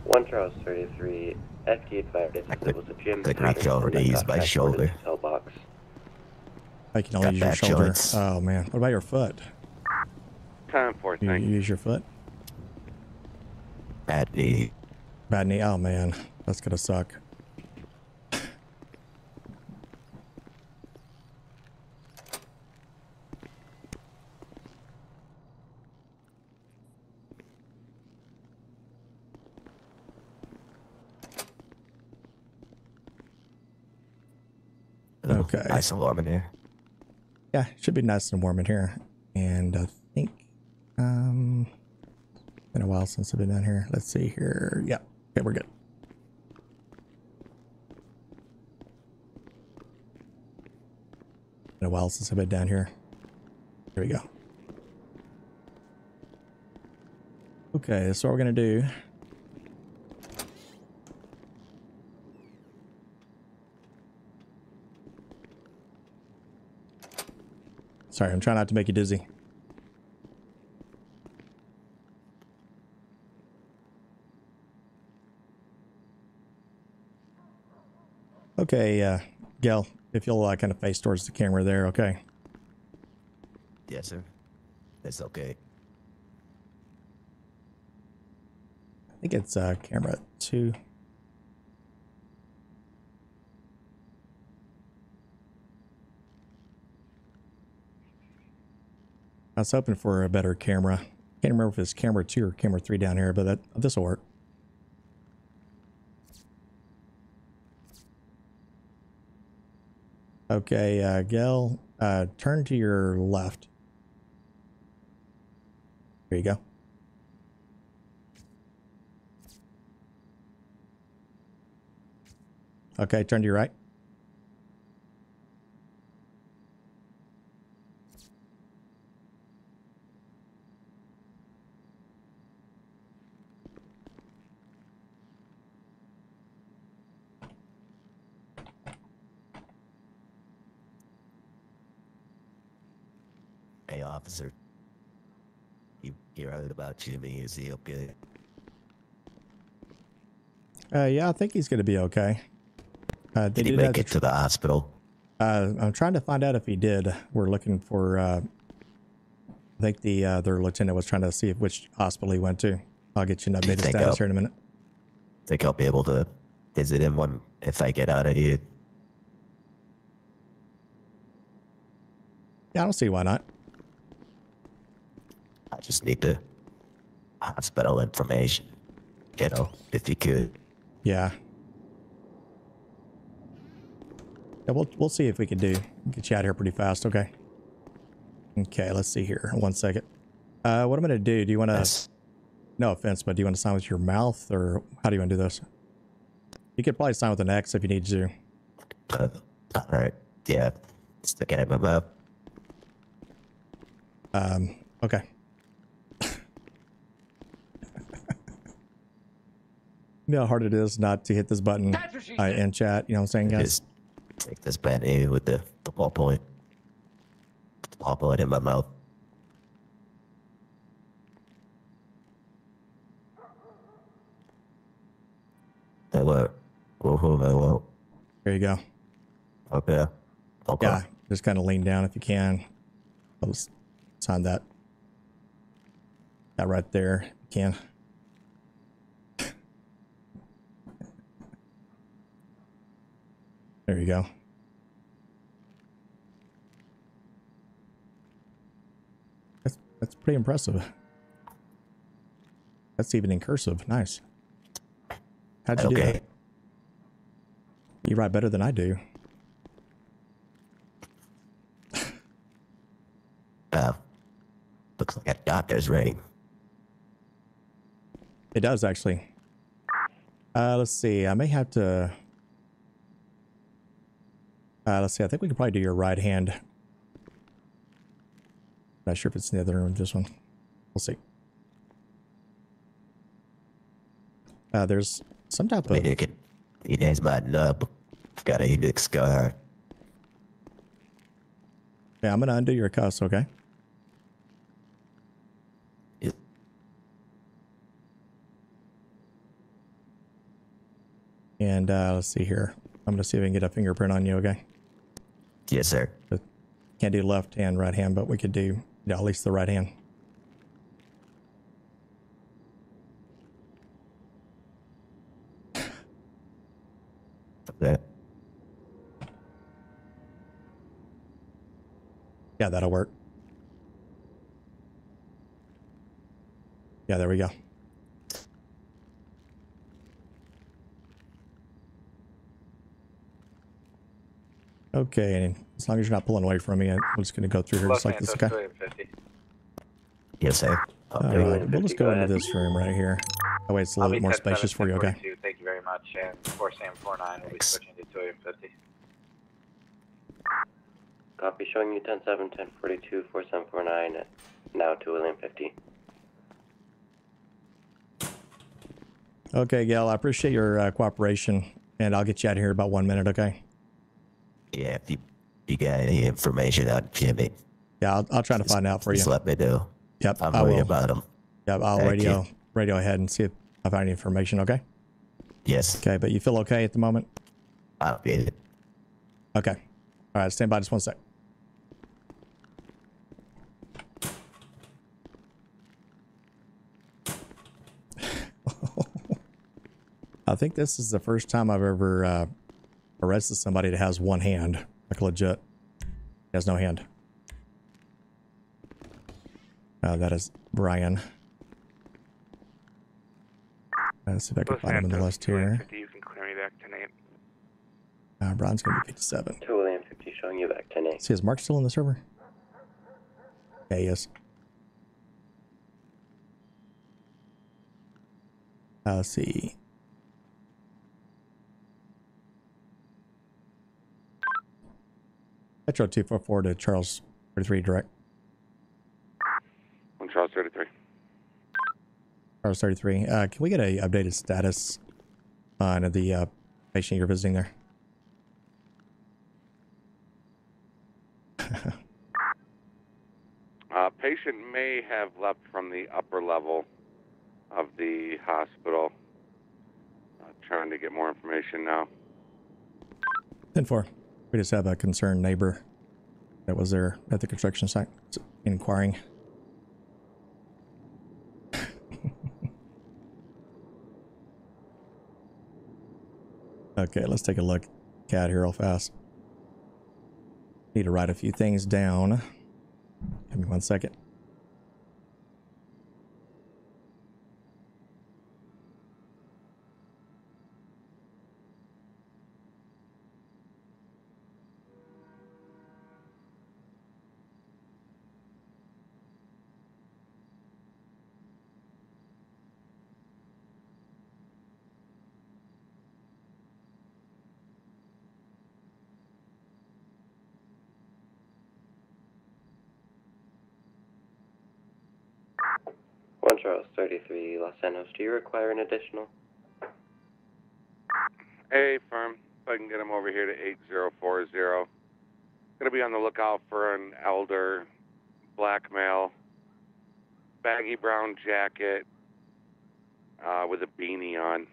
One Charles 33, FD advised it was a gym. Could reach over to use my shoulder. Cell box. I can only Got use your shoulder. joints. Oh, man. What about your foot? Time for You, you use your foot? Bad knee. Bad knee? Oh, man. That's going to suck. Okay. Nice and warm in here. Yeah, should be nice and warm in here. And I think, um, been a while since I've been down here. Let's see here. Yeah, okay, we're good. Been a while since I've been down here. Here we go. Okay, so what we're gonna do. Sorry, I'm trying not to make you dizzy. Okay, uh, Gail, if you'll uh, kind of face towards the camera there, okay? Yes, sir. That's okay. I think it's uh, camera two. I was hoping for a better camera. Can't remember if it's camera two or camera three down here, but that this will work. Okay, uh, Gail, uh, turn to your left. There you go. Okay, turn to your right. Hey, officer. You you heard about Jimmy? Is he okay? Uh, yeah, I think he's going to be okay. Uh, Did he did make it to the hospital? Uh, I'm trying to find out if he did. We're looking for. Uh, I think the uh, their lieutenant was trying to see if which hospital he went to. I'll get you an you updated status I'll- here in a minute. Think I'll be able to visit him one if I get out of here? Yeah, I don't see why not. I just need the hospital information. You know, if you could. Yeah. Yeah, we'll we'll see if we can do get you out here pretty fast. Okay. Okay, let's see here. One second. Uh, what I'm gonna do? Do you want to? No offense, but do you want to sign with your mouth, or how do you want to do this? You could probably sign with an X if you need to. Uh, all right. Yeah. Stick it in my mouth. Um. Okay. you know how hard it is not to hit this button uh, in chat. You know what I'm saying, guys? Just take this bad A with the, the Ballpoint. The ball in my mouth. That worked. Woohoo, that. There you go. Okay. okay. Yeah, just kind of lean down if you can. Sign that. That right there, you can. There you go. That's that's pretty impressive. That's even in cursive. Nice. How'd you do Okay. that? You write better than I do. Uh, looks like a doctor's ring. It does actually. Uh, let's see. I may have to. Uh, let's see. I think we can probably do your right hand. Not sure if it's in the other room. This one. We'll see. Uh, there's some type of. It has my nub. Got a unique scar. Yeah, I'm gonna undo your cuss. Okay. Yep. And uh, let's see here. I'm gonna see if I can get a fingerprint on you. Okay. Yes, sir. Can't do left hand, right hand, but we could do yeah, at least the right hand. Okay. Yeah, that'll work. Yeah, there we go. Okay, as long as you're not pulling away from me, I'm just going to go through here just like this. Okay. Yes, sir. All right, we'll just go into this room right here. That way it's a I'll little bit more spacious for you. Okay. 10-42. Thank you very much. And 4 Sam 49 will be switching to 250. Copy showing you 10-7, 1042, 4749, now to William 50. Okay, Gail, I appreciate your uh, cooperation, and I'll get you out of here in about one minute. Okay. Yeah, if you, you got any information on Jimmy, Yeah, I'll, I'll try to find out for you. just let me know. Yep, I'm I worried will. about him. Yep, I'll Thank radio you. radio ahead and see if I find any information. Okay. Yes. Okay, but you feel okay at the moment? I'll be it. Okay. All right, stand by just one sec. I think this is the first time I've ever uh, arrested somebody that has one hand, like legit. He has no hand. Uh, that is Brian. Let's see if I can find him in the list here. You can clear me back tonight. Uh, Brian's gonna be 57. To William 50 showing you back 10-8. See, is Mark still in the server? Yeah, he is. Uh, let's see. Metro 244 to Charles 33 direct. One Charles 33. Charles 33. Uh, can we get a updated status on the uh, patient you're visiting there? Uh, patient may have left from the upper level of the hospital. Uh, trying to get more information now. 10 4. We just have a concerned neighbor that was there at the construction site inquiring. okay, let's take a look cat here real fast. Need to write a few things down. Give me one second. One Charles 33, Los Angeles. Do you require an additional? Hey, firm. If I can get him over here to 8040. Gonna be on the lookout for an elder, black male, baggy brown jacket, uh, with a beanie on.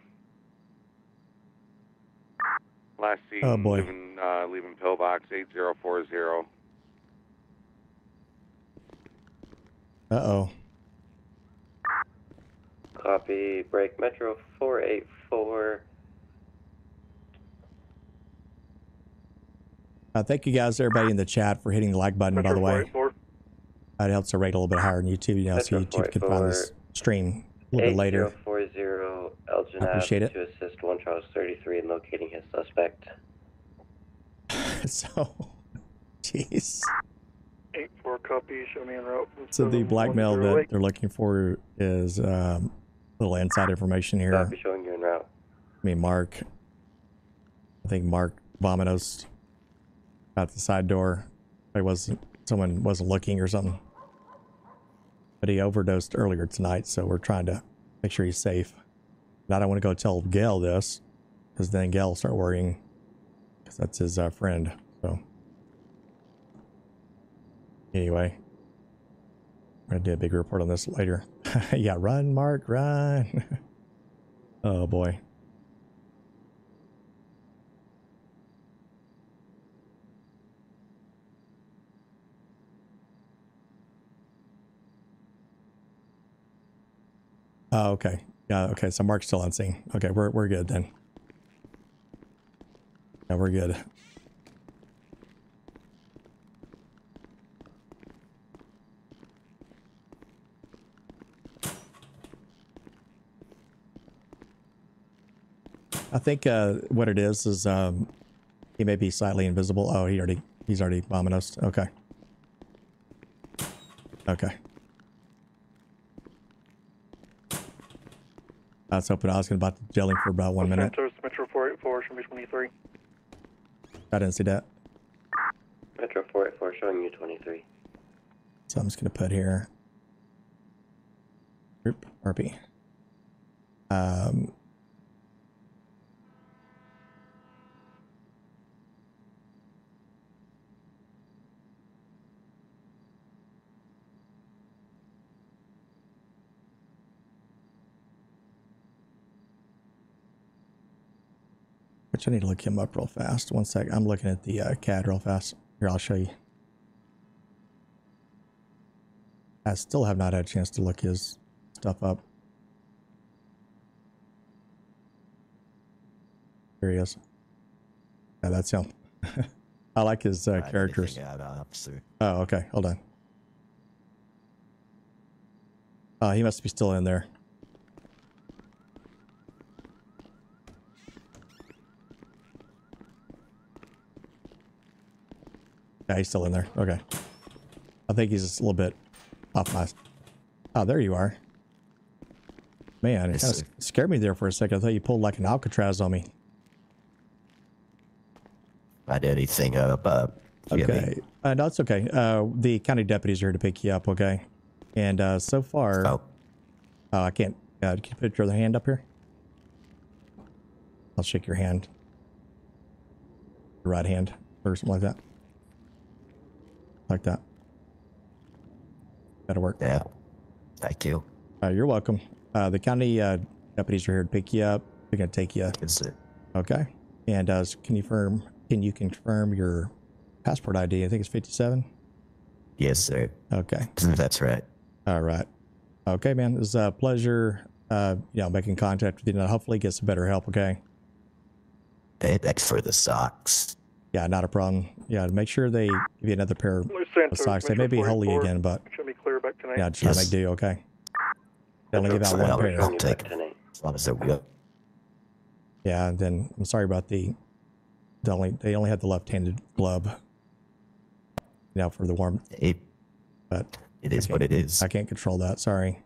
Last seen Oh, boy. leaving uh, leaving pillbox eight zero four zero. Uh oh. Copy. Break Metro 484. Uh, thank you guys, everybody in the chat, for hitting the like button. by the way, that helps our rate a little bit higher on YouTube. You know, so YouTube can find this stream a little bit later. 8040 Elgin I appreciate Ave it. to assist 1 Charles 33 in locating his suspect. so, jeez. 8 4 copy, show me en route. So the blackmail that they're looking for is um, a little inside information here. Copy showing you en route. I mean, Mark. I think Mark Vominos out the side door. He wasn't. Someone wasn't looking or something. But he overdosed earlier tonight, so we're trying to make sure he's safe. And I don't want to go tell Gail this, because then Gail will start worrying, because that's his uh, friend. So anyway, I'm gonna do a big report on this later. yeah, run, Mark, run. oh boy. Oh, okay. Yeah, okay. So Mark's still on scene. Okay, we're we're good then. Yeah, we're good. I think uh, what it is is um, he may be slightly invisible. Oh, he already he's already bombing us. Okay. Okay. I was hoping I was going to about to jail him for about one minute. Metro 484, show me 23. I didn't see that. Metro 484 showing you 23. So I'm just going to put here. Group RP. Um, which I need to look him up real fast. One sec. I'm looking at the uh, CAD real fast. Here, I'll show you. I still have not had a chance to look his stuff up. Here he is. Yeah, that's him. I like his uh, characters. officer. Oh, okay. Hold on. Oh, he must be still in there. Yeah, he's still in there. Okay. I think he's just a little bit off my... Oh, there you are. Man, it kind of scared me there for a second. I thought you pulled like an Alcatraz on me. I did anything up. Uh, Okay. Uh, no, it's okay. Uh, the county deputies are here to pick you up, okay? And uh, so far... Oh. Oh, I can't... Uh, can you put your other hand up here? I'll shake your hand. Your right hand. Or something like that. Like that. That'll work. Yeah. Thank you. Uh, you're welcome. Uh, the county uh, deputies are here to pick you up. They're going to take you. Yes, sir. Okay. And uh, can you confirm? Can you confirm your passport ID? I think it's 57. Yes, sir. Okay. That's right. All right. Okay, man. It was a pleasure. Uh, you know, making contact with you. And hopefully, get some better help. Okay. Hey, thanks for the socks. Yeah, not a problem. Yeah, make sure they give you another pair of socks. They may be holy again, but Show me clear back tonight. yeah, just make do. Okay. They only give out one pair. I'll take as long as they're real. Yeah, and then I'm sorry about the. They only they only had the left-handed glove. You know, for the warm. It, but it is what it is. I can't control that. Sorry.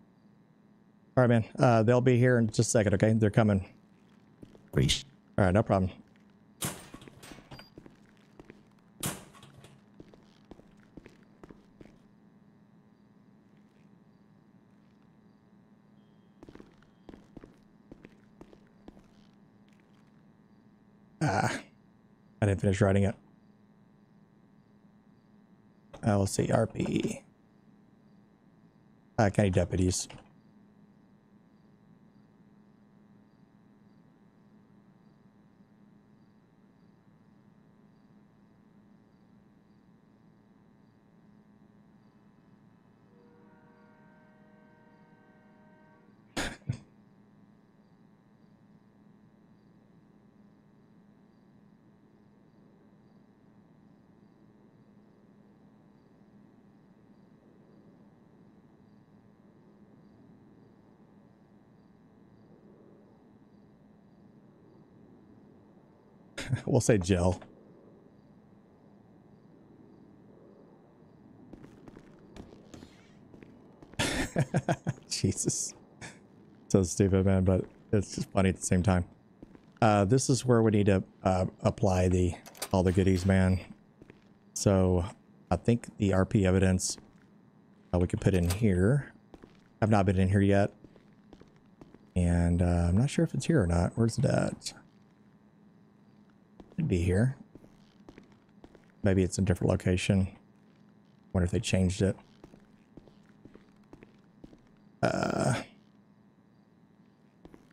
All right, man. Uh, they'll be here in just a second. Okay, they're coming. Appreciate. All right, no problem. Ah, I didn't finish writing it. Uh, let's see, RP. Uh, county deputies. We'll say Jill. Jesus. So stupid, man, but it's just funny at the same time. Uh, this is where we need to uh, apply the all the goodies, man. So I think the RP evidence uh, we could put in here. I've not been in here yet. And uh, I'm not sure if it's here or not. Where's it It'd be here. Maybe it's a different location. Wonder if they changed it. Uh, I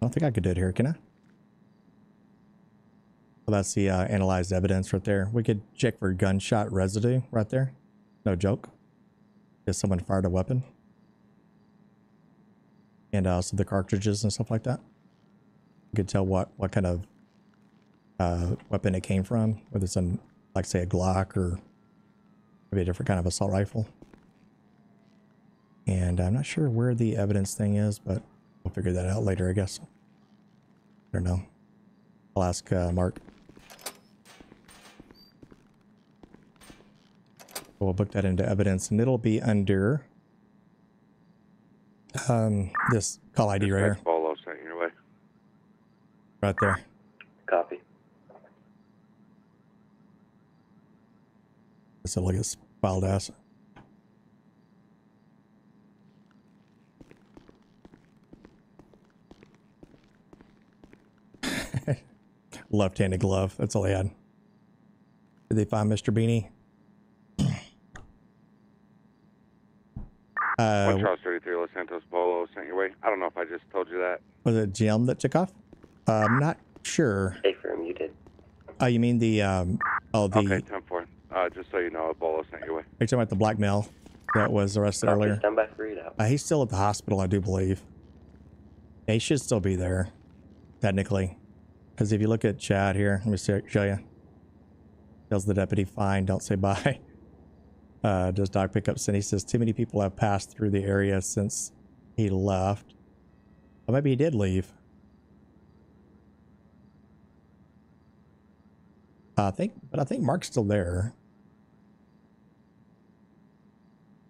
don't think I could do it here, can I? Well, that's the uh, analyzed evidence right there. We could check for gunshot residue right there. No joke. If someone fired a weapon. And uh, also the cartridges and stuff like that. You could tell what, what kind of uh, weapon it came from. Whether it's an, like say a Glock or maybe a different kind of assault rifle. And I'm not sure where the evidence thing is, but we'll figure that out later, I guess. I don't know. I'll ask uh, Mark. We'll book that into evidence, and it'll be under um, this call ID right here, Bolo sent your way. right there. Copy. So look at this ass. Left-handed glove. That's all they had. Did they find Mr. Beanie? Uh, One Charles 33 Los Santos Bolo sent your way. I don't know if I just told you that. was it Jim that took off? Uh, I'm not sure. Stay firm, you did. Oh, you mean the um? Oh, the. Okay, 10 4. Uh, just so you know, Bolo sent your way. Are you talking about the black male that was arrested Copy, earlier? stand by for readout. Uh, he's still at the hospital, I do believe. Yeah, he should still be there, technically. Because if you look at Chad here, let me see, show you. Tells the deputy, fine, don't say bye. Uh, does Doc pick up Cindy? says, too many people have passed through the area since he left. Or maybe he did leave. I think, but I think Mark's still there.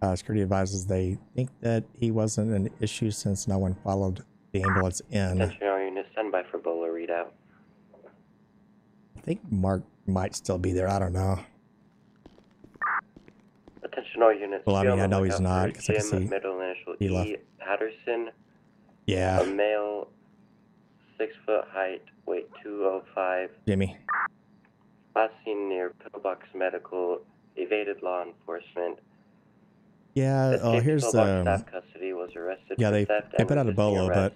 Uh, security advises they think that he wasn't an issue since no one followed the ambulance in. Attention all units, stand by for Bolo readout. I think Mark might still be there. I don't know. Attention all units. Well, I mean, I know he's not, for 'cause I can see middle initial he E. Patterson. Yeah. A male, six foot height, weight 205. Jimmy. Last seen near Pillbox Medical, evaded law enforcement. Yeah. Oh, here's um. staff custody was arrested Yeah, for they theft they put out a bolo, but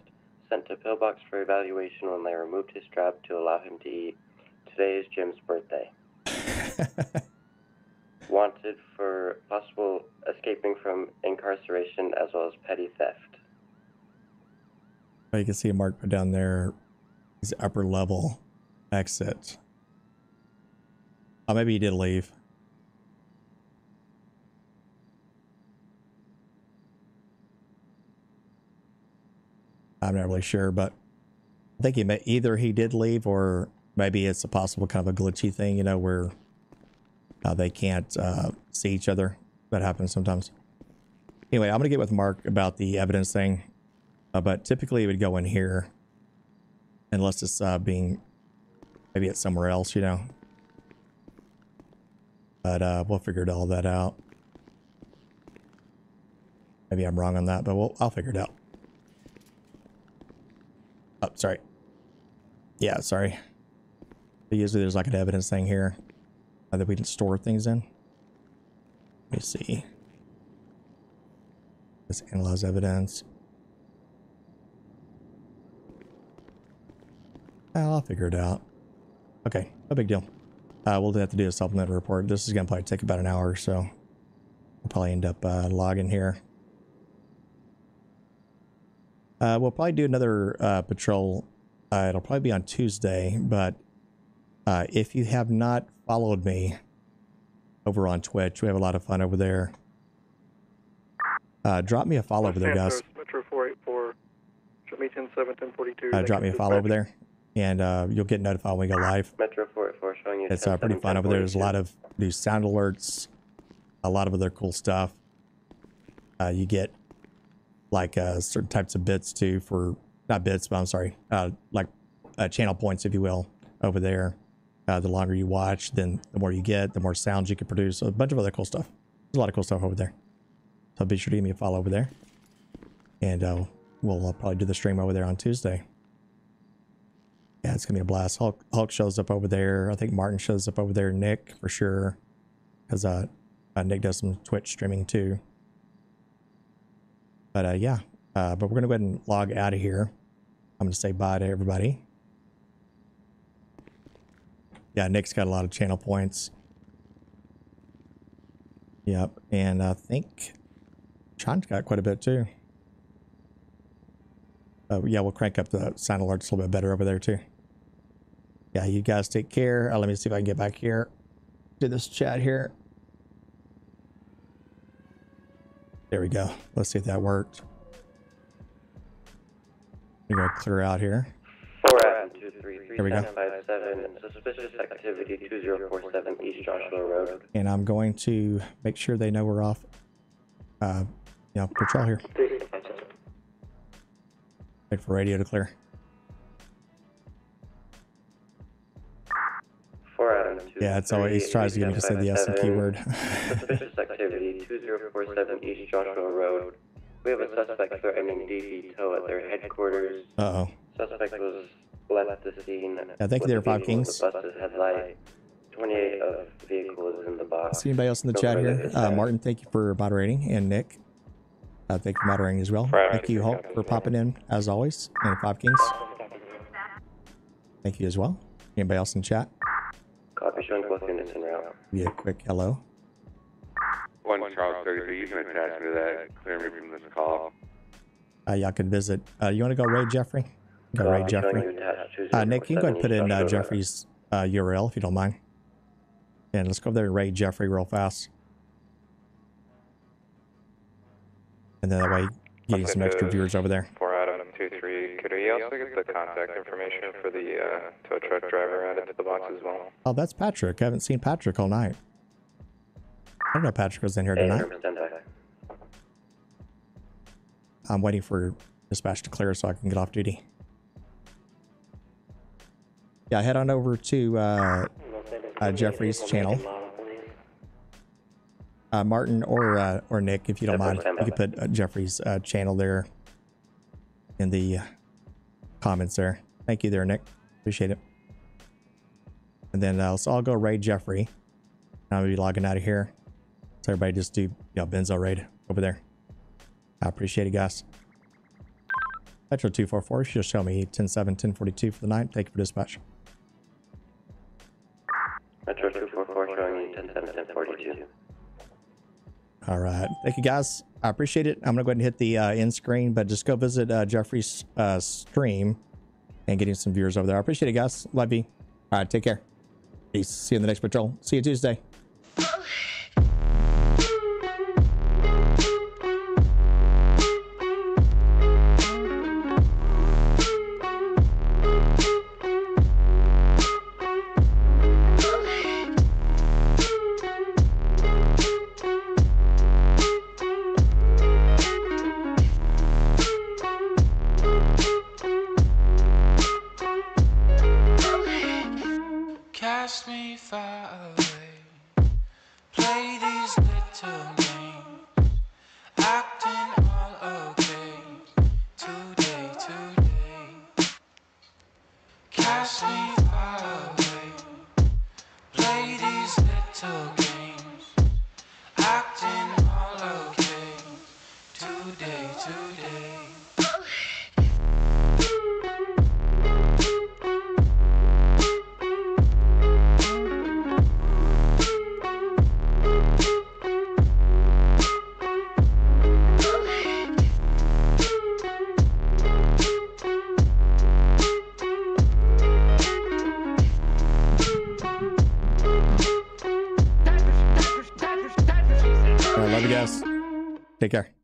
Sent to Pillbox for evaluation when they removed his strap to allow him to eat. Today is Jim's birthday. Wanted for possible escaping from incarceration as well as petty theft. you can see a mark put down there. His upper level exit. Oh, maybe he did leave. I'm not really sure, but I think he may either he did leave or maybe it's a possible kind of a glitchy thing, you know, where uh, they can't uh, see each other. That happens sometimes. Anyway, I'm gonna get with Mark about the evidence thing, uh, but typically it would go in here, unless it's uh, being maybe it's somewhere else, you know. But uh, we'll figure it all that out. Maybe I'm wrong on that, but we'll, I'll figure it out. Oh, sorry. Yeah, sorry. But usually there's like an evidence thing here uh, that we can store things in. Let me see. This analyze evidence. Oh, I'll figure it out. Okay, no big deal. Uh, we'll have to do a supplemental report. This is going to probably take about an hour or so. We'll probably end up uh, logging here. Uh, we'll probably do another uh, patrol. Uh, it'll probably be on Tuesday, but uh, if you have not followed me over on Twitch, we have a lot of fun over there. Uh, drop me a follow over there, guys. Metro 484, Jamaican 71042. Uh, drop me a follow over there. and uh, you'll get notified when we go live. Metro 484 showing you. It's uh, pretty fun over there. There's a lot of new sound alerts, a lot of other cool stuff. Uh, you get like uh, certain types of bits too for not bits, but I'm sorry, uh, like uh, channel points, if you will, over there. Uh, the longer you watch, then the more you get, the more sounds you can produce. A bunch of other cool stuff. There's a lot of cool stuff over there. So be sure to give me a follow over there, and uh, we'll uh, probably do the stream over there on Tuesday. Yeah, it's gonna be a blast. Hulk, Hulk shows up over there. I think Martin shows up over there. Nick for sure, because Nick does some Twitch streaming too. But uh, yeah, uh, but we're gonna go ahead and log out of here. I'm gonna say bye to everybody. Yeah, Nick's got a lot of channel points. Yep, and I think Sean's got quite a bit too. Uh, yeah, we'll crank up the sound alerts a little bit better over there too. Yeah, you guys take care. Uh, let me see if I can get back here. Do this chat here. There we go. Let's see if that worked. We go clear out here. 4 Adam 233 Here we go. 1057, suspicious activity 2047 East Joshua Road. And I'm going to make sure they know we're off. Uh, you know, patrol here. Wait for radio to clear. Yeah, it's always tries to get me to say the S and keyword. Suspicious activity 2047 East Joshua Road. We have a suspect threatening DP tow at their headquarters. Uh oh. Suspect was left the scene. Yeah, thank you there, the Five Kings. The bus's headlight. 28 of vehicles in the box. See anybody else in the No chat here? Uh. Martin, thank you for moderating, and Nick, uh, thank you for moderating as well. Right. Thank you, Hulk, for popping in as always, and Five Kings. Thank you as well. Anybody else in chat? Both units en route. Be a quick hello. One Charles 33, you can attach me to that. Clear me from this call. Uh, y'all can visit. Uh, you want to go raid Jeffrey? Go raid Jeffrey. Uh, Nick, you can go ahead and put in uh, Jeffrey's uh, URL if you don't mind. And let's go over there and raid Jeffrey real fast. And then that way, getting some extra viewers over there. For Adam 23, could we also get the contact information for the uh, tow truck driver added to the box as well? Oh, that's Patrick. I haven't seen Patrick all night. I don't know if Patrick was in here tonight. I'm waiting for dispatch to clear so I can get off duty. Yeah, head on over to uh, uh, Jeffrey's channel. Uh, Martin or uh, or Nick, if you don't mind, you can put uh, Jeffrey's uh, channel there in the uh, comments there. Thank you there, Nick. Appreciate it. And then uh, so I'll go raid Jeffrey. I'll be logging out of here. So everybody just do you know Benzo raid over there. I appreciate it, guys. Metro 244, she'll show me 107, 1042 for the night. Thank you for dispatch. Metro 244 showing you 10 1042. All right. Thank you, guys. I appreciate it. I'm going to go ahead and hit the uh, end screen, but just go visit uh, Jeffrey's uh, stream and getting some viewers over there. I appreciate it, guys. Love you. All right. Take care. Peace. See you in the next patrol. See you Tuesday.